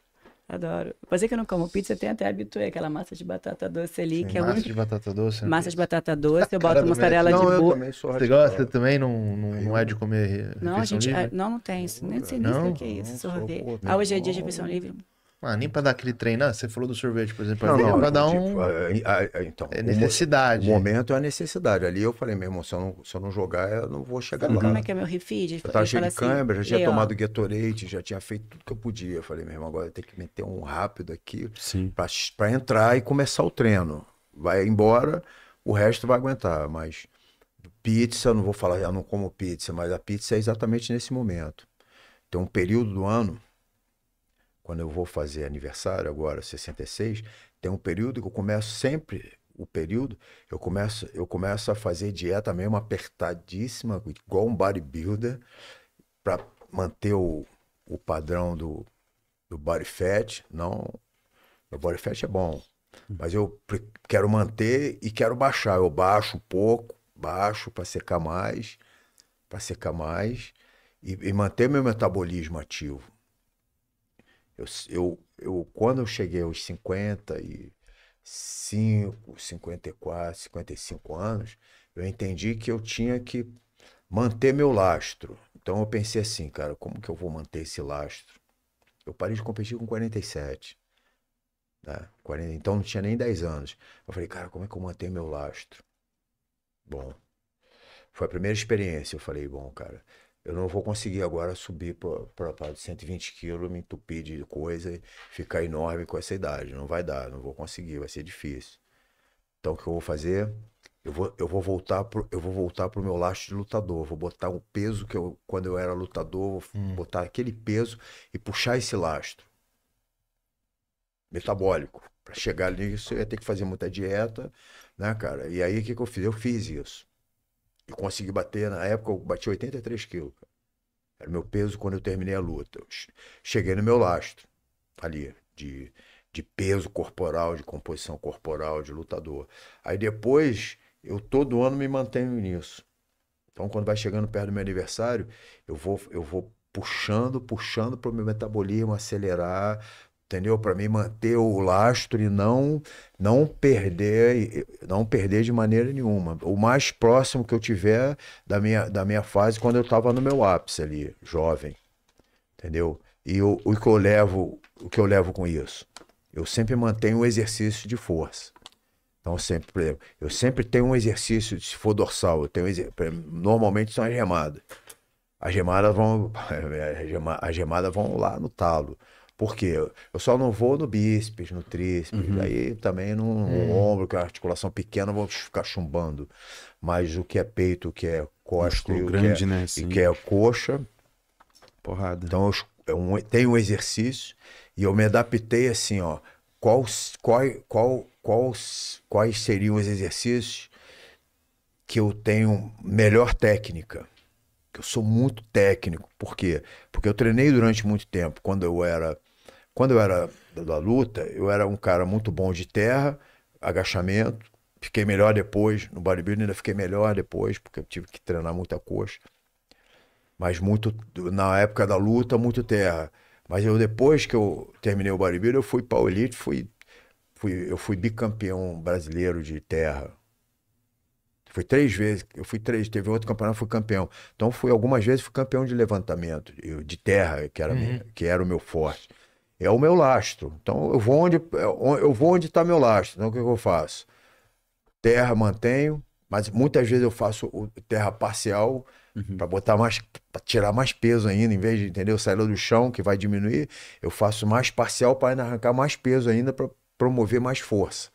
Adoro. Fazer que eu não como pizza, tem até habituei aquela massa de batata doce ali, que é Massa única de batata doce. né? massa de batata doce, eu boto mussarela de Não, eu burro. também sou Você gosta também? Não, não, não é de comer Não, a gente, livre? ah, não, não tem isso. Nem sei nem o que é isso, sorvete. Ah, hoje é dia de refeição livre. Ah, nem pra dar aquele treino. Ah, você falou do sorvete, por exemplo. Não, ali não, é pra dar tipo, um... ah, ah, então, É o mo- necessidade. O momento é a necessidade. Ali eu falei, meu irmão, se eu não, se eu não jogar, eu não vou chegar Sabe lá. como é que é meu refeed? Eu tava cheio de câimbra, já tinha tomado Gatorade, já tinha feito tudo que eu podia. Eu falei, meu irmão, agora tem que meter um rápido aqui Sim. pra, pra entrar e começar o treino. Vai embora, o resto vai aguentar. Mas pizza, eu não vou falar, eu não como pizza, mas a pizza é exatamente nesse momento. Tem um período do ano, quando eu vou fazer aniversário agora, 66, tem um período que eu começo sempre, o período, eu começo, eu começo a fazer dieta mesmo apertadíssima, igual um bodybuilder, para manter o, o padrão do, do body fat. Não, meu body fat é bom, mas eu quero manter e quero baixar. Eu baixo um pouco, baixo para secar mais, para secar mais e, e manter meu metabolismo ativo. Eu, eu, eu, quando eu cheguei aos 55, 54, 55 anos, eu entendi que eu tinha que manter meu lastro. Então eu pensei assim, cara, como que eu vou manter esse lastro? Eu parei de competir com 47. Né? 40, então não tinha nem 10 anos. Eu falei, cara, como é que eu mantenho meu lastro? Bom, foi a primeira experiência. Eu falei, bom, cara, eu não vou conseguir agora subir para 120 quilos, me entupir de coisa e ficar enorme com essa idade. Não vai dar, não vou conseguir, vai ser difícil. Então o que eu vou fazer? Eu vou, eu vou voltar pro, eu vou voltar pro meu lastro de lutador. Vou botar um peso que eu, quando eu era lutador, vou Hum. botar aquele peso e puxar esse lastro. metabólico. Para chegar nisso, eu ia ter que fazer muita dieta, né, cara? E aí, o que, que eu fiz? Eu fiz isso. E consegui bater, na época, eu bati 83 quilos. Era meu peso quando eu terminei a luta. Eu cheguei no meu lastro, ali, de, de peso corporal, de composição corporal, de lutador. Aí depois, eu todo ano me mantenho nisso. Então, quando vai chegando perto do meu aniversário, eu vou, eu vou puxando, puxando para o meu metabolismo acelerar, entendeu? Para mim manter o lastro e não não perder, não perder de maneira nenhuma. O mais próximo que eu tiver da minha, da minha fase quando eu estava no meu ápice ali, jovem, entendeu? E o, o que eu levo, o que eu levo com isso? Eu sempre mantenho o exercício de força. Então, sempre, por exemplo, eu sempre tenho um exercício, se for dorsal, eu tenho normalmente são as remadas. As remadas vão, as remadas vão lá no talo. Por quê? Eu só não vou no bíceps, no tríceps, uhum. aí também no, no é. ombro, que é a articulação pequena, vou ficar chumbando. Mas o que é peito, o que é costa, e o grande, que é, né? e que é coxa. Porrada. Então eu, eu tenho um exercício e eu me adaptei assim, ó. Qual, qual, qual quais, quais seriam os exercícios que eu tenho melhor técnica. Que eu sou muito técnico. Por quê? Porque eu treinei durante muito tempo. Quando eu era, quando eu era da luta, eu era um cara muito bom de terra, agachamento. Fiquei melhor depois. No bodybuilding ainda fiquei melhor depois, porque eu tive que treinar muita coxa. Mas muito, na época da luta, muito terra. Mas eu, depois que eu terminei o bodybuilding, eu fui para elite, fui fui, eu fui bicampeão brasileiro de terra. Fui três vezes, eu fui três, teve outro campeonato, fui campeão. Então fui algumas vezes fui campeão de levantamento, de terra, que era, uhum. que era o meu forte. É o meu lastro. Então eu vou onde eu vou onde está meu lastro. Então o que, que eu faço? Terra mantenho, mas muitas vezes eu faço terra parcial uhum. para botar mais, para tirar mais peso ainda, em vez de entendeu sair do chão que vai diminuir, eu faço mais parcial para arrancar mais peso ainda para promover mais força.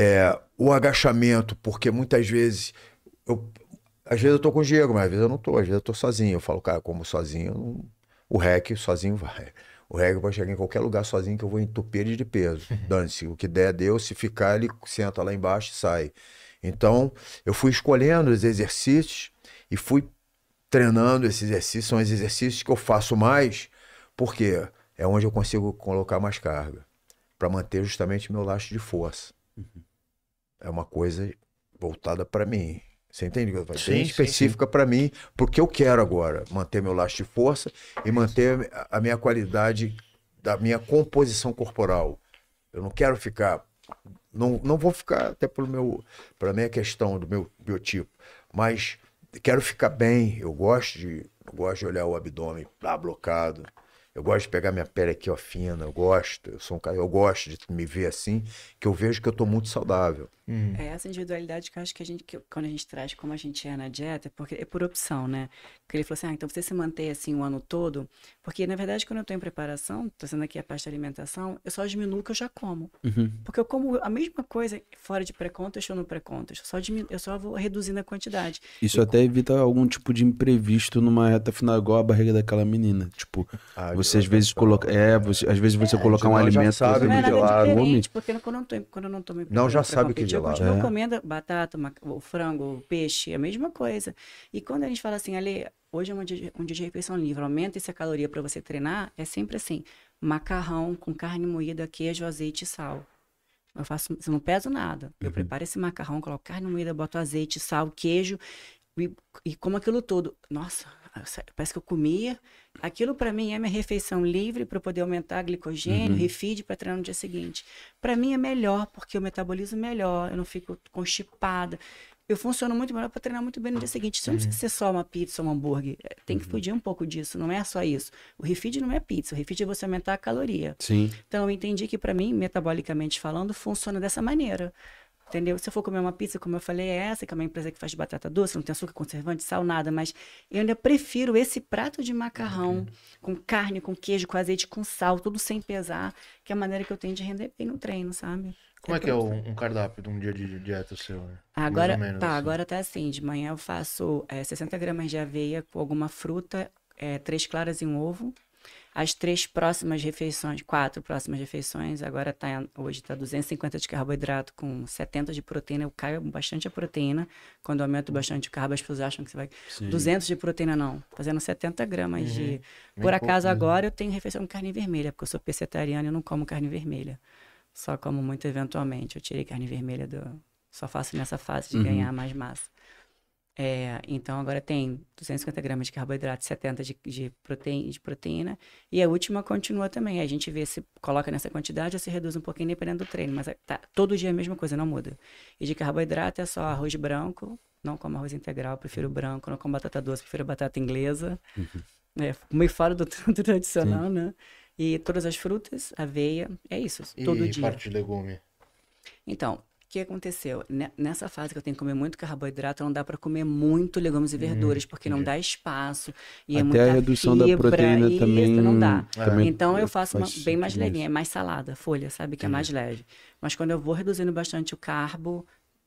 É, o agachamento, porque muitas vezes eu, às vezes eu tô com o Diego, mas às vezes eu não tô, às vezes eu tô sozinho. Eu falo, cara, como sozinho, não... o REC sozinho vai. O REC pode chegar em qualquer lugar sozinho que eu vou entupir ele de peso. Uhum. Dane-se, o que der, deu. Se ficar, ele senta lá embaixo e sai. Então, eu fui escolhendo os exercícios e fui treinando esses exercícios. São os exercícios que eu faço mais, porque é onde eu consigo colocar mais carga para manter justamente meu lastro de força. Uhum. É uma coisa voltada para mim. Você entende? Sim, Bem específica para mim, porque eu quero agora manter meu lastro de força e manter a minha qualidade da minha composição corporal. Eu não quero ficar, não, não vou ficar até pelo meu, para minha questão do meu biotipo, mas quero ficar bem. Eu gosto de, eu gosto de olhar o abdômen lá blocado. Eu gosto de pegar minha pele aqui, ó, fina, eu gosto, eu sou um cara, eu gosto de me ver assim, que eu vejo que eu tô muito saudável. Uhum. É essa individualidade que eu acho que a gente, que, quando a gente traz como a gente é na dieta, porque é por opção, né? Porque ele falou assim, ah, então você se manter assim o ano todo, porque na verdade quando eu tô em preparação, tô sendo aqui a parte da alimentação, eu só diminuo o que eu já como. Uhum. Porque eu como a mesma coisa fora de pré-contas ou no pré-contas, só diminu... eu só vou reduzindo a quantidade. Isso e... até evita algum tipo de imprevisto numa reta final, igual a barriga daquela menina. Tipo, ah, você às vezes coloca, é, você, às vezes você é, colocar um alimento... Sabe, não é nada diferente, porque quando eu não tô, quando eu não tô me Não, já sabe que eu continuo é. comendo batata, o frango, o peixe, a mesma coisa. E quando a gente fala assim, ali, hoje é um dia, um dia de refeição livre, aumenta essa caloria para você treinar, é sempre assim, macarrão com carne moída, queijo, azeite e sal. Eu faço, eu não peso nada. Eu uhum. preparo esse macarrão, coloco carne moída, boto azeite, sal, queijo e, e como aquilo todo. Nossa, parece que eu comia. Aquilo para mim é minha refeição livre para poder aumentar glicogênio, uhum. refeed para treinar no dia seguinte. Para mim é melhor porque eu metabolizo melhor, eu não fico constipada. Eu funciono muito melhor para treinar muito bem no dia seguinte. Isso não precisa ser só uma pizza ou um hambúrguer. É, tem que uhum. fugir um pouco disso. Não é só isso. O refeed não é pizza. O refeed é você aumentar a caloria. Sim. Então eu entendi que para mim, metabolicamente falando, funciona dessa maneira. Entendeu? Se eu for comer uma pizza, como eu falei, é essa, que é uma empresa que faz de batata doce, não tem açúcar, conservante, sal, nada, mas eu ainda prefiro esse prato de macarrão com carne, com queijo, com azeite, com sal, tudo sem pesar, que é a maneira que eu tenho de render bem no treino, sabe? Como é, é que é um, um, cardápio de um dia de dieta seu? Né? Agora, menos, tá, assim. agora tá assim, de manhã eu faço é, 60 gramas de aveia com alguma fruta, é, três claras e um ovo, As três próximas refeições, quatro próximas refeições, agora tá, hoje está 250 de carboidrato com 70 de proteína. Eu caio bastante a proteína. Quando eu aumento bastante o carbo, as pessoas acham que você vai. Sim. 200 de proteína, não. Fazendo 70 gramas Uhum. de. Bem Por acaso, pouco mesmo. agora eu tenho refeição com carne vermelha, porque eu sou pescetariana e não como carne vermelha. Só como muito eventualmente. Eu tirei carne vermelha do. Só faço nessa fase de Uhum. ganhar mais massa. É, então agora tem 250 gramas de carboidrato, 70 de, de, proteína, de proteína. E a última continua também. A gente vê se coloca nessa quantidade ou se reduz um pouquinho dependendo do treino. Mas é- tá, todo dia é a mesma coisa, não muda. E de carboidrato é só arroz branco. Não como arroz integral, prefiro branco. Não como batata doce, prefiro batata inglesa. É, meio fora do, do tradicional, né? E todas as frutas, aveia, é isso, E todo dia. parte de legume. Então, que aconteceu? Ne- Nessa fase que eu tenho que comer muito carboidrato, não dá para comer muito legumes e verduras, porque não dá espaço. E é Até muita a redução da fibra, proteína isso, também. não dá. também Então eu faço uma, bem mais levinha, isso. é mais salada, folha, sabe? Que é mais leve. Mas quando eu vou reduzindo bastante o carbo,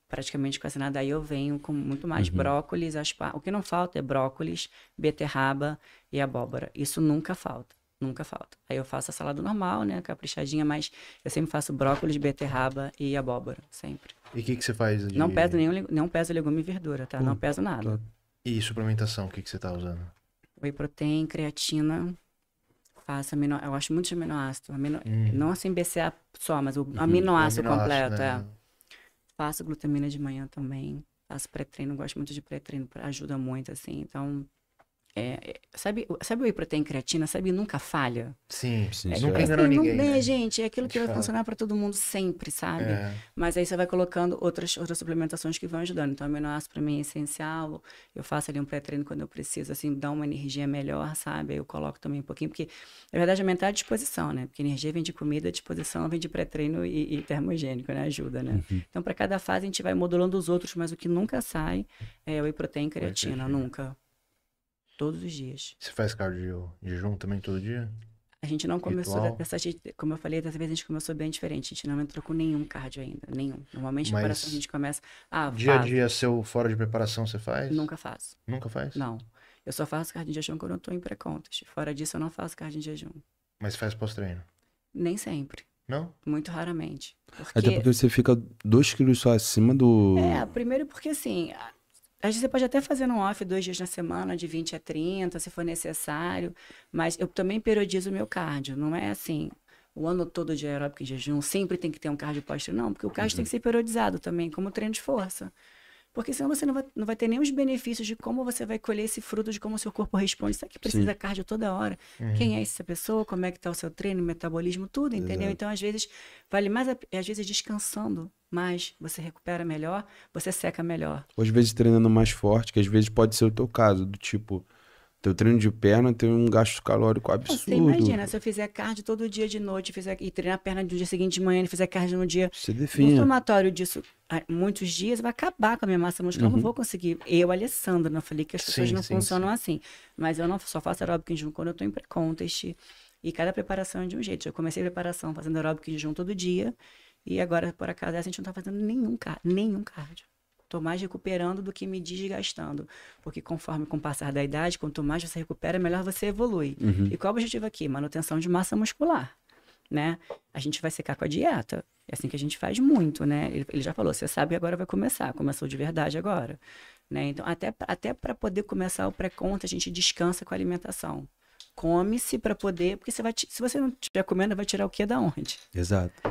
praticamente quase nada, aí eu venho com muito mais Uhum. brócolis, aspa... o que não falta é brócolis, beterraba e abóbora. Isso nunca falta. Nunca falta. Aí eu faço a salada normal, né? Caprichadinha, mas eu sempre faço brócolis, beterraba e abóbora. Sempre. E o que, que você faz de... Não peso nenhum, não peso legume e verdura, tá? Não peso nada. E suplementação, o que, que você tá usando? Whey protein, creatina, faço amino... Eu gosto muito de aminoácido. Amino... Hum. Não assim BCA só, mas o aminoácido Aminoácido, completo, né? é. Faço glutamina de manhã também. Faço pré-treino, gosto muito de pré-treino, ajuda muito, assim. Então, é, é- sabe, o- sabe o whey protein creatina? Sabe, nunca falha. Sim, Sim, É, nunca é. enganou assim, não- ninguém, né, gente? É aquilo que vai fala. funcionar para todo mundo sempre, sabe? É. Mas aí você vai colocando outras, outras suplementações que vão ajudando. Então, aminoácido para mim é essencial. Eu faço ali um pré-treino quando eu preciso, assim, dar uma energia melhor, sabe? Aí eu coloco também um pouquinho, porque, na verdade, aumentar a disposição, né? Porque energia vem de comida, disposição vem de pré-treino e, e termogênico, né? Ajuda, né? Então, para cada fase, a gente vai modulando os outros, mas o que nunca sai é o whey protein e creatina, creatina. nunca. Todos os dias. Você faz cardio jejum também todo dia? A gente não começou Ritual. dessa como eu falei, dessa vez a gente começou bem diferente. A gente não entrou com nenhum cardio ainda, nenhum. Normalmente, Mas preparação a gente começa. Ah, Dia a dia seu fora de preparação você faz? Nunca faço. Nunca faz? Não. Eu só faço cardio em jejum quando eu tô em pré-contest. Fora disso, eu não faço cardio em jejum. Mas faz pós-treino? Nem sempre. Não? Muito raramente. Porque... Até porque você fica 2 quilos só acima do. É, primeiro porque assim, às vezes você pode até fazer um off dois dias na semana, de 20 a 30, se for necessário, mas eu também periodizo o meu cardio, não é assim, o ano todo de aeróbico em jejum, sempre tem que ter um cardio pós não, porque o cardio tem que ser periodizado também, como treino de força. Porque senão você não vai, não vai ter nem os benefícios de como você vai colher esse fruto de como o seu corpo responde. Isso aqui precisa cardio toda hora. Quem é essa pessoa? Como é que está o seu treino, metabolismo, tudo, entendeu? Então, às vezes, vale mais, a- às vezes, descansando mais, você recupera melhor, você seca melhor. Ou às vezes treinando mais forte, que às vezes pode ser o teu caso, do tipo, teu treino de perna tem um gasto calórico absurdo. Você imagina, se eu fizer cardio todo dia de noite, fizer, e treinar a perna no dia seguinte de manhã, e fizer cardio no dia Você define. somatório disso, ah, muitos dias, vai acabar com a minha massa muscular. Eu não vou conseguir. Eu, Alessandra, não falei que as pessoas Sim, não sim, funcionam assim. Mas eu não só faço aeróbico em jejum quando eu tô em pré-contest. E cada preparação é de um jeito. Eu comecei a preparação fazendo aeróbico em jejum todo dia. E agora, por acaso, a gente não tá fazendo nenhum, car nenhum cardio. Tô mais recuperando do que me desgastando. Porque conforme com o passar da idade, quanto mais você recupera, melhor você evolui. E qual é o objetivo aqui? Manutenção de massa muscular né? A gente vai secar com a dieta. É assim que a gente faz muito, né? Ele, ele já falou, você sabe que agora vai começar, começou de verdade agora, né? Então, até, até para poder começar o pré-conta, a gente descansa com a alimentação. Come-se para poder, porque você vai, se você não estiver comendo, vai tirar o que da onde? Exato.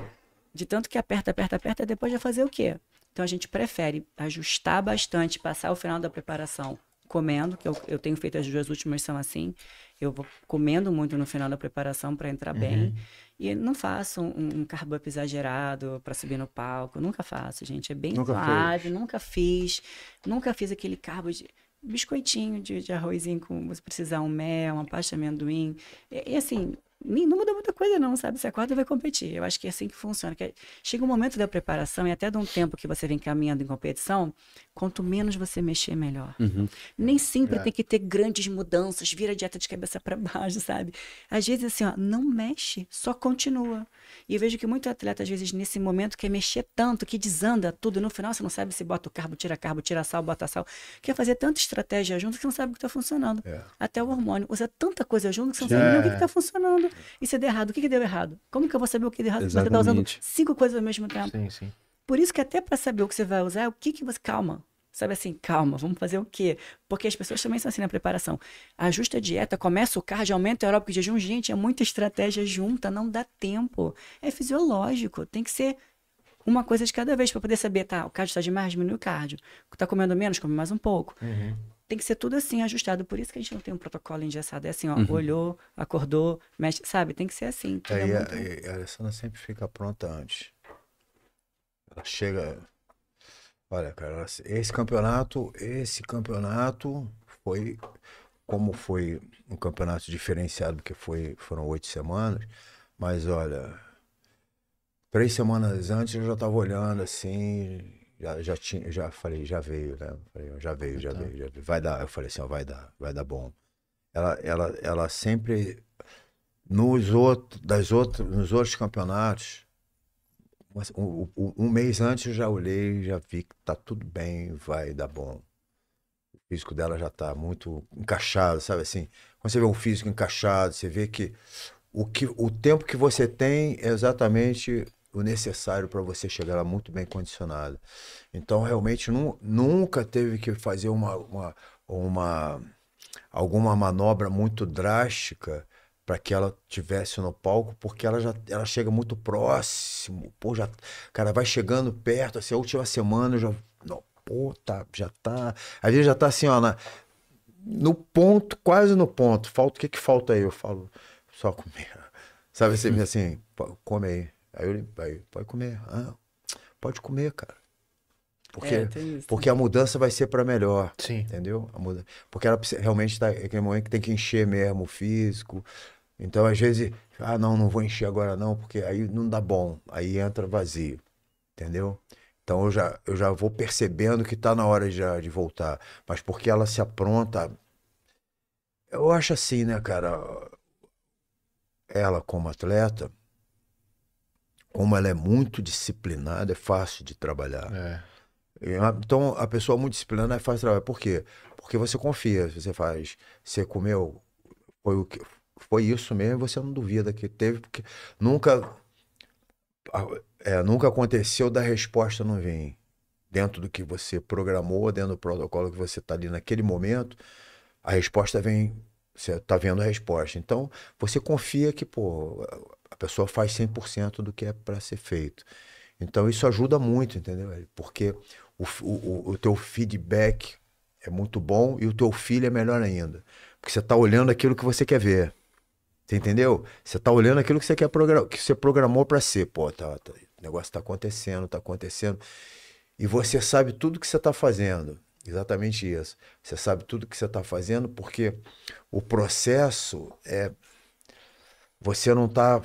De tanto que aperta, aperta, aperta, depois vai fazer o quê? Então a gente prefere ajustar bastante, passar o final da preparação comendo, que eu, eu tenho feito as duas últimas são assim. Eu vou comendo muito no final da preparação para entrar bem. E não faço um, um carbo up exagerado para subir no palco. Nunca faço, gente. É bem Nunca suave, nunca fiz. Nunca fiz aquele carbo de biscoitinho de, de arrozinho com, se precisar, um mel, uma pasta de amendoim. E, e assim, nem- não muda muita coisa, não, sabe? Você acorda e vai competir. Eu acho que é assim que funciona. que chega um momento da preparação e até de um tempo que você vem caminhando em competição, quanto menos você mexer, melhor. Uhum. Nem sempre É. tem que ter grandes mudanças, vira a dieta de cabeça para baixo, sabe? Às vezes, assim, ó, não mexe, só continua. E eu vejo que muito atleta, às vezes, nesse momento, quer mexer tanto que desanda tudo. No final, você não sabe se bota o carbo, tira carbo, tira sal, bota sal. Quer fazer tanta estratégia junto que não sabe o que está funcionando. É. Até o hormônio. Usa tanta coisa junto que você não É. sabe nem o que está funcionando. E se der errado, o que, que deu errado? Como que eu vou saber o que deu errado se você está usando Exatamente. cinco coisas ao mesmo tempo? Sim, sim. Por isso que até para saber o que você vai usar, o que que você calma. Sabe assim, calma, vamos fazer o quê? Porque as pessoas também são assim na preparação. Ajusta a dieta, começa o cardio, aumenta o aeróbico de jejum. Gente, é muita estratégia junta, não dá tempo. É fisiológico, tem que ser uma coisa de cada vez para poder saber, tá, o cardio está demais, diminui o cardio. Tá comendo menos, come mais um pouco. Uhum. Tem que ser tudo assim, ajustado. Por isso que a gente não tem um protocolo engessado. É assim, ó, Uhum. olhou, acordou, mexe, sabe? Tem que ser assim. é Aí a, muito- e a Alessandra sempre fica pronta antes. Ela chega. Olha, cara, esse campeonato, esse campeonato foi como foi um campeonato diferenciado, porque foi, foram oito semanas, mas olha, três semanas antes eu já estava olhando assim, já, já tinha, já falei, já veio, né? Falei, já veio, já Tá. veio, já veio. Vai dar, eu falei assim, ó, vai dar, vai dar bom. Ela, ela, ela sempre nos outros, das outros, nos outros campeonatos, um, um- um mês antes eu já olhei, já vi que tá tudo bem, vai dar bom. O físico dela já tá muito encaixado, sabe assim? Quando você vê um físico encaixado, você vê que o, que, o tempo que você tem é exatamente o necessário para você chegar lá muito bem condicionado. Então, realmente, nu- nunca teve que fazer uma, uma, uma alguma manobra muito drástica para que ela tivesse no palco, porque ela já ela chega muito próximo, pô, já, cara, vai chegando perto, assim, a última semana eu já, não, pô, tá, já tá, às vezes já tá assim, ó, na, no ponto, quase no ponto, falta, o que que falta aí? Eu falo, só comer, sabe, assim, assim, "Pô, come aí, aí eu, aí, pode comer, ah, pode comer, cara, porque, É, isso. porque a mudança vai ser para melhor, Sim. entendeu? A muda... Porque ela realmente está é aquele momento que tem que encher mesmo o físico. Então, às vezes, ah, não, não vou encher agora não, porque aí não dá bom, aí entra vazio, entendeu? Então eu já, eu já vou percebendo que está na hora já de voltar. Mas porque ela se apronta. Eu acho assim, né, cara? Ela, como atleta, como ela é muito disciplinada, é fácil de trabalhar. É. E a- Então, a pessoa muito disciplinada é fácil trabalhar. Por quê? Porque você confia, você faz, você comeu, foi, o que, foi isso mesmo, você não duvida que teve, porque nunca, é, nunca aconteceu da resposta não vir. Dentro do que você programou, dentro do protocolo que você está ali naquele momento, a resposta vem, você está vendo a resposta. Então, você confia que, pô, a pessoa faz 100% do que é para ser feito. Então, isso ajuda muito, entendeu? Porque o, f- o, o- o teu feedback é muito bom e o teu filho é melhor ainda. Porque você está olhando aquilo que você quer ver. Você entendeu? Você está olhando aquilo que você quer programar, que você programou para ser. Pô, tá, tá- o negócio está acontecendo, está acontecendo. E você sabe tudo que você está fazendo. Exatamente isso. Você sabe tudo que você está fazendo porque o processo é. Você não está.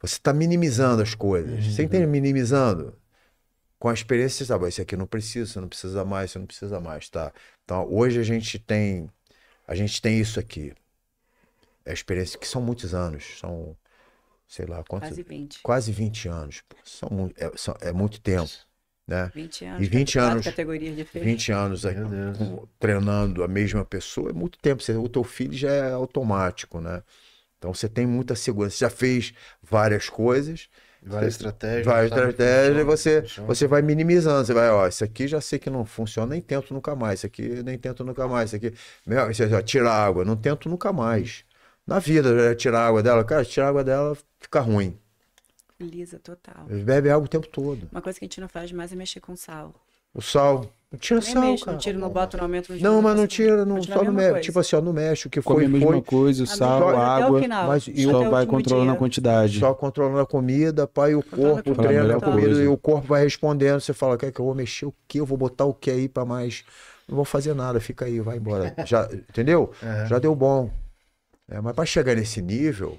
Você está minimizando as coisas. Você entende? Minimizando. Com a experiência, você sabe, "Ó, isso aqui não precisa, você não precisa mais, você não precisa mais, tá? Então, hoje a gente tem. A gente tem isso aqui. É a experiência que são muitos anos. São, sei lá, quantos. Quase 20. quase 20 anos. São, é, são- é muito tempo, né? 20 anos. E 20 quatro anos- categorias diferentes. 20 anos aqui, com- treinando a mesma pessoa é muito tempo. Você- O teu filho já é automático, né? Então você tem muita segurança. Você já fez várias coisas, Várias estratégias. várias estratégias, e você, funciona. você vai minimizando. Você vai, ó, isso aqui já sei que não funciona, nem tento nunca mais. Isso aqui nem tento nunca mais. Isso aqui, meu, você, ó, tira água, não tento nunca mais. Na vida, né, tirar a água dela, cara, tirar a água dela fica ruim. Lisa total. Bebe água o tempo todo. Uma coisa que a gente não faz mais é mexer com sal. O sal. Não tira Nem sal, mexe, cara. não tira, não bota, não aumenta. Não, mas não tira, não, só a não mexe. Tipo assim, ó, não mexe. O que Come foi, a mesma foi. coisa, A sal, mesma coisa até o água, final, mas e só o vai controlando a dia. quantidade. Só controlando a comida, pai, o Controlando corpo a treina a Melhor comida coisa. e o corpo vai respondendo. Você fala, quer que eu vou mexer o quê? Eu vou botar o que aí pra mais. Não vou fazer nada, fica aí, vai embora. Já, entendeu? É. Já deu bom. É, mas para chegar nesse nível,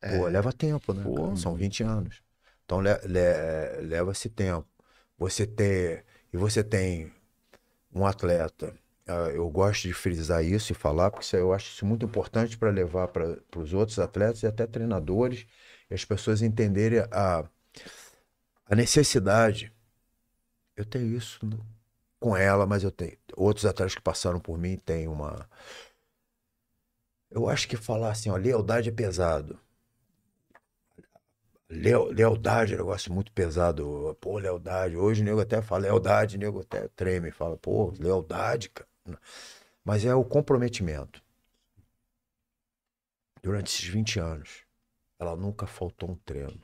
É. pô, leva tempo, né? Pô. São 20 anos. Então le- le- leva-se tempo. Você ter. E você tem um atleta. ah, Eu gosto de frisar isso e falar, porque eu acho isso muito importante para levar para os outros atletas e até treinadores e as pessoas entenderem a, a necessidade. Eu tenho isso no- com ela, mas eu tenho. Outros atletas que passaram por mim têm uma. Eu acho que falar assim, ó, lealdade é pesado. Lealdade é um negócio muito pesado. Pô, lealdade. Hoje o nego até fala lealdade, o nego até treme, fala, pô, lealdade, cara. Mas é o comprometimento. Durante esses 20 anos, ela nunca faltou um treino.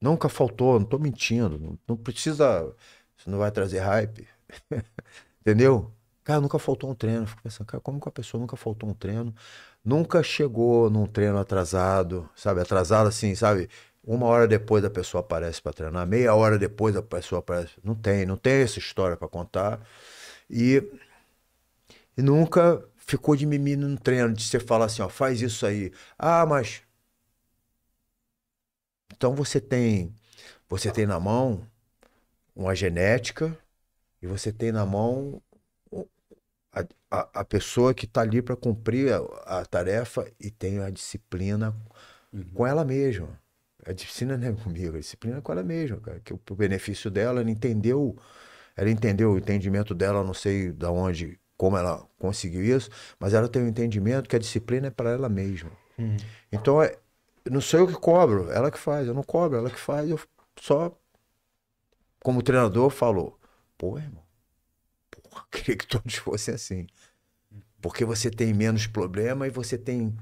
Nunca faltou, não tô mentindo. Não, não precisa. Isso não vai trazer hype. Entendeu? Cara, nunca faltou um treino. Fico pensando, cara, como que a pessoa nunca faltou um treino? Nunca chegou num treino atrasado, sabe? Atrasado assim, sabe? Uma hora depois a pessoa aparece para treinar, meia hora depois a pessoa aparece. Não tem, não tem essa história para contar. E, e nunca ficou de mimimi no treino, de você falar assim, ó, faz isso aí. Ah, mas. Então você tem, você tem na mão uma genética e você tem na mão a, a, a pessoa que está ali para cumprir a, a tarefa e tem a disciplina com ela mesma. A disciplina não é comigo, a disciplina é com ela mesma, cara. Que o, o benefício dela, ela entendeu, ela entendeu o entendimento dela, não sei da onde, como ela conseguiu isso, mas ela tem o entendimento que a disciplina é para ela mesma. Então, é, não sou eu que cobro, ela que faz, eu não cobro, ela que faz, eu só, como treinador, falo, pô, irmão, porra, queria que todos fossem assim. Porque você tem menos problema e você tem. O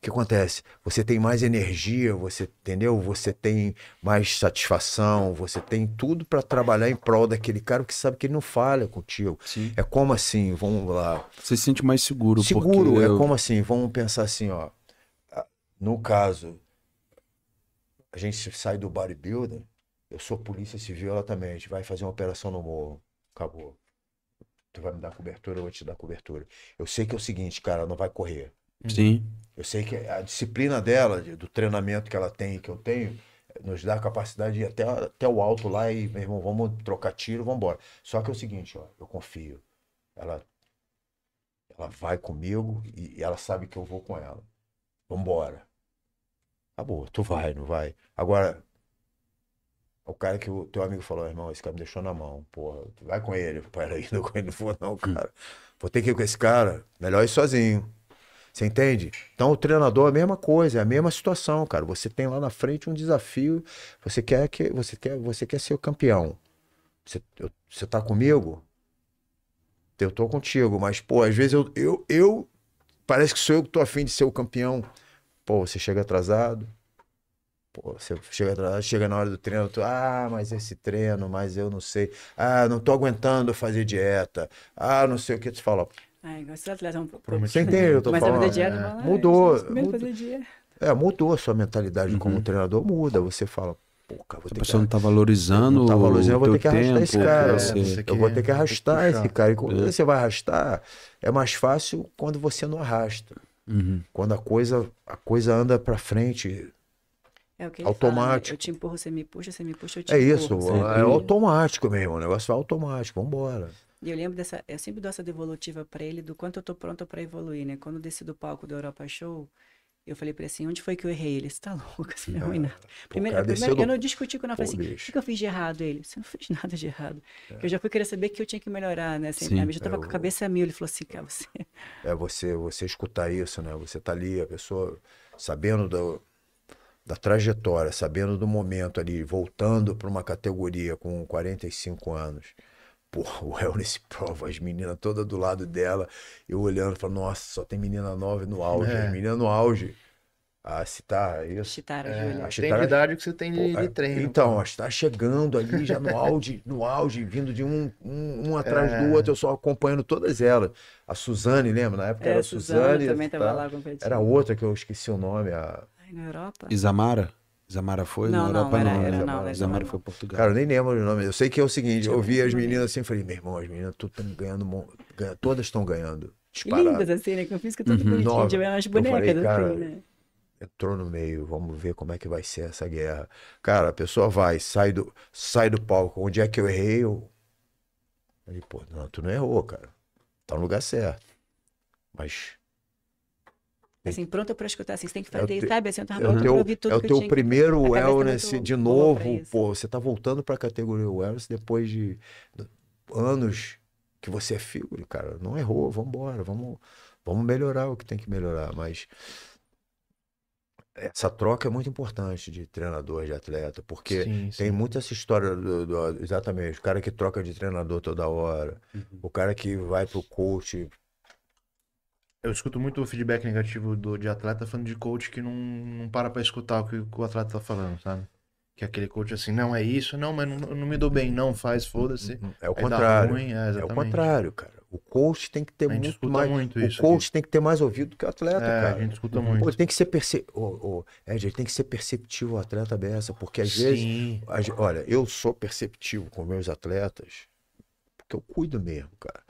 que acontece? Você tem mais energia, você entendeu? Você tem mais satisfação, você tem tudo para trabalhar em prol daquele cara que sabe que ele não falha contigo. Sim. É como assim, vamos lá. Você se sente mais seguro. Seguro, é eu- como assim, vamos pensar assim, ó. Ah, No caso, a gente sai do bodybuilder, eu sou polícia civil, ela também, a gente vai fazer uma operação no morro. Acabou. Tu vai me dar cobertura, eu vou te dar cobertura. Eu sei que é o seguinte, cara, não vai correr. Sim. Eu sei que a disciplina dela, de- do treinamento que ela tem e que eu tenho, nos dá a capacidade de ir até, até o alto lá e, meu irmão, vamos trocar tiro, vamos embora. Só que é o seguinte, ó, eu confio. Ela, ela vai comigo e, e ela sabe que eu vou com ela. Vambora. Acabou, tu vai, não vai. Agora, o cara que o teu amigo falou, irmão, esse cara me deixou na mão, porra, vai com ele. Peraí, não com ele, não vou não, cara. Vou ter que ir com esse cara, melhor ir sozinho. Você entende? Então o treinador é a mesma coisa, é a mesma situação, cara. Você tem lá na frente um desafio, você quer que você quer, você quer ser o campeão. Você, eu- você tá comigo? Eu tô contigo, mas pô, às vezes eu, eu, eu parece que sou eu que tô afim de ser o campeão. Pô, você chega atrasado. Pô, você chega atrasado, chega na hora do treino, tu, ah, mas esse treino, mas eu não sei. Ah, não tô aguentando fazer dieta. Ah, não sei o que tu fala. Ai, igual esses atletas um pouco. Você entende eu tô a falando? fazer dieta, É. fala, "Ai, Mudou, comendo mudou. fazer dieta." É, mudou a sua mentalidade como Uhum. treinador, muda. Você fala, pô, cara, vou A ter pessoa não que, tá valorizando não tá valorizando, eu vou ter que arrastar tempo. esse cara. você- É, você eu vou ter que que arrastar esse cara. E quando É. você vai arrastar, é mais fácil quando você não arrasta. Uhum. Quando a coisa, a coisa anda pra frente. É o que ele Automático. Fala, né? Eu te empurro, você me puxa, você me puxa, eu te É empurro. isso, sabe? é automático mesmo. O negócio vai automático, vambora. E eu lembro dessa, eu sempre dou essa devolutiva pra ele do quanto eu tô pronta pra evoluir, né? Quando eu desci do palco do Europa Show, eu falei pra ele assim, onde foi que eu errei? Ele, você tá louco, assim, não é nada. Primeiro, cara primeiro desceu do- eu não discuti com ele, eu falei assim, o que que eu fiz de errado? Ele, você não fez nada de errado. Eu já fui querer saber que eu tinha que melhorar, né? Assim, minha já tava É, com a cabeça a mil, ele falou assim, cara, você... É você, você escutar isso, né? Você tá ali, a pessoa sabendo do, da trajetória, sabendo do momento ali, voltando para uma categoria com 45 anos. Porra, o Wellness prova, as meninas todas do lado dela, eu olhando, falando, nossa, só tem menina nova no auge, É. as meninas no auge. Ah, tá isso. Chitara, É, Júlia. acho que tem de idade que você tem de, Pô, de treino. Então, ó, está chegando ali já no auge, no auge, vindo de um, um, um atrás do É. outro, eu só acompanhando todas elas. A Suzane, lembra? Na época É, era a a Suzana Suzane. também tava tá? lá competindo. Era outra que eu esqueci o nome. A... Na Europa? Isamara? Isamara foi? Não, na não, Europa era- não, era- né? não, era Isamara não. foi Portugal. Cara, eu nem lembro o nome. Eu sei que é o seguinte, eu vi as meninas assim, falei, meu irmão, as meninas estão ganhando, mon- ganha- todas estão ganhando. disparado. Lindas, assim, né? Com física tudo Uhum. bonitinho, umas Eu bonecas, falei, cara, assim, né? entrou no meio, vamos ver como é que vai ser essa guerra. Cara, a pessoa vai, sai do, sai do palco, onde é que eu errei? Eu... Aí, pô, não, tu não errou, cara. Tá no lugar certo. Mas Assim, pronta pra escutar, assim, você tem que É fazer, te- sabe? Assim, eu tava é teu, ouvir tudo é o que eu teu tinha que- primeiro a tá wellness muito de novo, pô, você tá voltando pra categoria wellness depois de anos que você é figure, cara. Não errou, vambora, vamos, vamos melhorar o que tem que melhorar, mas essa troca é muito importante de treinador, de atleta, porque Sim, tem sim. muito essa história do, do- exatamente, o cara que troca de treinador toda hora, o cara que vai pro coach, Eu escuto muito o feedback negativo do, de atleta falando de coach que não, não para pra escutar o que, o o atleta tá falando, sabe? Que é aquele coach assim, não é isso, não, mas não, não me dou bem, não, faz, foda-se. é o Aí dá contrário. ruim, é, É o contrário, cara. O coach tem que ter A gente muito escuta mais. muito o coach tem que ter mais ouvido que o atleta, É, cara. a gente escuta Pô, muito. tem que ser perce... ô, Ed, ele tem que ser perceptivo o atleta dessa, porque às vezes, Sim, às- olha, eu sou perceptivo com meus atletas, porque eu cuido mesmo, cara.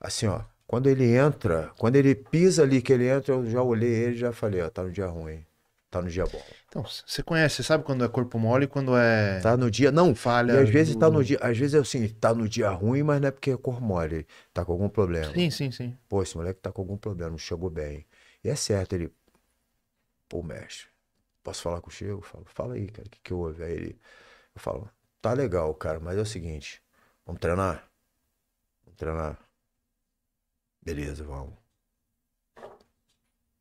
Assim, ó, quando ele entra, quando ele pisa ali que ele entra, eu já olhei ele e já falei, ó, tá no dia ruim, tá no dia bom. então, você conhece, você sabe quando é corpo mole e quando é Tá no dia, não, falha. e às vezes tá do- no dia, às vezes é assim, tá no dia ruim, mas não é porque é cor mole, tá com algum problema. Sim, sim, sim. Pô, esse moleque tá com algum problema, não chegou bem. E é certo, ele. Pô, mestre, posso falar contigo? Eu falo, fala aí, cara, o que que houve? Aí ele. Eu falo, tá legal, cara, mas é o seguinte, vamos treinar? Vamos treinar. Beleza, vamos.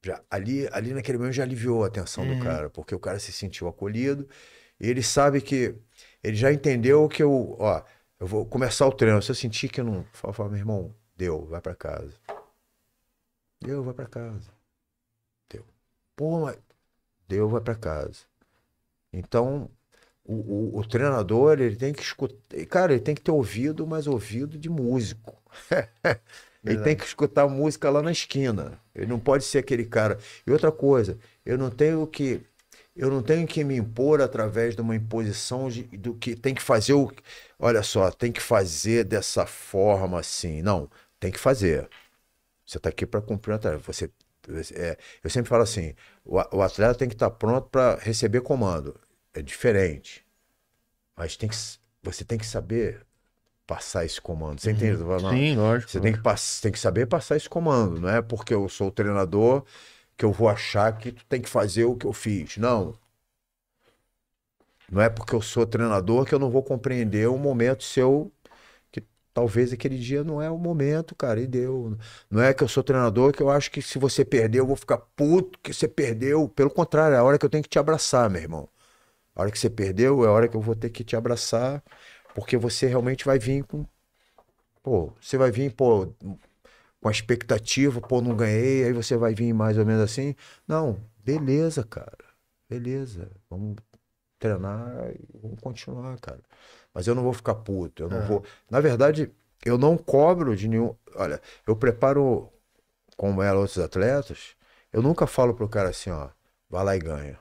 Já, ali, ali naquele momento já aliviou a atenção Uhum. do cara, porque o cara se sentiu acolhido e ele sabe que. Ele já entendeu que eu. Ó, eu vou começar o treino. Se eu sentir que eu não. Fala, fala, meu irmão, deu, vai pra casa. Deu, vai pra casa. Deu. Pô, mas. Deu, vai pra casa. Então, o, o, o treinador, ele tem que escutar. Cara, ele tem que ter ouvido, mas ouvido de músico. ele tem que escutar música lá na esquina. Ele não pode ser aquele cara. E outra coisa, eu não tenho que. Eu não tenho que me impor através de uma imposição de, do que tem que fazer o. Olha só, tem que fazer dessa forma assim. Não, tem que fazer. Você está aqui para cumprir uma tarefa. Você, é, eu sempre falo assim: o, a- o atleta tem que estar pronto para receber comando. É diferente. Mas tem que, você tem que saber passar esse comando. Você entende? Falando? Sim, lógico. Você tem que, pass- tem que saber passar esse comando. Não é porque eu sou o treinador que eu vou achar que tu tem que fazer o que eu fiz. Não. Não é porque eu sou treinador que eu não vou compreender o momento seu que talvez aquele dia não é o momento, cara, e deu. Não é que eu sou treinador que eu acho que se você perder eu vou ficar puto que você perdeu. Pelo contrário, é a hora que eu tenho que te abraçar, meu irmão. A hora que você perdeu é a hora que eu vou ter que te abraçar, porque você realmente vai vir com Pô, você vai vir, pô, com a expectativa, pô, não ganhei, aí você vai vir mais ou menos assim. Não, beleza, cara. Beleza. Vamos treinar e vamos continuar, cara. Mas eu não vou ficar puto, eu não vou. Na verdade, eu não cobro de nenhum. Olha, eu preparo, como ela, outros atletas, eu nunca falo pro cara assim, ó, vai lá e ganha.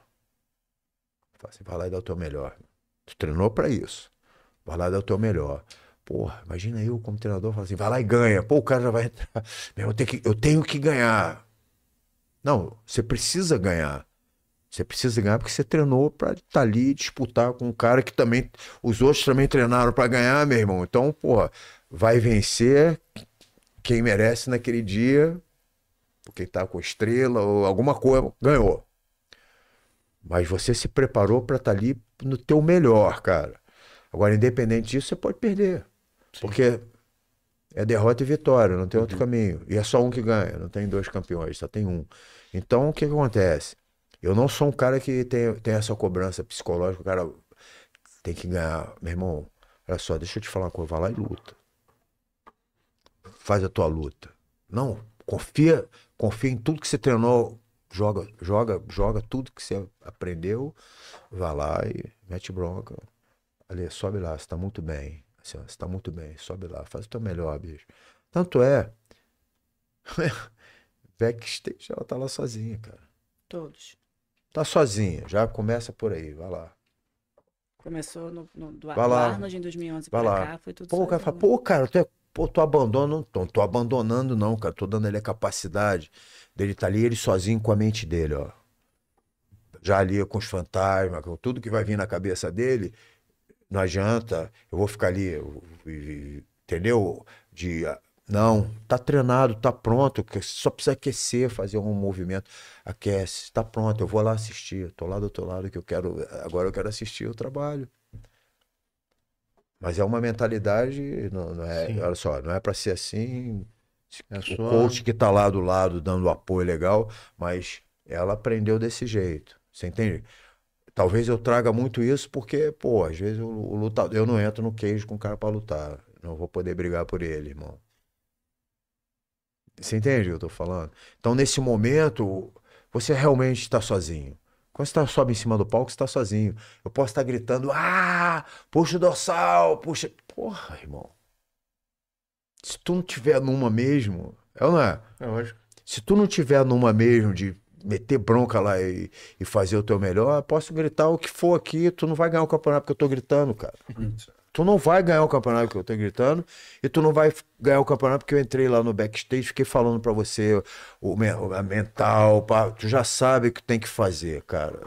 Eu falo assim, vai lá e dá o teu melhor. Tu treinou pra isso. Vai lá dá o teu melhor. Porra, imagina eu como treinador falar assim, vai lá e ganha. Pô, o cara já vai entrar. Eu tenho que, eu tenho que ganhar. Não, você precisa ganhar. Você precisa ganhar porque você treinou pra estar ali e disputar com um cara que também. Os outros também treinaram pra ganhar, meu irmão. Então, porra, vai vencer quem merece naquele dia, quem tá com estrela ou alguma coisa, ganhou. Mas você se preparou pra estar ali no teu melhor, cara. Agora, independente disso, você pode perder. Porque é derrota e vitória, não tem outro caminho. E é só um que ganha, não tem dois campeões, só tem um. Então, o que, que acontece? Eu não sou um cara que tem, tem essa cobrança psicológica, o cara tem que ganhar. Meu irmão, olha só, deixa eu te falar uma coisa, vai lá e luta. Faz a tua luta. Não, confia, confia em tudo que você treinou, joga, joga, joga tudo que você aprendeu, vai lá e mete bronca. Ali, sobe lá, você tá muito bem. Assim, ó, você tá muito bem, sobe lá, faz o teu melhor, bicho. Tanto é. Backstage, ela tá lá sozinha, cara. Todos. Tá sozinha, já começa por aí, vai lá. Começou no, no, do, Vai do lá. Arnold em 2011 Vai pra lá. cá, foi tudo Pô, o cara fala, pô, cara, tu é, pô, tu abandona, não tô abandonando não, cara, tô dando ele a capacidade dele estar tá ali, ele sozinho com a mente dele, ó. Já ali com os fantasmas, com tudo que vai vir na cabeça dele, não adianta, eu vou ficar ali, entendeu? De não, tá treinado, tá pronto, só precisa aquecer, fazer um movimento, aquece, tá pronto, eu vou lá assistir, tô lá do outro lado que eu quero, agora eu quero assistir o trabalho. Mas é uma mentalidade, não, não é, olha só, não é para ser assim, é o sua... coach que tá lá do lado dando apoio legal, mas ela aprendeu desse jeito, você entende? Talvez eu traga muito isso porque, pô, às vezes o, o lutador, eu não entro no queijo com o cara para lutar, não vou poder brigar por ele, irmão. Você entende o que eu tô falando? Então, nesse momento, você realmente está sozinho. Quando você tá, sobe em cima do palco, você está sozinho. Eu posso estar gritando, ah, puxa o dorsal, puxa. Porra, irmão. Se tu não tiver numa mesmo, é ou não é? É lógico. Se tu não tiver numa mesmo de meter bronca lá e, e fazer o teu melhor, posso gritar o que for aqui, tu não vai ganhar o campeonato porque eu tô gritando, cara. Tu não vai ganhar o campeonato que eu tô gritando e tu não vai ganhar o campeonato porque eu entrei lá no backstage, fiquei falando para você o, a mental, pá, tu já sabe o que tem que fazer, cara.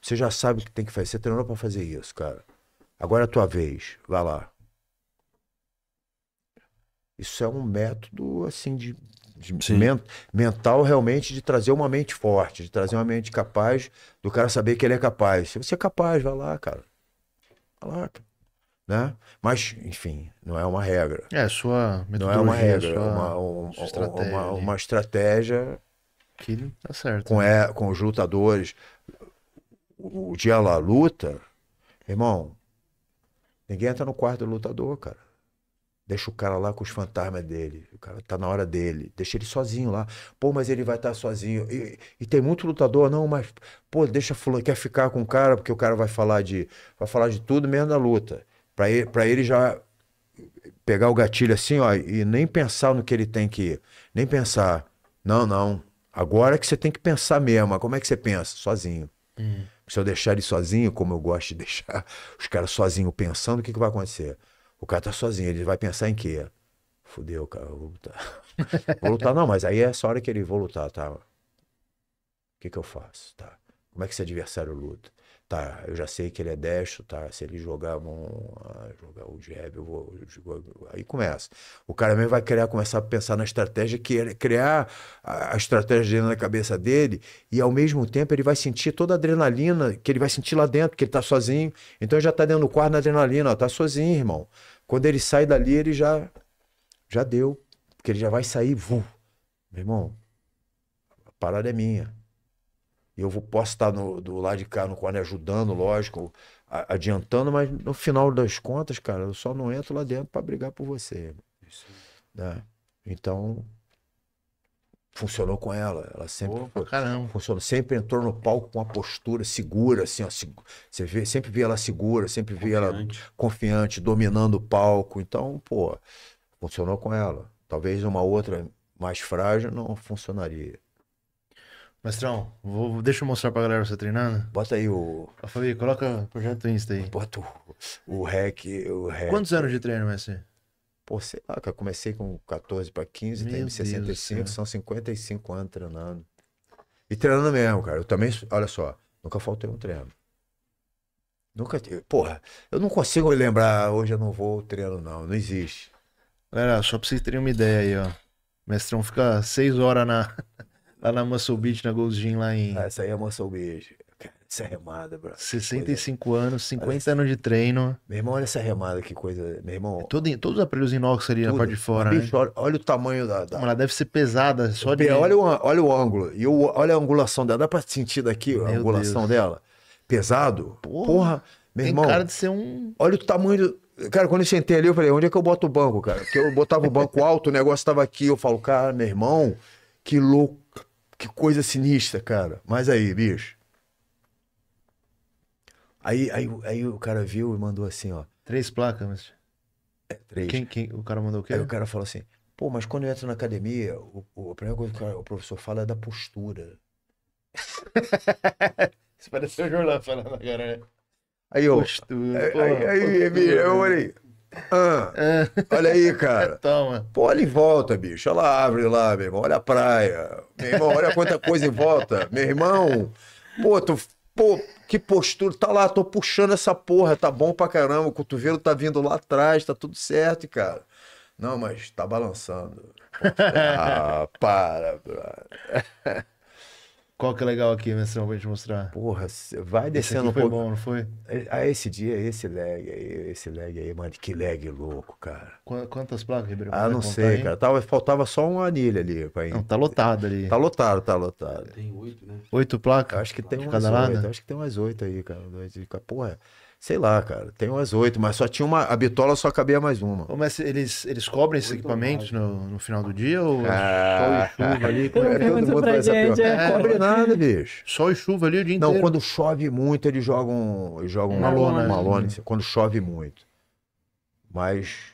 Você já sabe o que tem que fazer, você treinou para fazer isso, cara. Agora é a tua vez, vai lá. Isso é um método assim de, de men mental realmente de trazer uma mente forte, de trazer uma mente capaz do cara saber que ele é capaz. Se você é capaz, vai lá, cara. Vai lá, cara né? Mas, enfim, não é uma regra. É, sua Não é uma regra, é uma, um, estratégia, uma, uma, estratégia que tá certo. Com, né? é, com os lutadores. O, o dia lá luta, irmão, ninguém entra no quarto do lutador, cara. Deixa o cara lá com os fantasmas dele. O cara tá na hora dele. Deixa ele sozinho lá. Pô, mas ele vai estar tá sozinho. E, e, tem muito lutador, não, mas, pô, deixa fulano, quer ficar com o cara, porque o cara vai falar de. Vai falar de tudo mesmo da luta para ele, ele já pegar o gatilho assim, ó, e nem pensar no que ele tem que. Nem pensar. Não, não. Agora é que você tem que pensar mesmo. Como é que você pensa? Sozinho. Hum. Se eu deixar ele sozinho, como eu gosto de deixar os caras sozinhos pensando, o que, que vai acontecer? O cara tá sozinho, ele vai pensar em quê? Fudeu, cara, vou lutar. vou lutar, não, mas aí é essa hora que ele vou lutar, tá? O que, que eu faço? Tá? Como é que esse adversário luta? Tá, eu já sei que ele é destro, tá? Se ele jogar, bom, ah, jogar o jab, eu vou, eu Aí começa. O cara mesmo vai criar, começar a pensar na estratégia, criar a, estratégia dele na cabeça dele, e ao mesmo tempo ele vai sentir toda a adrenalina que ele vai sentir lá dentro, que ele tá sozinho. Então ele já tá dentro do quarto na adrenalina, ó, tá sozinho, irmão. Quando ele sai dali, ele já já deu, porque ele já vai sair, vum. Meu irmão, a parada é minha. Eu vou, posso estar no, do lado de cá no corner ajudando, lógico, a, adiantando, mas no final das contas, cara, eu só não entro lá dentro para brigar por você. Isso. Né? Então, funcionou com ela. Ela sempre Opa, caramba. funcionou. Sempre entrou no palco com uma postura segura, assim, ó, você vê, sempre via ela segura, sempre via ela confiante, dominando o palco. Então, pô, funcionou com ela. Talvez uma outra mais frágil não funcionaria. Mestrão, vou, deixa eu mostrar pra galera você treinando. Bota aí o. A Fabi, coloca o projeto Insta aí. Bota o, o rec, o rec. Quantos anos de treino, mestre? Pô, sei lá, eu comecei com 14 para 15, Meu tem 65, são 55 anos treinando. E treinando mesmo, cara. Eu também, olha só, nunca faltei um treino. Nunca. Porra, eu não consigo lembrar, hoje eu não vou treino, não. Não existe. Galera, só pra vocês terem uma ideia aí, ó. Mestrão fica 6 horas na, Lá na Muscle Beach, na Gold's Gym, lá em. Ah, essa aí é Muscle Beach. Essa é remada, bro. 65 coisa... anos, 50 anos de treino. Meu irmão, olha essa remada, que coisa. Meu irmão. É todo, todos os aparelhos inox ali Tudo. na parte de fora, Mas, né? Bicho, olha, olha, o tamanho da. da... Ela deve ser pesada, só de. Olha o, olha o ângulo. E o, olha a angulação dela. Dá pra sentir daqui meu a angulação Deus. dela? Pesado? Porra, Porra meu tem irmão. cara de ser um. Olha o tamanho do. Cara, quando eu sentei ali, eu falei, onde é que eu boto o banco, cara? Porque eu botava o banco alto, o negócio tava aqui. Eu falo, cara, meu irmão, que louco que coisa sinistra, cara. Mas aí, bicho. Aí, aí, aí o cara viu e mandou assim, ó. Três placas, mas. É, três. Quem, quem, o cara mandou o quê? Aí o cara falou assim: pô, mas quando eu entro na academia, o, o a primeira coisa que o, professor fala é da postura. Isso parece o Jorlan falando agora, né? Aí, ó. Postura. Aí, aí, aí, aí, eu olhei. Ah, olha aí, cara. Toma. Pô, olha em volta, bicho. Olha lá a árvore lá, meu irmão. Olha a praia. Meu irmão, olha quanta coisa em volta. Meu irmão, pô, tu, pô, que postura. Tá lá, tô puxando essa porra. Tá bom pra caramba. O cotovelo tá vindo lá atrás, tá tudo certo, cara. Não, mas tá balançando. Ah, para, brother. Qual que é legal aqui, mestrão, pra gente mostrar? Porra, vai Esse descendo aqui um foi pouco. bom, não foi? Ah, esse dia, esse lag aí, esse lag aí, mano. Que lag louco, cara. Qu- Quantas placas, Ribeiro? Ah, não sei, aí? cara. Tava, faltava só uma anilha ali pra ir. Não, tá lotado ali. Tá lotado, tá lotado. Tem oito, né? Oito Eu placas? acho que tem umas oito. Acho que tem umas oito aí, cara. Porra, sei lá, cara. Tem umas oito, mas só tinha uma. A bitola só cabia mais uma. Ô, mas eles, eles cobrem esses equipamentos no, no final do dia ou Ah. sol e chuva ali? Como é que é? Pergunta Todo mundo pra faz essa gente, pergunta. é. Não cobre nada, bicho. Sol e chuva ali o dia Não, inteiro. quando chove muito, eles jogam, eles jogam Uma lona, Uma né? lona, em cima, quando chove muito. Mas,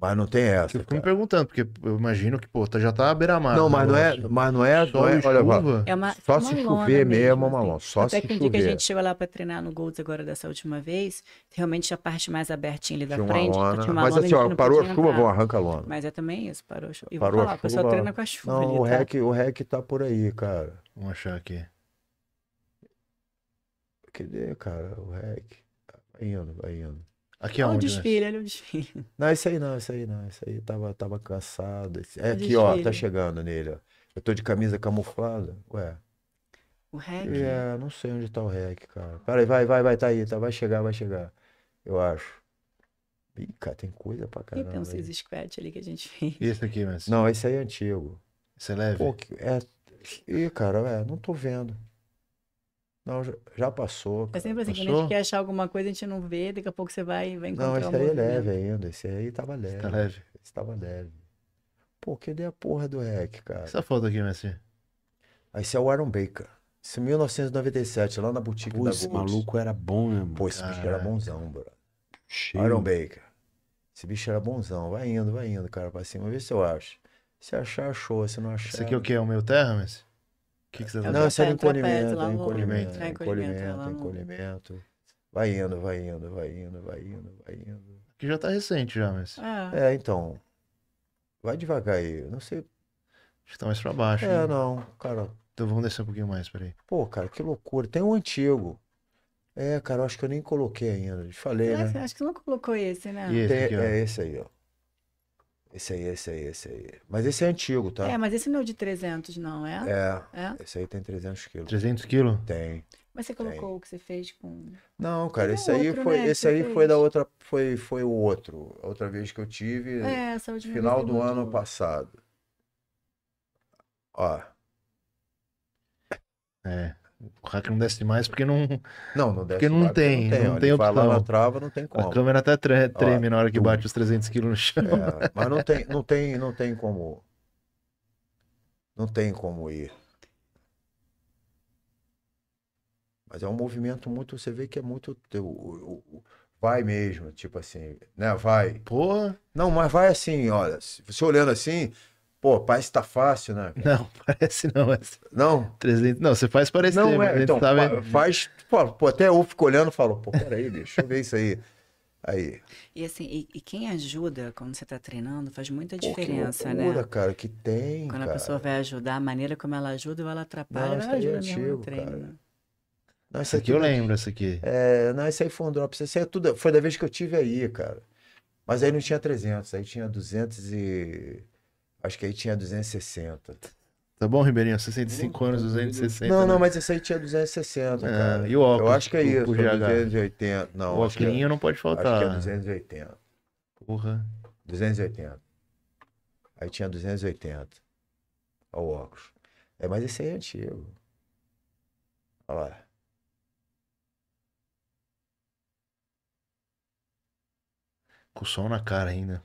mas não tem essa. Eu fico me cara. perguntando, porque eu imagino que, pô, tá- já tá à beira-mar. Não, mas não é, mas não é, não é olha, chuva? É uma, Só uma se chover mesmo, assim. uma lona. Só Até se que um dia que a chover. gente chegou lá pra treinar no Golds agora dessa última vez, realmente a parte mais abertinha ali da Tinha uma frente, lona. tinha uma Mas lona, assim, ó, parou a chuva, vão arranca a lona. Mas é também isso, parou a chuva. E vou Parou falar, a o pessoal chuva. treina com a chuva Não, ali, o tá? rec, o rec tá por aí, cara. Vamos achar aqui. Cadê, cara? O rec. Vai indo, vai indo. Aqui Olha o aonde, né? desfile, olha o desfile. Não, isso aí não, isso aí não. Isso aí tava, tava cansado. Esse- É aqui, ó, tá chegando nele, ó. Eu tô de camisa camuflada. Ué. O rec. É, não sei onde tá o rec, cara. Peraí, vai, vai, vai, tá aí, tá, vai chegar, vai chegar. Eu acho. Ih, cara, tem coisa pra E caramba. tem um aí. seis squat ali que a gente fez. E esse aqui, mas Não, esse aí é antigo. Você leve? Pô, é. Ih, cara, é, não tô vendo. Não, já, já passou. É sempre assim, quando a Passou? gente quer achar alguma coisa, a gente não vê, daqui a pouco você vai, vai encontrar Não, esse aí é leve ainda. Esse aí tava leve. Tá leve. Esse tava leve. Pô, cadê a porra do rec, cara? Essa foto aqui, Messi. Aí Esse é o Aaron Baker. Isso é 1997, lá na boutique Pô, da esse Gold. maluco era bom, né, mano? Pô, esse bicho era bonzão, bro. Cheio. Aaron Baker. Esse bicho era bonzão. Vai indo, vai indo, cara, pra cima. Vê se eu acho. Se achar, achou. Se não achar. Esse aqui é o quê? É o meu terra, Messi? O que, que você É tá Não, esse era trapézio, encolhimento, lá é no- encolhimento, é é encolhimento, encolhimento. Vai indo, vai indo, vai indo, vai indo, vai indo. Aqui já tá recente já, Messi. É. É, então. Vai devagar aí. Não sei. Acho que tá mais pra baixo. É, hein? não, cara. Então vamos descer um pouquinho mais, peraí. Pô, cara, que loucura. Tem um antigo. É, cara, eu acho que eu nem coloquei ainda. Te falei, que né? Acho que você nunca colocou esse, né? E esse Tem- aqui, é esse aí, ó. Esse aí, esse aí, esse aí. Mas esse é antigo, tá? É, mas esse não é o de 300, não, é? É, É? esse aí tem 300 quilos. 300 quilos? Tem. Mas você colocou o que você fez com. Não, cara, esse um aí outro, foi, né, esse aí foi da outra, foi, foi o outro. A outra vez que eu tive, É, essa última vez final você do ano botou. passado. Ó, É. O hack não desce mais porque não. não, não desce Porque não tem, não ó, tem ele vai lá opção. na trava, não tem A como. câmera até tre- treme na hora que bate os 300 quilos no chão. É, mas não tem, não tem, não tem como. Não tem como ir. Mas é um movimento muito, você vê que é muito o- o- vai mesmo, tipo assim, né? Vai. Porra. Não, mas vai assim, olha, você olhando assim, pô, parece que tá fácil, né? Não, parece não. É Não, 300... Não, você faz parecer, não a é. Então, faz, pô, pô, até eu fico olhando e falo, pô, peraí, deixa eu ver isso aí. Aí, E assim, e, e quem ajuda quando você tá treinando faz muita pô, que diferença, loucura, né? cara, que tem, Quando a cara. pessoa vai ajudar, a maneira como ela ajuda, ou ela atrapalha, Não, isso ela é ajuda mesmo no treino. cara. né? Não, Essa aqui eu lembro, essa aqui. É, não, isso aí foi um drop. Isso aí é tudo, foi da vez que eu tive aí, cara. Mas aí não tinha 300, aí tinha 200 e... Acho que aí tinha 260. Tá bom, Ribeirinho? 65 anos, 260. Não, não, né? mas esse aí tinha 260, É, cara. e o óculos Eu acho que é isso, pro foi GH? 280. Não, O é, óculinho não pode acho que é faltar. 280. Porra. 280. Aí tinha 280. Olha o óculos. É, mas esse aí é antigo. Olha lá. Com o sol na cara ainda.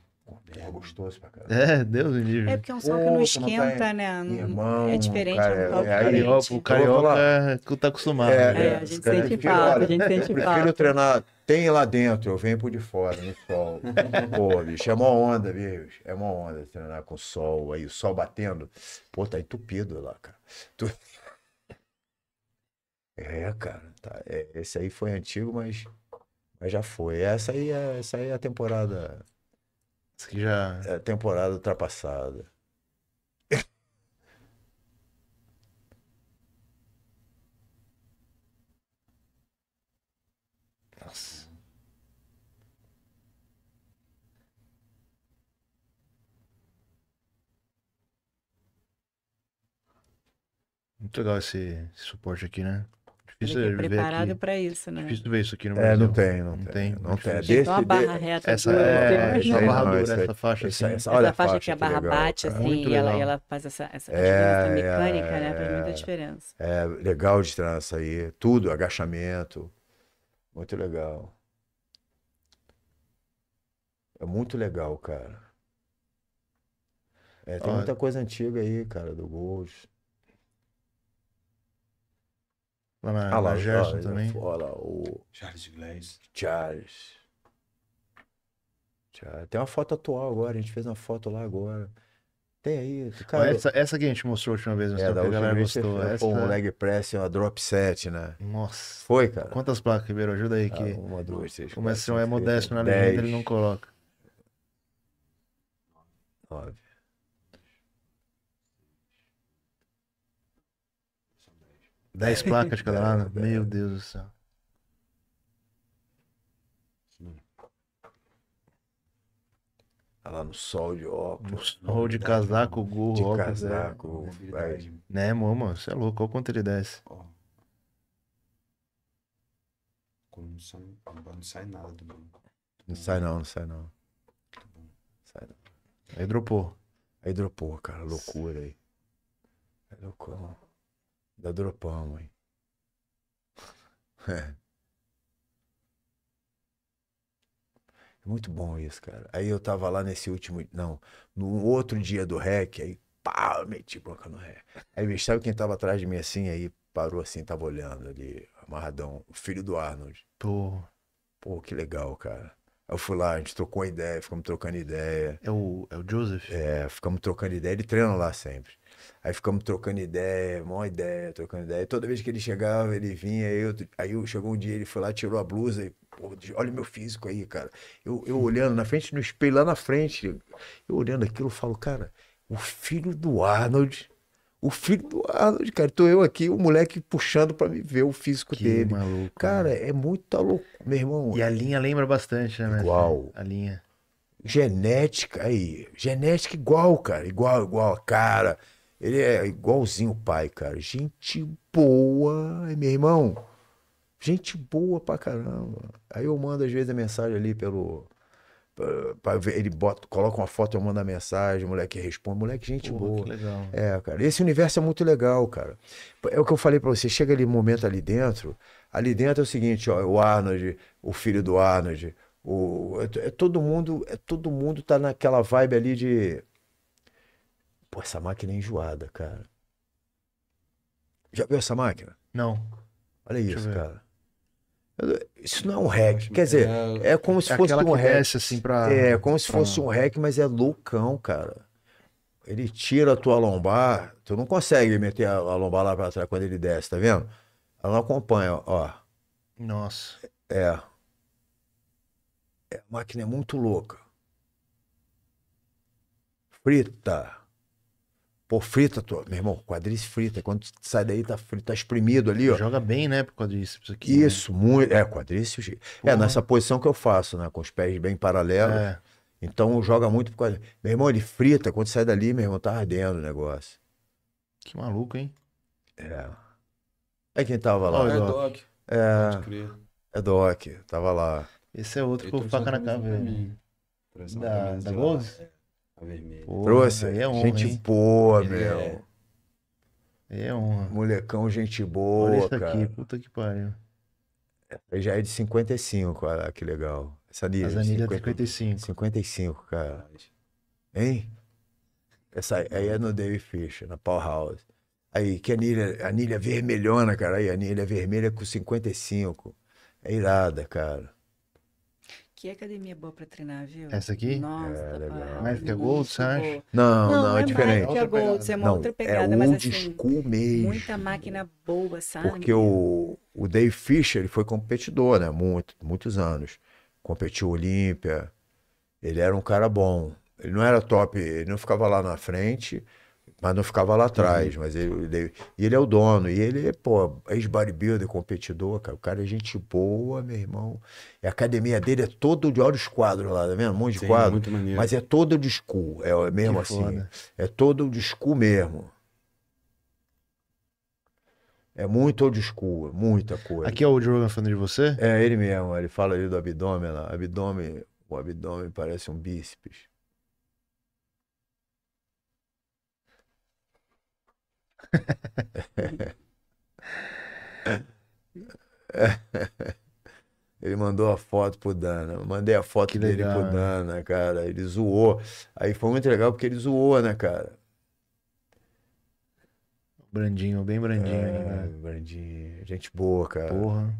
É gostoso pra caramba. É, Deus me livre. É porque é um sol que não esquenta, tá- né? Não- Irmão, é diferente, cara, é é- aí, Carioca, o carioca falar. é, tá acostumado. É, né? É, a gente cara, eu sente falta, a gente Eu sente prefiro falta. treinar. Tem lá dentro, eu venho por de fora, no sol. Pô, bicho, é mó onda, bicho. É mó onda treinar com sol, aí o sol batendo. Pô, tá entupido lá, cara. Tu- É, cara. Tá, é, esse aí foi antigo, mas Mas já foi. Essa aí é, essa aí é a temporada, Isso aqui já. é temporada ultrapassada. Nossa. Muito legal esse, esse suporte aqui, né? Difícil é ver preparado aqui. para isso, né? Difícil ver isso aqui no É, Brasil. não tem, não, Não tem. Não tem. É desse, Então a barra reta Essa é, tem- essa aí barra dura, essa faixa assim. essa- Essa olha a faixa faixa que a que barra legal, bate, cara. assim, e ela, e ela faz essa, essa É, diferença é, mecânica, né? Faz muita é. diferença. É legal de trança aí, tudo, agachamento. Muito legal. É muito legal, cara. É, tem Ó, muita coisa antiga aí, cara, do Gold. Lá na, Ah lá, na Gerson também. Olha o Charles Glass. Charles. Charles. Tem uma foto atual agora, a gente fez uma foto lá agora. Tem aí, cara. essa, essa que a gente mostrou a última vez, é, mostrou da que a galera gostou. foi Essa... um leg press, uma drop set, né? Nossa. Foi, cara? Quantas placas, Ribeiro? Ajuda aí Ah, que uma, duas, três, o quatro, Mestrão é seis, modesto na legenda, ele não coloca. nove. Dez placas de cada lado? É, Meu Deus do céu. Tá lá no sol de óculos. Ou de casaco, gorro, De óculos. casaco. vai. Habilidade. É. Né, mano? Você é louco. Olha o quanto ele desce. Ó. Quando não sai, não sai nada do. Não sai não, não sai não. Sai não. Aí dropou. Aí dropou, cara. Loucura aí. Aí loucura. Ainda dropamos, hein? É. É muito bom isso, cara. Aí eu tava lá nesse último. Não, no outro dia do REC, aí pá, meti bronca no REC. Aí, bicho, sabe quem tava atrás de mim assim? Aí parou assim, tava olhando ali, amarradão. O filho do Arnold. Pô, Pô, que legal, cara. Aí eu fui lá, a gente trocou uma ideia, ficamos trocando ideia. é o, é o Joseph? É, ficamos trocando ideia, ele treina lá sempre. Aí ficamos trocando ideia, mó ideia, trocando ideia. Toda vez que ele chegava, ele vinha, aí, eu, aí eu- chegou um dia, ele foi lá, tirou a blusa e, pô, olha o meu físico aí, cara. Eu, eu olhando na frente, no espelho lá na frente, eu olhando aquilo, eu falo, cara, o filho do Arnold, o filho do Arnold, cara, tô eu aqui, o moleque puxando pra me ver o físico Que dele. maluco. Cara, né? é muita loucura, meu irmão. E a linha lembra bastante, né? Igual. A linha. Genética aí, genética igual, cara, igual, igual, cara. Ele é igualzinho o pai, cara. Gente boa, meu irmão. Gente boa pra caramba. Aí eu mando às vezes a mensagem ali pelo pra- pra ver, ele bota, coloca uma foto, eu mando a mensagem, o moleque responde, moleque, gente Porra, boa. que legal. É, cara. Esse universo é muito legal, cara. É o que eu falei pra você. Chega ali um momento ali dentro. Ali dentro é o seguinte, ó, o Arnold, o filho do Arnold, o é, é todo mundo, é todo mundo tá naquela vibe ali de Pô, essa máquina é enjoada, cara. Já viu essa máquina? Não. Olha Deixa isso, cara. Isso não é um hack. Quer dizer, é como se É fosse um hack. desce assim pra... É, como se pra- fosse um hack, mas é loucão, cara. Ele tira a tua lombar, tu não consegue meter a, a lombar lá pra trás quando ele desce, tá vendo? Ela não acompanha, ó. Nossa. É. É, a máquina é muito louca. Frita. Pô, frita, tua. Meu irmão, quadríceps frita. Quando tu sai daí, tá frito, tá espremido ali, ó. Joga bem, né, pro quadríceps aqui. né? Isso, muito. É, quadríceps. É, Porra. nessa posição que eu faço, né? Com os pés bem paralelos. É. Então joga muito por causa. Meu irmão, ele frita, quando sai dali, meu irmão, tá ardendo o negócio. Que maluco, hein? É. É quem tava lá. Ó, É Doc. Doc. É, é Doc, tava lá. Esse é outro trouxe uma faca na. Trouxe uma Da, da. Gold? É, A vermelha. Porra, Trouxe. Aí é honra, gente hein? boa, Ele meu. é- é honra. Molecão, gente Olha boa, isso aqui, cara. puta que pariu. Ele já é de 55, olha que legal. Essa anilha. As anilhas 50 55. 55, cara. Hein? Essa aí é no Dave Fisher, na Powerhouse. Aí, que anilha, anilha vermelhona, cara. Aí, anilha vermelha com 55. É irada, cara. Que academia boa pra treinar, viu? Essa aqui? Nossa, É, legal. Mais que a Gold, você acha? boa. Não, não, Não, é é diferente. mais que a Gold, é uma Não, outra é pegada, mas old assim, school mesmo. muita máquina boa, sabe? Porque o, o Dave Fisher ele foi competidor, né? Muito, muitos anos. Competiu Olímpia. Ele era um cara bom. Ele não era top, ele não ficava lá na frente, mas não ficava lá atrás. Mas ele, ele- e ele é o dono. E ele, pô, ex-bodybuilder, competidor, cara. O cara é gente boa, meu irmão. E a academia dele é todo de olha os quadros lá, tá vendo? Um monte de Sim, quadro. muito maneiro. Mas é todo de school. É é mesmo Que assim. foda. É todo de school mesmo. É muito old school, muita coisa. Aqui é o Joe Rogan falando de você? É ele mesmo, ele fala ali do abdômen lá. Abdômen, o abdômen parece um bíceps. Ele mandou a foto pro Dana. Eu mandei a foto Que dele legal, pro né? Dana, cara. Ele zoou. Aí foi muito legal porque ele zoou, né, cara? Brandinho, bem brandinho É, ainda. Brandinho, gente boa, cara. Porra.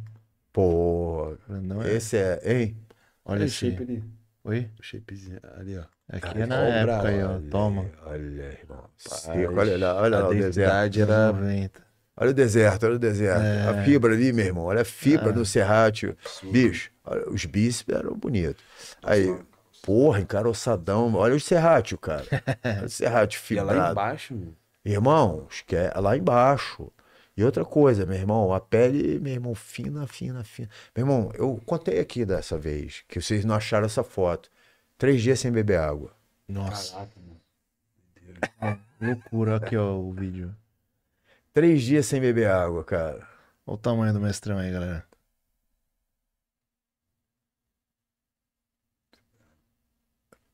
Porra. Brandão é. Esse é, hein? Olha o esse. shape ali. Oi? O shapezinho ali, ó. Aqui é na época bravo. aí, ó. Olha, Toma. Olha, irmão. Seco, olha lá, olha lá o deserto. era 90. Olha o deserto, olha o deserto. É. A fibra ali, meu irmão. Olha a fibra É. do serrátil. Bicho, olha, os bíceps eram bonitos. Aí, porra, encaroçadão. Olha o serrátil, cara. Olha o serrátil E é lá fibrado. embaixo, mano. Irmão, esque- lá embaixo. E outra coisa, meu irmão, a pele, meu irmão, fina, fina, fina. Meu irmão, eu contei aqui dessa vez, que vocês não acharam essa foto. Três dias sem beber água. Nossa, Caraca, mano. loucura. Aqui, ó, o vídeo. Três dias sem beber água, cara. Olha o tamanho do mestrão aí, galera.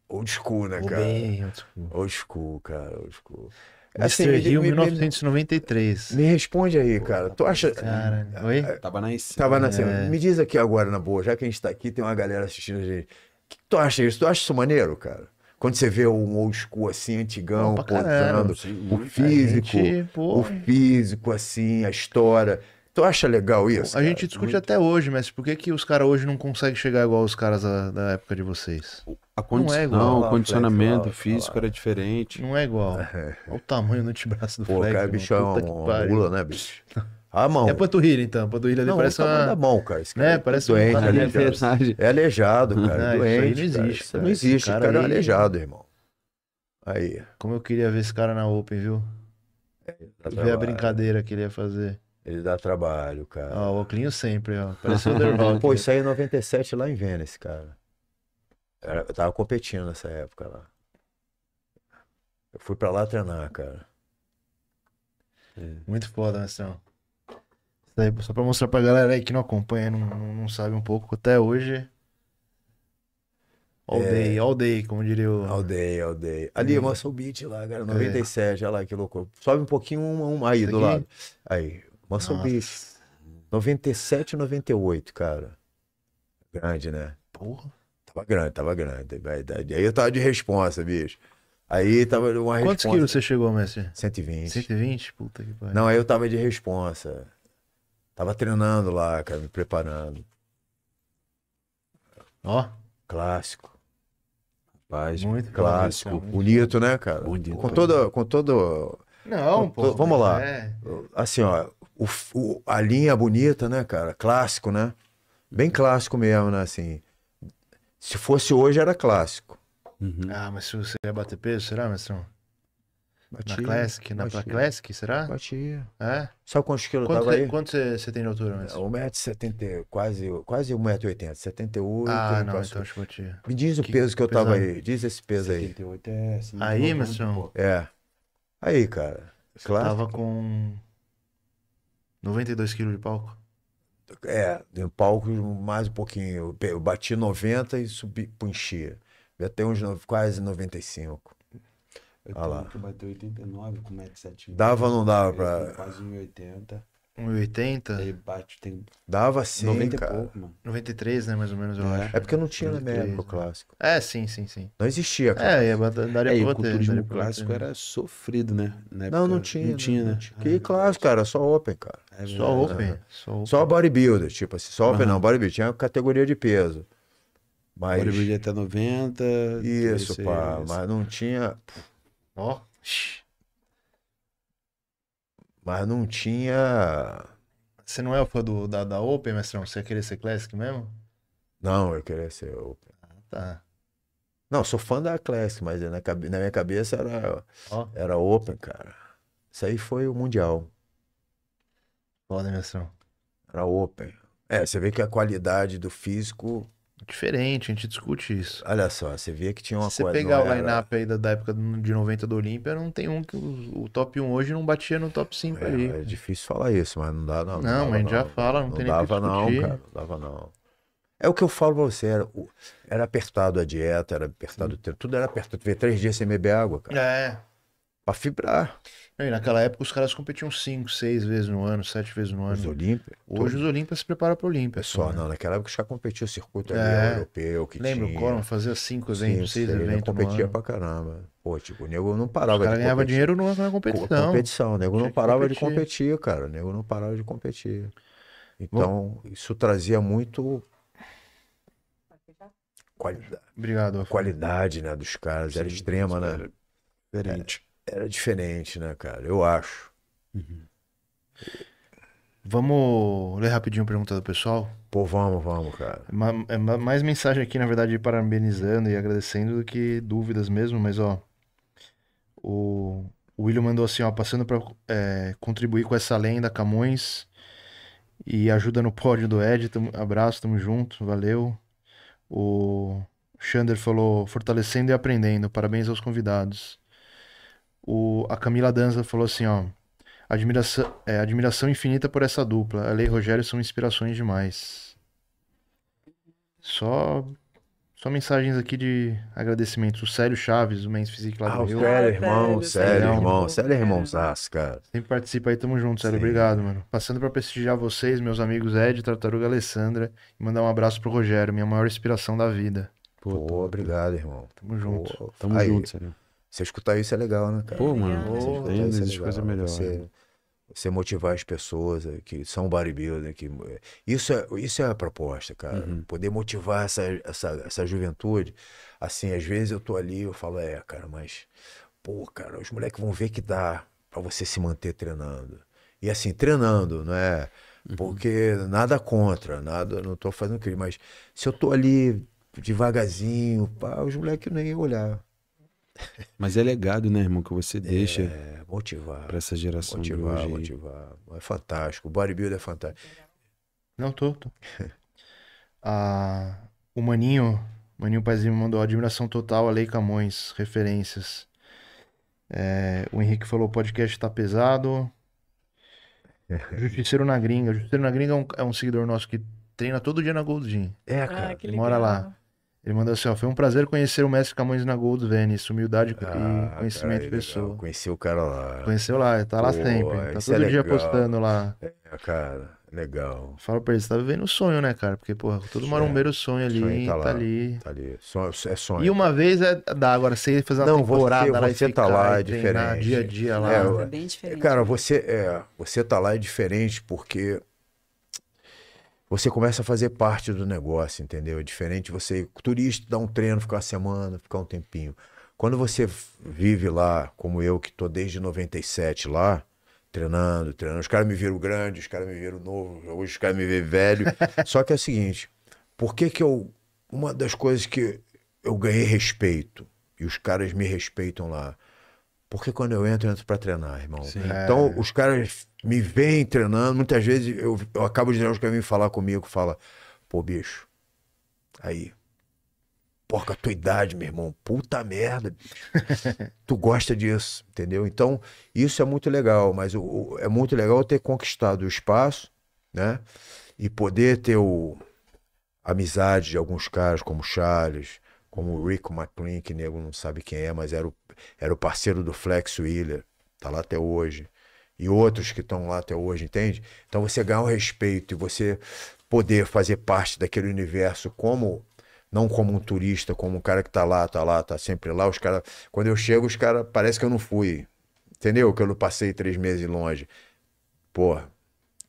Old school, né, cara? bem, old school. Old school, cara, old school. Mr. me- Hill, me- me- 1993. Me responde aí, cara. Tu acha. Cara, oi? Tava na. Tava na É. Me diz aqui agora, na boa, já que a gente tá aqui, tem uma galera assistindo a gente. O que, que tu acha isso? Tu acha isso maneiro, cara? Quando você vê um old school assim, antigão, Bom pra caramba, o muito. físico, A gente, pô, o físico, assim, a história. Tu acha legal isso? a cara? gente discute até hoje, mas por que, que os caras hoje não conseguem chegar igual os caras da, da época de vocês? A condição, é igual o lá, condicionamento flex, físico era diferente. Não é igual. Olha o tamanho do antebraço do Pô, Flex. cara, irmão. bicho é uma, uma mula, né, bicho? A mão. É panturrilha, então. Panturrilha ali Não, parece tamanho da uma... mão, cara. Esse cara Né, é parece um doente, cara Ali é aleijado. É aleijado, cara. Não, isso aí doente. não cara. existe, Isso cara. não existe. Esse cara cara é aí- aleijado, irmão. Aí. Como eu queria ver esse cara na Open, viu? dá Ver a brincadeira que ele ia fazer. Ele dá trabalho, cara. Ó, o Oclinho sempre, ó. Parece o Rock. Pô, isso aí é 97 lá em Vênice, cara. Eu tava competindo nessa época lá. Eu fui pra lá treinar, cara. Muito foda, Mestrão. Daí, só pra mostrar pra galera aí que não acompanha, não, não, sabe um pouco, até hoje. All É. day, all day, como diria o. Aldeia, aldeia. Ali, Hum. Muscle Beach lá, cara. 97, olha lá que louco. Sobe um pouquinho um, um aí Isso do aqui? lado. Aí, Muscle Nossa, Beach. 97, 98, cara. Grande, né? Porra. Tava grande, tava grande. Aí eu tava de responsa, bicho. Aí tava uma responsa. Quantos quilos você chegou, mestre? 120. 120? Puta que pariu. Não, aí eu tava de responsa. Tava treinando lá, cara, me preparando. Ó, Clássico. Rapaz, muito Clássico. Mestrão. Bonito, né, cara? Bonito. Com todo, com todo. Não, pô. Vamos mas lá. é- Assim, ó. o- o- a linha bonita, né, cara? Clássico, né? Bem clássico mesmo, né? Assim. Se fosse hoje, era clássico. Uhum. Ah, mas se você ia bater peso, será, Mestrão? Na Batia, Classic? Na batia. Classic, será? Batia. É? Sabe quantos quilos Quanto, tava você, aí? quanto você, você tem de altura, Mestrão? 1,70m, quase, quase 1,80m. 78 Ah, não, então acho que batia. Me diz o que peso que eu tava pesado. aí. Diz esse peso aí. 78 é assim, Aí, 90 e Mestrão? pouco. É. Aí, cara. Claro. Tava com 92 quilos de palco. É, no palco mais um pouquinho. Eu bati 90 e subi, enchia. Já tem uns quase 95. Eu Ah lá. que bater 89 com 1,70m. Dava ou não dava pra- Quase 1,80m. 1,80? Aí bate, tem Dava sim, 90 cara. e pouco, mano. 93, né, mais ou menos, eu É. acho. É porque não tinha na minha 93, época o né? clássico. É, sim, sim, sim. Não existia, cara. É, ia bater, daria É, pra o bater. culturismo daria pra clássico bater. era sofrido, né? Na não, não tinha. Não tinha, né? Que clássico, cara. Só open, cara. É Só open. Só open. Só bodybuilder, tipo assim. Só open Aham. não, bodybuilder. Tinha categoria de peso. Mas Bodybuilder até 90. isso, pá, isso. mas não tinha, Ó. mas não tinha, Você não é o fã do, da, da Open, mestrão? Você ia querer ser Classic mesmo? não, eu queria ser open. Tá. Não, sou fã da Classic, mas na, cabe- na minha cabeça era, Ó. era open, cara. Isso aí foi o Mundial. Foda, mestrão? Era open. É, você vê que a qualidade do físico. Diferente, a gente discute isso. Olha só, você vê que tinha uma Se você coisa. pegar não o line-up aí da, da época de 90 do Olímpia, não tem um que o, o top 1 hoje não batia no top 5 ali. É, é difícil falar isso, mas não dá, não. Não, dava, mas a gente já fala, não tem nem que dava, não, cara. Não dava, não. É o que eu falo pra você, era, era apertado a dieta, era apertado o treino, tudo era apertado. Tu vê três dias sem beber água, cara. É. Pra fibrar. E naquela época os caras competiam 5, 6 vezes no ano, 7 vezes no Os ano. Olímpia. Hoje os Olímpias se preparam para o Olímpia. É só, né? não. Naquela época os caras competiam o circuito É. europeu, que Lembra, tinha. o Coron fazia 5 Sim, eventos, 6 sei, ele eventos competia pra caramba. Pô, tipo, o nego não Os parava de ganhavam competir. dinheiro numa Co- competição. competição. O nego não parava de competir. cara. O nego não parava de competir. Então, isso trazia muito qualidade, Obrigado. Rafa. qualidade, né, dos caras. Era extrema, né? Diferente. Era diferente, né, cara? Eu acho. Vamos ler rapidinho a pergunta do pessoal? Pô, vamos, vamos, cara. É ma- mais mensagem aqui, na verdade, parabenizando e agradecendo do que dúvidas mesmo, mas ó. O, o William mandou assim, ó, passando para contribuir com essa lenda, Camões, e ajuda no pódio do Ed. Tamo, abraço, tamo junto, valeu. O Xander falou, fortalecendo e aprendendo, parabéns aos convidados. O, a Camila Danza falou assim, ó. Admiração, é, admiração infinita por essa dupla. A Lei e Rogério são inspirações demais. Só, só mensagens aqui de agradecimento. O Célio Chaves, o Men's Physique lá Ah, do o Rio. sério, Ah, irmão, sério, sério, sério. irmão. Sério, irmãozaço, cara. Sempre participa aí, tamo junto, Célio. Sim. Obrigado, mano. Passando pra prestigiar vocês, meus amigos Ed, Tartaruga e Alessandra, e mandar um abraço pro Rogério, minha maior inspiração da vida. Pô, Pô, obrigado, irmão. Tamo junto. Pô, Tamo aí, junto, sério. Você escutar isso é legal, né, cara? Pô, mano, Escutar tem isso é legal. coisa melhor. Você, né? você motivar as pessoas eh, que são bodybuilder, que isso é, isso é a proposta, cara. Uhum. Poder motivar essa, essa, essa juventude. Assim, às vezes eu tô ali, eu falo, é, cara, mas pô, cara, os moleques vão ver que dá pra você se manter treinando. E assim, treinando, não é? Porque nada contra, nada, não tô fazendo crime, mas se eu tô ali devagarzinho, pá, os moleques nem iam olhar. Mas é legado, né, irmão, que você deixa É, motivar. pra essa geração de Motivar, hoje. aí. motivar. É fantástico. O bodybuilder é fantástico. Não, tô, tô. Ah, o Maninho, Maninho Paizinho mandou admiração total a Lei Camões, referências. É, o Henrique falou, o podcast tá pesado. Justiceiro na Gringa. Justiceiro na Gringa é um, é um seguidor nosso que treina todo dia na Gold Gym. É, Ah, cara. que ele mora lá. Ele mandou assim, ó, foi um prazer conhecer o mestre Camões na Gold Venice, humildade e Ah, conhecimento cara, de legal. pessoa. Conheci o cara lá. Conheceu lá, tá lá Pô, sempre. Tá é todo dia legal. postando lá. É, cara, legal. Fala pra ele, você tá vivendo o sonho, né, cara? Porque, porra, todo É. marombeiro sonha ali, Sonho tá tá, lá. ali. Tá ali. Sonho, é sonho. E uma vez é dá, agora você fazer uma Não, você- temporada lá e você tá ficar lá, e é treinar diferente. dia a dia lá. É, É, bem diferente. Cara, você é, você tá lá é diferente porque você começa a fazer parte do negócio, entendeu? É diferente você, turista, dar um treino, ficar uma semana, ficar um tempinho. Quando você vive lá, como eu, que tô desde 97 lá, treinando, treinando, os caras me viram grande, os caras me viram novo, hoje os caras me veem velho. Só que é o seguinte, por que que eu, uma das coisas que eu ganhei respeito, e os caras me respeitam lá, porque quando eu entro, eu entro pra treinar, irmão. Sim. Então, os caras me veem treinando, muitas vezes eu, eu acabo de treinar, os caras vêm falar comigo, fala, pô, bicho, aí, porra, com a tua idade, meu irmão, puta merda, tu gosta disso, entendeu? Então, isso é muito legal, mas o, o- é muito legal ter conquistado o espaço, né? E poder ter o, a amizade de alguns caras, como o Charles, como o Rick McLean, que nego não sabe quem é, mas era o, era o parceiro do Flex Wheeler, tá lá até hoje. E outros que estão lá até hoje, entende? Então você ganhar o respeito e você poder fazer parte daquele universo como não como um turista, como um cara que tá lá, tá lá, tá sempre lá. Os cara, quando eu chego, os caras parece que eu não fui, entendeu? Que eu não passei três meses longe. Porra,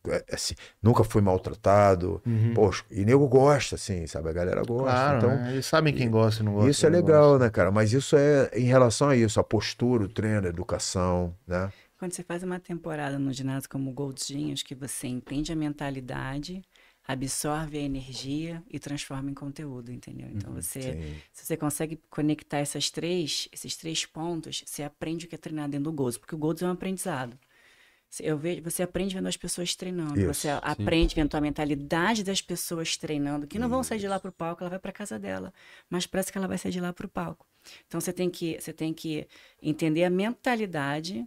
é, assim, nunca fui maltratado. Uhum. Poxa, e nego gosta, assim, sabe? A galera gosta. Claro, então, né? eles sabem quem gosta e não gosta. isso é não legal, gosta. né, cara? Mas isso é em relação a isso, a postura, o treino, a educação, né? Quando você faz uma temporada no ginásio como Goldzinhos, que você entende a mentalidade, absorve a energia e transforma em conteúdo, entendeu? Então você, Sim. se você consegue conectar essas três, esses três pontos, você aprende o que é treinar dentro do Gold, porque o Gold é um aprendizado. Eu vejo, você aprende vendo as pessoas treinando, Isso, você aprende vendo a mentalidade das pessoas treinando, que não vão sair de lá Isso. para o palco, ela vai para casa dela, mas parece que ela vai sair de lá para o palco. Então você tem que você tem que entender a mentalidade,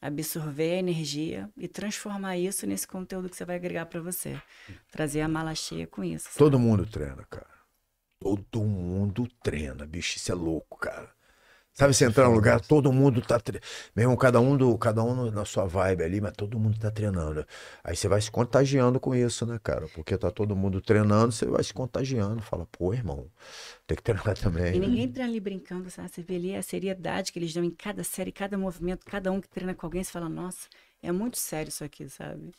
absorver a energia e transformar isso nesse conteúdo que você vai agregar para você, trazer a mala cheia com isso. sabe? Todo mundo treina, cara. Todo mundo treina, bicho. Isso é louco, cara. Sabe, você entrar num lugar, todo mundo tá treinando. Mesmo cada um, do, cada um na sua vibe ali, mas todo mundo tá treinando. Aí você vai se contagiando com isso, né, cara? Porque tá todo mundo treinando, você vai se contagiando. Fala, pô, irmão, tem que treinar também. E né? ninguém treina ali brincando, sabe? Você vê ali a seriedade que eles dão em cada série, cada movimento, cada um que treina com alguém, você fala, nossa, é muito sério isso aqui, sabe?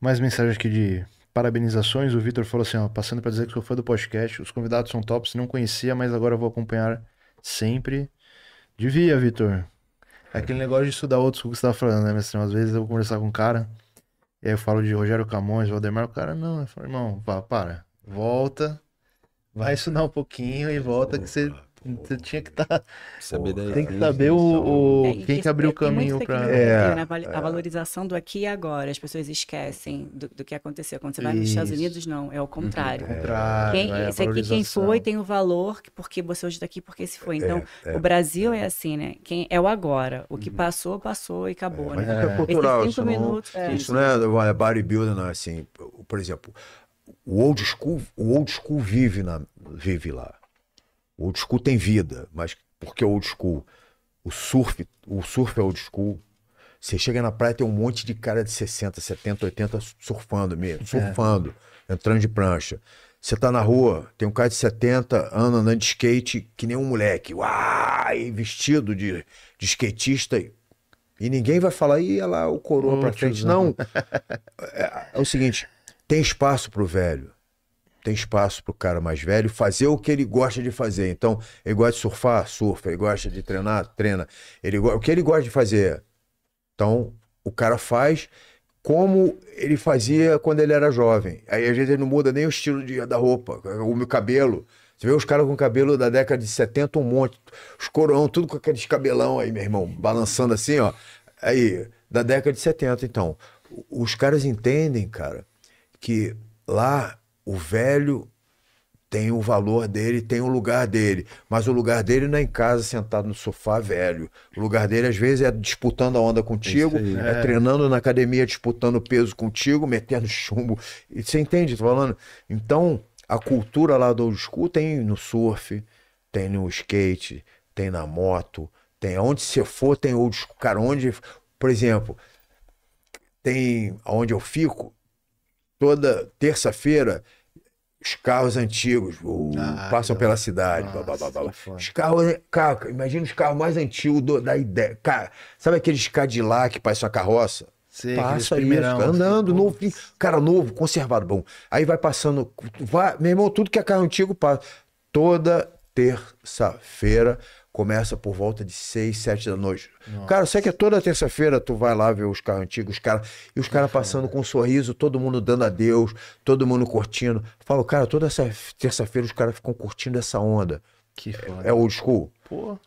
Mais mensagem aqui de parabenizações. O Vitor falou assim, ó, passando pra dizer que sou fã do podcast. Os convidados são tops, não conhecia, mas agora vou acompanhar sempre. Devia, Vitor. É aquele negócio de estudar outros que você tava falando, né, mestrão? Às vezes eu vou conversar com um cara, e aí eu falo de Rogério Camões, Valdemar, o cara, não, eu falo, irmão, vá, para, volta, vai estudar um pouquinho e volta que você, você tinha que estar, Saber da tem que saber o, o- É, quem que isso- abriu o tem muito caminho isso no É, né? A A valorização do aqui e agora. As pessoas esquecem do, do que aconteceu. Quando você vai nos Estados Isso. Unidos, não. É o contrário. Contrário, Quem, é, esse aqui, quem foi, tem o valor, que- porque você hoje está aqui, porque esse foi. Então, é. o Brasil é assim, né? Quem é o agora. O que passou, passou e acabou, Mas né? isso é cultural, Esses isso cinco não, minutos, é. isso não é é bodybuilder, não, assim, por exemplo, o old school, o old school vive, na, vive lá. O old school tem vida, mas por que old school? O surf, o surf é old school. Você chega na praia, tem um monte de cara de 60, 70, 80 surfando mesmo, surfando, entrando de prancha. Você tá na rua, tem um cara de 70 anos andando de skate, que nem um moleque, uai, vestido de, de skatista, e ninguém vai falar, olha lá o coroa Ô, pra frente. tiozão. Não. É, é o seguinte: tem espaço pro velho. Tem espaço pro cara mais velho fazer o que ele gosta de fazer. Então, ele gosta de surfar, surfa. Ele gosta de treinar, treina. Ele, o que ele gosta de fazer. Então, o cara faz como ele fazia quando ele era jovem. Aí, às vezes, ele não muda nem o estilo de- da roupa, o meu cabelo. Você vê os caras com cabelo da década de 70, um monte. Os corão, tudo com aqueles cabelão aí, meu irmão, balançando assim, ó. Aí, da década de 70, então. o- Os caras entendem, cara, que lá o velho tem o valor dele, tem o lugar dele. Mas o lugar dele não é em casa, sentado no sofá, velho. O lugar dele, às vezes, é disputando a onda contigo, aí. é, treinando na academia, disputando peso contigo, metendo chumbo. E você entende, tô falando? Então, a cultura lá do old school tem no surf, tem no skate, tem na moto, tem aonde você for, tem old school. Cara, onde, por exemplo, tem onde eu fico, toda terça-feira, os carros antigos Ah, passam pela cidade. Nossa, blá, blá, blá, blá. Os carros, cara, imagina os carros mais antigos do- da ideia. Cara, sabe aqueles Cadillac que parecem uma carroça? Sei, Passa primeirão, assim, andando, novo, cara novo, conservado, bom. Aí vai passando, vai, meu irmão, tudo que é carro antigo passa. Toda terça-feira começa por volta de 6, 7 da noite. Cara, sei que é toda terça-feira tu vai lá ver os carros antigos, os caras, e os caras passando com um sorriso, todo mundo dando adeus, todo mundo curtindo. Falo, cara, toda essa terça-feira os caras ficam curtindo essa onda. Que foda. É old school. Pô,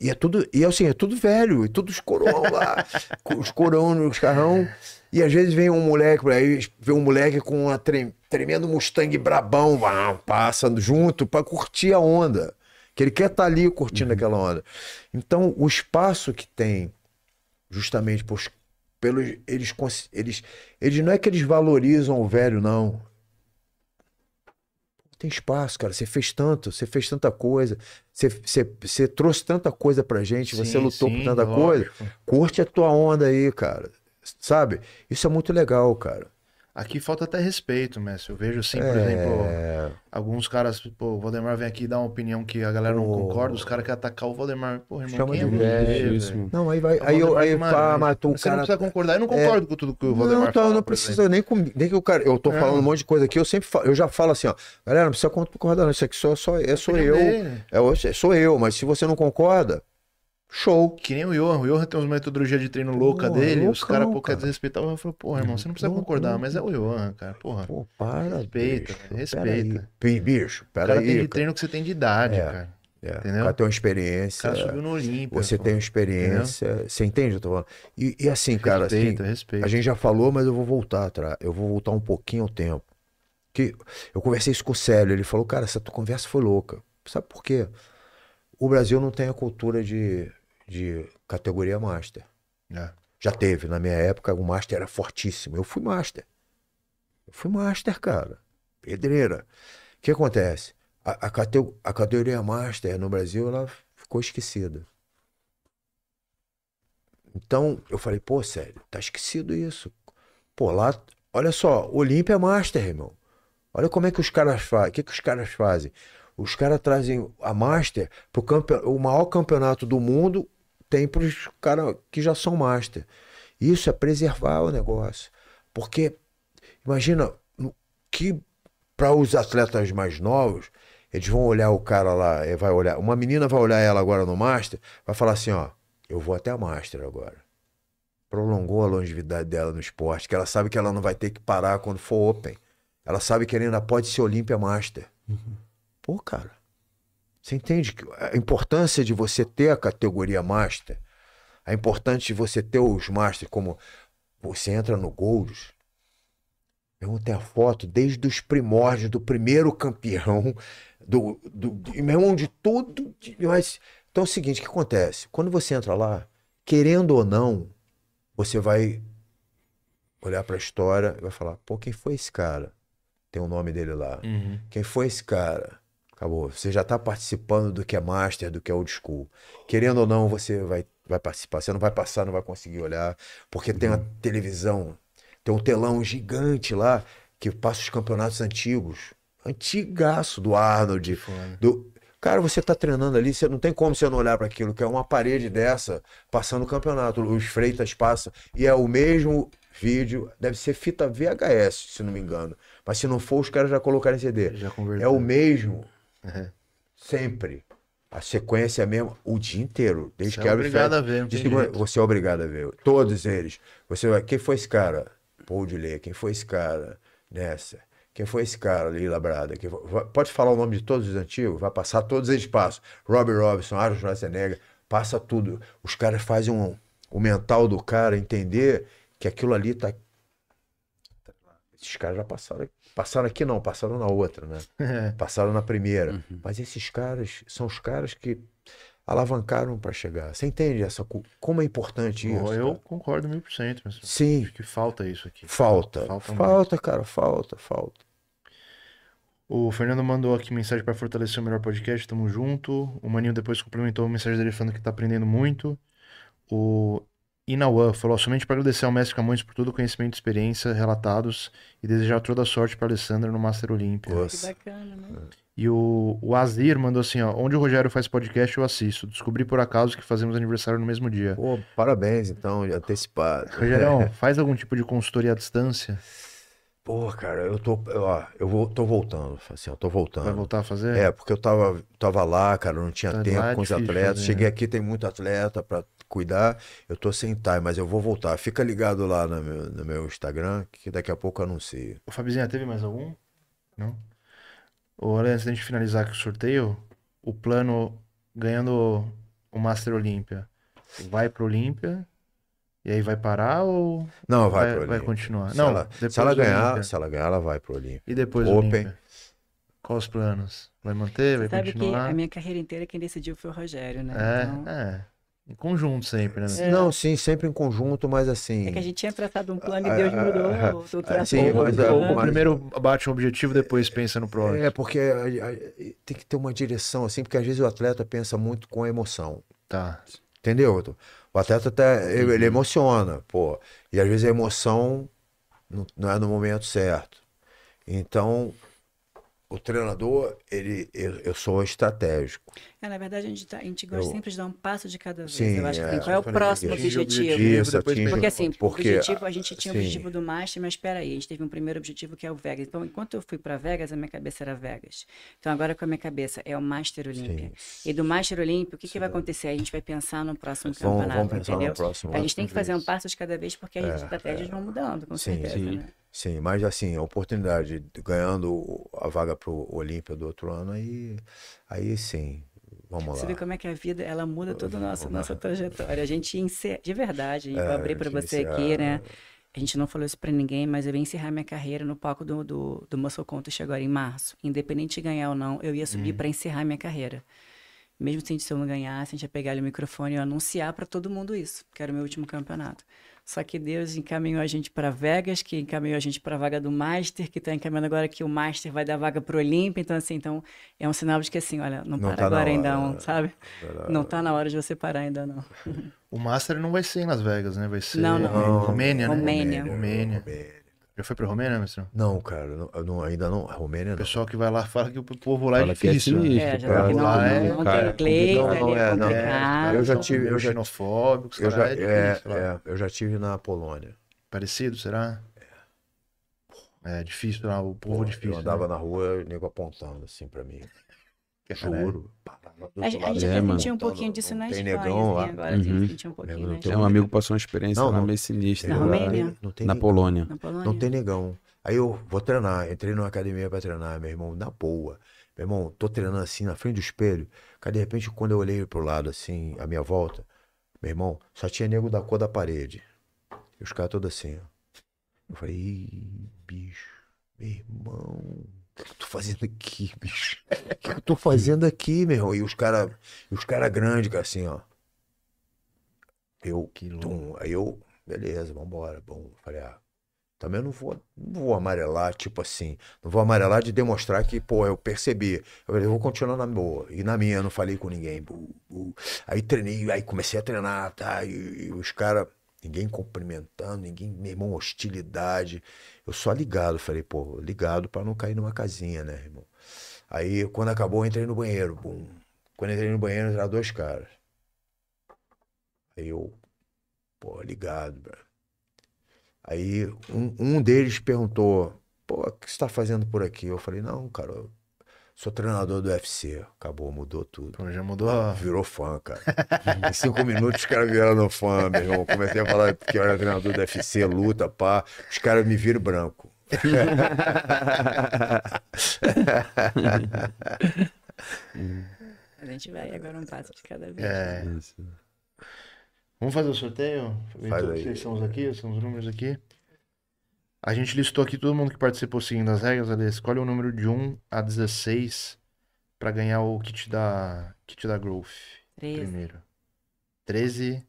E é tudo, e assim, é tudo velho, e tudo os corão lá, os corão nos carrão. E às vezes vem um moleque por aí, vê um moleque com uma trem- tremendo Mustang brabão, vá, passa junto pra curtir a onda. Que ele quer estar ali curtindo aquela onda. Então, o espaço que tem, justamente por, pelos, eles, eles, eles não é que eles valorizam o velho, não. Tem espaço, cara. Você fez tanto, você fez tanta coisa, você, você, você trouxe tanta coisa pra gente, você sim, lutou sim, por tanta coisa. lógico. Curte a tua onda aí, cara. Sabe? Isso é muito legal, cara. Aqui falta até respeito, mestre. Eu vejo assim, por exemplo, É, alguns caras, pô, o Valdemar vem aqui dar uma opinião que a galera não Pô. concorda, os caras querem atacar o Valdemar. Pô, irmão, Chama quem é de velho, isso. Não, aí vai. É o Aí, eu, aí pá, matou um Você não cara. precisa concordar. Eu não concordo com tudo que o Valdemar Não, tá, fala. não precisa nem, com, nem que o cara. Eu tô Não. falando um monte de coisa aqui, eu sempre falo, eu já falo assim, ó. Galera, não precisa concordar, não. Isso aqui só, só é, sou eu. É, o- sou eu, mas se você não concorda, show. Que nem o Johan. O Johan tem umas metodologias de treino louca dele. os caras, quer cara. desrespeitar. Eu falo, porra, irmão, você não precisa concordar, mas é o Johan, cara. Porra. Pô, para. Respeita, bicho, respeita. peraí. Bicho, o cara tem peraí. de treino que você tem de idade, É. cara. É, entendeu? O cara tem uma O experiência. cara subiu no Olímpia. Você pô. tem uma experiência. Você entende o eu tô falando? E, e assim, cara, assim, Respeita, respeita. A gente já falou, mas eu vou voltar atrás. Eu vou voltar um pouquinho ao tempo. Que eu conversei isso com o Célio. Ele falou, cara, essa tua conversa foi louca. Sabe por quê? O Brasil não tem a cultura de, de categoria master. É. Já teve. Na minha época, o master era fortíssimo. Eu fui master. Eu fui master, cara. Pedreira. O que acontece? A, a, cate- a categoria master no Brasil, ela ficou esquecida. Então, eu falei, pô, sério, tá esquecido isso. Pô, lá, olha só, Olímpia é Master, irmão. Olha como é que os caras fazem. O que, que os caras fazem? Os caras trazem a Master pro campe... o maior campeonato do mundo tem pros caras que já são Master. Isso é preservar o negócio. Porque, imagina, que para os atletas mais novos, eles vão olhar o cara lá, eh, vai olhar, uma menina vai olhar ela agora no Master, vai falar assim, ó, eu vou até a Master agora. Prolongou a longevidade dela no esporte, que ela sabe que ela não vai ter que parar quando for Open. Ela sabe que ela ainda pode ser Olímpia Master. Pô, cara, você entende que a importância de você ter a categoria Master, a importância de você ter os Masters como você entra no Gold, eu tenho a foto desde os primórdios do primeiro campeão, do, do, de- meu irmão, de tudo. de- mas, então é o seguinte, o que acontece? Quando você entra lá, querendo ou não, você vai olhar para a história e vai falar, pô, quem foi esse cara? Tem o nome dele lá. Uhum. Quem foi esse cara? Acabou. Você já está participando do que é master, do que é old school. Querendo ou não, você vai, vai participar. Você não vai passar, não vai conseguir olhar, porque tem uma televisão, tem um telão gigante lá que passa os campeonatos antigos. Antigaço do Arnold. Do... Cara, você tá treinando ali, você não tem como você não olhar para aquilo, que é uma parede dessa passando o campeonato. Os freitas passam e é o mesmo vídeo, deve ser fita VHS, se não me engano. Mas se não for, os caras já colocaram em CD. Já É o mesmo, É. sempre. A sequência é a mesma o dia inteiro. Desde Você que é abre e obrigado a ver, segunda-. Você é obrigado a ver. Todos eles. Você vai. Quem foi esse cara? Paul de Lê. Quem foi esse cara? Nessa. Quem foi esse cara? Lila Brada. Quem foi- Pode falar o nome de todos os antigos? Vai passar todos eles passam. Robbie Robinson, Arnold Schwarzenegger. Passa tudo. Os caras fazem um, o mental do cara entender que aquilo ali tá. Esses caras já passaram. Passaram aqui não, passaram na outra, né? É. Passaram na primeira. Uhum. Mas esses caras são os caras que alavancaram para chegar. Você entende essa como é importante isso? Eu cara? concordo mil por cento. Sim, Acho que falta isso aqui. falta. Falta Falta, cara, falta, falta. O Fernando mandou aqui mensagem pra fortalecer o melhor podcast, tamo junto. O Maninho depois complementou a mensagem dele falando que tá aprendendo muito. O Inawan falou somente para agradecer ao mestre Camões por todo o conhecimento e experiência relatados e desejar toda a sorte para Alessandra no Master Olímpia. Que Nossa. bacana, né? E o, o Azir mandou assim, ó, onde o Rogério faz podcast eu assisto. Descobri por acaso que fazemos aniversário no mesmo dia. Pô, parabéns, então, antecipado. Rogério, faz algum tipo de consultoria à distância? Pô, cara, eu tô, ó, eu vou, tô voltando, assim, eu tô voltando. Vai voltar a fazer? É, porque eu tava, tava lá, cara, não tinha Tá tempo lá é com os atletas. fazer, Cheguei né? aqui, tem muito atleta pra cuidar. Eu tô sem time, mas eu vou voltar. Fica ligado lá no meu, no meu Instagram, que daqui a pouco eu anuncio. O Fabizinha, teve mais algum? Não? Ô, Ale, antes da gente finalizar aqui o sorteio, o plano ganhando o Master Olímpia, vai pro Olímpia e aí vai parar ou Não, vai, vai, pro vai continuar? Se Não, ela, se ela ganhar, Olímpia. se ela ganhar, ela vai pro Olímpia. E depois do Open. Olímpia? Quais os planos? Vai manter? Vai Sabe que continuar? a minha carreira inteira quem decidiu foi o Rogério, né? É, Então, é. Em conjunto sempre, né? É. Não, sim, sempre em conjunto, mas assim. é que a gente tinha traçado um plano Ah, e Deus ah, mudou. ah, o- o ah, traço sim, mas, ah, O mas- primeiro bate um objetivo, depois pensa no próximo. É, porque a- a- tem que ter uma direção, assim, porque às vezes o atleta pensa muito com a emoção. Tá. Entendeu? O atleta tá, ele, ele emociona, pô. E às vezes a emoção não, não é no momento certo. Então, o treinador, ele, eu, eu sou estratégico. É, na verdade, a gente, tá- a gente gosta Eu- sempre de dar um passo de cada vez. Sim, eu acho que é. qual é o próximo objetivo? atinge- Porque assim, Porque, o objetivo, a gente tinha o objetivo do Master, mas espera aí, a gente teve um primeiro objetivo que é o Vegas. Então, enquanto eu fui para Vegas, a minha cabeça era Vegas. Então, agora com a minha cabeça é o Master Olímpia. E do Master Olímpia, o que, que vai acontecer? A gente vai pensar no próximo Vamos- campeonato, vamos pensar no entendeu? próximo a gente tem que fazer um passo de cada vez, porque as É, estratégias vão mudando, com Sim, certeza, sim. né? Sim, mas assim, a oportunidade de- ganhando a vaga pro Olímpia do outro ano, aí, aí sim, vamos Você lá. vê como é que a vida, ela muda toda a nossa, nossa trajetória. A gente encerra, de verdade, eu É, abri para você aqui, encerra- né? A gente não falou isso pra ninguém, mas eu ia encerrar minha carreira no palco do, do, do Muscle Contest agora em março. Independente de ganhar ou não, eu ia subir pra encerrar minha carreira. Mesmo se a gente- eu não ganhasse, a gente ia pegar ali o microfone e ia anunciar pra todo mundo isso, que era o meu último campeonato. Só que Deus encaminhou a gente pra Vegas, que encaminhou a gente pra vaga do Master, que tá encaminhando agora que o Master vai dar vaga pro Olímpia. Então, assim, então é um sinal de que, assim, olha, não, Não para tá agora ainda, não, sabe? Não tá na hora de você parar ainda, não. O Master não vai ser em Las Vegas, né? Vai ser Não, não. em Romênia, né? Romênia. Romênia. Já foi pra Romênia, mestrão? Não, cara, não- não- ainda não. A Romênia O não. pessoal que vai lá fala que o povo lá é Fala que é difícil. né? sinistro, É, já cara. tá que não, Lá não, é- não cara, tem inglês, não, ali não é é, não. complicado. Eu já tive- eu já- xenofóbicos, Eu já, cara, é é, difícil lá. é, eu já tive na Polônia. Parecido, será? É difícil lá, o povo Pô, difícil. eu andava né? na rua, o nego apontando assim pra mim. Juro. Parava A, gente- a gente É, sentia um Então, pouquinho não- disso não na tem Espanha, negão lá. agora a gente Uhum. um pouquinho tem É, Espanha. um amigo passou uma experiência Não, lá não. meio sinistra. Na lá Romênia? Não tem Na. Polônia. Na Polônia. Não tem negão. Aí eu vou treinar, entrei numa academia pra treinar, meu irmão, na boa. Meu irmão, tô treinando assim na frente do espelho. Cara, de repente, quando eu olhei pro lado, assim, a minha volta, meu irmão, só tinha nego da cor da parede. E os caras todos assim, ó. Eu falei, bicho, meu irmão, o que eu tô fazendo aqui, bicho? O que eu tô fazendo aqui, meu irmão? E os caras, os caras grandes, cara, assim, ó. Eu, Que tum, aí eu, beleza, vambora. Bom, falei, ah, também não vou, não vou amarelar, tipo assim, não vou amarelar de demonstrar que, pô, eu percebi. Eu falei, eu vou continuar na boa. E na minha, eu não falei com ninguém. bu, bu. Aí treinei, aí comecei a treinar, tá? E, e os caras, ninguém cumprimentando, ninguém, meu irmão, hostilidade. Eu só ligado, falei, pô, ligado pra não cair numa casinha, né, irmão? Aí, quando acabou, eu entrei no banheiro, bum. Quando eu entrei no banheiro, entraram dois caras. Aí eu, pô, ligado, bro. Aí um, um deles perguntou, pô, o que você tá fazendo por aqui? Eu falei, não, cara, eu sou treinador do UFC. Acabou, mudou tudo. Pô, já mudou a... Virou fã, cara. em cinco minutos os caras viraram fã, meu irmão. Comecei a falar que eu era treinador do UFC, luta, pá. Os caras me viram branco. A gente vai agora um passo de cada vez. É. Isso. Vamos fazer o sorteio? Faz Então, aí. Vocês são os aqui, são os números aqui. A gente listou aqui todo mundo que participou seguindo as regras. Ali, escolhe o número de 1 a 16 pra ganhar o kit da, kit da Growth. Treze. Primeiro. 13.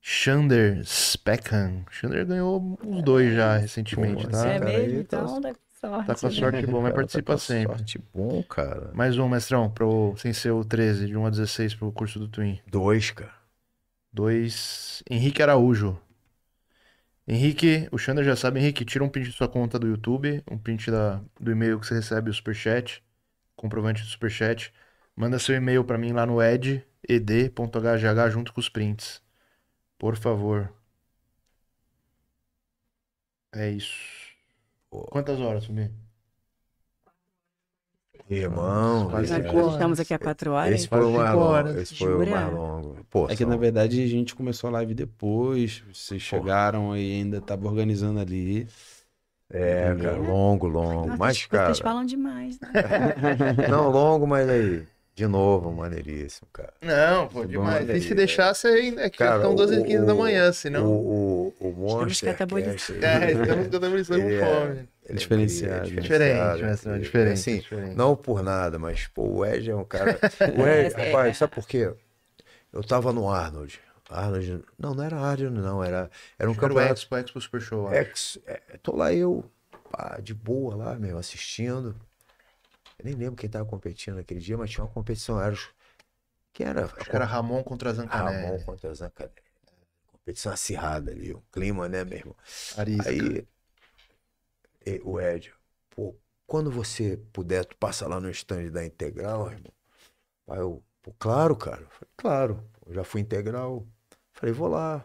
Shander Speckham. Shander ganhou uns dois já recentemente, Pô, tá? É mesmo? aí tá- Então, dá sorte. Tá com a né? sorte boa, mas Cara, participa tá com sempre. Sorte bom, cara. Mais um, mestrão, pro, sem ser o 13, de 1 a 16 pro curso do Twin. Dois, cara. 2. Henrique Araújo. Henrique, o Xander já sabe, Henrique, tira um print da sua conta do YouTube, um print da, do e-mail que você recebe o superchat, comprovante do superchat. Manda seu e-mail pra mim lá no ed, ed.hgh junto com os prints. Por favor. É isso. Quantas horas, Sumi? Irmão, Quase horas. estamos aqui há quatro horas. esse foi o mais longo. Esse foi o mais longo. Pô, É que são- na verdade a gente começou a live depois, vocês chegaram e ainda tava organizando ali. É, cara, longo, longo. Nossa, Mas, vocês cara. falam demais, né? Não, longo, mas aí. De novo, maneiríssimo, cara. Não, pô, demais. E se deixasse ainda, é que já Cara, estão 12 o- e 15 da manhã, senão... O, o, o Monster. É, estamos catabolizando com ele é- fome. Ele é Diferenciado. incrível, Diferente, mestre, ele- diferente, Assim, diferente. não por nada, mas, pô, o Ed é um cara. O Ed, É, rapaz, sabe por quê? Eu tava no Arnold. Arnold. Não, não era Arnold, não. Era, era um Acho que era o campeonato. Expo, Expo Super Show. Ex, é, tô lá eu, pá, de boa lá, meu, assistindo. Eu nem lembro quem tava competindo naquele dia, mas tinha uma competição. Era. Quem era? Acho que era Ramon contra Zancanelli. Ramon contra Zancanelli. Competição acirrada ali, o clima, né, meu irmão? Arisca. Aí E- o Ed, pô, quando você puder, tu passa lá no stand da Integral, irmão. Aí eu, pô, claro, cara. Eu Falei, claro, eu já fui Integral. Falei, vou lá.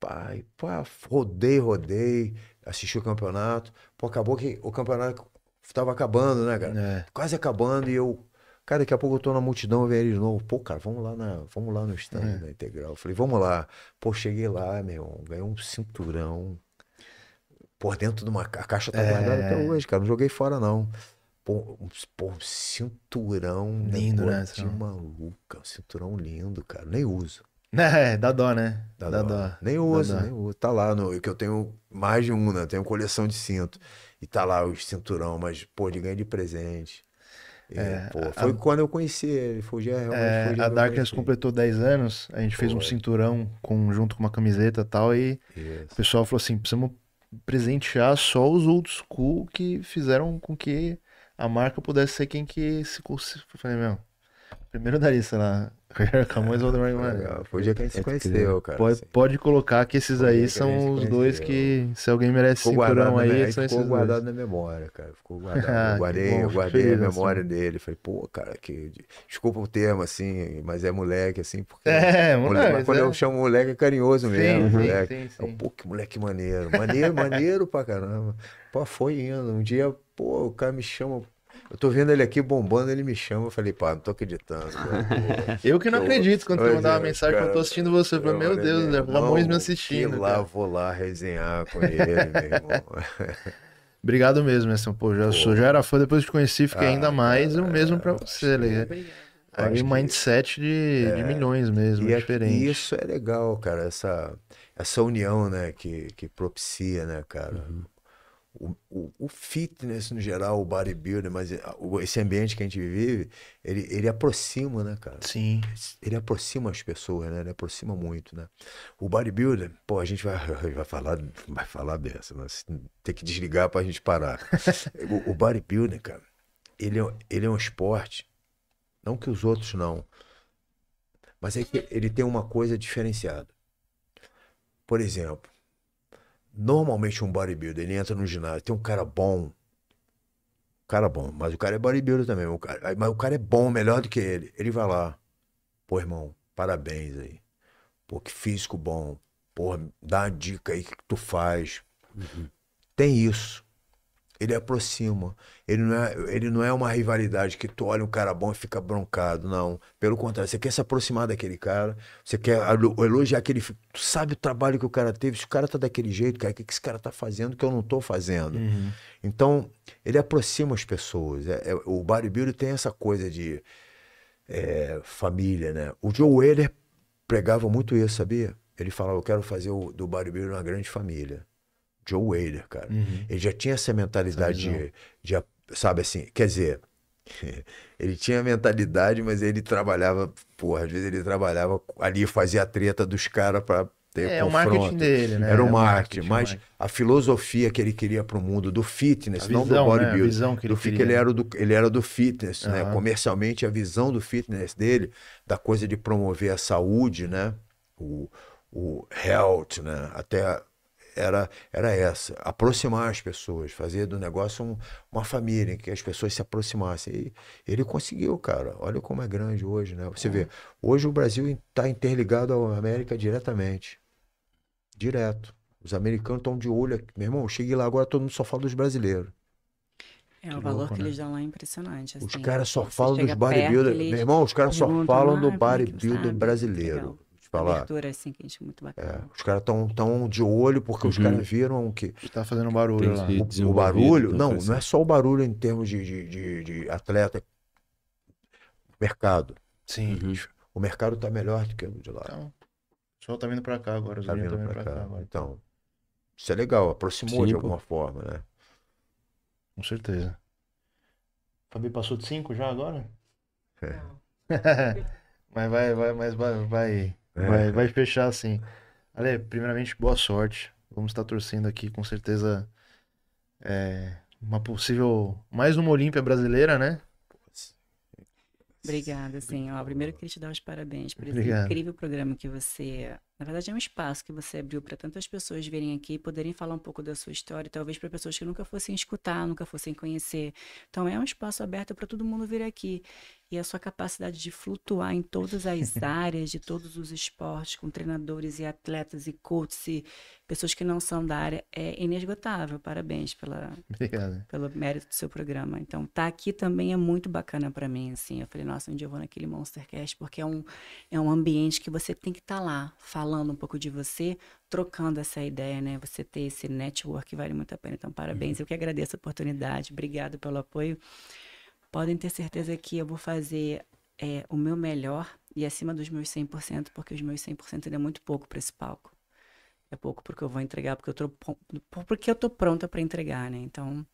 Pai, pá, rodei, rodei, assisti o campeonato. Pô, acabou que o campeonato tava acabando, né, cara? É. Quase acabando e eu. Cara, daqui a pouco eu tô na multidão, eu vejo ele de novo. Pô, cara, vamos lá, na, vamos lá no stand É. da Integral. Eu falei, vamos lá. Pô, cheguei lá, meu irmão, ganhei um cinturão. Por dentro de uma a caixa tá É. guardada até hoje, cara. Não joguei fora, não. Pô, um, pô, um cinturão. Lindo, né, De maluca. Um cinturão lindo, cara. Nem uso. É, dá dó, né? Dá Dá dó. dó. Nem Dá uso, dó. nem uso. Tá lá, no, que eu tenho mais de um, né? Tenho coleção de cinto. E tá lá o cinturão, mas, pô, de ganho de presente. E, É, pô, a- foi quando eu conheci ele. Foi já, realmente É, foi já a Darkness completou 10 anos, a gente fez um cinturão com, junto com uma camiseta e tal, e o Isso. pessoal falou assim, precisamos presentear só os old school que fizeram com que a marca pudesse ser quem que se... Eu falei, meu, primeiro daria, sei lá, Rogério Camões e Valdemar Guimarães. Legal. Foi o dia que a gente se É conheceu, cara. Pode, assim. pode colocar que esses aí são os dois que, se alguém merece Ficou cinturão aí, minha- são ficou esses guardado dois. na memória, cara. Ficou guardado. Ah, eu guardei, bom, eu guardei a feliz, memória assim. dele. Falei, pô, cara, que. Desculpa o termo, assim, mas é moleque, assim, porque. É, Moleque, quando é. eu chamo moleque é carinhoso mesmo, sim, moleque. sim, É um sim. pô, que moleque maneiro. Maneiro, maneiro pra caramba. Pô, foi indo. Um dia, pô, o cara me chama. Eu tô vendo ele aqui bombando, ele me chama. Eu falei, pá, não tô acreditando. cara. Eu que não Eu- acredito quando tu mandar uma é, mensagem que eu tô cara. assistindo você. Eu falei, meu Deus, irmão, Ramões me assistindo. lá cara. vou lá resenhar com ele, meu irmão. Obrigado mesmo, Nestor. Pô, já, sou, já era fã, depois que te conheci, fiquei Ah, ainda mais. Cara, mesmo pra eu você, né? Aí o que- mindset de, de milhões mesmo, E é é- diferente. e isso é legal, cara, essa, essa união, né, que, que propicia, né, cara. O, o, o fitness no geral, o bodybuilder, mas a- o- esse ambiente que a gente vive, ele, ele aproxima, né, cara? Sim. Ele aproxima as pessoas, né? Ele aproxima muito, né? O bodybuilder, pô, a gente vai, vai falar, vai falar dessa, mas tem que desligar pra gente parar. o, o bodybuilder, cara, ele é, ele é um esporte, não que os outros não, mas é que ele tem uma coisa diferenciada. Por exemplo, normalmente um bodybuilder, ele entra no ginásio, tem um cara bom, cara bom, mas o cara é bodybuilder também, o cara, mas o cara é bom, melhor do que ele. Ele vai lá, pô, irmão, parabéns aí. Pô, que físico bom. Pô, dá uma dica aí, o que que tu faz. Tem isso. Ele aproxima. Ele não, é, ele não é uma rivalidade que tu olha um cara bom e fica broncado, não. Pelo contrário, você quer se aproximar daquele cara, você quer elo- elogiar aquele. Tu sabe o trabalho que o cara teve, se o cara tá daquele jeito, cara, o que que esse cara tá fazendo que eu não tô fazendo? Uhum. Então, ele aproxima as pessoas. É- é- o tem essa coisa de é, família, né? O Joe Wader pregava muito isso, sabia? Ele falava, eu quero fazer o, do bodybuilder uma grande família. Joe Wader, cara. Uhum. Ele já tinha essa mentalidade de, de, sabe assim, quer dizer, ele tinha a mentalidade, mas ele trabalhava, porra, às vezes ele trabalhava ali, fazia a treta dos caras pra ter É, o confronto. marketing dele, né? Era o É o marketing, marketing, mas marketing. a filosofia que ele queria pro mundo do fitness, A não visão, do né? A bodybuilding. visão que ele do queria. ele era do ele era do fitness, né? Aham. Comercialmente a visão do fitness dele, da coisa de promover a saúde, né? O, o health, né? Até era, era essa, aproximar as pessoas, fazer do negócio um- uma família, em que as pessoas se aproximassem. E ele conseguiu, cara. Olha como é grande hoje, né? Você vê, hoje o Brasil está interligado à América diretamente. Direto. Os americanos estão de olho aqui. Meu irmão, cheguei lá agora, todo mundo só fala dos brasileiros. É, Que o valor louco, que né? eles dão lá é impressionante. Os assim. caras só falam dos bodybuilders. eles Meu irmão, os caras só falam "Ah, do como é bodybuilder sabe?" brasileiro. Falar. Abertura, assim, que a gente muito É, bacana. os caras estão tão de olho porque os Uhum. caras viram que Tá fazendo barulho lá. o, o barulho, tá não, não é só o barulho em termos de, de, de, de atleta, mercado. Sim. Uhum. O mercado tá melhor do que o de lá. Então, o pessoal tá vindo pra cá agora, os Tá gringos vindo tá vindo pra cá. agora. Então, isso é legal, aproximou Sim, de pô. alguma forma, né? Com certeza. Fabi passou de 5 já agora? É. mas vai, vai, mas vai, vai, É. vai, vai fechar assim. Ale, primeiramente, boa sorte. Vamos estar torcendo aqui, com certeza. É, uma possível. Mais uma Olímpia brasileira, né? Obrigada, sim. Ó, primeiro eu queria te dar os parabéns por esse Obrigado. incrível programa que você. Na verdade, é um espaço que você abriu para tantas pessoas virem aqui e poderem falar um pouco da sua história, talvez para pessoas que nunca fossem escutar, nunca fossem conhecer. Então, é um espaço aberto para todo mundo vir aqui. E a sua capacidade de flutuar em todas as áreas, de todos os esportes, com treinadores e atletas e coaches e pessoas que não são da área, é inesgotável. Parabéns pela, Obrigado. pelo mérito do seu programa. Então, tá aqui também é muito bacana para mim, assim. Eu falei, nossa, um dia eu vou naquele Monstercast, porque é um, é um ambiente que você tem que estar lá, falando um pouco de você, trocando essa ideia, né? Você ter esse network vale muito a pena. Então, parabéns. Eu que agradeço a oportunidade. Obrigado pelo apoio. Podem ter certeza que eu vou fazer é, o meu melhor e acima dos meus 100%, porque os meus 100% ainda é muito pouco para esse palco. É pouco porque eu vou entregar, porque eu tô, porque eu tô pronta para entregar, né? Então,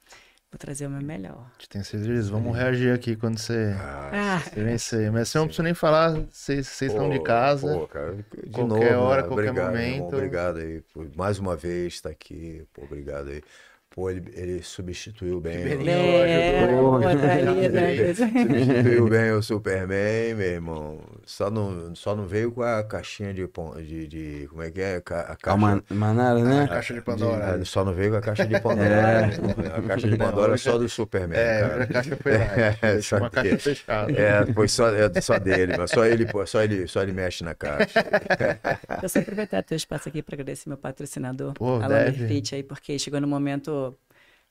vou trazer o meu melhor. Te tenho certeza. Vamos reagir aqui quando você, Ah, você vencer. Mas você não precisa nem falar, vocês, vocês estão de casa. Pô, cara, de Qualquer novo, hora, né? qualquer obrigado, irmão, momento. obrigado aí por mais uma vez estar aqui. Pô, obrigado aí. Pô, ele, ele substituiu bem. o- Beninho é, ajudou. tá né? Substituiu bem o Superman, meu irmão. Só não, só não veio com a caixinha de, de, de- Como é que é? A caixa, Calma, Manara, né? A caixa de Pandora. de- só não veio com a caixa de Pandora. A caixa de Pandora é só do Superman. É, cara. a caixa foi lá. É, uma só caixa fechada. É, foi só, é só dele, mas só ele, pô, só ele, só ele mexe na caixa. Eu só aproveitar teu espaço aqui para agradecer meu patrocinador, Pô, a deve. Fit aí, porque chegou num momento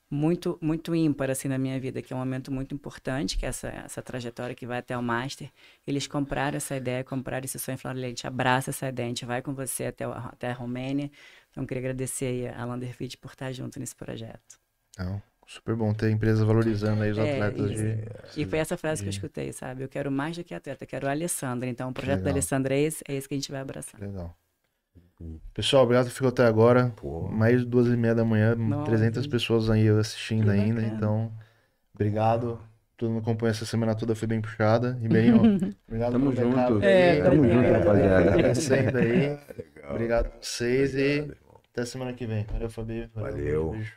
muito muito ímpar assim na minha vida, que é um momento muito importante, que é essa essa trajetória que vai até o master. Eles compraram essa ideia, compraram esse sonho falaram, "Olha, a gente abraça essa ideia, a gente vai com você até o- até a Romênia. Então queria agradecer a Lander Fit por estar junto nesse projeto. Não, super bom ter a empresa valorizando aí os É, atletas isso. de. E foi essa frase que eu de- esquei, sabe? Eu quero mais do que atleta, eu quero a Alessandra. Então o projeto da. Alessandra é esse, é esse que a gente vai abraçar. Legal. Pessoal, obrigado por ficar até agora. Pô. Mais duas e meia da manhã, Nossa. 300 pessoas aí assistindo Que ainda. bacana. Então, obrigado. Todo mundo acompanha essa semana toda, foi bem puxada. Ribeirinho, obrigado Tamo pelo recado junto. É, Tamo tá junto, bem. rapaziada. Agradecendo aí. Legal. Obrigado a vocês e Obrigado, irmão. até semana que vem. Valeu, Fabi. Valeu. beijo.